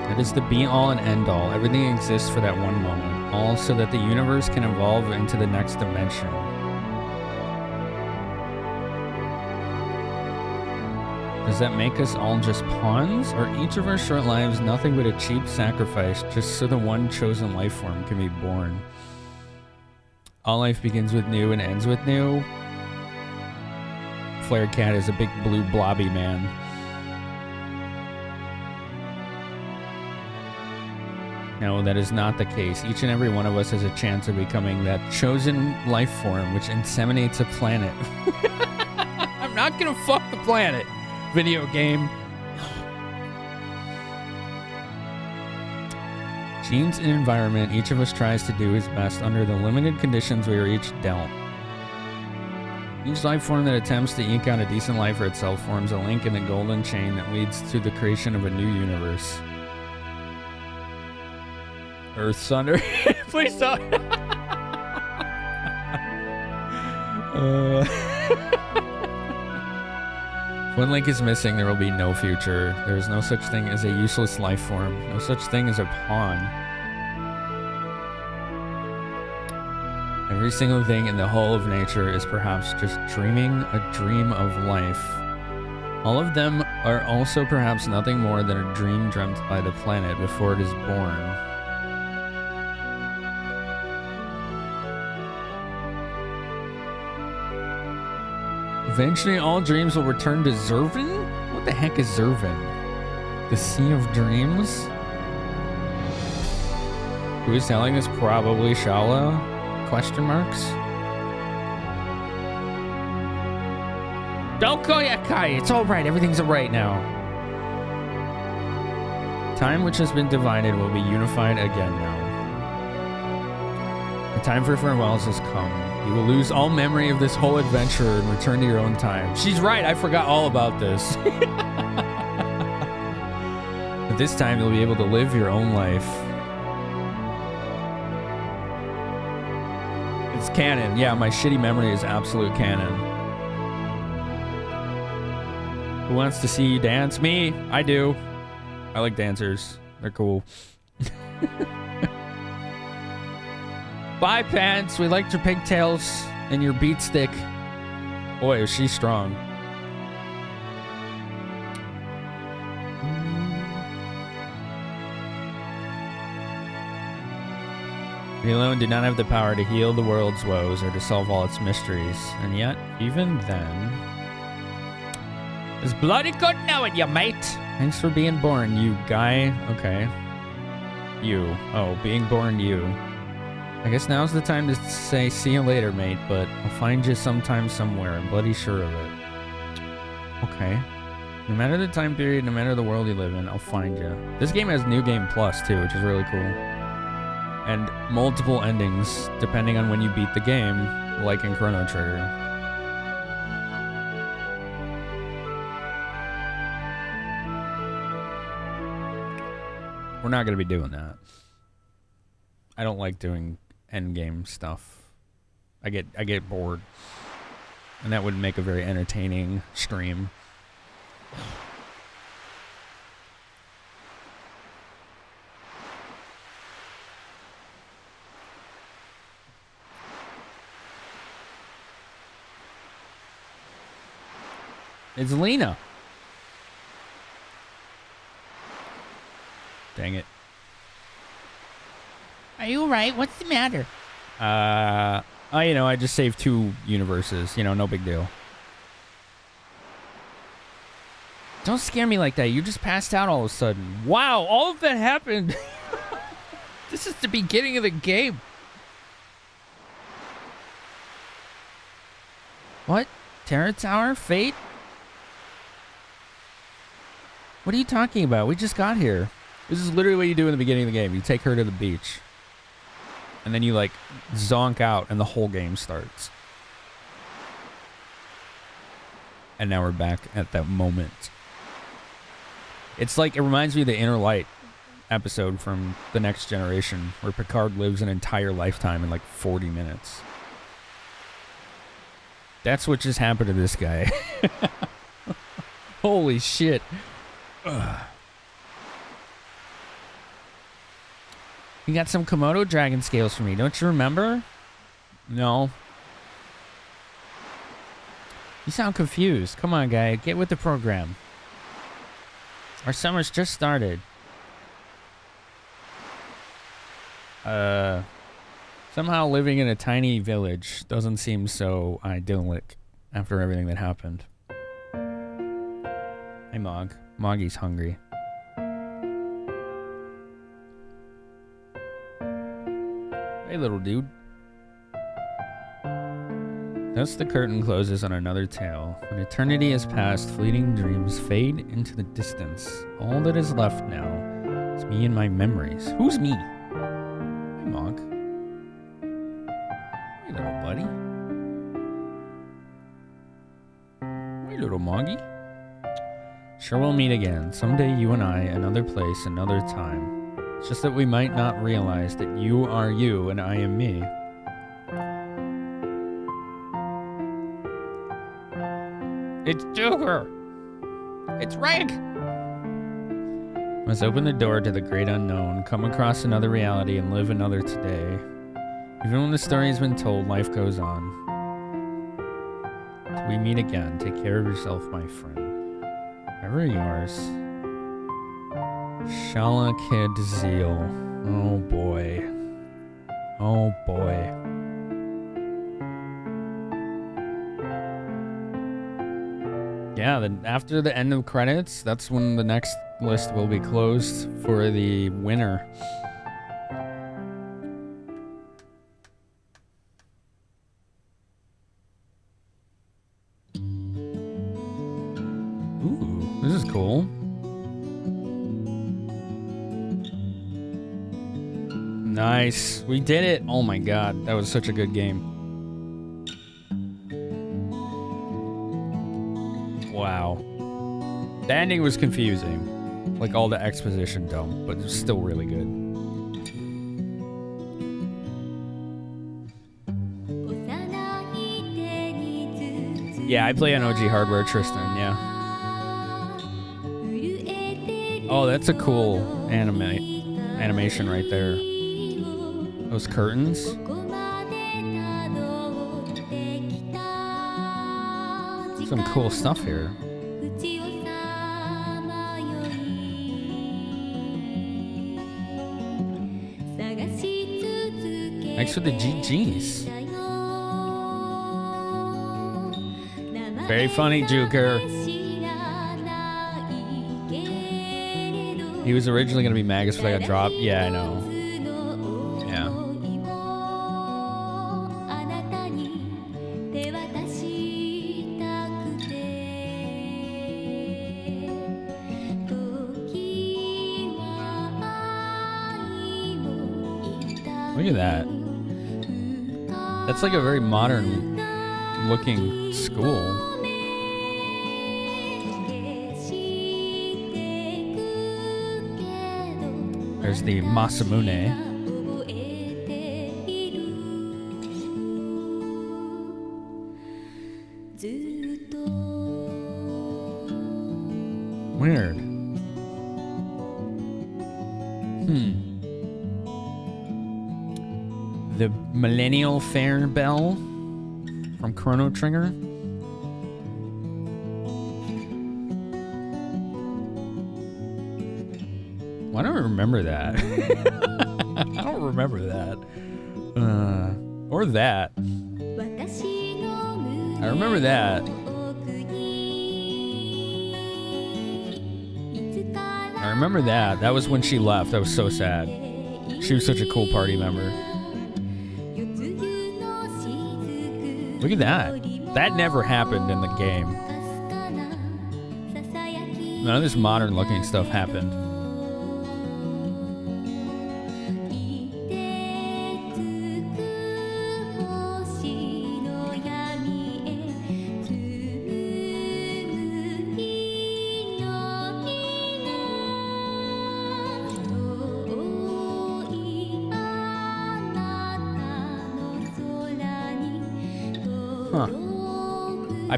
That is the be all and end all. Everything exists for that one moment, all so that the universe can evolve into the next dimension. Does that make us all just pawns? Or each of our short lives nothing but a cheap sacrifice just so the one chosen life form can be born? All life begins with new and ends with new. Flare Cat is a big blue blobby man. No, that is not the case. Each and every one of us has a chance of becoming that chosen life form which inseminates a planet. *laughs* I'm not gonna fuck the planet video game. Genes and environment, each of us tries to do his best under the limited conditions we are each dealt. Each life form that attempts to eke out a decent life for itself forms a link in the golden chain that leads to the creation of a new universe. Earth Thunder. *laughs* Please don't. *laughs* uh. One link is missing, there will be no future. There is no such thing as a useless life form, no such thing as a pawn. Every single thing in the whole of nature is perhaps just dreaming a dream of life. All of them are also perhaps nothing more than a dream dreamt by the planet before it is born. Eventually, all dreams will return to Zervin? What the heck is Zervin? The Sea of Dreams? Who is telling us? Probably Schala? Question marks? Don't call Yakai. It's all right. Everything's all right now. Time which has been divided will be unified again now. The time for farewells has come. You will lose all memory of this whole adventure and return to your own time. She's right, I forgot all about this. *laughs* but this time you'll be able to live your own life. It's canon. Yeah, my shitty memory is absolute canon. Who wants to see you dance? Me. I do. I like dancers. They're cool. *laughs* Bye, Pants. We liked your pigtails and your beat stick. Boy, is she strong. We alone do not have the power to heal the world's woes or to solve all its mysteries. And yet, even then... It's bloody good knowing you, mate. Thanks for being born, you guy. Okay. You. Oh, being born you. I guess now's the time to say see you later, mate, but I'll find you sometime somewhere. I'm bloody sure of it. Okay. No matter the time period, no matter the world you live in, I'll find you. This game has New Game Plus, too, which is really cool. And multiple endings, depending on when you beat the game, like in Chrono Trigger. We're not going to be doing that. I don't like doing end game stuff. I get I get bored. And that would make a very entertaining stream. It's Leena. Dang it. Are you alright? What's the matter? Uh, oh, you know, I just saved two universes. You know, no big deal. Don't scare me like that. You just passed out all of a sudden. Wow, all of that happened. *laughs* this is the beginning of the game. What? Terror Tower? Fate? What are you talking about? We just got here. This is literally what you do in the beginning of the game. You take her to the beach. And then you like zonk out and the whole game starts. And now we're back at that moment. It's like it reminds me of the Inner Light episode from The Next Generation where Picard lives an entire lifetime in like 40 minutes. That's what just happened to this guy. *laughs* Holy shit. Ugh. You got some Komodo dragon scales for me, don't you remember? No. You sound confused. Come on, guy. Get with the program. Our summer's just started. Uh, somehow living in a tiny village doesn't seem so idyllic after everything that happened. Hey, Mog. Moggy's hungry. Hey, little dude. Thus the curtain closes on another tale. When eternity has passed, fleeting dreams fade into the distance. All that is left now is me and my memories. Who's me? Hey, Mog. Hey, little buddy. Hey, little Moggy. Sure, we'll meet again. Someday, you and I, another place, another time. It's just that we might not realize that you are you and I am me. It's Joker! It's Rick! Must open the door to the great unknown, come across another reality, and live another today. Even when the story has been told, life goes on. Till we meet again, take care of yourself, my friend. Ever yours. Schala Kid Zeal. Oh boy. Oh boy. Yeah, then after the end of credits, that's when the next list will be closed for the winner. Nice. We did it. Oh my god, that was such a good game. Wow. The ending was confusing. Like all the exposition dumb, but it's still really good. Yeah, I play on OG hardware, Tristan, yeah. Oh, that's a cool anime animation right there. Those curtains. Some cool stuff here. Thanks for the GGs. Very funny, Juker. He was originally going to be Magus, but I got dropped. Yeah, I know. That's like a very modern looking school. There's the Masamune. Daniel Fairbell from Chrono Trigger. Why don't I remember that? *laughs* I don't remember that. Uh, or that. I remember that. I remember that. That was when she left. I was so sad. She was such a cool party member. Look at that. That never happened in the game. None of this modern looking stuff happened.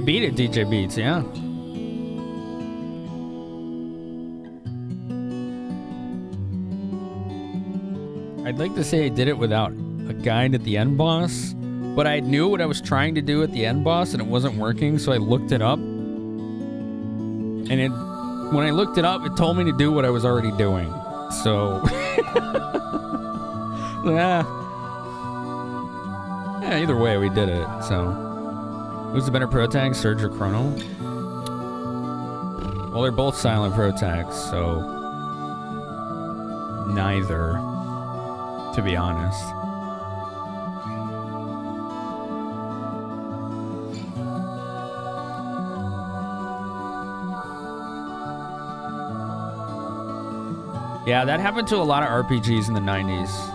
Beat it, DJ Beats, yeah. I'd like to say I did it without a guide at the end boss, but I knew what I was trying to do at the end boss and it wasn't working, so I looked it up. And it when I looked it up, it told me to do what I was already doing. So *laughs* yeah. Yeah, either way we did it, so Who's the better pro tag, Serge or Chrono? Well, they're both silent pro tags, so neither, to be honest. Yeah, that happened to a lot of RPGs in the 90s.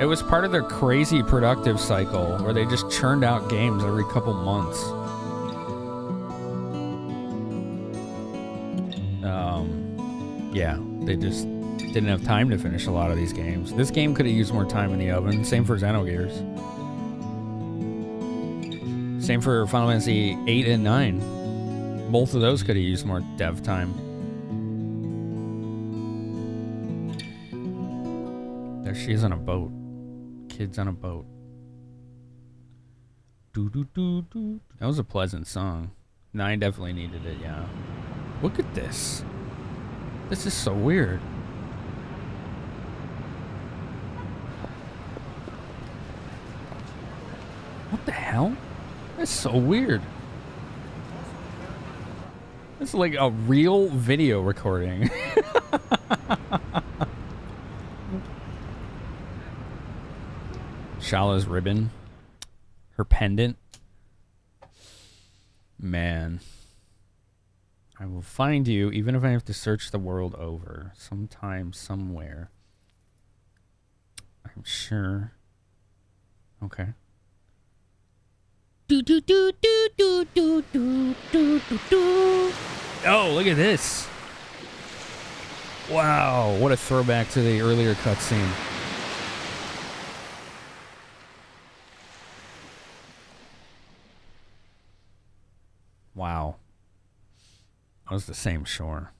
It was part of their crazy productive cycle where they just churned out games every couple months. Um, yeah, they just didn't have time to finish a lot of these games. This game could have used more time in the oven. Same for Xenogears. Same for Final Fantasy 8 and 9. Both of those could have used more dev time. There she is on a boat. Kids on a boat. Doo doo doo doo. That was a pleasant song. Nine definitely needed it, yeah. Look at this. This is so weird. What the hell? That's so weird. It's like a real video recording. *laughs* Schala's ribbon. Her pendant. Man. I will find you even if I have to search the world over. Sometime, somewhere. I'm sure. Okay. Do do do do do do do do do do. Oh, look at this. Wow, what a throwback to the earlier cutscene. Wow. That was the same shore.